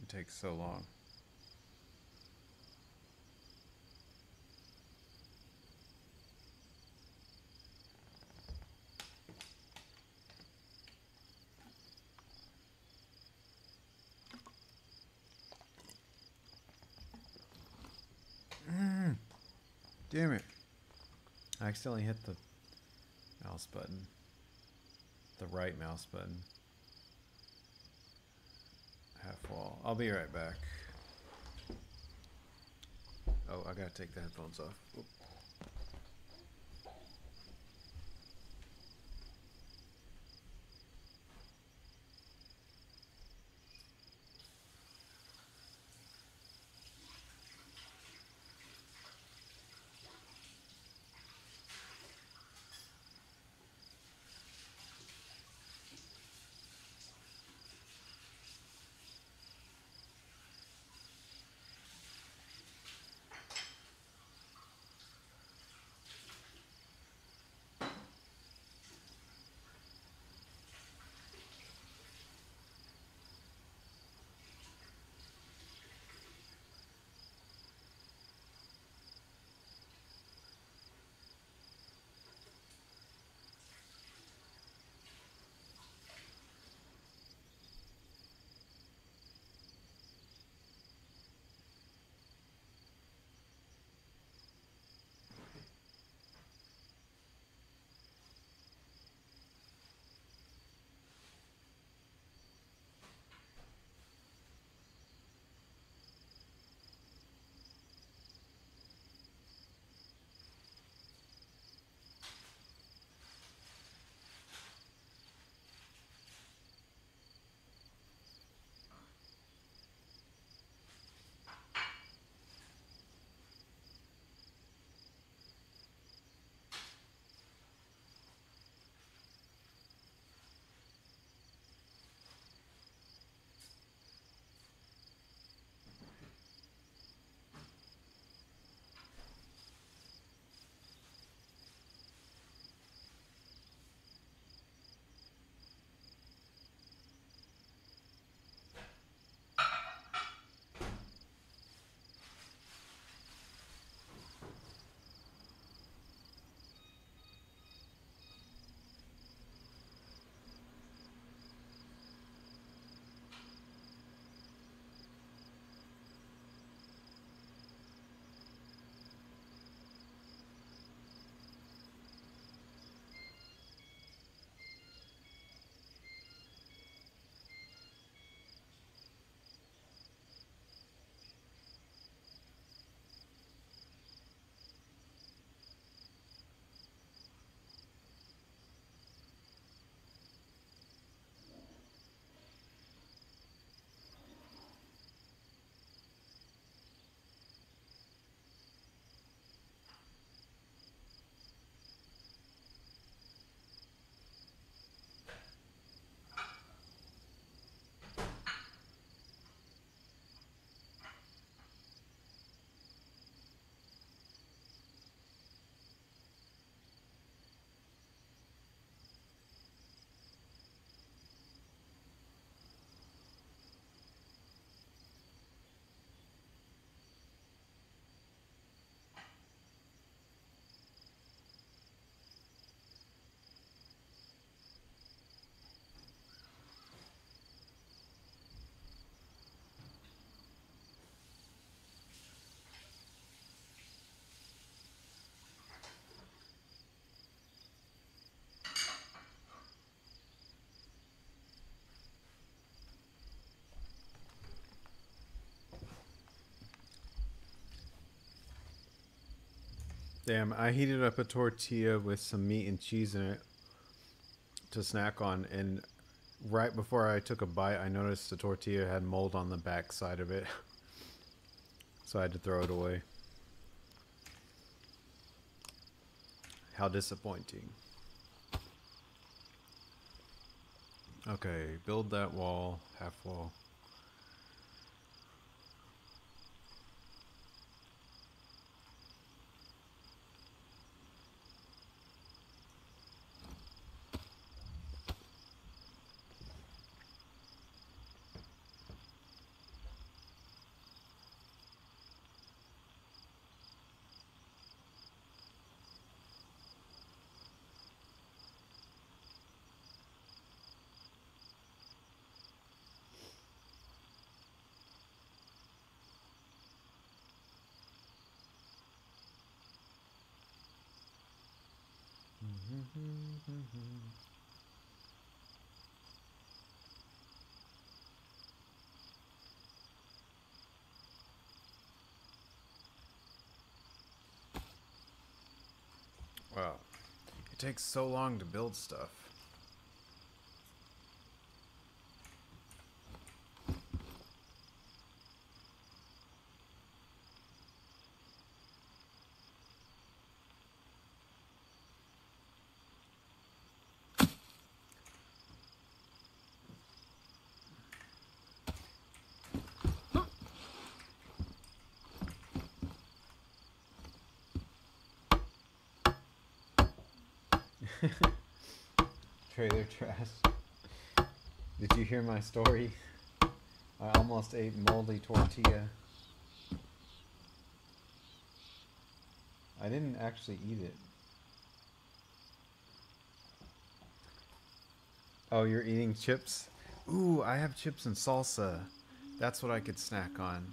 It takes so long. Damn it. I accidentally hit the mouse button. The right mouse button. Half wall. I'll be right back. Oh, I gotta take the headphones off. Damn, I heated up a tortilla with some meat and cheese in it to snack on, and right before I took a bite, I noticed the tortilla had mold on the back side of it. so I had to throw it away. How disappointing. Okay, build that wall, half wall. Wow. It takes so long to build stuff. Trailer trash. Did you hear my story? I almost ate moldy tortilla. I didn't actually eat it. Oh, you're eating chips? Ooh, I have chips and salsa. That's what I could snack on.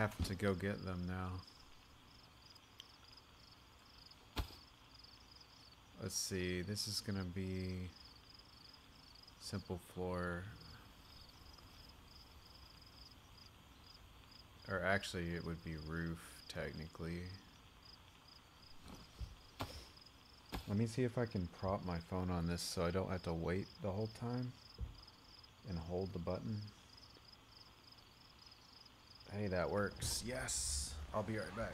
Have to go get them now. Let's see, this is gonna be simple floor. Or actually, it would be roof, technically. Let me see if I can prop my phone on this so I don't have to wait the whole time and hold the button. Hey, that works. Yes! I'll be right back.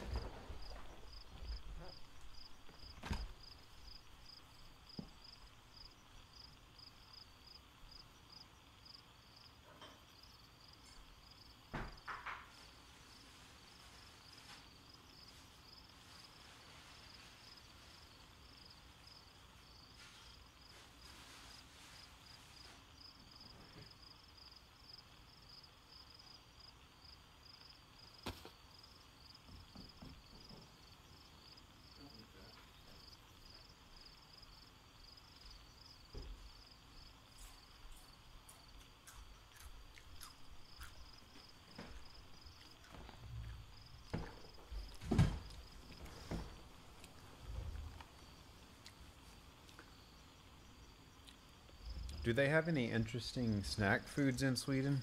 Do they have any interesting snack foods in Sweden?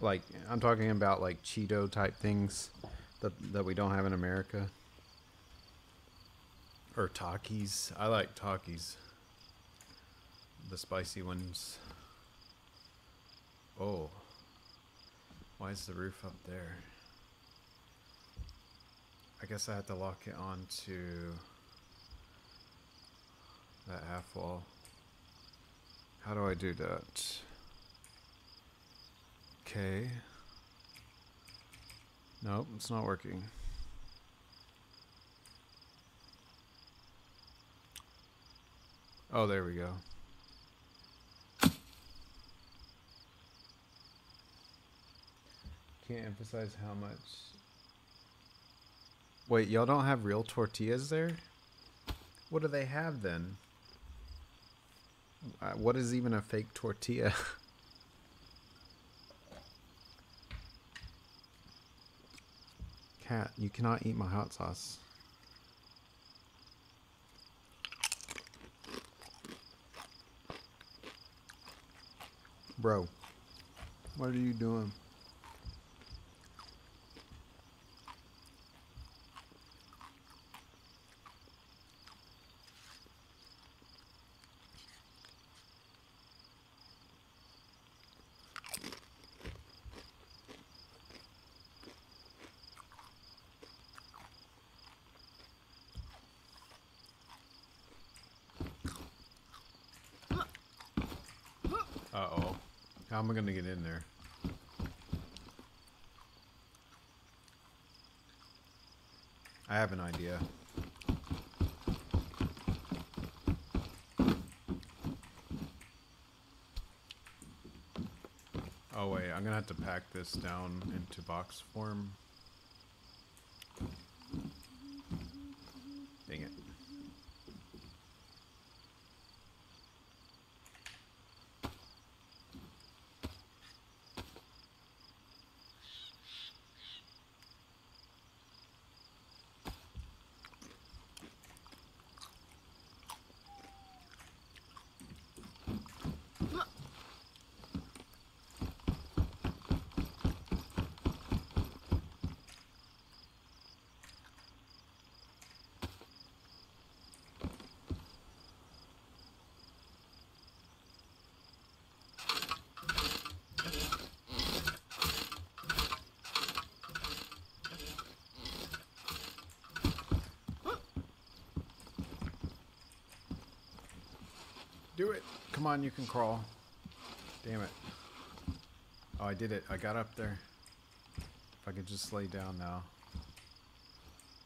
Like I'm talking about like Cheeto type things that that we don't have in America. Or Takis. I like Takis. The spicy ones. Oh. Why is the roof up there? I guess I have to lock it onto that half wall. How do I do that? Okay. Nope, it's not working. Oh, there we go. Can't emphasize how much. Wait, y'all don't have real tortillas there? What do they have then? Uh, what is even a fake tortilla? Cat, you cannot eat my hot sauce. Bro, what are you doing? How am I gonna get in there? I have an idea. Oh wait, I'm gonna have to pack this down into box form. Dang it. Do it. Come on, you can crawl. Damn it. Oh, I did it. I got up there. If I could just lay down now.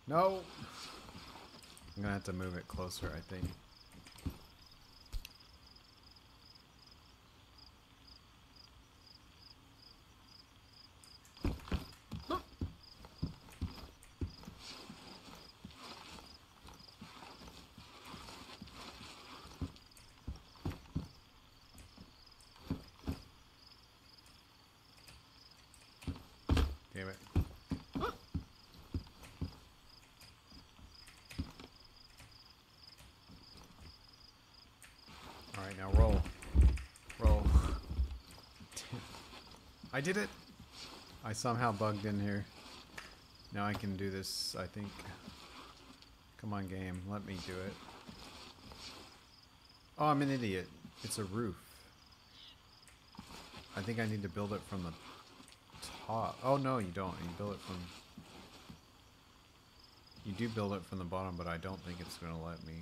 No! I'm gonna have to move it closer, I think. Damn it. Alright, now roll. Roll. I did it! I somehow bugged in here. Now I can do this, I think. Come on, game. Let me do it. Oh, I'm an idiot. It's a roof. I think I need to build it from the top. Oh, no, you don't. You build it from... You do build it from the bottom, but I don't think it's going to let me.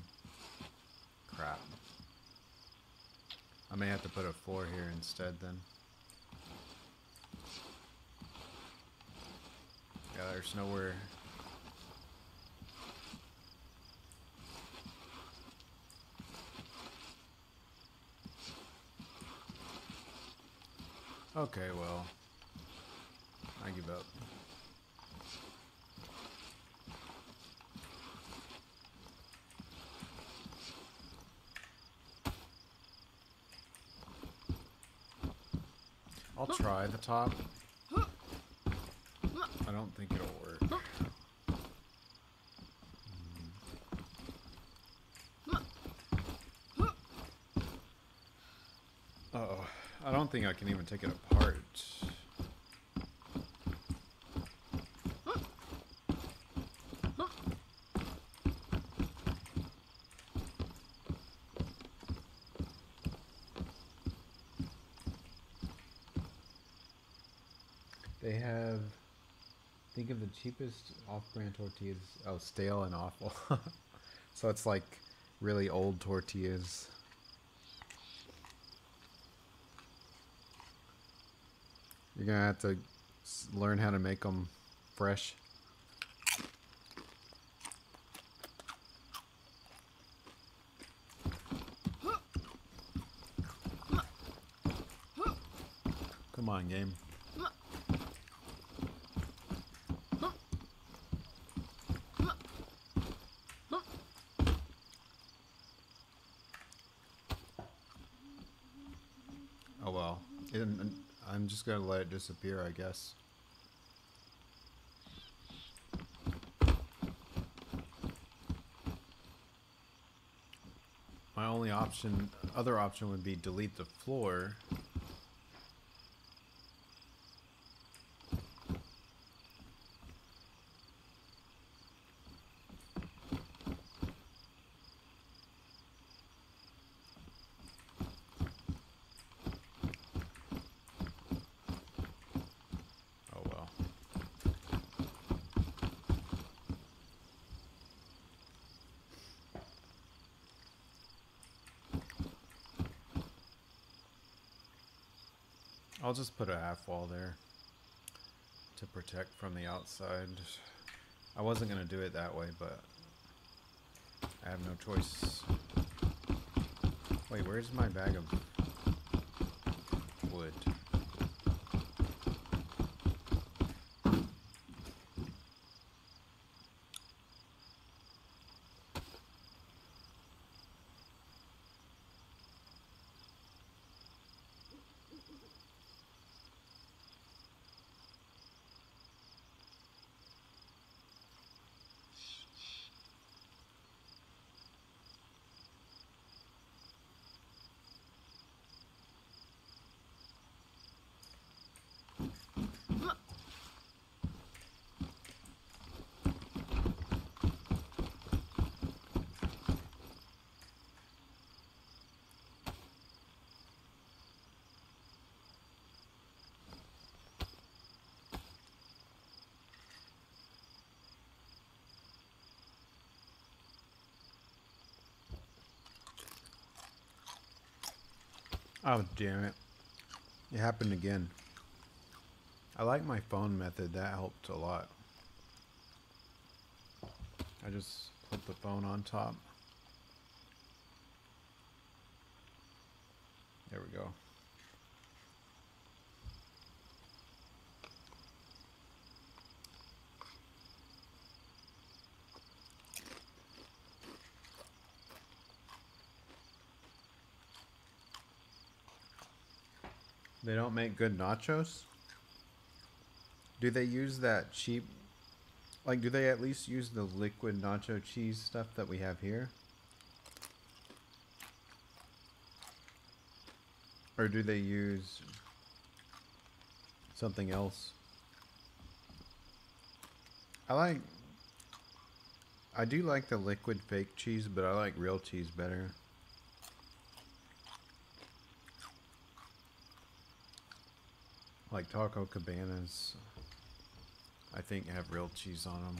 Crap. I may have to put a floor here instead then. There's nowhere. Okay, well. I give up. I'll try the top. Think it'll work. Uh oh. I don't think I can even take it apart. They have. Think of the cheapest off-brand tortillas. Oh, stale and awful. so it's like really old tortillas. You're gonna have to learn how to make them fresh. Come on, game. Oh well. It, I'm just gonna let it disappear, I guess. My only option, other option would be delete the floor. Oh well. I'll just put a half wall there to protect from the outside. I wasn't gonna do it that way, but I have no choice. Wait, where's my bag of wood? Oh, damn it. It happened again. I like my phone method. That helped a lot. I just put the phone on top. There we go. They don't make good nachos? Do they use that cheap like do they at least use the liquid nacho cheese stuff that we have here? Or do they use something else? I like I do like the liquid fake cheese, but I like real cheese better. Like Taco Cabanas, I think have real cheese on them.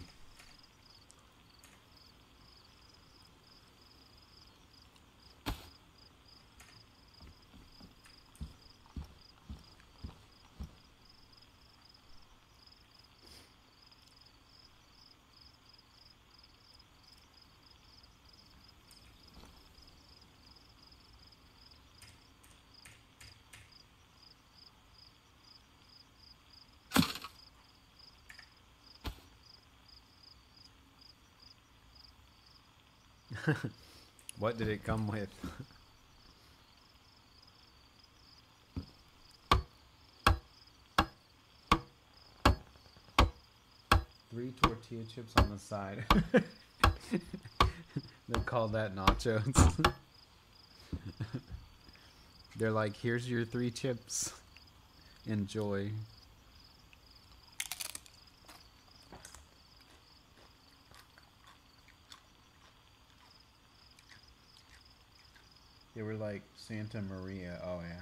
what did it come with? Three tortilla chips on the side. they call that nachos. They're like, here's your three chips. Enjoy. They were like Santa Maria. Oh yeah.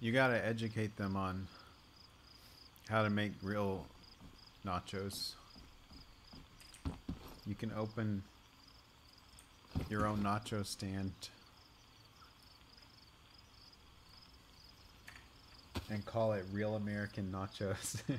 You gotta educate them on how to make real nachos. You can open your own nacho stand and call it Real American Nachos.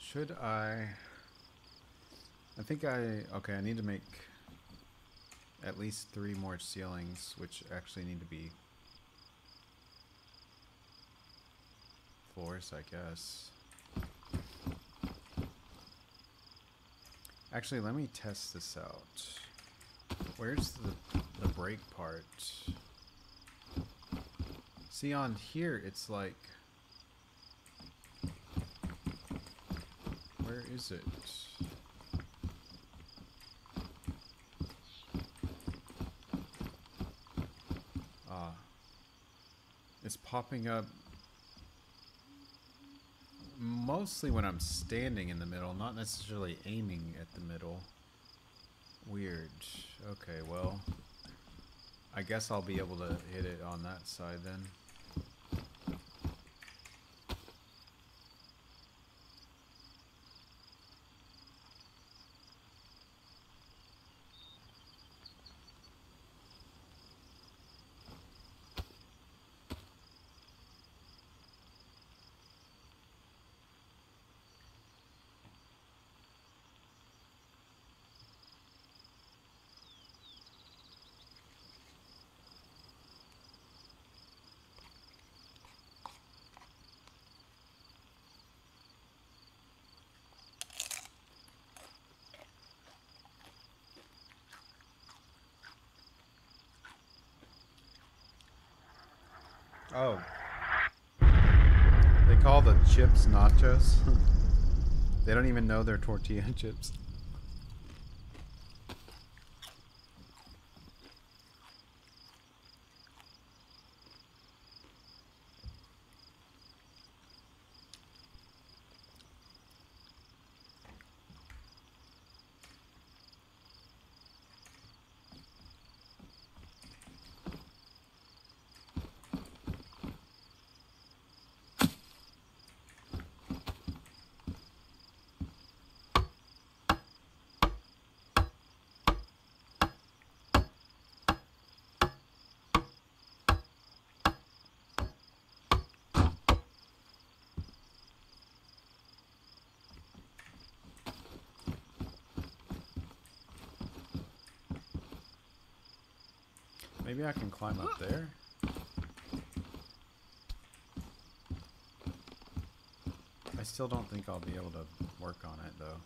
Should I... I think I... Okay, I need to make at least three more ceilings, which actually need to be floors, I guess. Actually, let me test this out. Where's the, the break part? See, on here, it's like... Where is it? Ah, It's popping up mostly when I'm standing in the middle, not necessarily aiming at the middle. Weird. Okay, well, I guess I'll be able to hit it on that side then. Oh. They call the chips nachos. they don't even know they're tortilla chips. Maybe I can climb up there. I still don't think I'll be able to work on it though.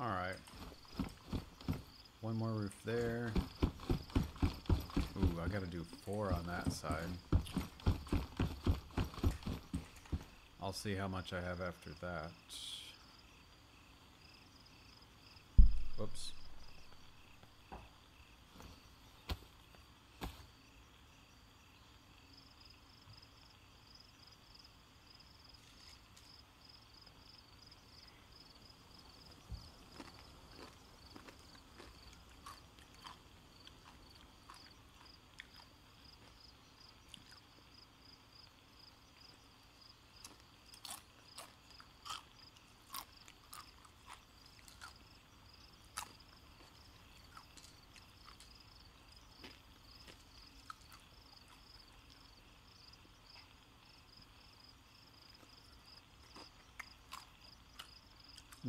All right. One more roof there. Ooh, I gotta do four on that side. I'll see how much I have after that. Whoops.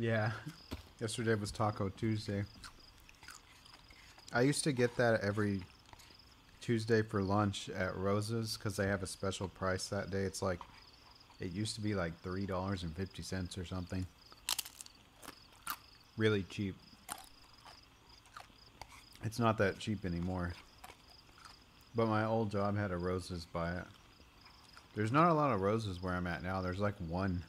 Yeah. Yesterday was Taco Tuesday. I used to get that every Tuesday for lunch at Rosa's because they have a special price that day. It's like, it used to be like $3.50 or something. Really cheap. It's not that cheap anymore. But my old job had a Rosa's by it. There's not a lot of Rosa's where I'm at now. There's like one.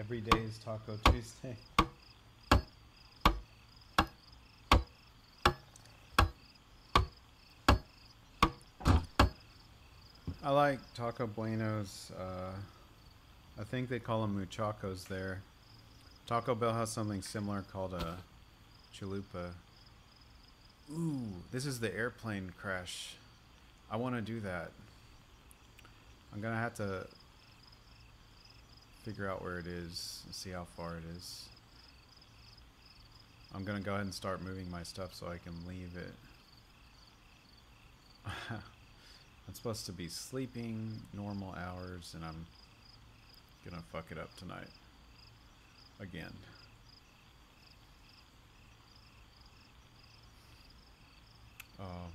Every day is Taco Tuesday. I like Taco Buenos. Uh, I think they call them Muchacos there. Taco Bell has something similar called a chalupa. Ooh, this is the airplane crash. I want to do that. I'm gonna have to figure out where it is and see how far it is. I'm gonna go ahead and start moving my stuff so I can leave it. I'm supposed to be sleeping normal hours and I'm gonna fuck it up tonight. Again. Um,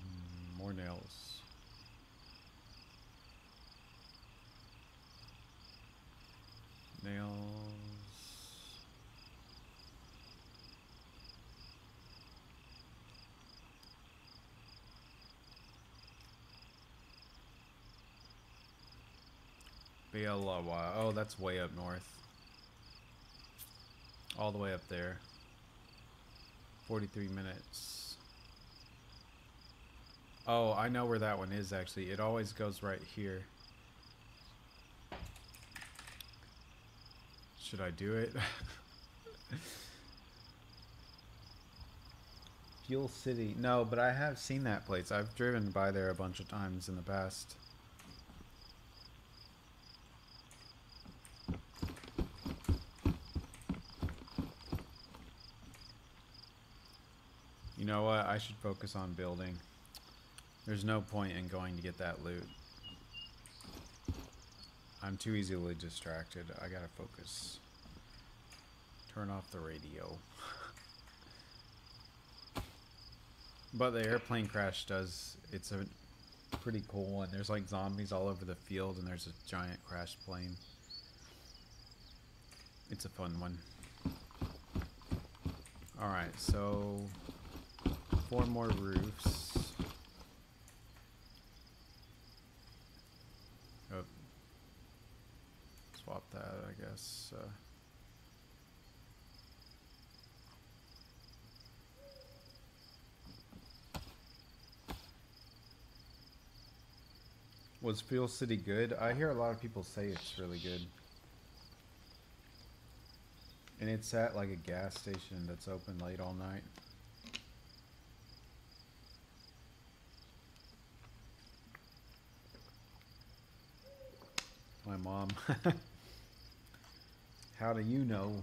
more nails. Nails. Oh, that's way up north. All the way up there. 43 minutes. Oh, I know where that one is actually. It always goes right here. Should I do it? Fuel City. No, but I have seen that place. I've driven by there a bunch of times in the past. You know what? I should focus on building. There's no point in going to get that loot. I'm too easily distracted. I gotta focus. Turn off the radio. but the airplane crash does, it's a pretty cool one. There's like zombies all over the field and there's a giant crash plane. It's a fun one. Alright, so four more roofs. Oh. Swap that, I guess. Uh, was Fuel City good? I hear a lot of people say it's really good. And it's at like a gas station that's open late all night. My mom. How do you know?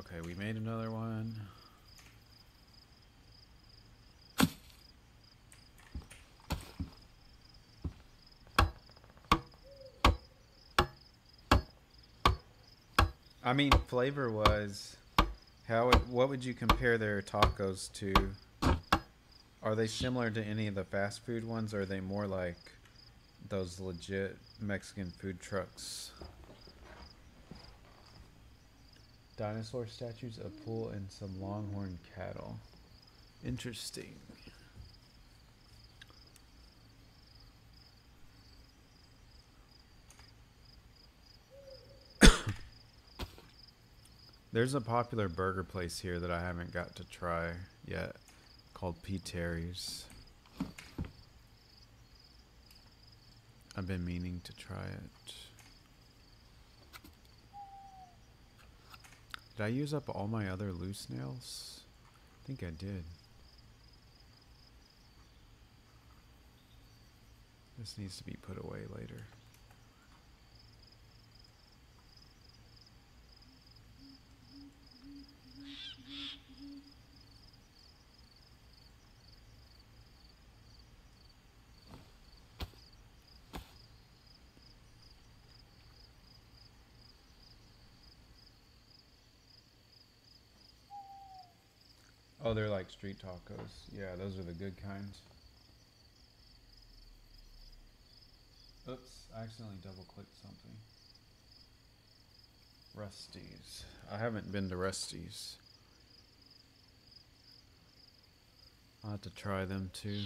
Okay, we made another one. I mean, flavor was how what would you compare their tacos to? Are they similar to any of the fast food ones? Or are they more like those legit Mexican food trucks? Dinosaur statues, a pool, and some longhorn cattle. Interesting. There's a popular burger place here that I haven't got to try yet called P. Terry's. I've been meaning to try it. Did I use up all my other loose nails? I think I did. This needs to be put away later. Oh, they're like street tacos. Yeah, those are the good kinds. Oops, I accidentally double clicked something. Rusty's. I haven't been to Rusty's. I'll have to try them too.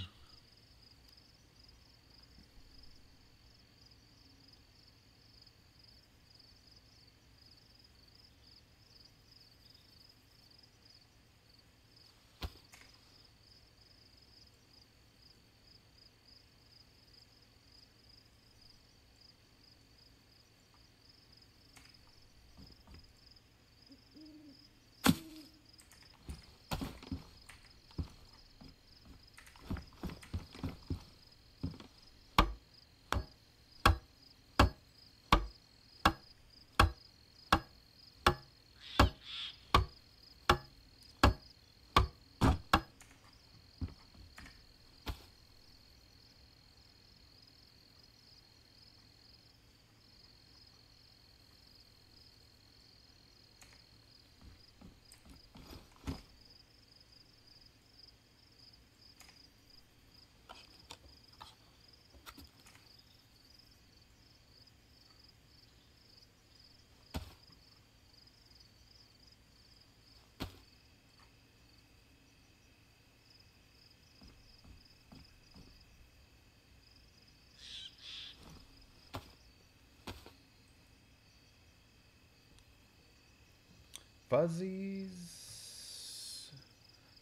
Fuzzy's.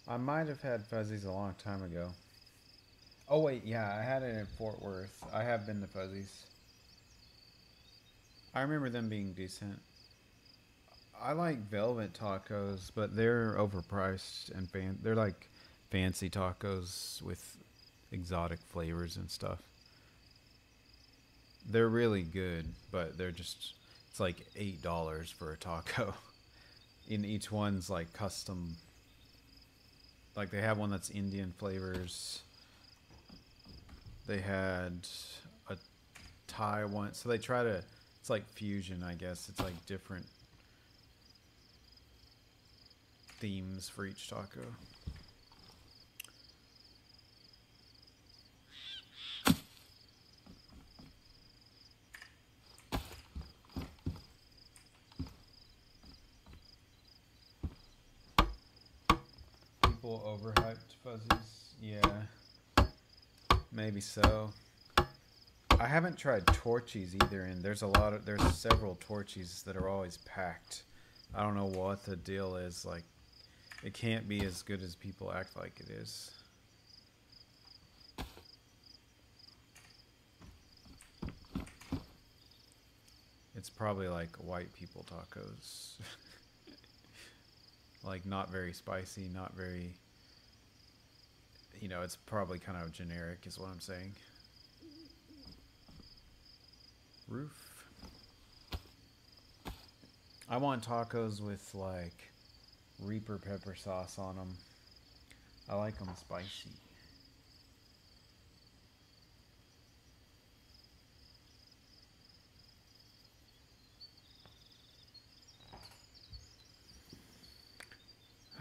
I might have had Fuzzy's a long time ago. Oh wait, yeah, I had it in Fort Worth. I have been to Fuzzy's. I remember them being decent. I like velvet tacos, but they're overpriced and fan. They're like fancy tacos with exotic flavors and stuff. They're really good, but they're just it's like eight dollars for a taco. In each one's like custom. Like they have one that's Indian flavors. They had a Thai one, so they try to. It's like fusion, I guess. It's like different themes for each taco. People overhyped Fuzzy's. Yeah. Maybe so. I haven't tried Torchy's either, and there's a lot of there's several Torchy's that are always packed. I don't know what the deal is. Like, it can't be as good as people act like it is. It's probably like white people tacos. like not very spicy, not very you know, it's probably kind of generic is what I'm saying. Roof. I want tacos with like Reaper pepper sauce on them. I like them spicy.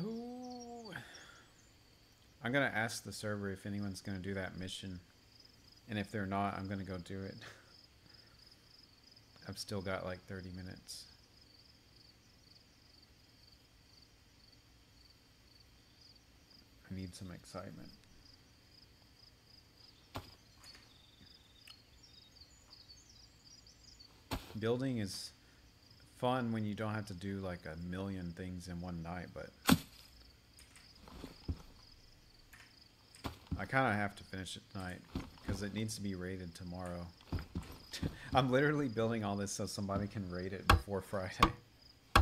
Ooh. I'm gonna ask the server if anyone's gonna do that mission, and if they're not, I'm gonna go do it. I've still got like 30 minutes. I need some excitement. Building is fun when you don't have to do like a million things in one night, but I kind of have to finish it tonight because it needs to be rated tomorrow. I'm literally building all this so somebody can rate it before Friday.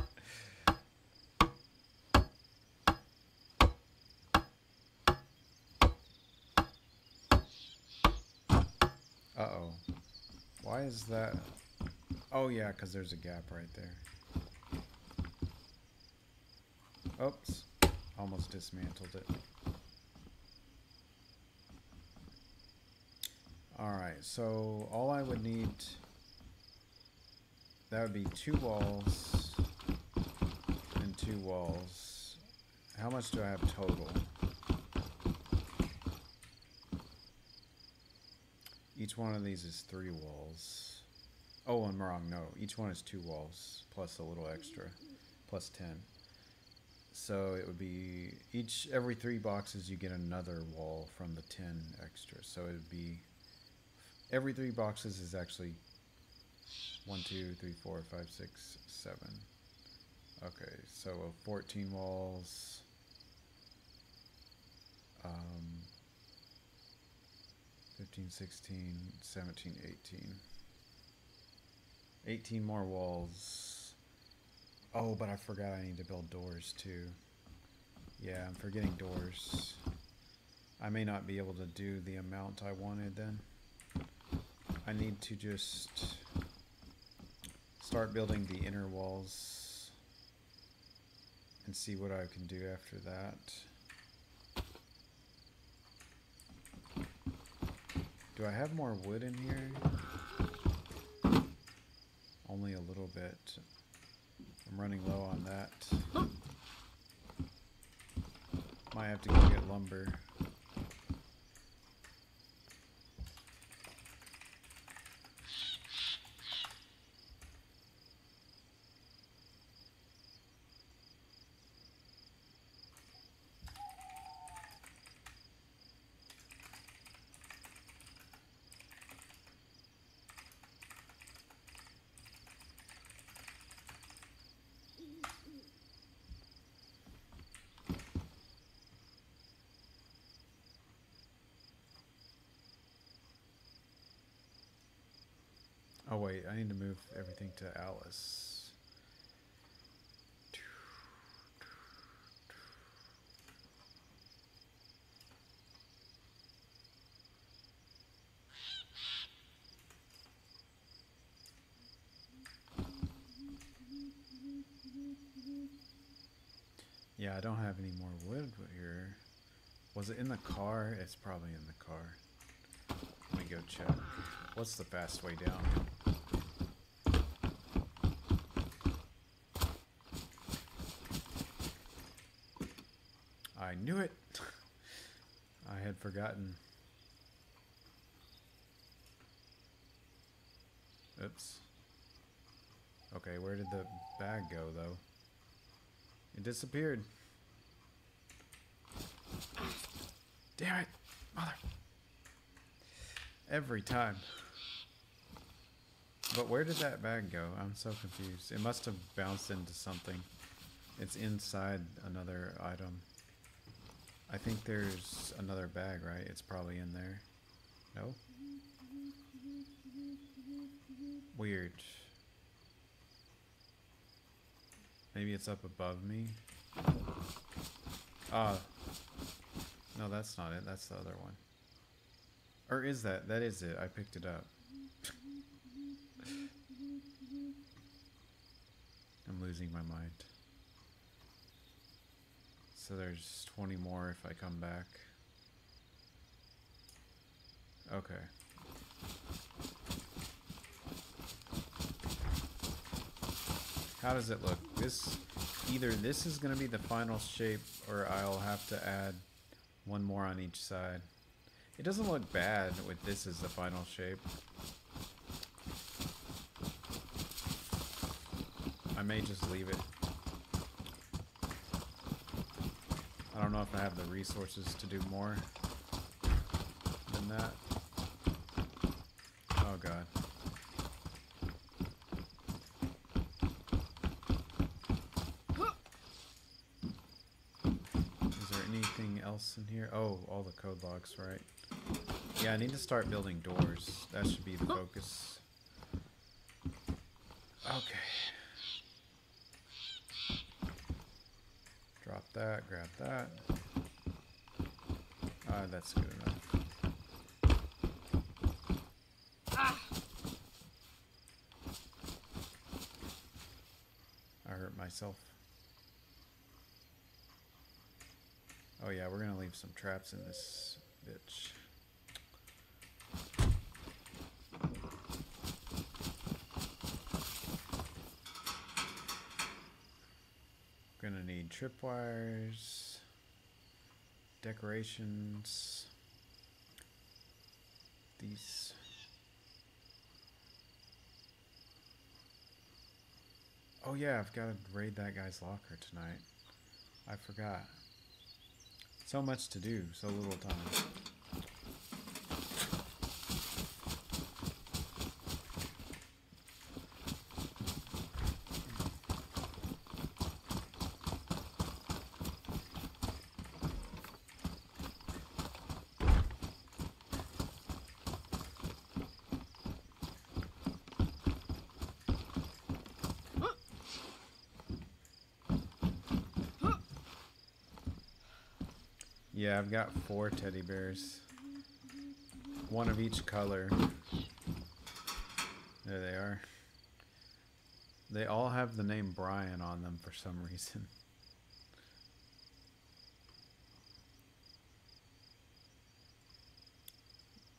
Uh-oh. Why is that? Oh yeah, because there's a gap right there. Oops. Almost dismantled it. Alright, so all I would need... That would be two walls and two walls. How much do I have total? Each one of these is three walls. Oh, I'm wrong. No, each one is two walls plus a little extra, plus ten. So it would be each every three boxes you get another wall from the ten extra. So it would be every three boxes is actually one, two, three, four, five, six, seven. Okay, so 14 walls. Um, 15, 16, 17, 18. 18 more walls. Oh, but I forgot I need to build doors too. Yeah, I'm forgetting doors. I may not be able to do the amount I wanted then. I need to just start building the inner walls and see what I can do after that. Do I have more wood in here? Only a little bit. I'm running low on that. Might have to go get lumber. Oh, wait, I need to move everything to Alice. Yeah, I don't have any more wood here. Was it in the car? It's probably in the car. Let me go check. What's the fast way down? I knew it! I had forgotten. Oops. Okay, where did the bag go, though? It disappeared. Damn it! Mother... Every time. But where did that bag go? I'm so confused. It must have bounced into something. It's inside another item. I think there's another bag, right? It's probably in there. No? Weird. Maybe it's up above me. Ah. Uh, no, that's not it. That's the other one. Or is that? That is it. I picked it up. I'm losing my mind. So there's 20 more if I come back. Okay. How does it look? This, either this is going to be the final shape or I'll have to add one more on each side. It doesn't look bad with this as the final shape. I may just leave it. I don't know if I have the resources to do more than that. Oh god. Is there anything else in here? Oh, all the code logs, right? Yeah, I need to start building doors. That should be the focus. Okay. Drop that, grab that. Ah, that's good enough. Ah. I hurt myself. Oh yeah, we're gonna leave some traps in this bitch. Gonna need tripwires, decorations, these. Oh yeah, I've got to raid that guy's locker tonight. I forgot. So much to do, so little time. I've got four teddy bears. One of each color. There they are. They all have the name Brian on them for some reason.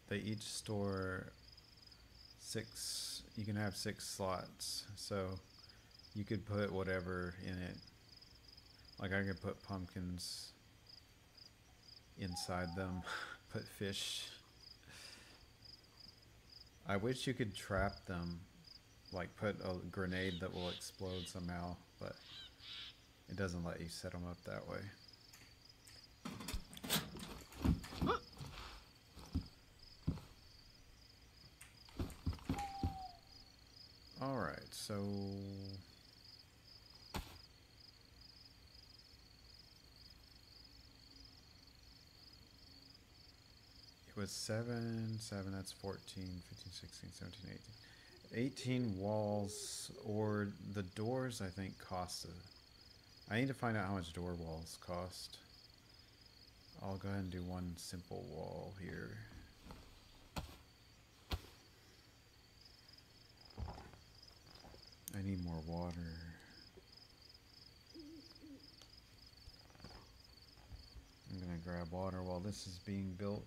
They each store six, you can have six slots. So you could put whatever in it. Like I could put pumpkins inside them, put fish. I wish you could trap them, like put a grenade that will explode somehow, but it doesn't let you set them up that way. Alright, so was 7, 7, that's 14, 15, 16, 17, 18. 18 walls, or the doors, I think, cost a. I need to find out how much door walls cost. I'll go ahead and do one simple wall here. I need more water. I'm gonna grab water while this is being built.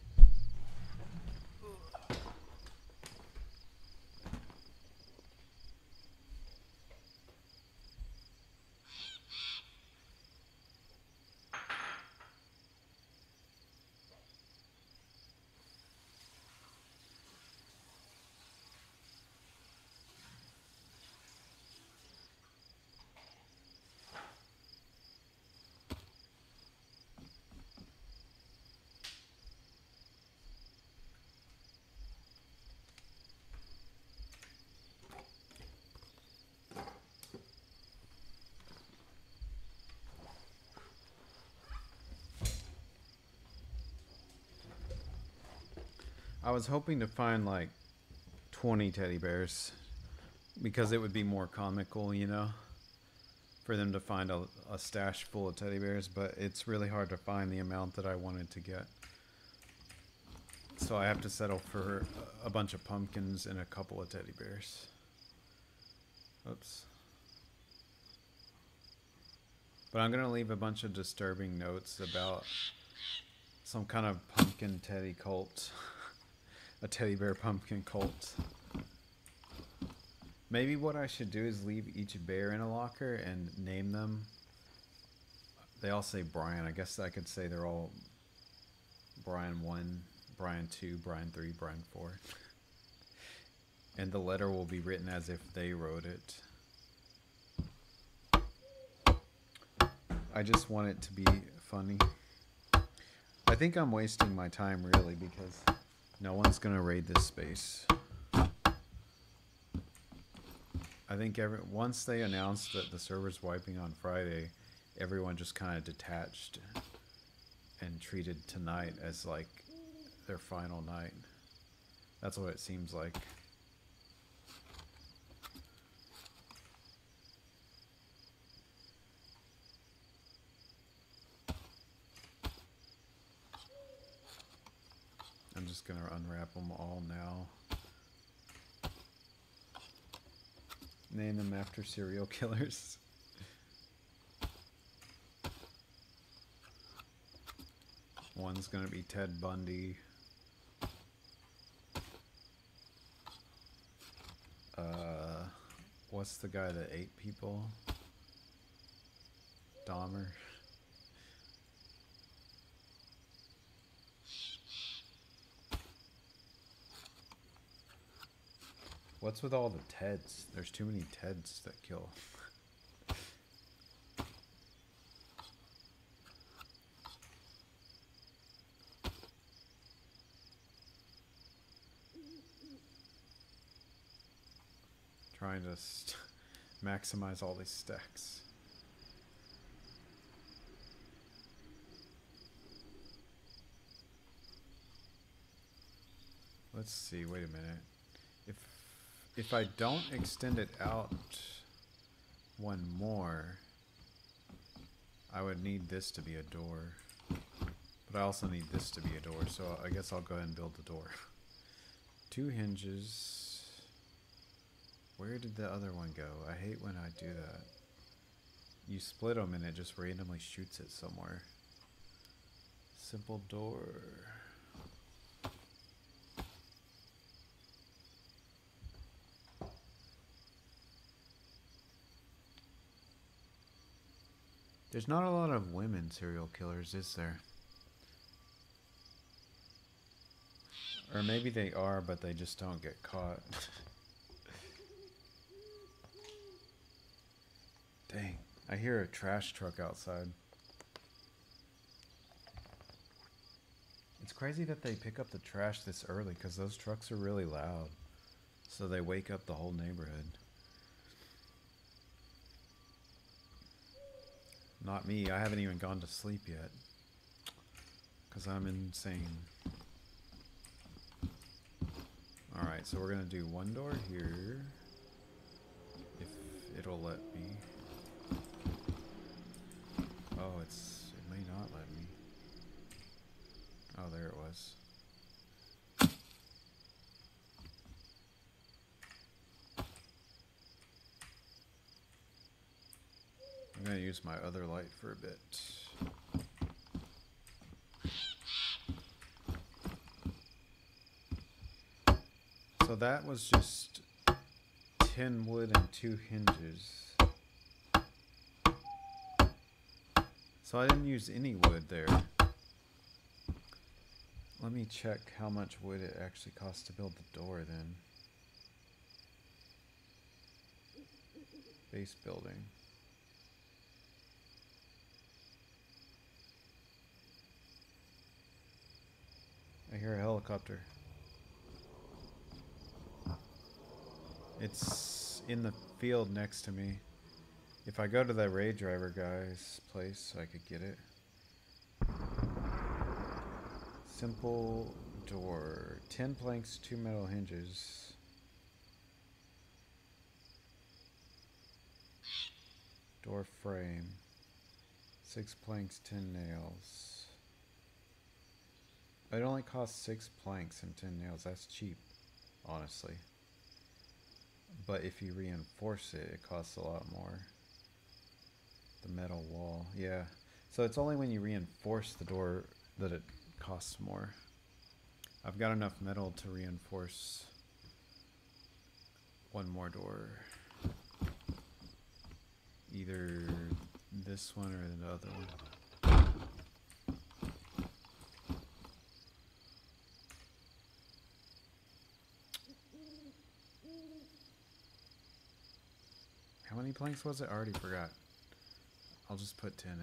I was hoping to find like 20 teddy bears because it would be more comical, you know, for them to find a, a stash full of teddy bears, but it's really hard to find the amount that I wanted to get. So I have to settle for a bunch of pumpkins and a couple of teddy bears. Oops. But I'm going to leave a bunch of disturbing notes about some kind of pumpkin teddy cult. a teddy bear pumpkin cult. Maybe what I should do is leave each bear in a locker and name them. They all say Brian. I guess I could say they're all Brian 1, Brian 2, Brian 3, Brian 4. And the letter will be written as if they wrote it. I just want it to be funny. I think I'm wasting my time really because no one's gonna raid this space. I think every once they announced that the server's wiping on Friday, everyone just kind of detached and treated tonight as like their final night. That's what it seems like. I'm gonna unwrap them all now. Name them after serial killers. One's gonna be Ted Bundy. Uh, what's the guy that ate people? Dahmer. What's with all the Teds? There's too many Teds that kill. Trying to maximize all these stacks. Let's see, wait a minute. If if I don't extend it out one more, I would need this to be a door. But I also need this to be a door, so I guess I'll go ahead and build the door. Two hinges. Where did the other one go? I hate when I do that. You split them and it just randomly shoots it somewhere. Simple door. There's not a lot of women serial killers, is there? Or maybe they are, but they just don't get caught. Dang, I hear a trash truck outside. It's crazy that they pick up the trash this early because those trucks are really loud. So they wake up the whole neighborhood. Not me. I haven't even gone to sleep yet. Because I'm insane. Alright, so we're going to do one door here. If it'll let me. Oh, it's... It may not let me. Oh, there it was. I'm gonna use my other light for a bit. So that was just 10 wood and 2 hinges. So I didn't use any wood there. Let me check how much wood it actually costs to build the door then. Base building. I hear a helicopter. It's in the field next to me. If I go to the raid driver guy's place, I could get it. Simple door. 10 planks, 2 metal hinges. Door frame. 6 planks, 10 nails. It only costs 6 planks and 10 nails. That's cheap, honestly. But if you reinforce it, it costs a lot more. The metal wall, yeah. So it's only when you reinforce the door that it costs more. I've got enough metal to reinforce one more door. Either this one or the other one. Many planks was it? I already forgot. I'll just put 10 in.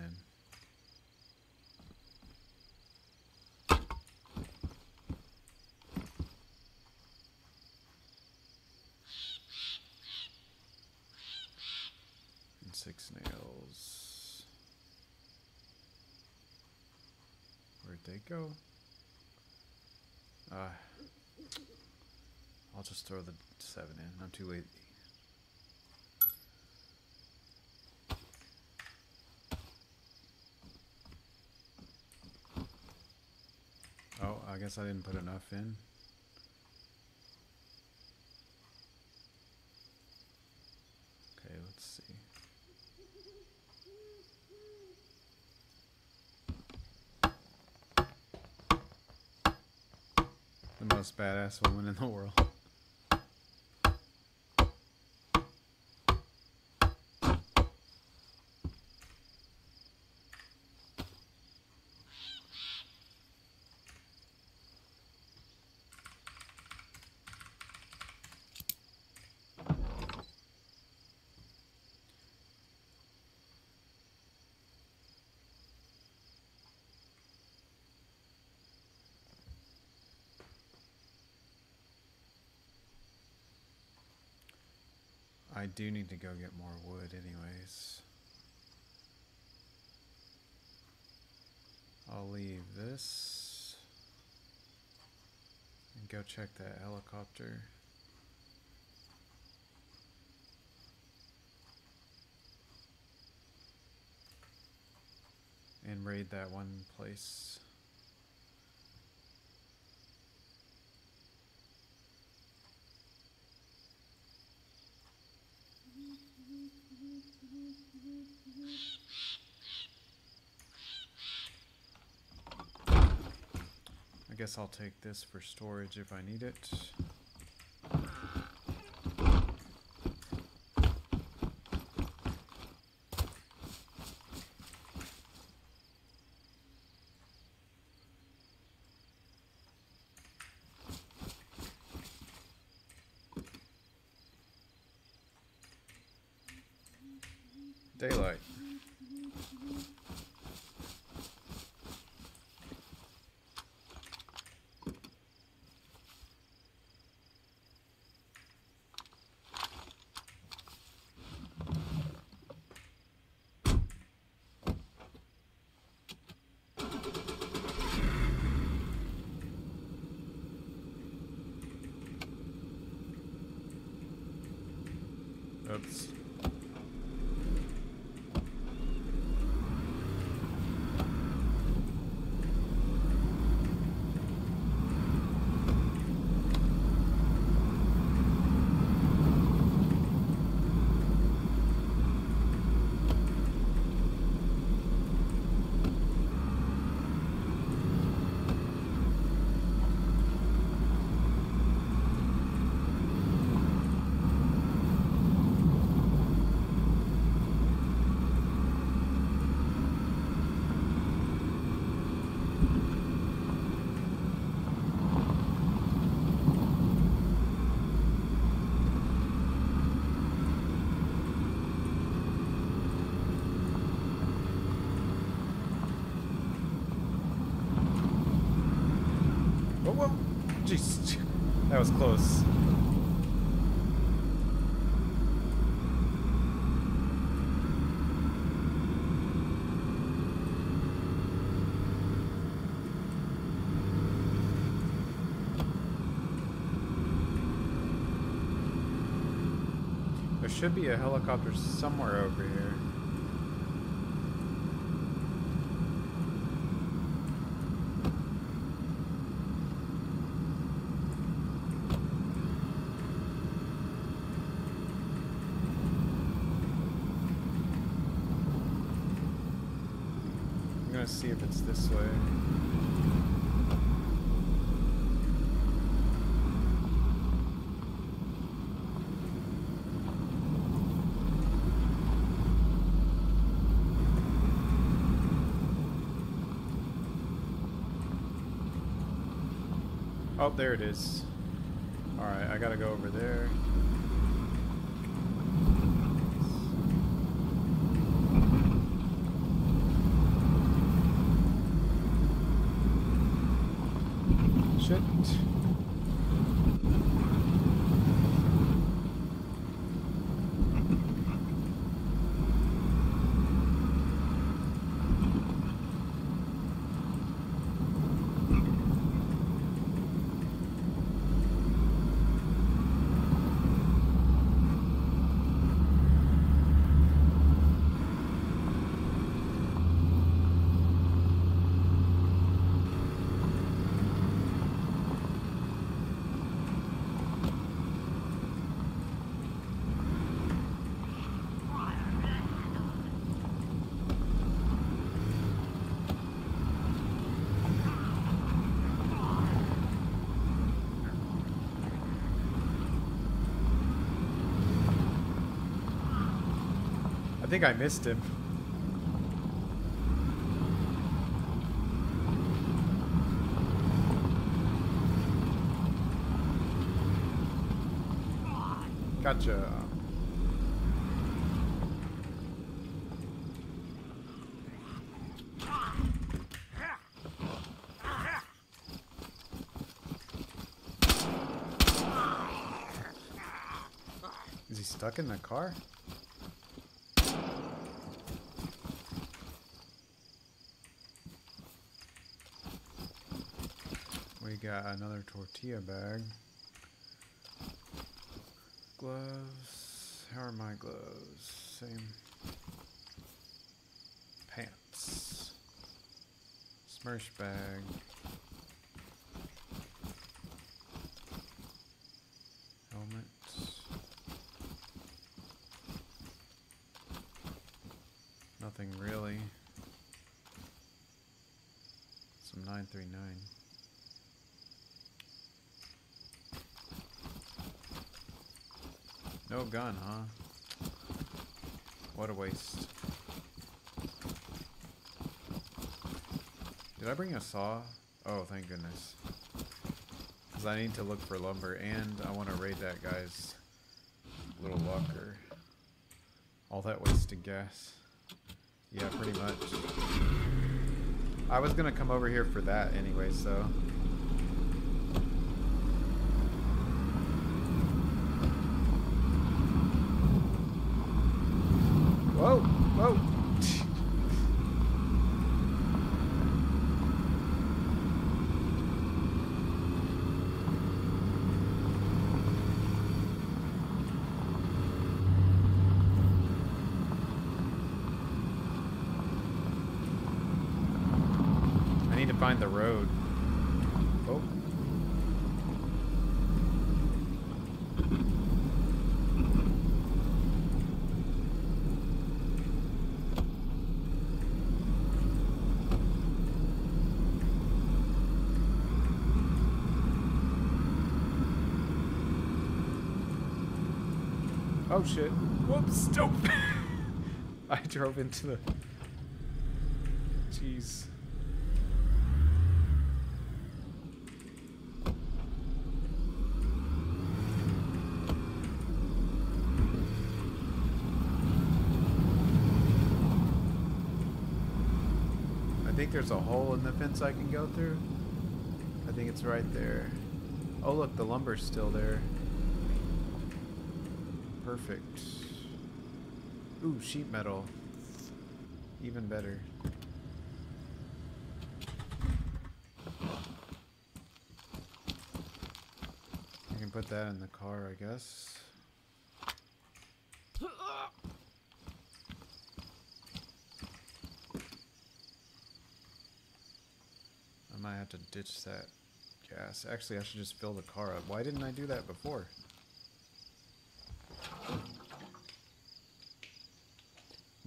And six nails. Where'd they go? Uh, I'll just throw the seven in. I'm too lazy. Oh, I guess I didn't put enough in. Okay, let's see. The most badass woman in the world. I do need to go get more wood, anyways. I'll leave this and go check that helicopter. And raid that one place. Guess I'll take this for storage if I need it. Should be a helicopter somewhere over here. I'm gonna see if it's this way. Oh, there it is. Alright, I gotta go over there. shit. I think I missed him. Gotcha. Is he stuck in the car? We got another tortilla bag. Gloves. How are my gloves? Same. Pants. Smersh bag. Helmet. Nothing really. Some 939. No gun, huh? What a waste. Did I bring a saw? Oh, thank goodness. Because I need to look for lumber and I want to raid that guy's little locker. All that wasted gas. Yeah, pretty much. I was going to come over here for that anyway, so... Whoa, whoa. I need to find the road. Oh. Oh shit. Whoops, nope. I drove into the. Jeez. I think there's a hole in the fence I can go through. I think it's right there. Oh look, the lumber's still there. Perfect. Ooh, sheet metal. Even better. I can put that in the car, I guess. I might have to ditch that gas. Actually, I should just fill the car up. Why didn't I do that before?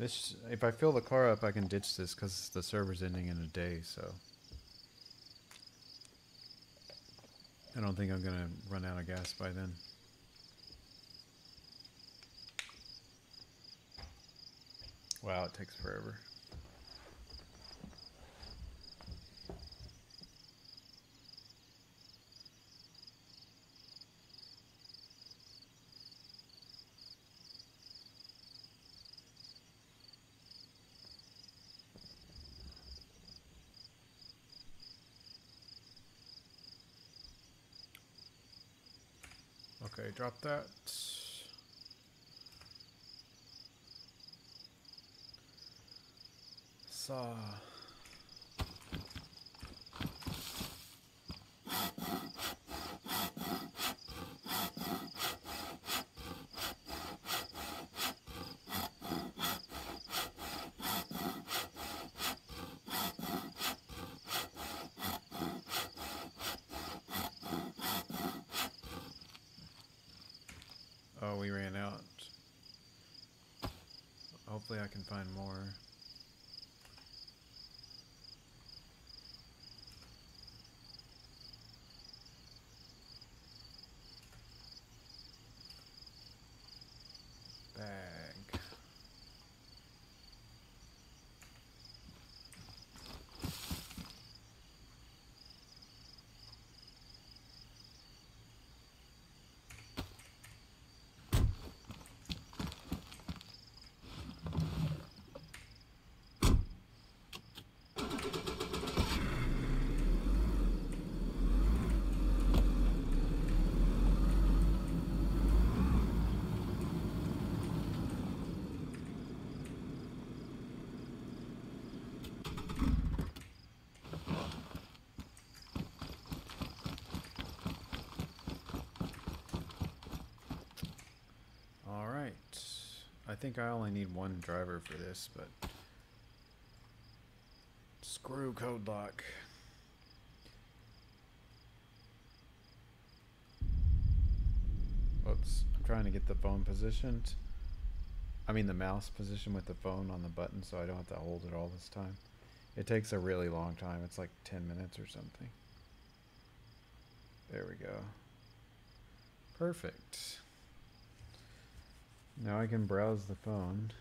This, if I fill the car up, I can ditch this because the server's ending in a day, so. I don't think I'm gonna run out of gas by then. Wow, it takes forever. Drop that. Saw. Oh, we ran out. Hopefully I can find more. Bag. All right. I think I only need one driver for this, but screw code lock. Oops, I'm trying to get the phone positioned. I mean the mouse position with the phone on the button so I don't have to hold it all this time. It takes a really long time. It's like 10 minutes or something. There we go. Perfect. Now I can browse the phone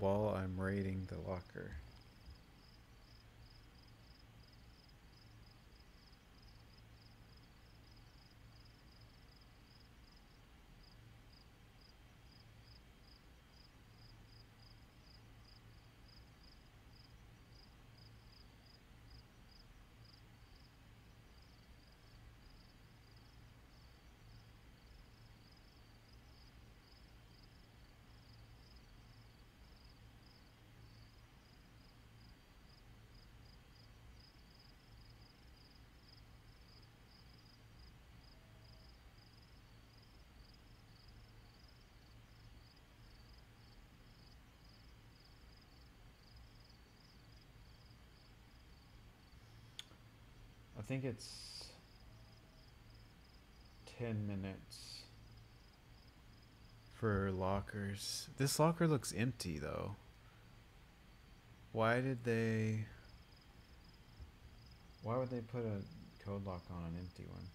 while I'm raiding the locker. Think it's 10 minutes for lockers. This locker looks empty though. Why did they Why would they put a code lock on an empty one?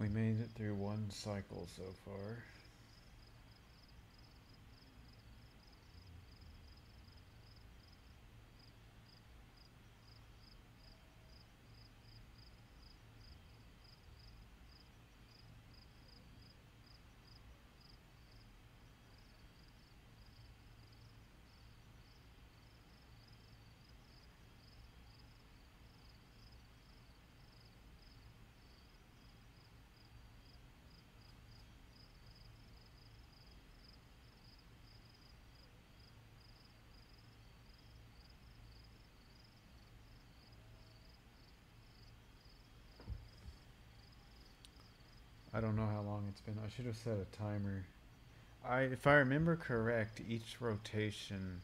We made it through one cycle so far. I don't know how long it's been. I should have set a timer. I if I remember correct, each rotation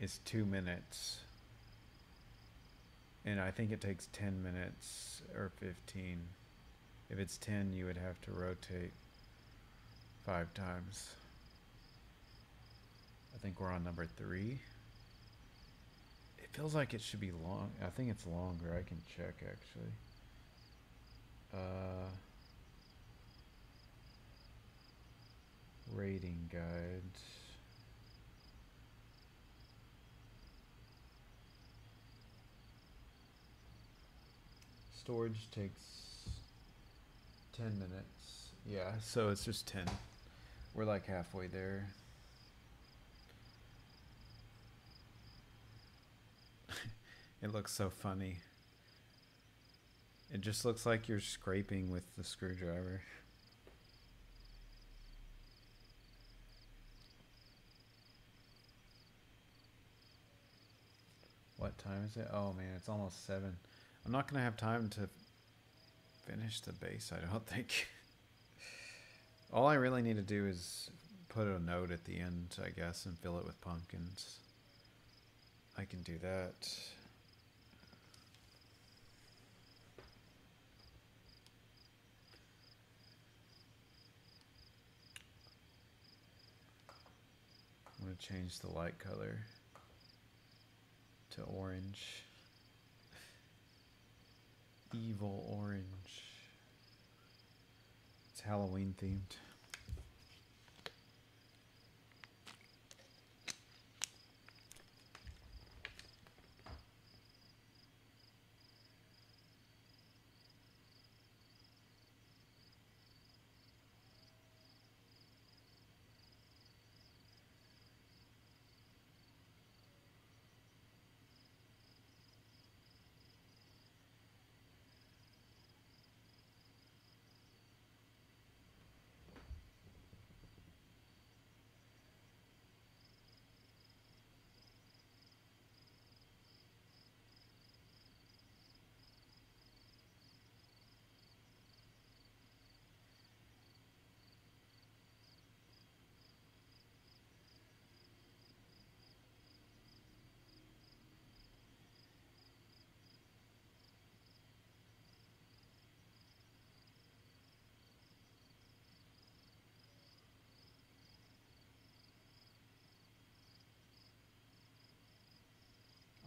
is 2 minutes. And I think it takes 10 minutes or 15. If it's 10, you would have to rotate 5 times. I think we're on number 3. It feels like it should be long. I think it's longer. I can check actually. Uh rating guide. Storage takes 10 minutes. Yeah, so it's just 10. We're like halfway there. it looks so funny. It just looks like you're scraping with the screwdriver. What time is it? Oh man, it's almost seven. I'm not gonna have time to finish the base. I don't think. All I really need to do is put a note at the end, I guess, and fill it with pumpkins. I can do that. I'm gonna change the light color to orange. Evil orange. It's Halloween themed.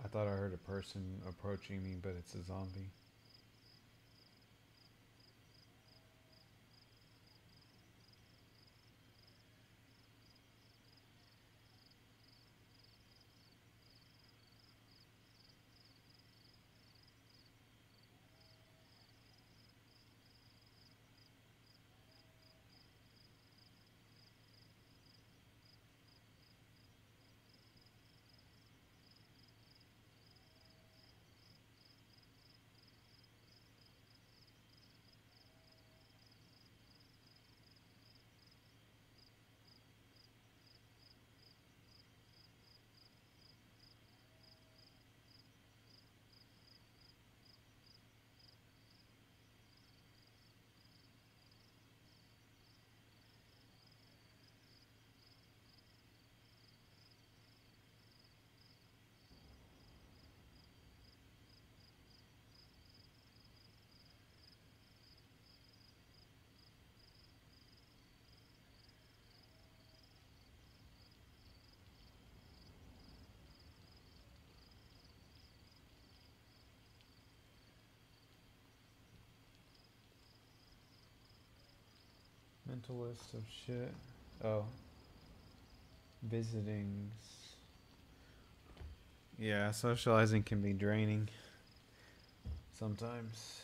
I thought I heard a person approaching me, but it's a zombie. Mental list of shit. Oh. Visitings. Yeah, socializing can be draining sometimes.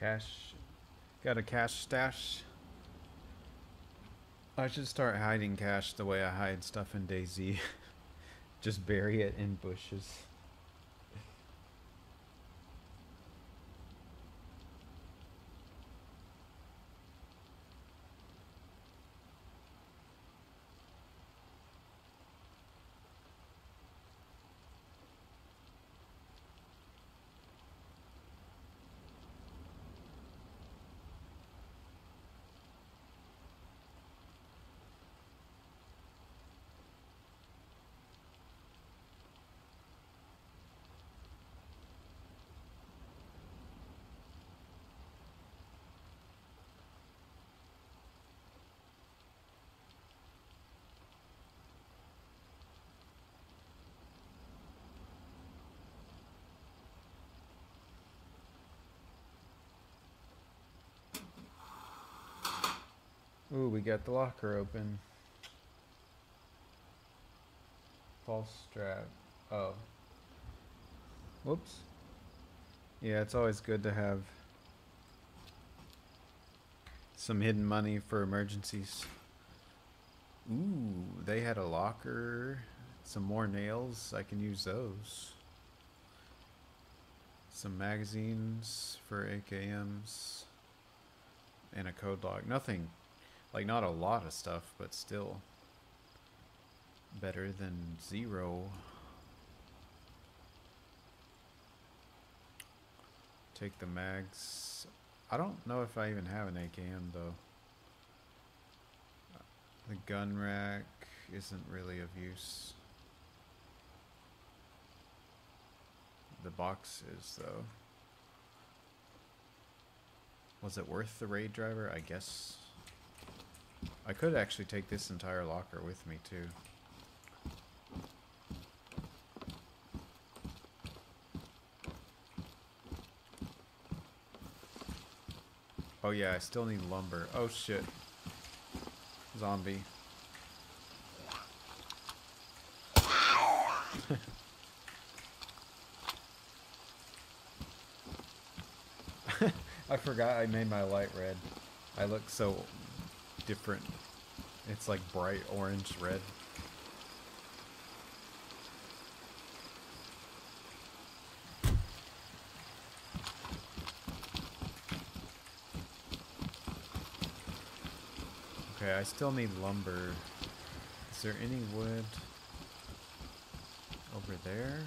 Cash. Got a cash stash. I should start hiding cash the way I hide stuff in DayZ. Just bury it in bushes. Ooh, we got the locker open. False strap. Oh. Whoops. Yeah, it's always good to have some hidden money for emergencies. Ooh, they had a locker. Some more nails. I can use those. Some magazines for AKMs. And a code lock. Nothing like, not a lot of stuff, but still better than zero. Take the mags. I don't know if I even have an AKM, though. The gun rack isn't really of use. The box is, though. Was it worth the raid driver? I guess. I could actually take this entire locker with me too. Oh yeah, I still need lumber. Oh shit. Zombie. I forgot I made my light red. I look so different. It's like bright orange red. Okay, I still need lumber. Is there any wood over there?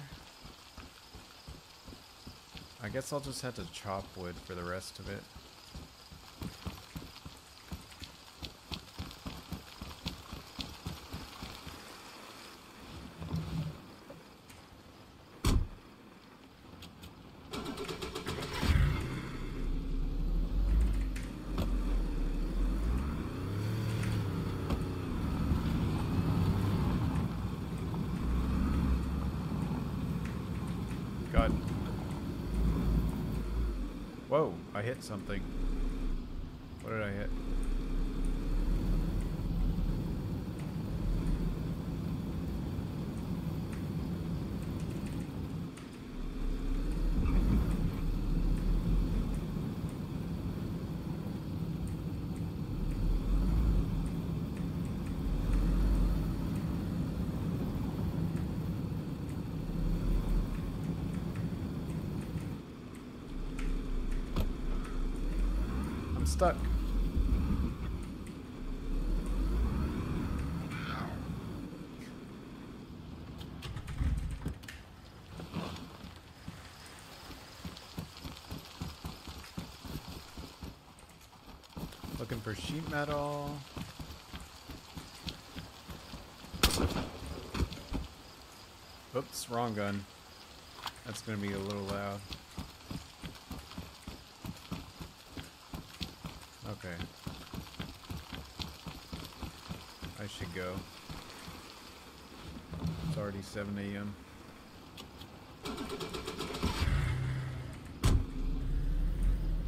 I guess I'll just have to chop wood for the rest of it. hit something. What did I hit? stuck. Looking for metal. Oops, wrong gun. That's gonna be a little loud. Okay. I should go. It's already 7 a.m.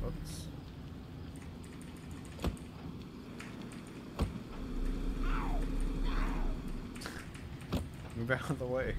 Oops. Move out of the way.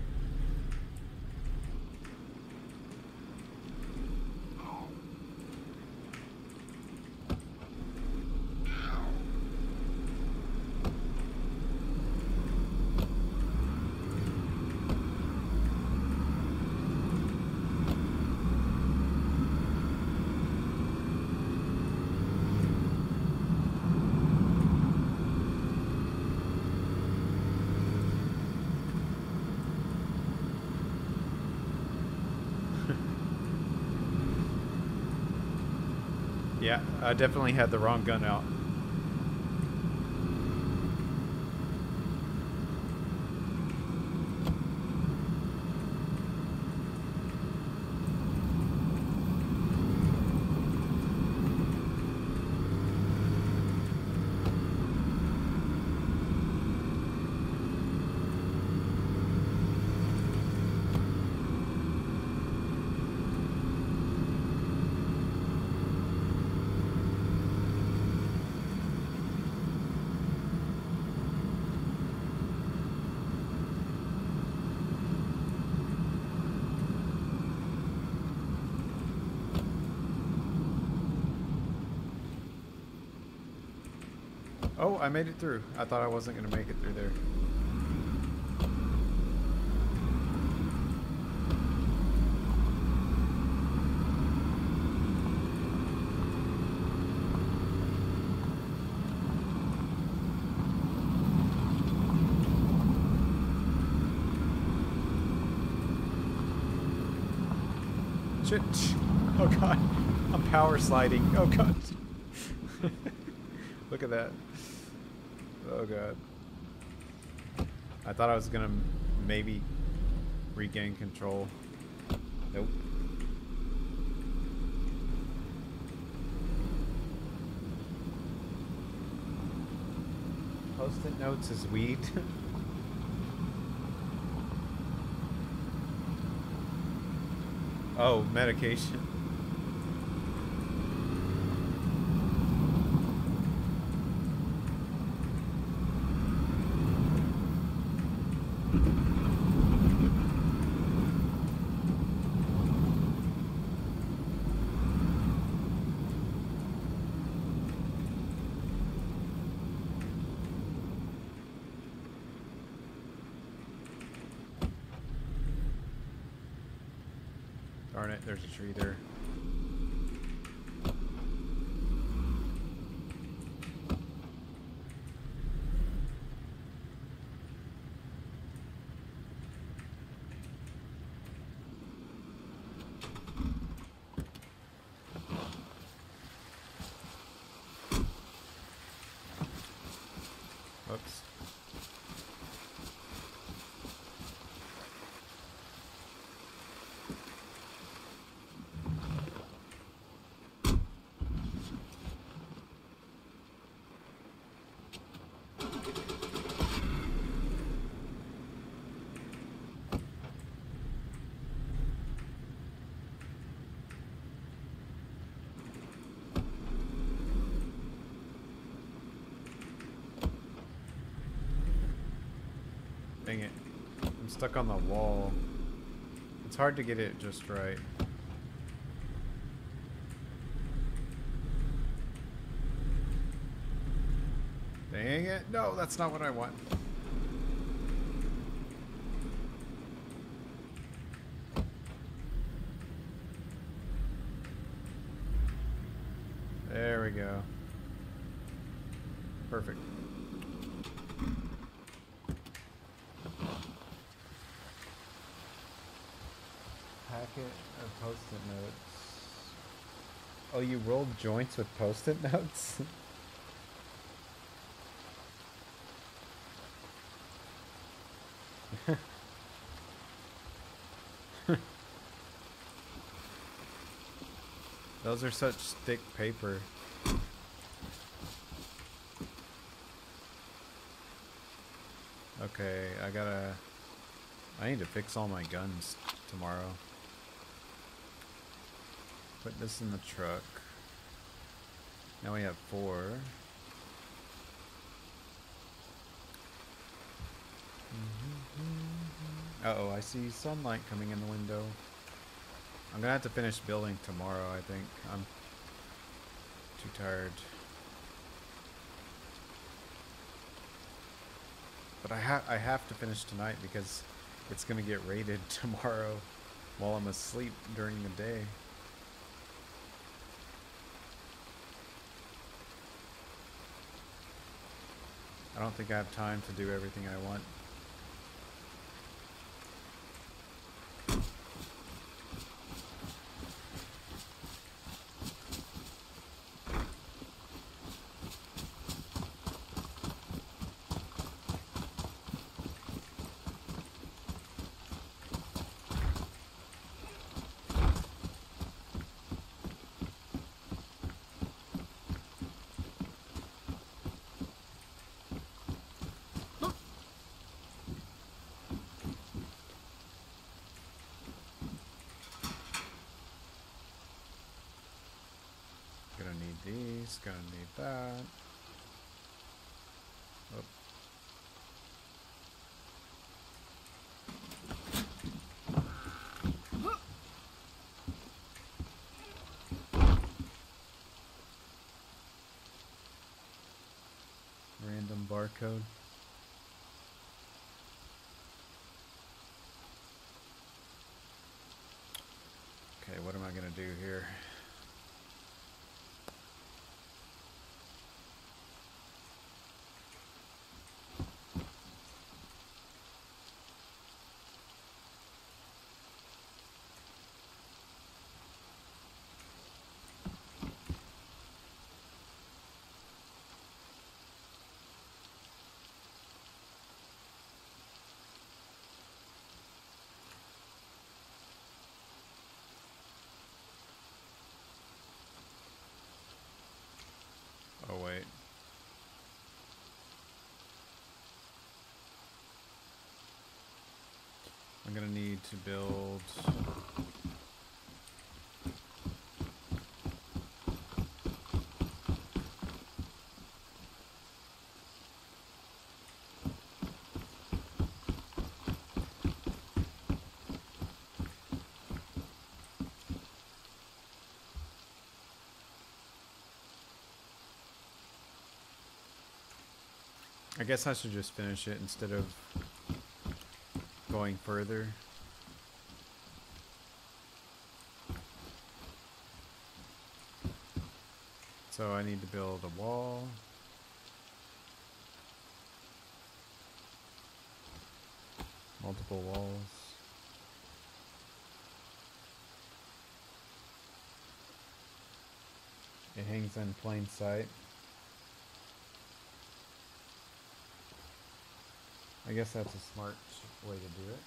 Yeah, I definitely had the wrong gun out. I made it through. I thought I wasn't going to make it through there. Oh god. I'm power sliding. Oh god. Look at that. God. I thought I was gonna maybe regain control. Nope. Post-it notes is weed. oh, medication. Darn it, there's a tree there. Whoops. Dang it. I'm stuck on the wall. It's hard to get it just right. Dang it. No, that's not what I want. There we go. Perfect. Packet of post-it notes. Oh, you rolled joints with post-it notes? Those are such thick paper. Okay, I gotta... I need to fix all my guns tomorrow. Put this in the truck. Now we have four. Uh oh, I see sunlight coming in the window. I'm gonna have to finish building tomorrow, I think. I'm too tired. But I have I have to finish tonight because it's gonna get raided tomorrow while I'm asleep during the day. Think I have time to do everything I want. He's gonna need that. Oh. Random barcode. Okay, what am I gonna do here? Oh wait. I'm gonna need to build. I guess I should just finish it instead of going further. So I need to build a wall. Multiple walls. It hangs in plain sight. I guess that's a smart way to do it.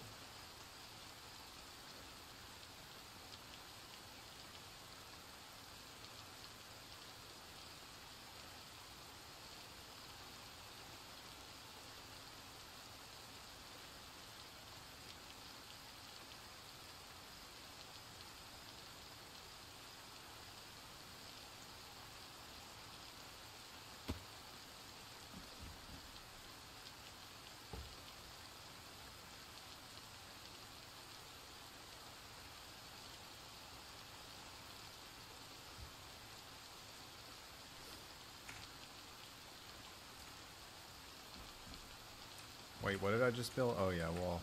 Wait, what did I just build? Oh yeah, wall.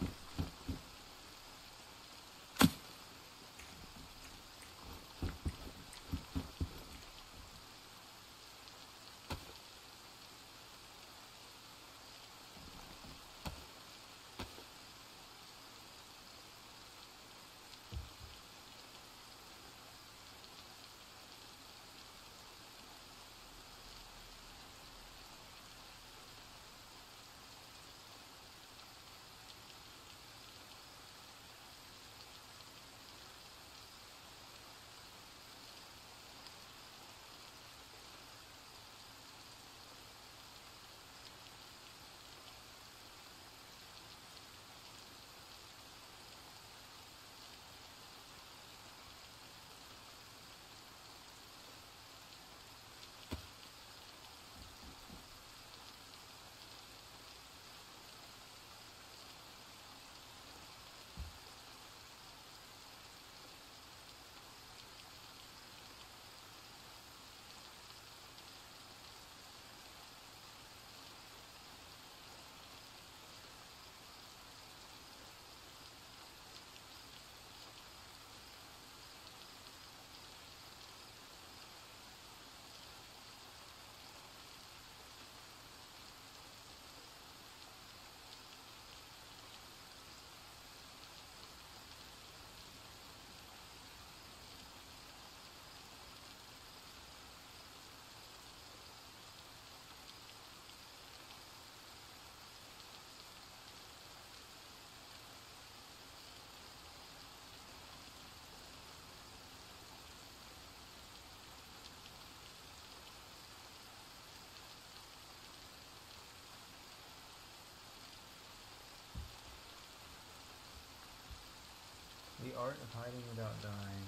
Art of hiding without dying.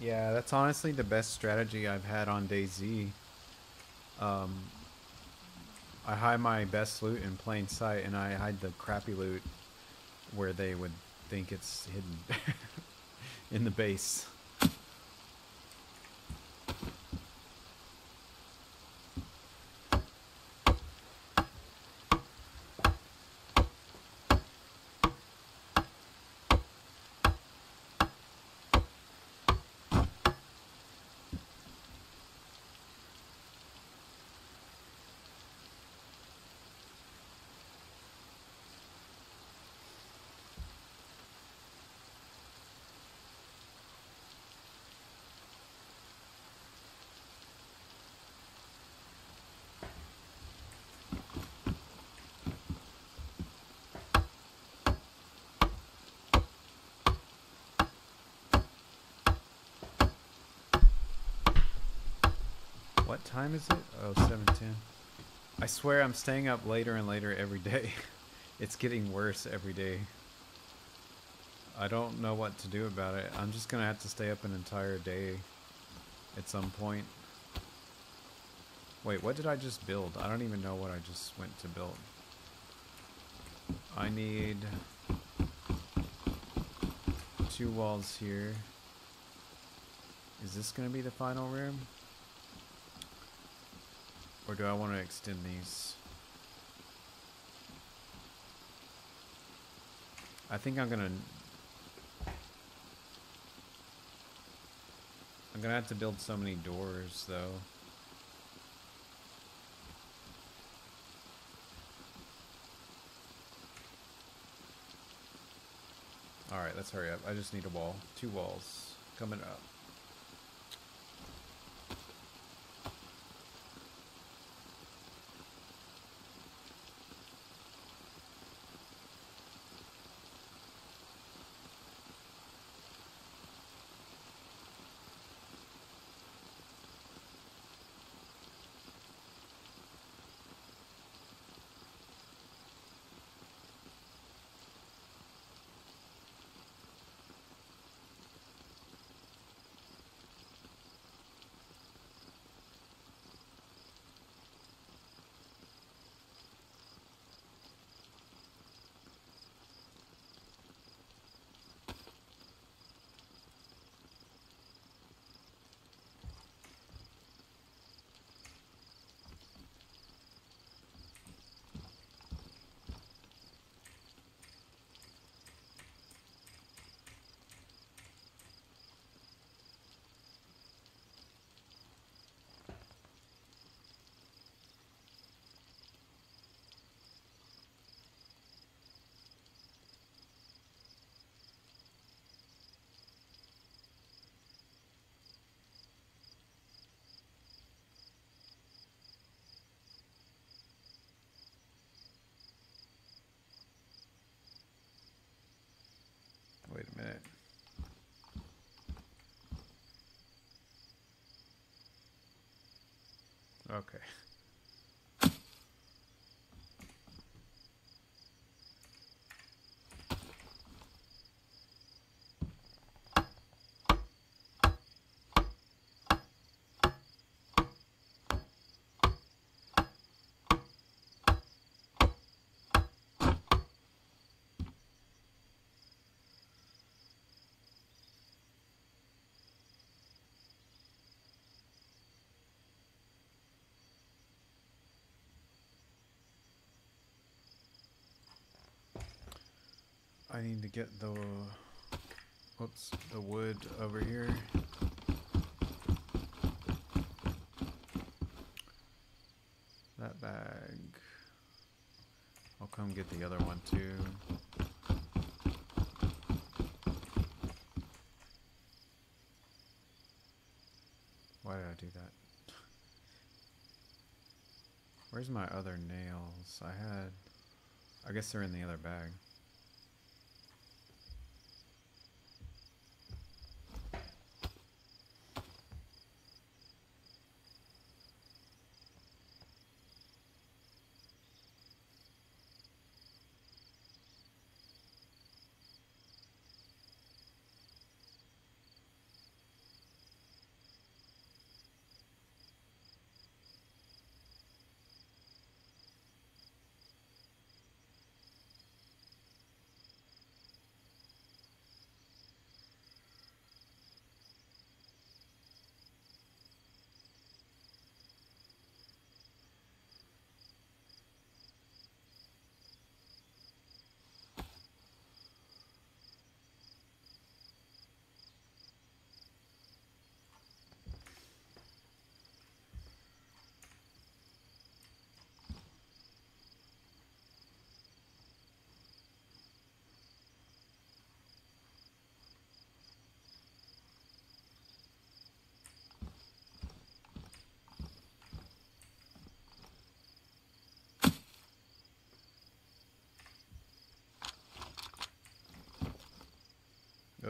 Yeah, that's honestly the best strategy I've had on DayZ. Um, I hide my best loot in plain sight, and I hide the crappy loot where they would think it's hidden in the base. What time is it? Oh, 7:10. I swear I'm staying up later and later every day. it's getting worse every day. I don't know what to do about it. I'm just gonna have to stay up an entire day at some point. Wait, what did I just build? I don't even know what I just went to build. I need two walls here. Is this gonna be the final room? Or do I want to extend these? I think I'm gonna... I'm gonna have to build so many doors, though. Alright, let's hurry up. I just need a wall. Two walls. Coming up. Wait a minute. Okay. I need to get the whoops the wood over here. That bag. I'll come get the other one too. Why did I do that? Where's my other nails? I had. I guess they're in the other bag.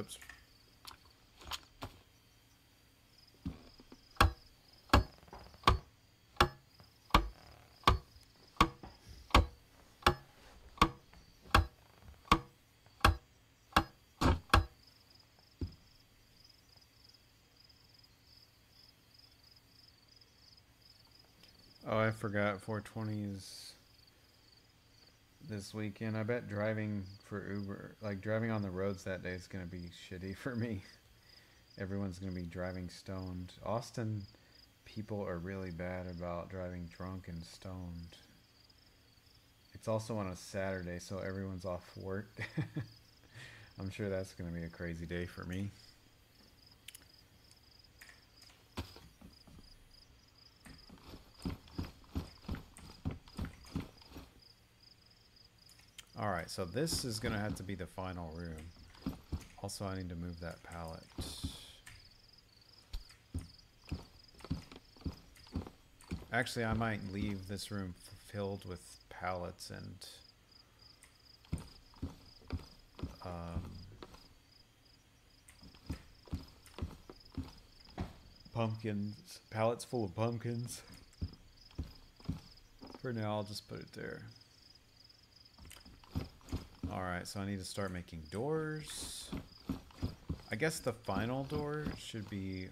Oops. Oh, I forgot 420 is this weekend. I bet driving for Uber, like driving on the roads that day is going to be shitty for me. Everyone's going to be driving stoned. Austin people are really bad about driving drunk and stoned. It's also on a Saturday, so everyone's off work. I'm sure that's going to be a crazy day for me. Alright, so this is going to have to be the final room. Also, I need to move that pallet. Actually, I might leave this room filled with pallets and um, pumpkins, pallets full of pumpkins. For now, I'll just put it there. Alright, so I need to start making doors. I guess the final door should be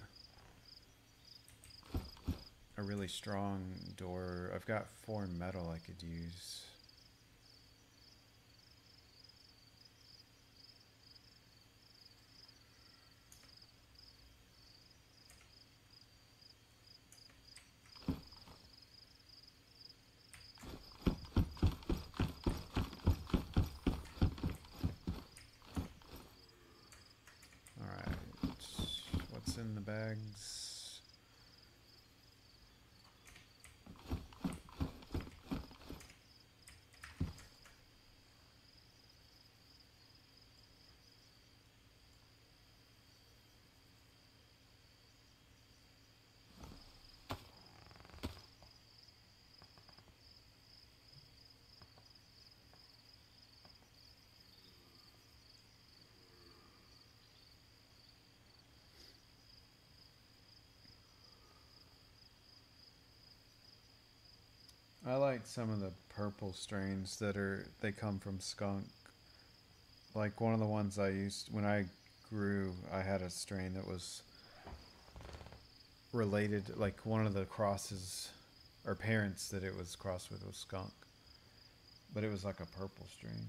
a really strong door. I've got four metal I could use. Alright, what's in the bags? I like some of the purple strains that are they come from skunk. Like one of the ones I used when I grew, I had a strain that was related like one of the crosses or parents that it was crossed with was skunk. But it was like a purple strain.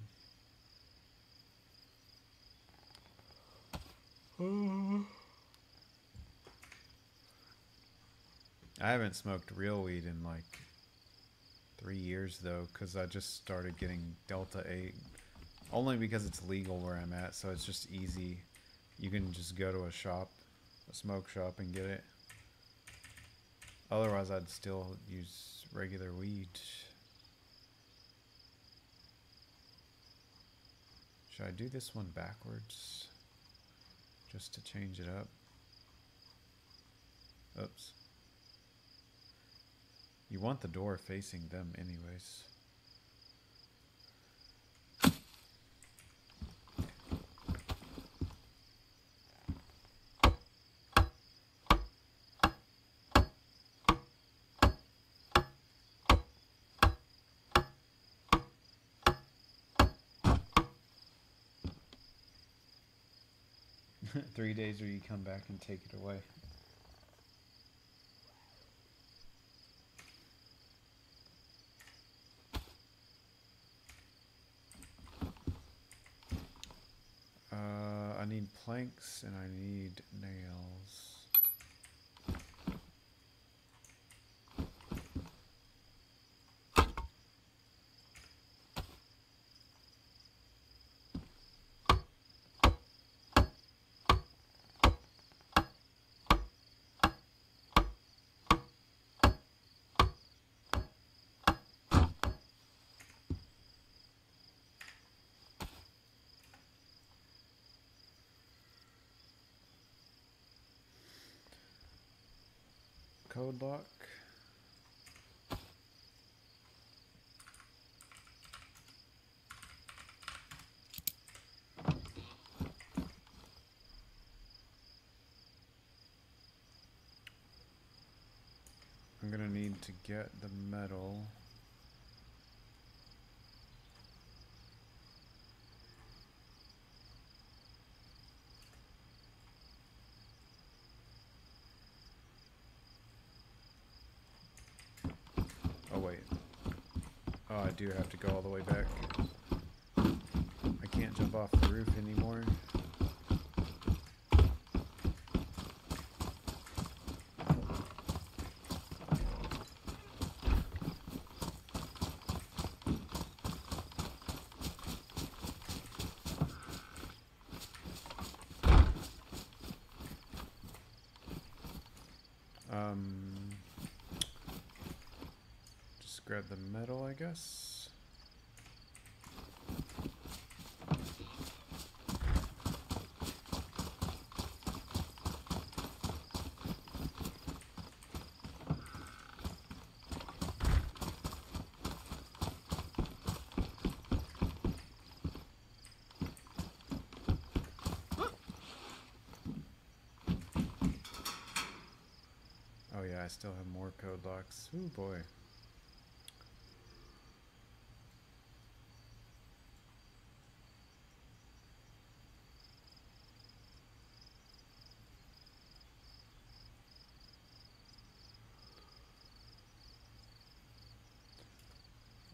I haven't smoked real weed in like three years though, because I just started getting Delta 8. Only because it's legal where I'm at, so it's just easy. You can just go to a shop, a smoke shop, and get it. Otherwise, I'd still use regular weed. Should I do this one backwards? Just to change it up? Oops. You want the door facing them anyways. Three days or you come back and take it away. Uh, I need planks and I need nails. code lock. I'm gonna need to get the metal. Do have to go all the way back. I can't jump off the roof anymore. Um, just grab the metal, I guess. Oh yeah, I still have more code locks. Ooh boy.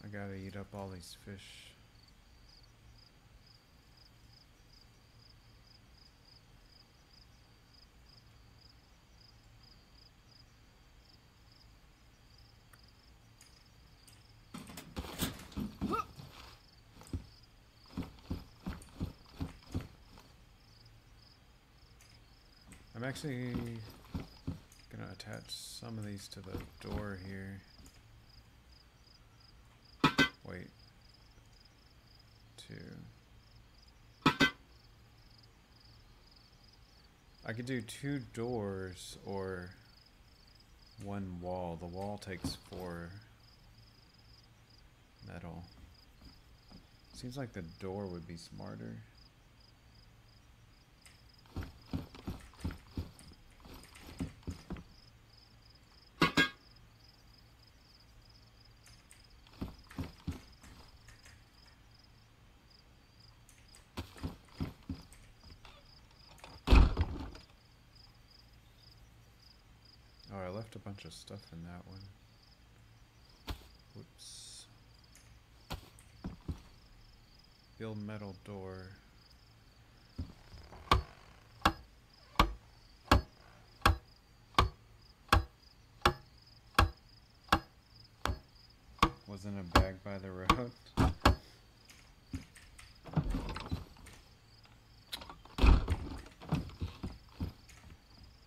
I gotta eat up all these fish. I'm actually gonna attach some of these to the door here. Wait. Two. I could do two doors or one wall. The wall takes four metal. Seems like the door would be smarter. Oh, I left a bunch of stuff in that one. Whoops. Build metal door. Wasn't a bag by the road.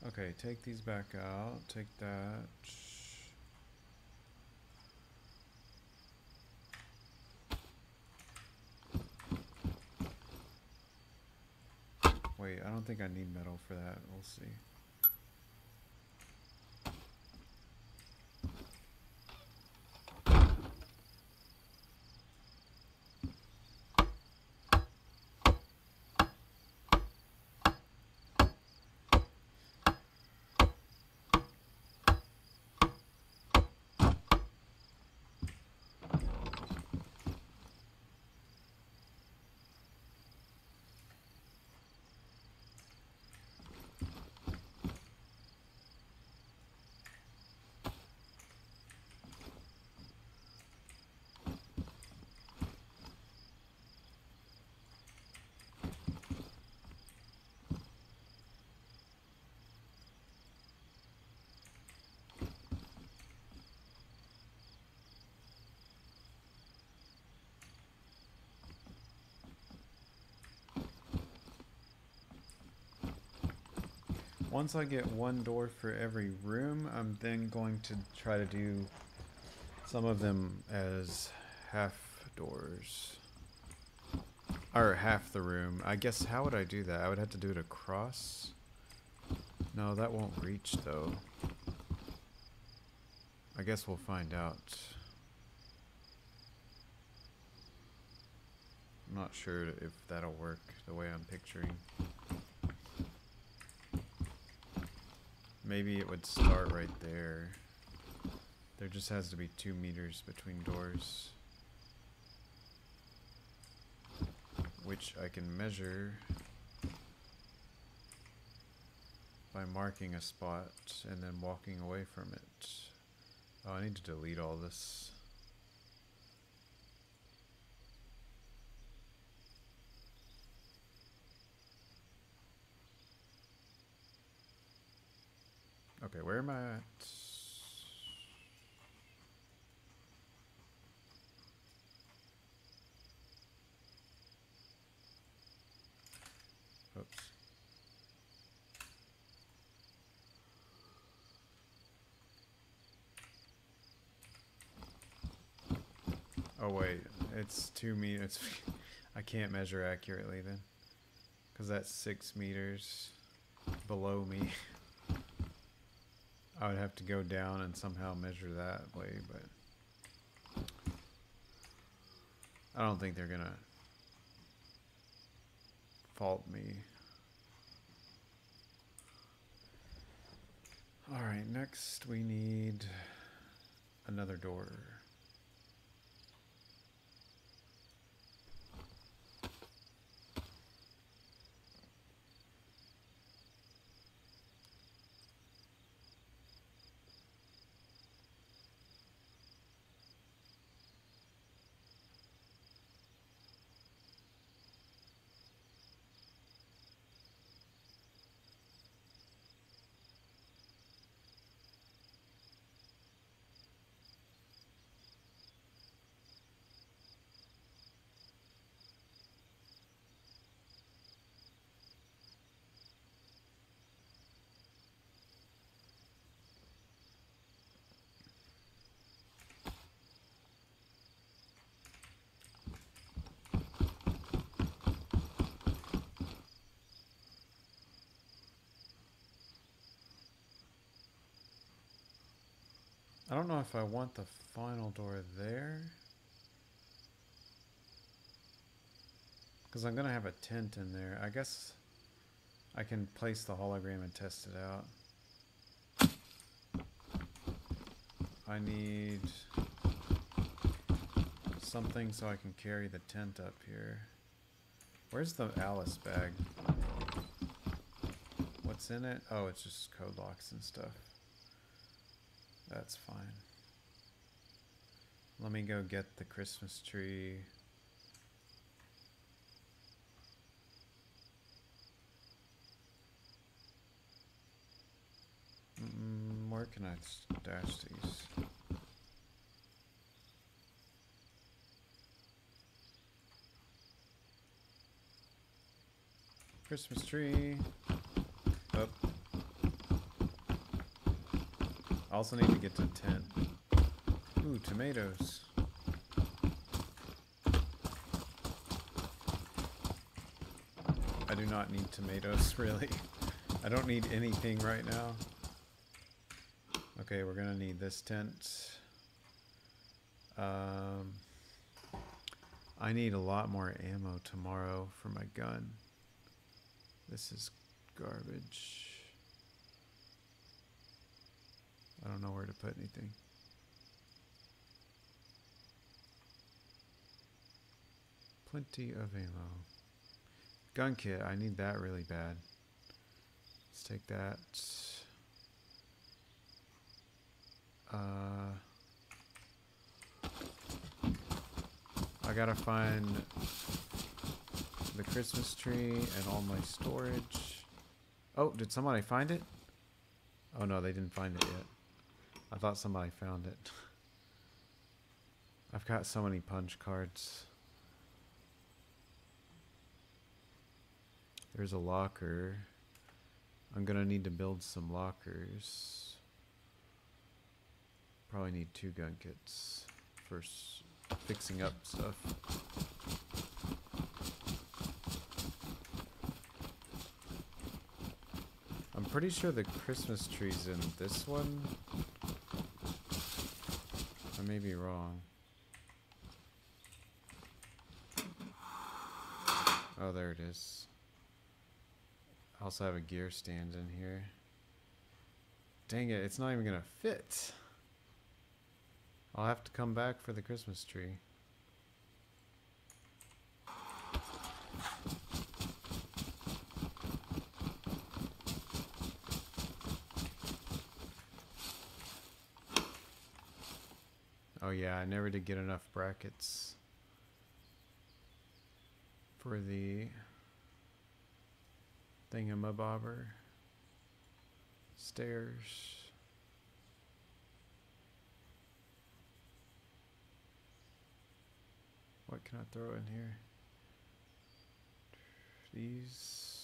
Okay, take these back out. Take that. Wait, I don't think I need metal for that. We'll see. Once I get one door for every room, I'm then going to try to do some of them as half doors. Or half the room. I guess, how would I do that? I would have to do it across. No, that won't reach though. I guess we'll find out. I'm not sure if that'll work the way I'm picturing. Maybe it would start right there. There just has to be two meters between doors. Which I can measure by marking a spot and then walking away from it. Oh, I need to delete all this. Okay, where am I at? Oops. Oh wait, it's two meters. I can't measure accurately then, because that's six meters below me. I would have to go down and somehow measure that way, but I don't think they're gonna fault me. Alright, next we need another door. I don't know if I want the final door there. Because I'm going to have a tent in there. I guess I can place the hologram and test it out. I need something so I can carry the tent up here. Where's the Alice bag? What's in it? Oh, it's just code locks and stuff. That's fine. Let me go get the Christmas tree. Mm, where can I stash these? Christmas tree. Up. I also need to get to 10. Ooh, tomatoes. I do not need tomatoes, really. I don't need anything right now. Okay, we're gonna need this tent. Um, I need a lot more ammo tomorrow for my gun. This is garbage. I don't know where to put anything. Plenty of ammo. Gun kit, I need that really bad. Let's take that. Uh, I gotta find the Christmas tree and all my storage. Oh, did somebody find it? Oh no, they didn't find it yet. I thought somebody found it. I've got so many punch cards. There's a locker. I'm gonna need to build some lockers. Probably need two gun kits for fixing up stuff. I'm pretty sure the Christmas tree's in this one. May be wrong. Oh, there it is. I also have a gear stand in here. Dang it, it's not even gonna fit. I'll have to come back for the Christmas tree. Oh yeah, I never did get enough brackets for the thingamabobber stairs. What can I throw in here? These.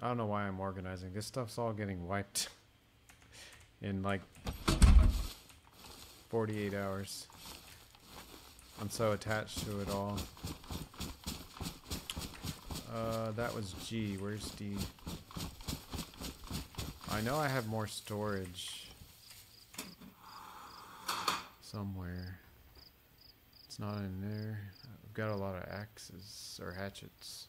I don't know why I'm organizing. This stuff's all getting wiped in like 48 hours. I'm so attached to it all. Uh, that was G. Where's D? I know I have more storage somewhere. It's not in there. I've got a lot of axes or hatchets.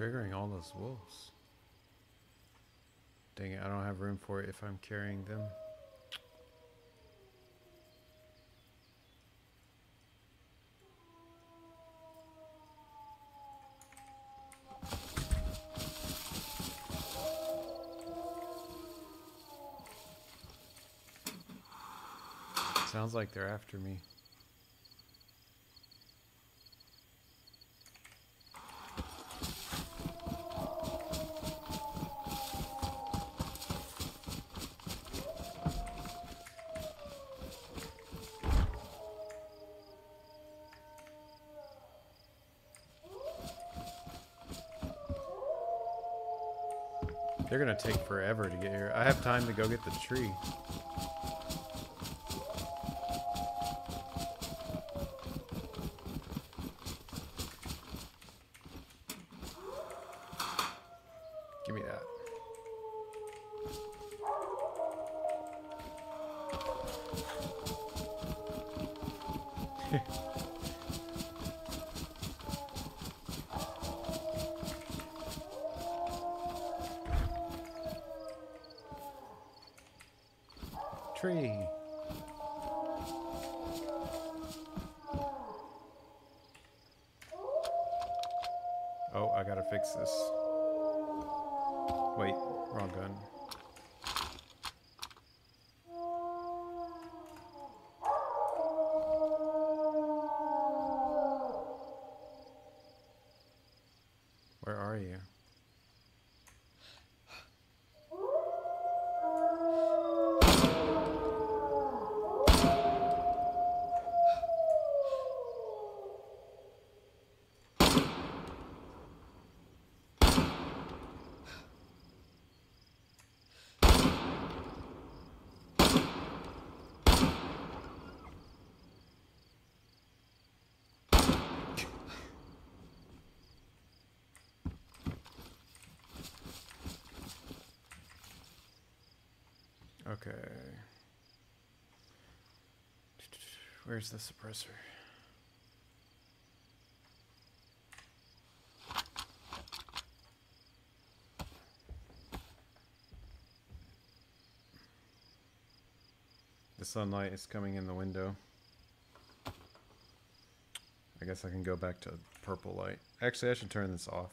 triggering all those wolves? Dang it, I don't have room for it if I'm carrying them. Sounds like they're after me. They're gonna take forever to get here. I have time to go get the tree. Where's the suppressor? The sunlight is coming in the window. I guess I can go back to purple light. Actually, I should turn this off.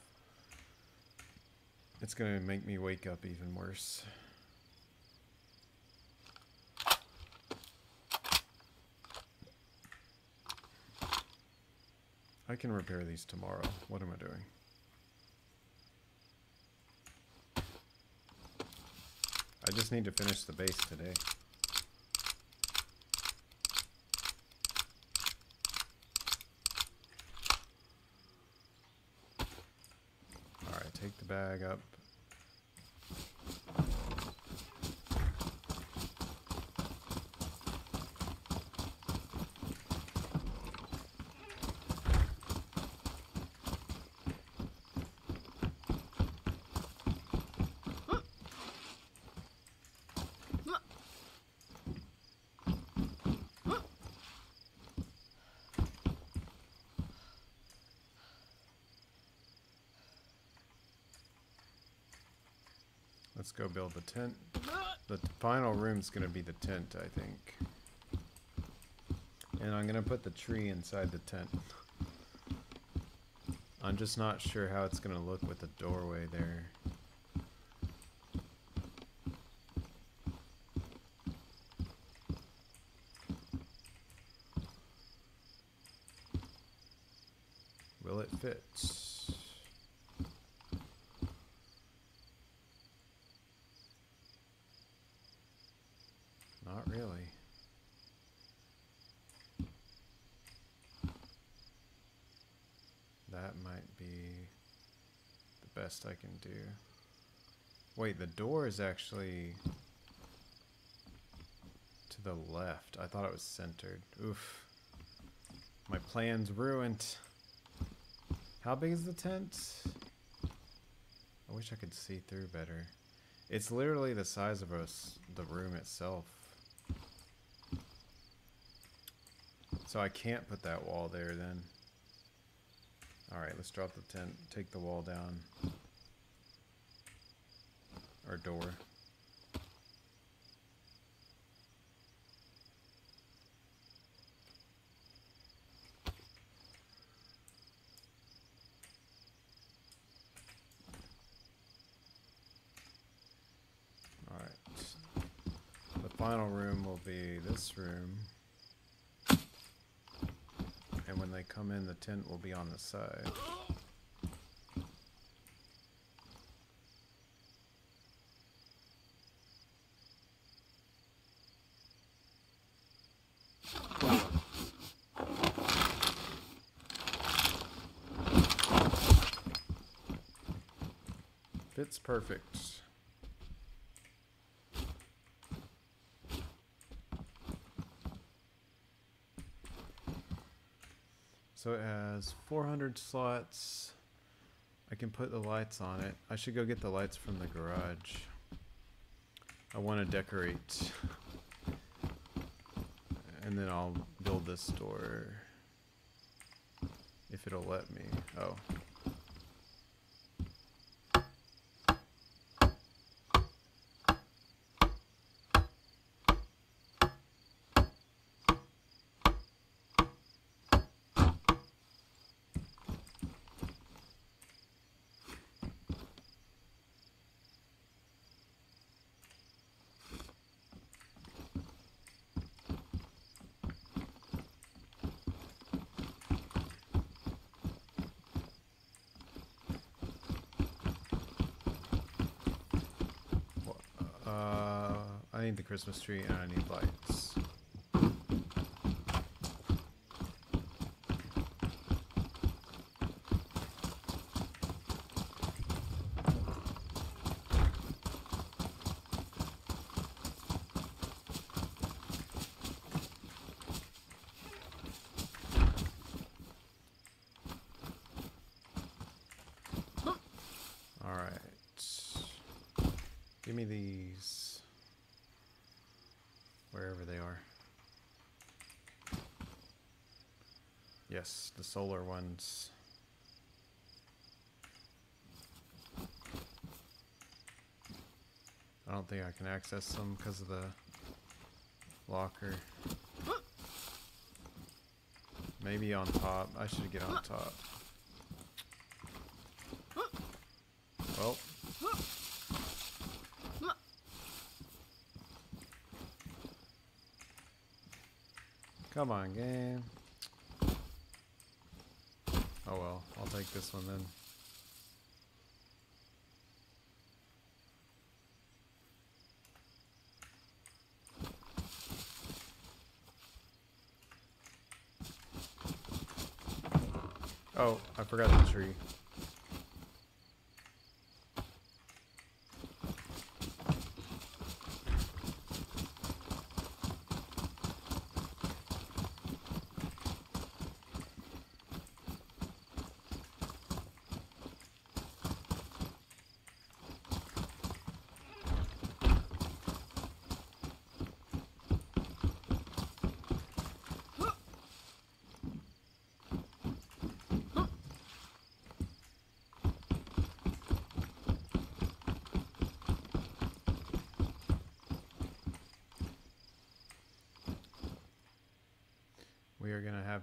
It's gonna make me wake up even worse. Can repair these tomorrow. What am I doing? I just need to finish the base today. Alright, take the bag up. Let's go build the tent. The final room's gonna be the tent, I think. And I'm gonna put the tree inside the tent. I'm just not sure how it's gonna look with the doorway there. Will it fit? Not really. That might be the best I can do. Wait, the door is actually to the left. I thought it was centered. Oof. My plan's ruined. How big is the tent? I wish I could see through better. It's literally the size of us, the room itself. So I can't put that wall there then. Alright, let's drop the tent, take the wall down. Or door. Alright. The final room will be this room. And when they come in, the tent will be on the side. Perfect. So it has 400 slots. I can put the lights on it. I should go get the lights from the garage. I want to decorate. And then I'll build this door. If it'll let me. Oh. Uh, I need the Christmas tree and I need lights. Alright. Give me these. Wherever they are. Yes, the solar ones. I don't think I can access them because of the locker. Maybe on top. I should get on top. Well. Come on, game. take this one then. Oh, I forgot the tree.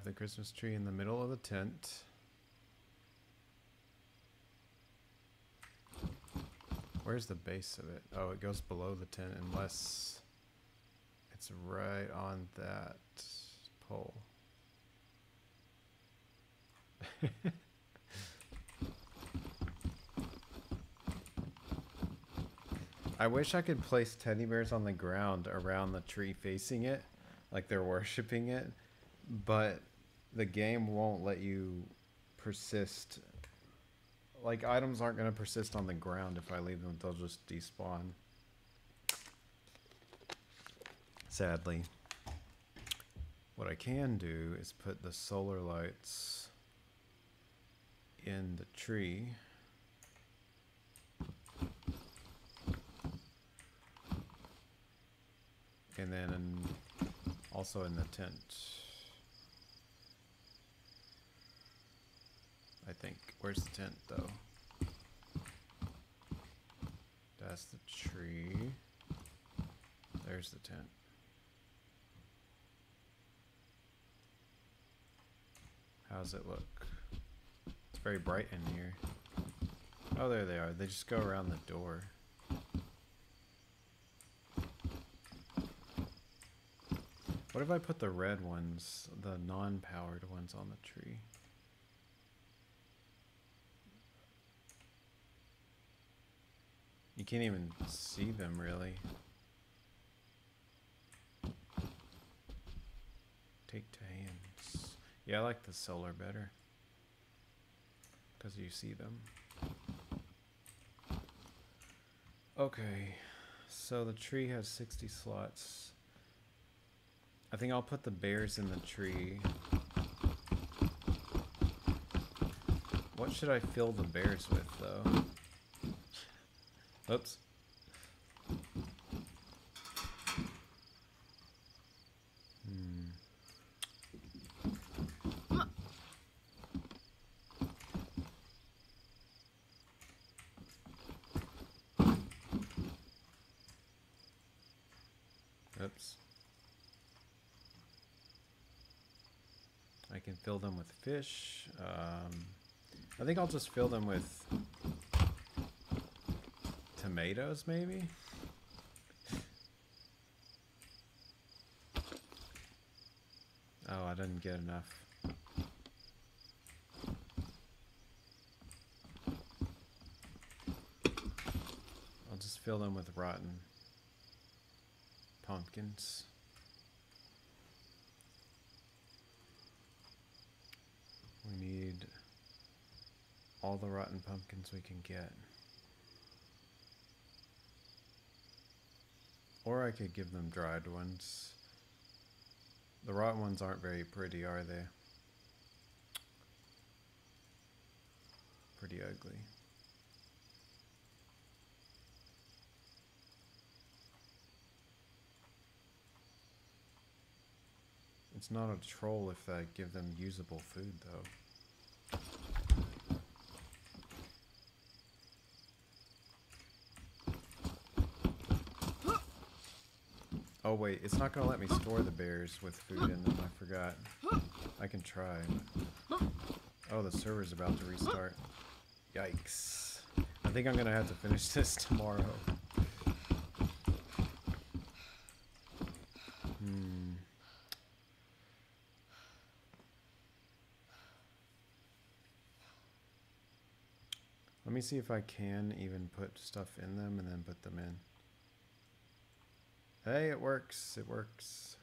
The Christmas tree in the middle of the tent. Where's the base of it? Oh, it goes below the tent unless it's right on that pole. I wish I could place teddy bears on the ground around the tree facing it, like they're worshiping it, but the game won't let you persist. Like, items aren't going to persist on the ground if I leave them, they'll just despawn. Sadly. What I can do is put the solar lights in the tree. And then also in the tent. I think. Where's the tent though? That's the tree. There's the tent. How's it look? It's very bright in here. Oh, there they are. They just go around the door. What if I put the red ones, the non-powered ones on the tree? You can't even see them really. Take to hands. Yeah, I like the solar better. Because you see them. Okay, so the tree has 60 slots. I think I'll put the bears in the tree. What should I fill the bears with, though? Oops. Oops. I can fill them with fish. Um, I think I'll just fill them with tomatoes, maybe? Oh, I didn't get enough. I'll just fill them with rotten pumpkins. We need all the rotten pumpkins we can get. Or I could give them dried ones. The rotten ones aren't very pretty, are they? Pretty ugly. It's not a troll if I give them usable food, though. Oh wait, it's not gonna let me store the bears with food in them, I forgot. I can try. Oh, the server's about to restart. Yikes. I think I'm gonna have to finish this tomorrow. Hmm. Let me see if I can even put stuff in them and then put them in. Hey, it works. It works.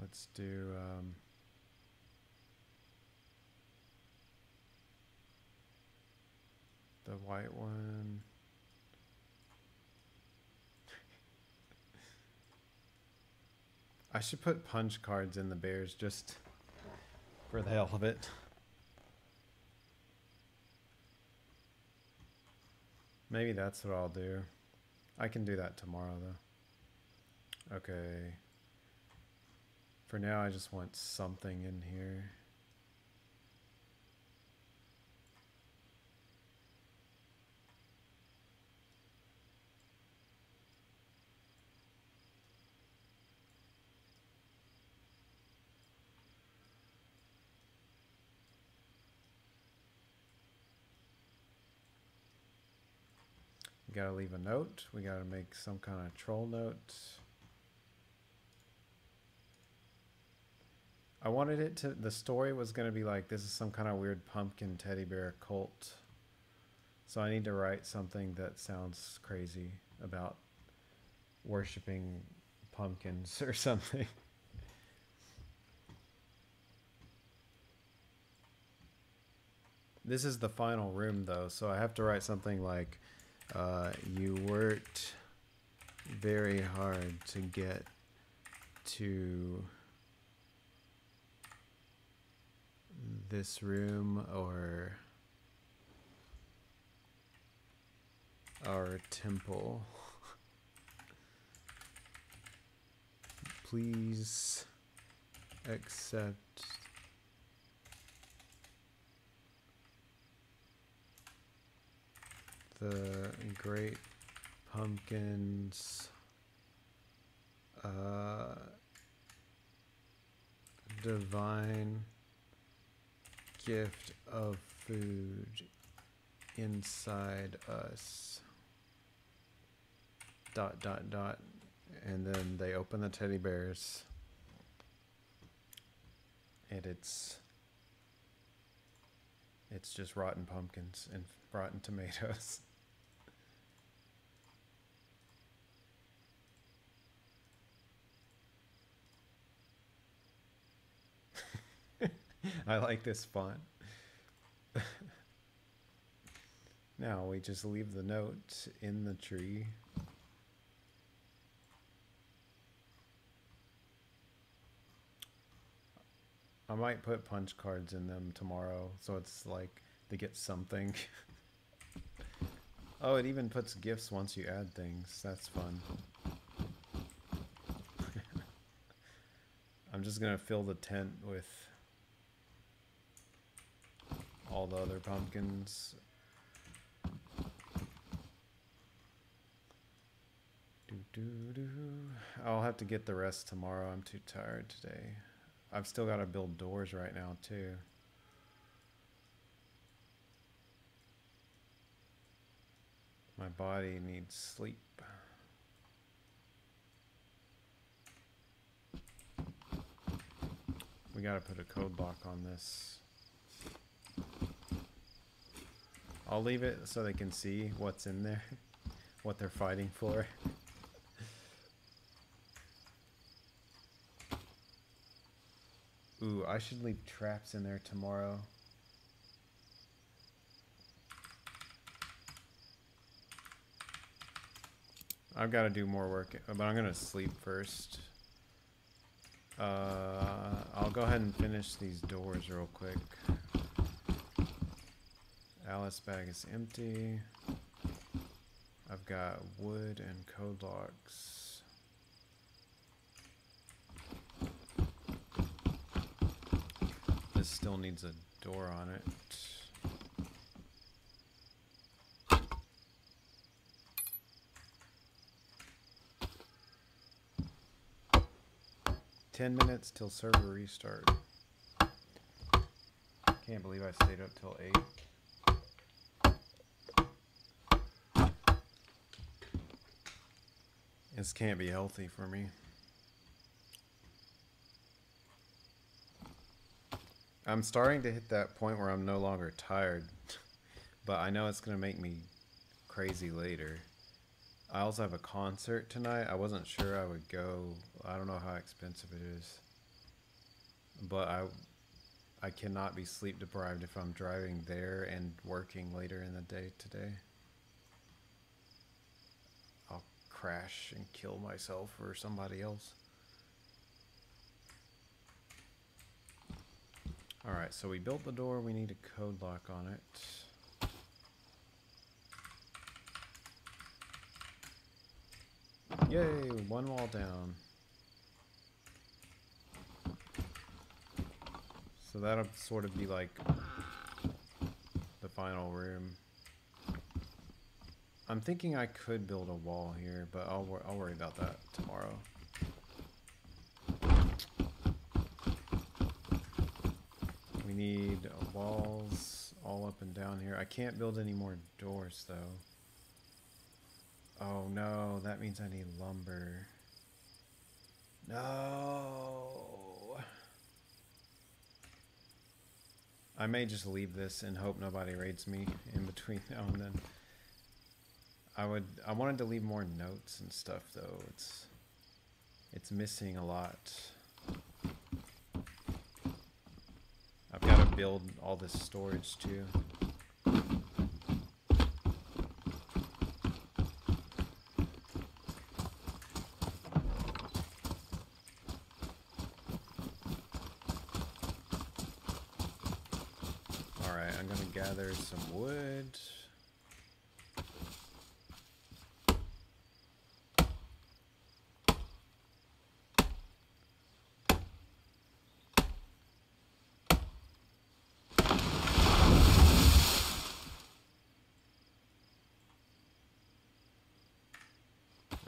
Let's do... Um, the white one. I should put punch cards in the bears just for the hell of it. Maybe that's what I'll do. I can do that tomorrow though. Okay. For now, I just want something in here. Gotta leave a note. We gotta make some kind of troll note. I wanted it to, the story was gonna be like, this is some kind of weird pumpkin teddy bear cult. So I need to write something that sounds crazy about worshiping pumpkins or something. This is the final room though, so I have to write something like, uh, you worked very hard to get to this room or our temple. Please accept the great pumpkins uh, divine gift of food inside us. Dot dot dot. And then they open the teddy bears. And it's it's just rotten pumpkins and rotten tomatoes I like this font. now we just leave the note in the tree. I might put punch cards in them tomorrow, so it's like they get something. oh, it even puts gifts once you add things. That's fun. I'm just gonna fill the tent with all the other pumpkins. I'll have to get the rest tomorrow. I'm too tired today. I've still got to build doors right now, too. My body needs sleep. We gotta put a code lock on this. I'll leave it so they can see what's in there, what they're fighting for. Ooh, I should leave traps in there tomorrow. I've got to do more work, but I'm going to sleep first. Uh, I'll go ahead and finish these doors real quick. Alice bag is empty. I've got wood and code locks. This still needs a door on it. Ten minutes till server restart. Can't believe I stayed up till eight. This can't be healthy for me. I'm starting to hit that point where I'm no longer tired, but I know it's going to make me crazy later. I also have a concert tonight. I wasn't sure I would go. I don't know how expensive it is. but I I cannot be sleep deprived if I'm driving there and working later in the day today. I'll crash and kill myself or somebody else. Alright, so we built the door, we need a code lock on it. Yay, one wall down. So that'll sort of be like the final room. I'm thinking I could build a wall here, but I'll, wor I'll worry about that tomorrow. We need walls all up and down here. I can't build any more doors though. Oh no, that means I need lumber. No. I may just leave this and hope nobody raids me in between now and then. I would I wanted to leave more notes and stuff though. It's it's missing a lot. I've got to build all this storage too. Alright, I'm gonna gather some wood.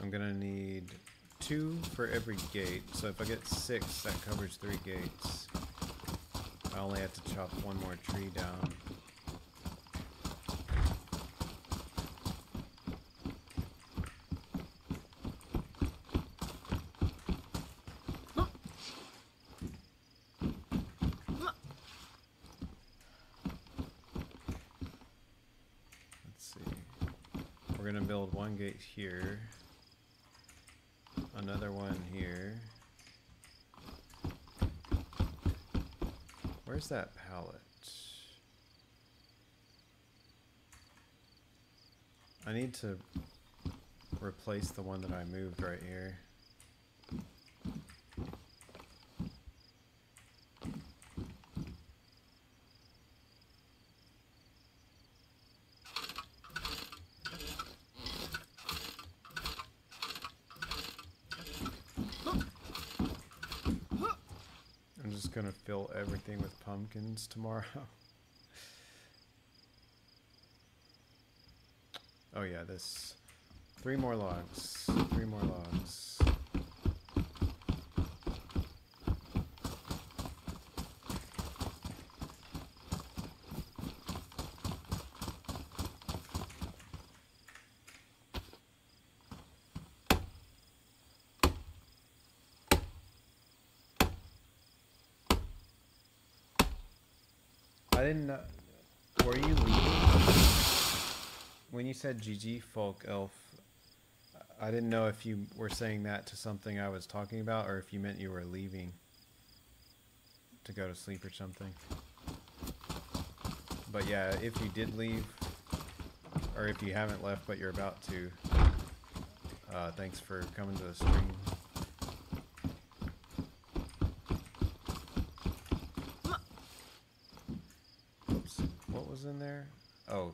I'm gonna need two for every gate. So if I get six, that covers three gates. I only have to chop one more tree down. Let's see. We're gonna build one gate here. Another one here. Where's that palette? I need to replace the one that I moved right here. I'm just gonna with pumpkins tomorrow. oh yeah, this three more logs. Three more logs. I didn't know. Were you leaving? When you said GG folk elf, I didn't know if you were saying that to something I was talking about or if you meant you were leaving to go to sleep or something. But yeah, if you did leave, or if you haven't left but you're about to, uh, thanks for coming to the stream. Oops, what was in there? Oh.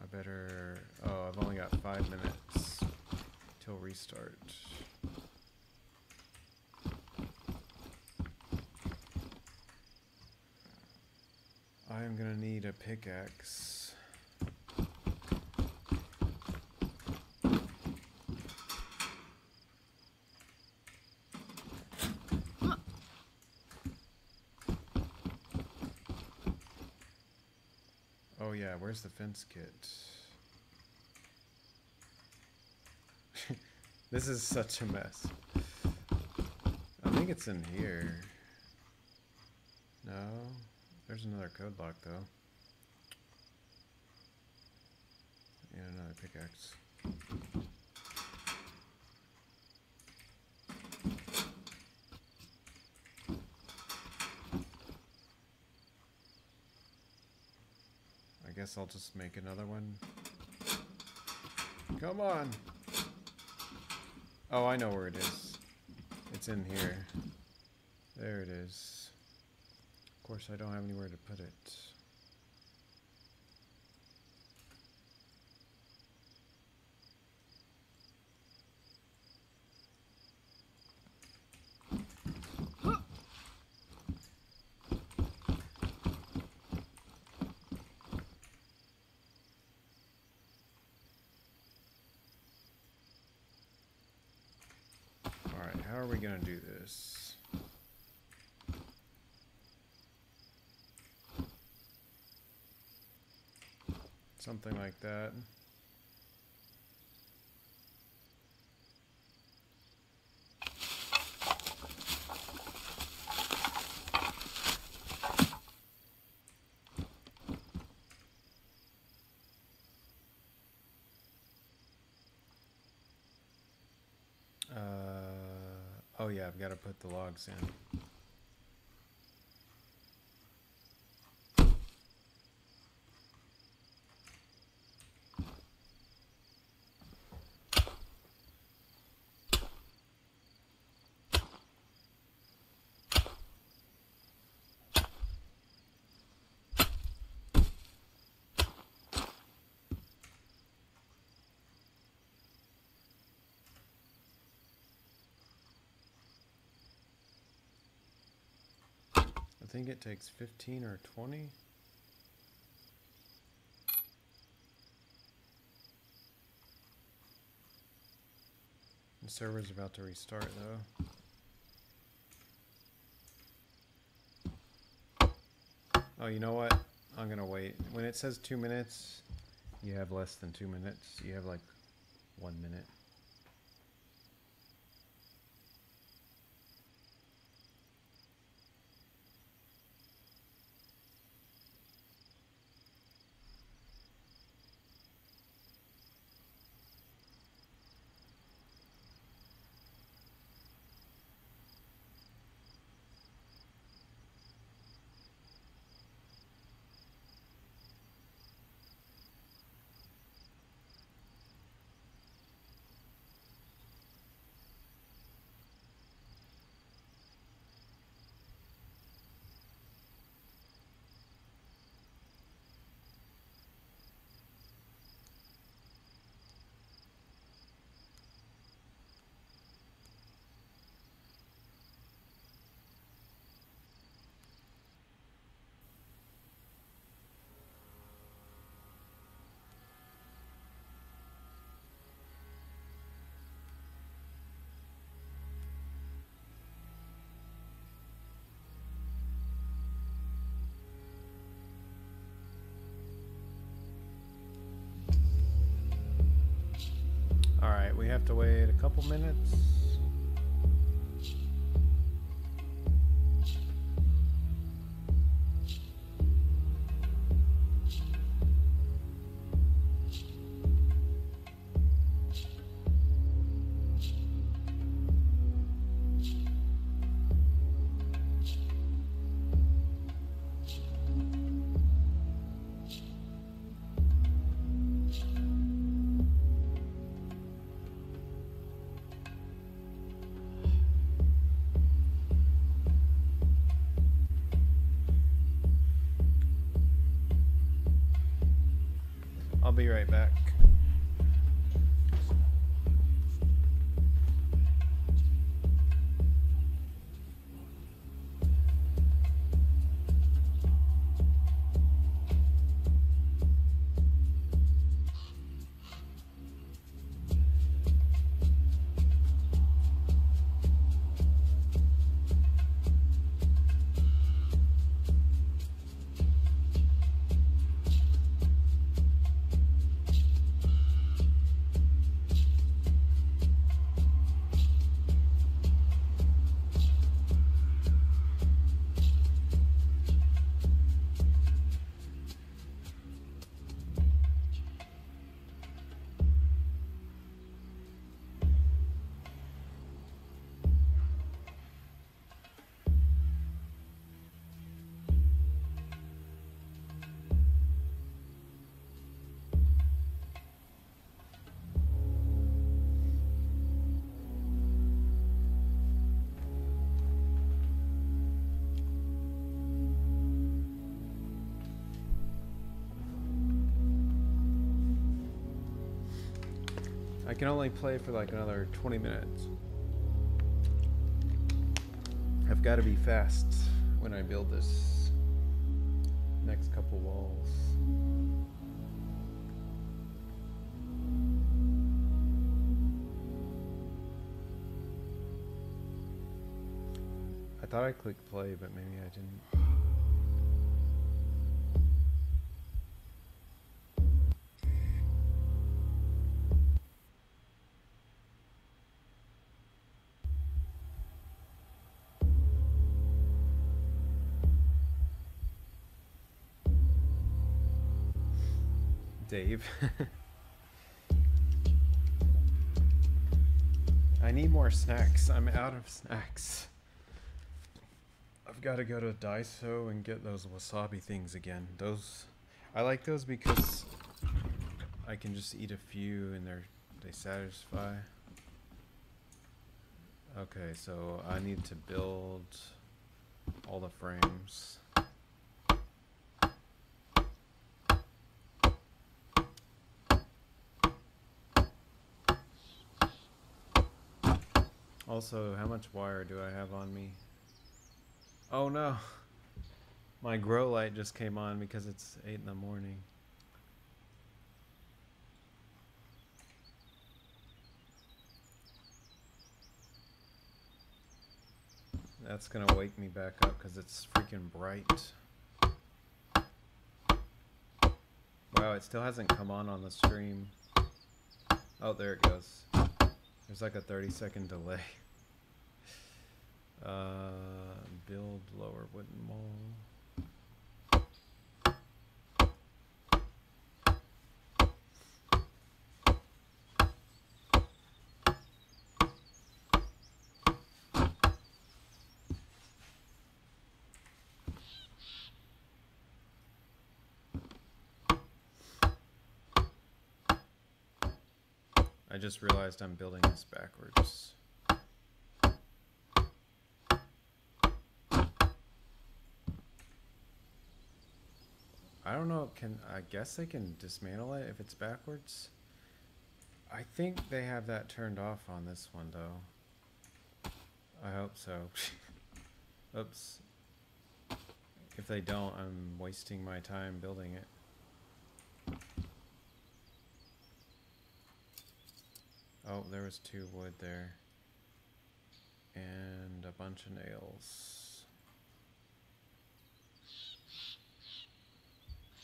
I better. Oh, I've only got five minutes till restart. I am gonna need a pickaxe. Oh yeah, where's the fence kit? this is such a mess. I think it's in here. No, there's another code lock though. And another pickaxe. I guess I'll just make another one. Come on! Oh, I know where it is. It's in here. There it is. Of course, I don't have anywhere to put it. Alright, how are we gonna do this? Something like that. Uh, oh yeah, I've got to put the logs in. Think it takes 15 or 20. The server's about to restart though. Oh, you know what? I'm gonna wait. When it says two minutes, you have less than two minutes. You have like one minute. Have to wait a couple minutes. Back. Can only play for like another 20 minutes. I've got to be fast when I build this next couple walls. I thought I clicked play, but maybe I didn't. Dave. I need more snacks. I'm out of snacks. I've got to go to Daiso and get those wasabi things again. Those I like those because I can just eat a few and they're they satisfy. Okay, so I need to build all the frames. Also, how much wire do I have on me? Oh no! My grow light just came on because it's 8 in the morning. That's gonna wake me back up because it's freaking bright. Wow, it still hasn't come on on the stream. Oh, there it goes. There's like a 30 second delay. Uh, build lower wooden wall. I just realized I'm building this backwards. I don't know, can, I guess they can dismantle it if it's backwards? I think they have that turned off on this one though. I hope so. Oops. If they don't, I'm wasting my time building it. Oh, there was two wood there. And a bunch of nails.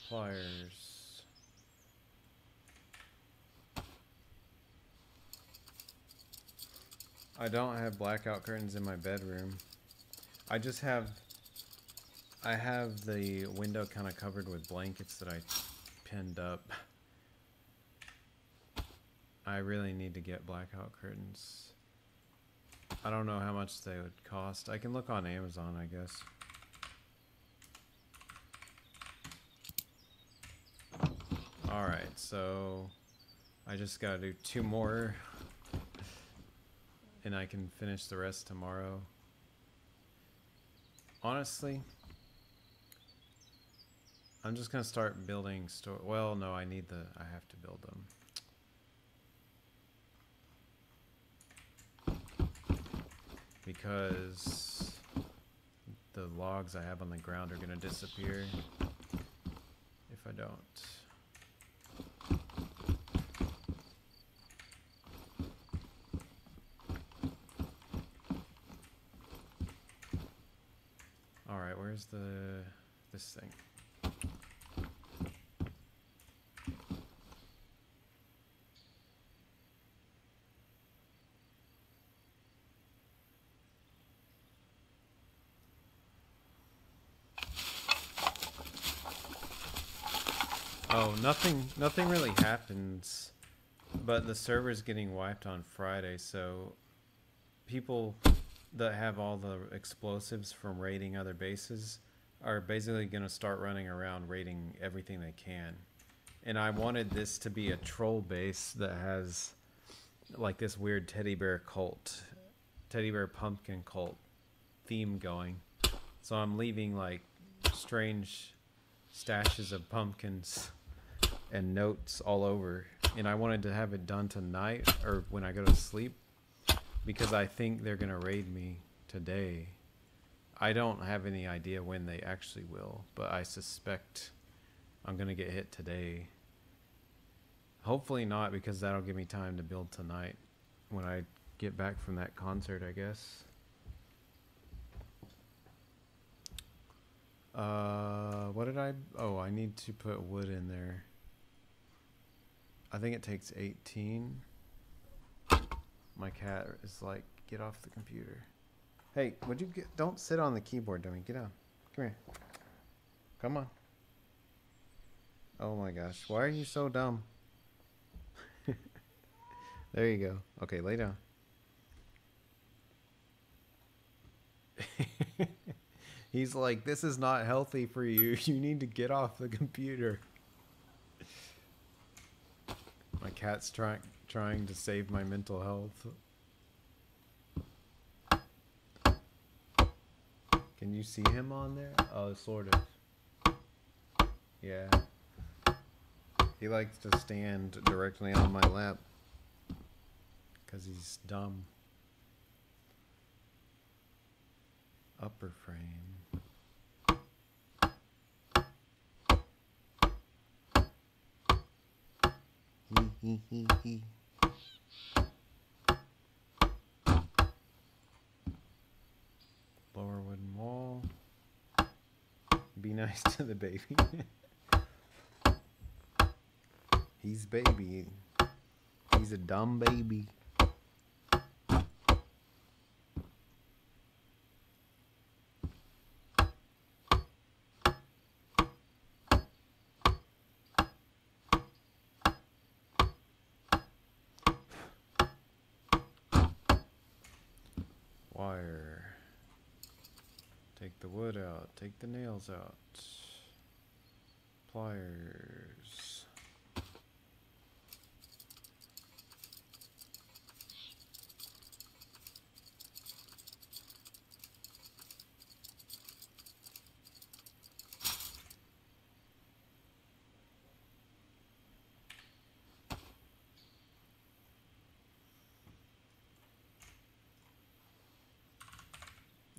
Pliers. I don't have blackout curtains in my bedroom. I just have I have the window kind of covered with blankets that I pinned up. I really need to get blackout curtains. I don't know how much they would cost. I can look on Amazon, I guess. Alright, so I just gotta do two more and I can finish the rest tomorrow. Honestly, I'm just gonna start building store. Well, no, I need the. I have to build them because the logs I have on the ground are gonna disappear if I don't. Alright, where's the this thing? Oh, nothing nothing really happens. But the server's getting wiped on Friday, so people that have all the explosives from raiding other bases are basically going to start running around raiding everything they can. And I wanted this to be a troll base that has like this weird teddy bear cult, teddy bear pumpkin cult theme going. So I'm leaving like strange stashes of pumpkins and notes all over and I wanted to have it done tonight or when I go to sleep because I think they're gonna raid me today. I don't have any idea when they actually will, but I suspect I'm gonna get hit today. Hopefully not because that'll give me time to build tonight when I get back from that concert, I guess. Uh, what did I? Oh, I need to put wood in there. I think it takes 18. My cat is like, get off the computer. Hey, would you get? Don't sit on the keyboard, dummy. Get down. Come here. Come on. Oh my gosh, why are you so dumb? there you go. Okay, lay down. He's like, this is not healthy for you. You need to get off the computer. My cat's trying trying to save my mental health. Can you see him on there? Oh, sort of. Yeah. He likes to stand directly on my lap. Because he's dumb. Upper frame. Lower wooden wall. Be nice to the baby. He's baby. He's a dumb baby. Wire. Take the wood out. Take the nails out. Pliers.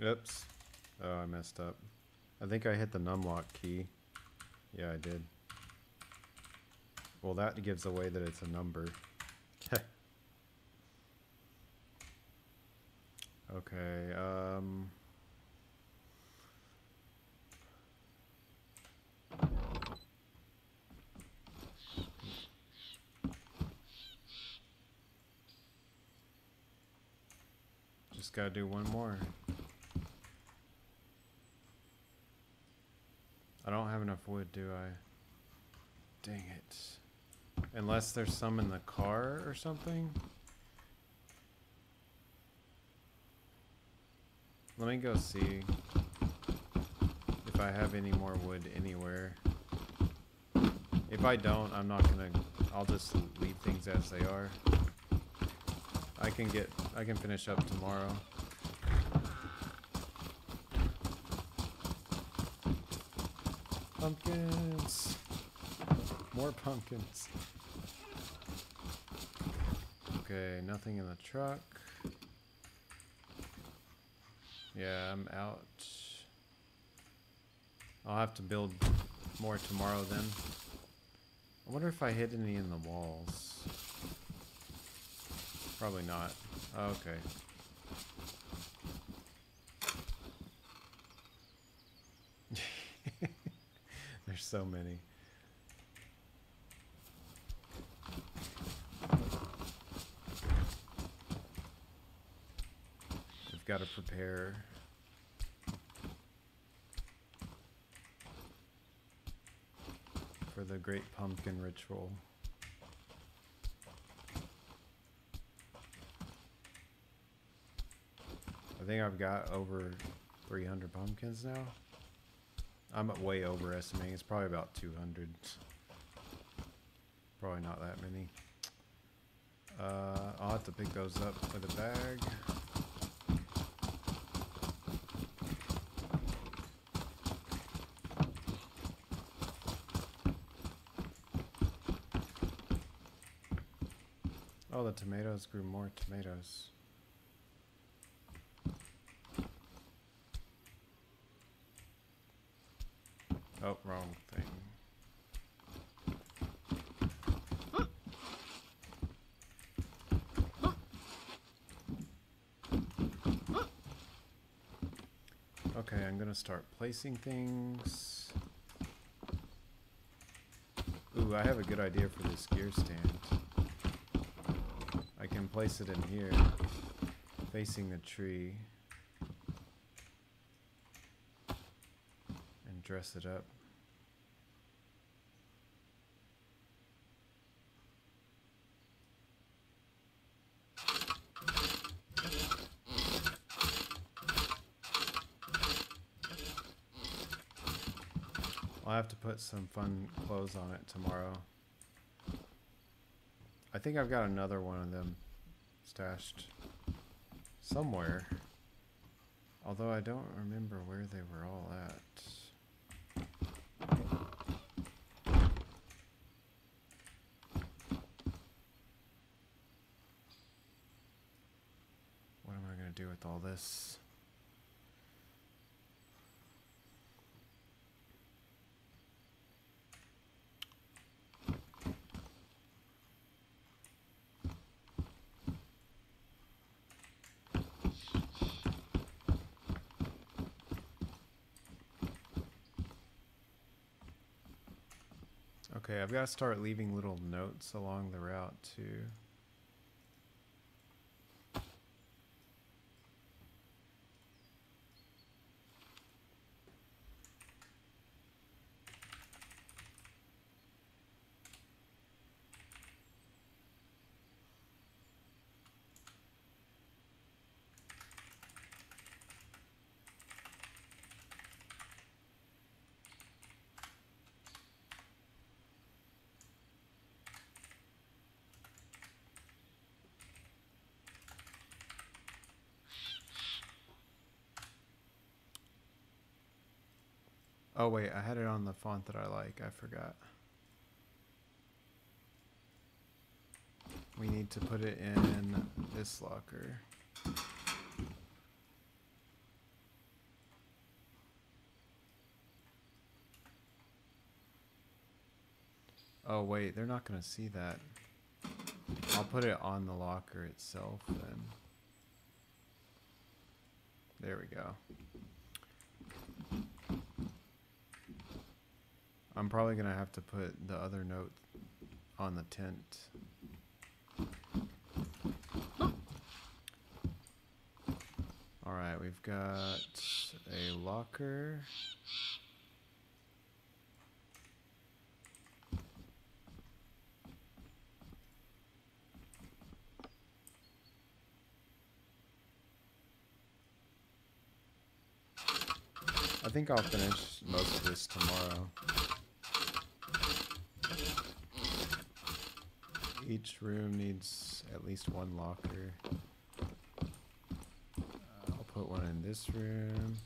Oops. Oh, I messed up. I think I hit the numlock key. Yeah, I did. Well, that gives away that it's a number. okay, um... Just gotta do one more. Don't have enough wood, do I? Dang it. Unless there's some in the car or something? Let me go see if I have any more wood anywhere. If I don't, I'm not gonna, I'll just leave things as they are. I can get, I can finish up tomorrow. Pumpkins! More pumpkins. Okay, nothing in the truck. Yeah, I'm out. I'll have to build more tomorrow then. I wonder if I hit any in the walls. Probably not. Okay. There's so many. We've got to prepare. For the great pumpkin ritual. I think I've got over 300 pumpkins now. I'm way overestimating. It's probably about 200. Probably not that many. Uh, I'll have to pick those up with a bag. Oh, the tomatoes grew more tomatoes. Oh, wrong thing. Okay, I'm gonna start placing things. Ooh, I have a good idea for this gear stand. I can place it in here, facing the tree. And dress it up. I'll have to put some fun clothes on it tomorrow. I think I've got another one of them stashed somewhere. Although I don't remember where they were all at. What am I going to do with all this? Okay, I've got to start leaving little notes along the route too. Oh wait, I had it on the font that I like. I forgot. We need to put it in this locker. Oh wait, they're not going to see that. I'll put it on the locker itself then. There we go. I'm probably gonna have to put the other note on the tent. Alright, we've got a locker. I think I'll finish most of this tomorrow. Each room needs at least one locker. Uh, I'll put one in this room.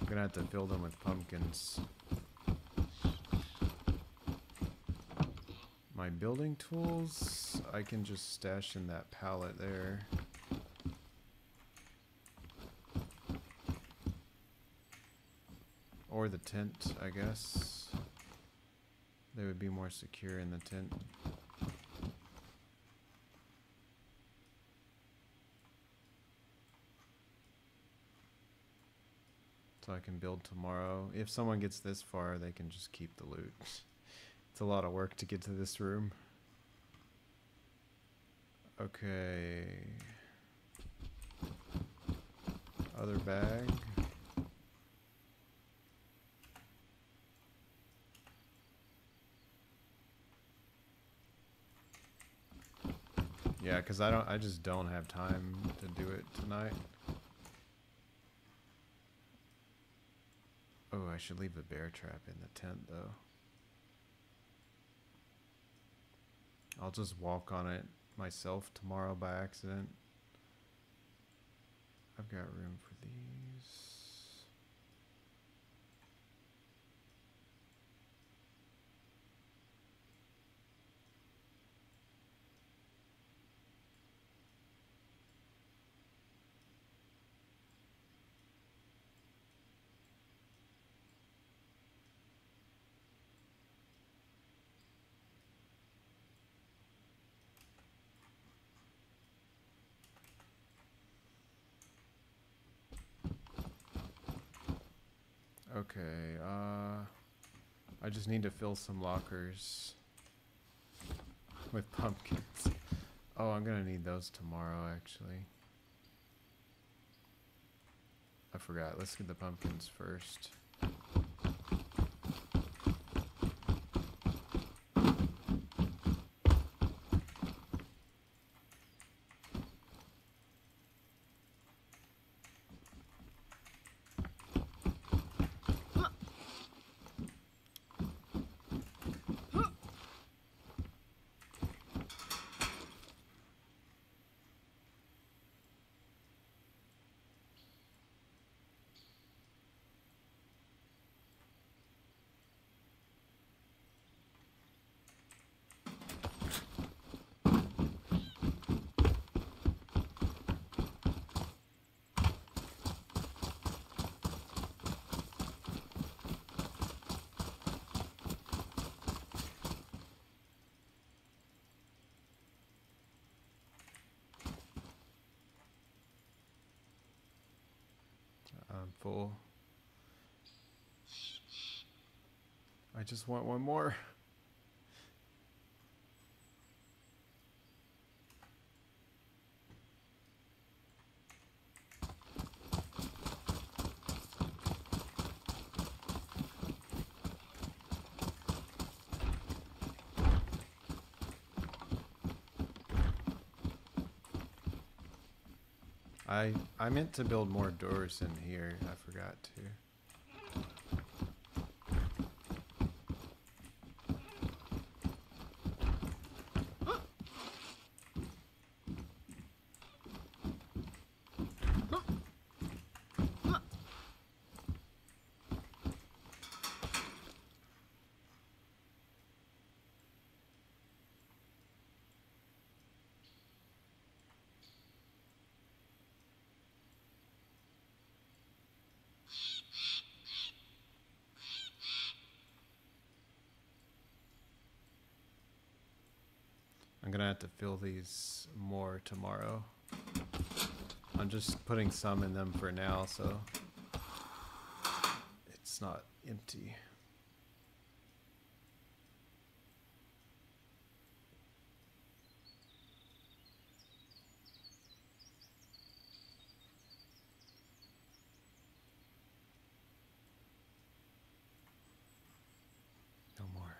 I'm gonna have to fill them My building tools, I can just stash in that pallet there. Or the tent, I guess. They would be more secure in the tent. I can build tomorrow. If someone gets this far, they can just keep the loot. it's a lot of work to get to this room. Okay. Other bag. Yeah, cuz I don't I just don't have time to do it tonight. Oh, I should leave the bear trap in the tent though. I'll just walk on it myself tomorrow by accident. I've got room for these. Okay, uh, I just need to fill some lockers with pumpkins. Oh, I'm gonna need those tomorrow, actually. I forgot. Let's get the pumpkins first. I just want one more. I I meant to build more doors in here. I forgot to. I'm gonna have to fill these more tomorrow. I'm just putting some in them for now, so it's not empty. No more.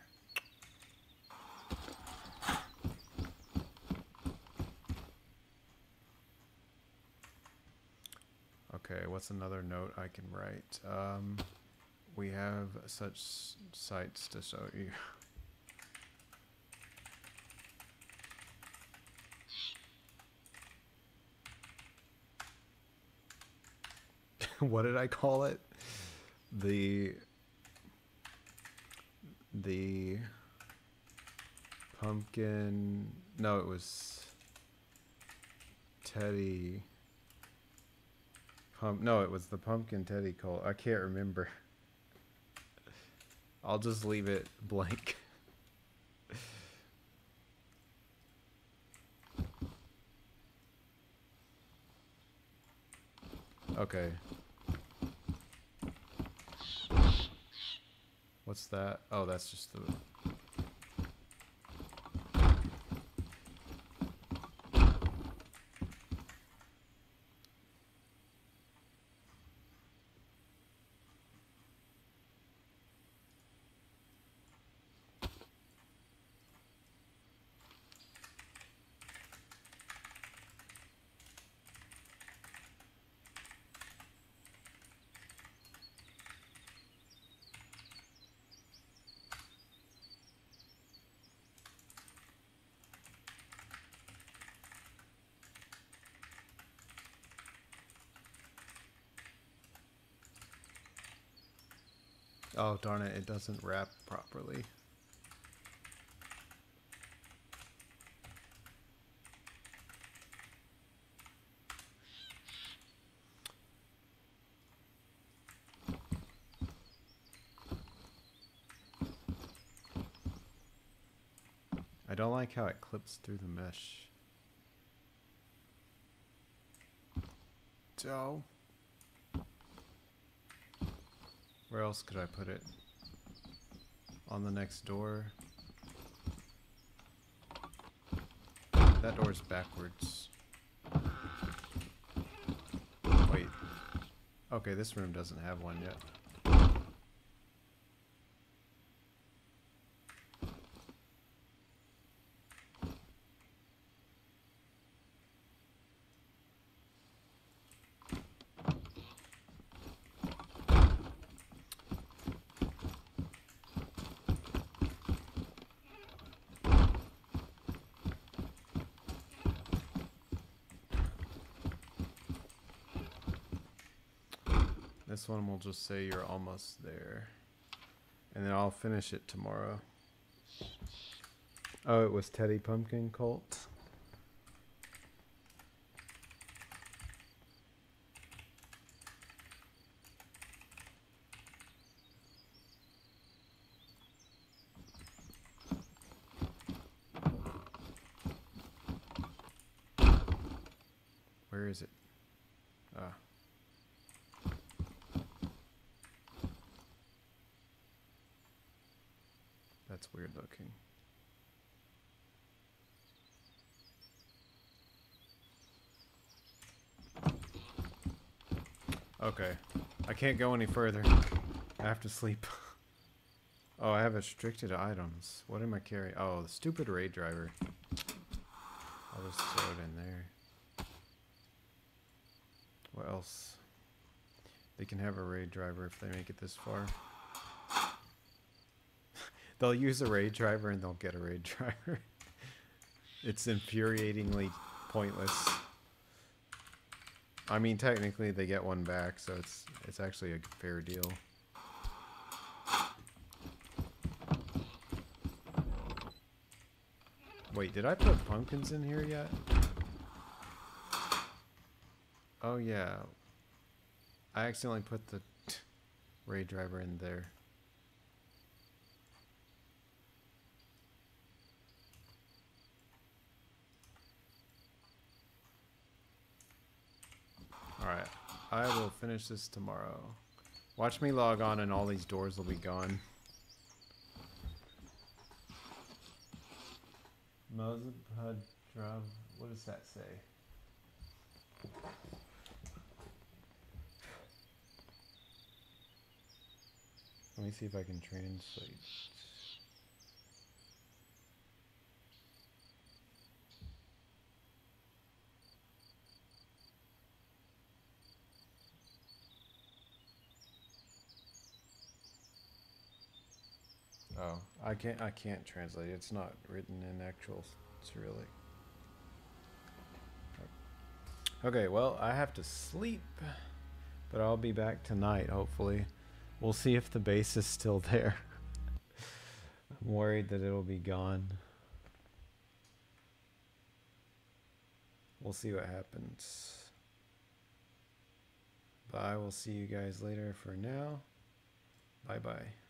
Okay, what's another note I can write? Um, we have such s- sights to show you. what did I call it? The the pumpkin. No, it was Teddy. Pump. No, it was the pumpkin Teddy call. I can't remember. I'll just leave it blank. Okay. What's that? Oh, that's just the. Oh darn it! It doesn't wrap properly. I don't like how it clips through the mesh. So, where else could I put it? On the next door. That door's backwards. Wait. Okay, this room doesn't have one yet. One will just say you're almost there. And then I'll finish it tomorrow. Oh, it was Teddy Pumpkin Cult. Where is it? Ah. That's weird looking. Okay. I can't go any further. I have to sleep. oh, I have restricted items. What am I carrying? Oh, the stupid raid driver. I'll just throw it in there. What else? They can have a raid driver if they make it this far. they'll use a raid driver and they'll get a raid driver. it's infuriatingly pointless. I mean, technically they get one back, so it's it's actually a fair deal. Wait, did I put pumpkins in here yet? Oh yeah. I accidentally put the raid driver in there. Alright, I will finish this tomorrow. Watch me log on and all these doors will be gone. Mozapudra, what does that say? Let me see if I can translate. Oh, I can't. I can't translate. It's not written in actual Cyrillic. Okay, well, I have to sleep, but I'll be back tonight, hopefully. We'll see if the base is still there. I'm worried that it'll be gone. We'll see what happens. But I will see you guys later for now. Bye bye.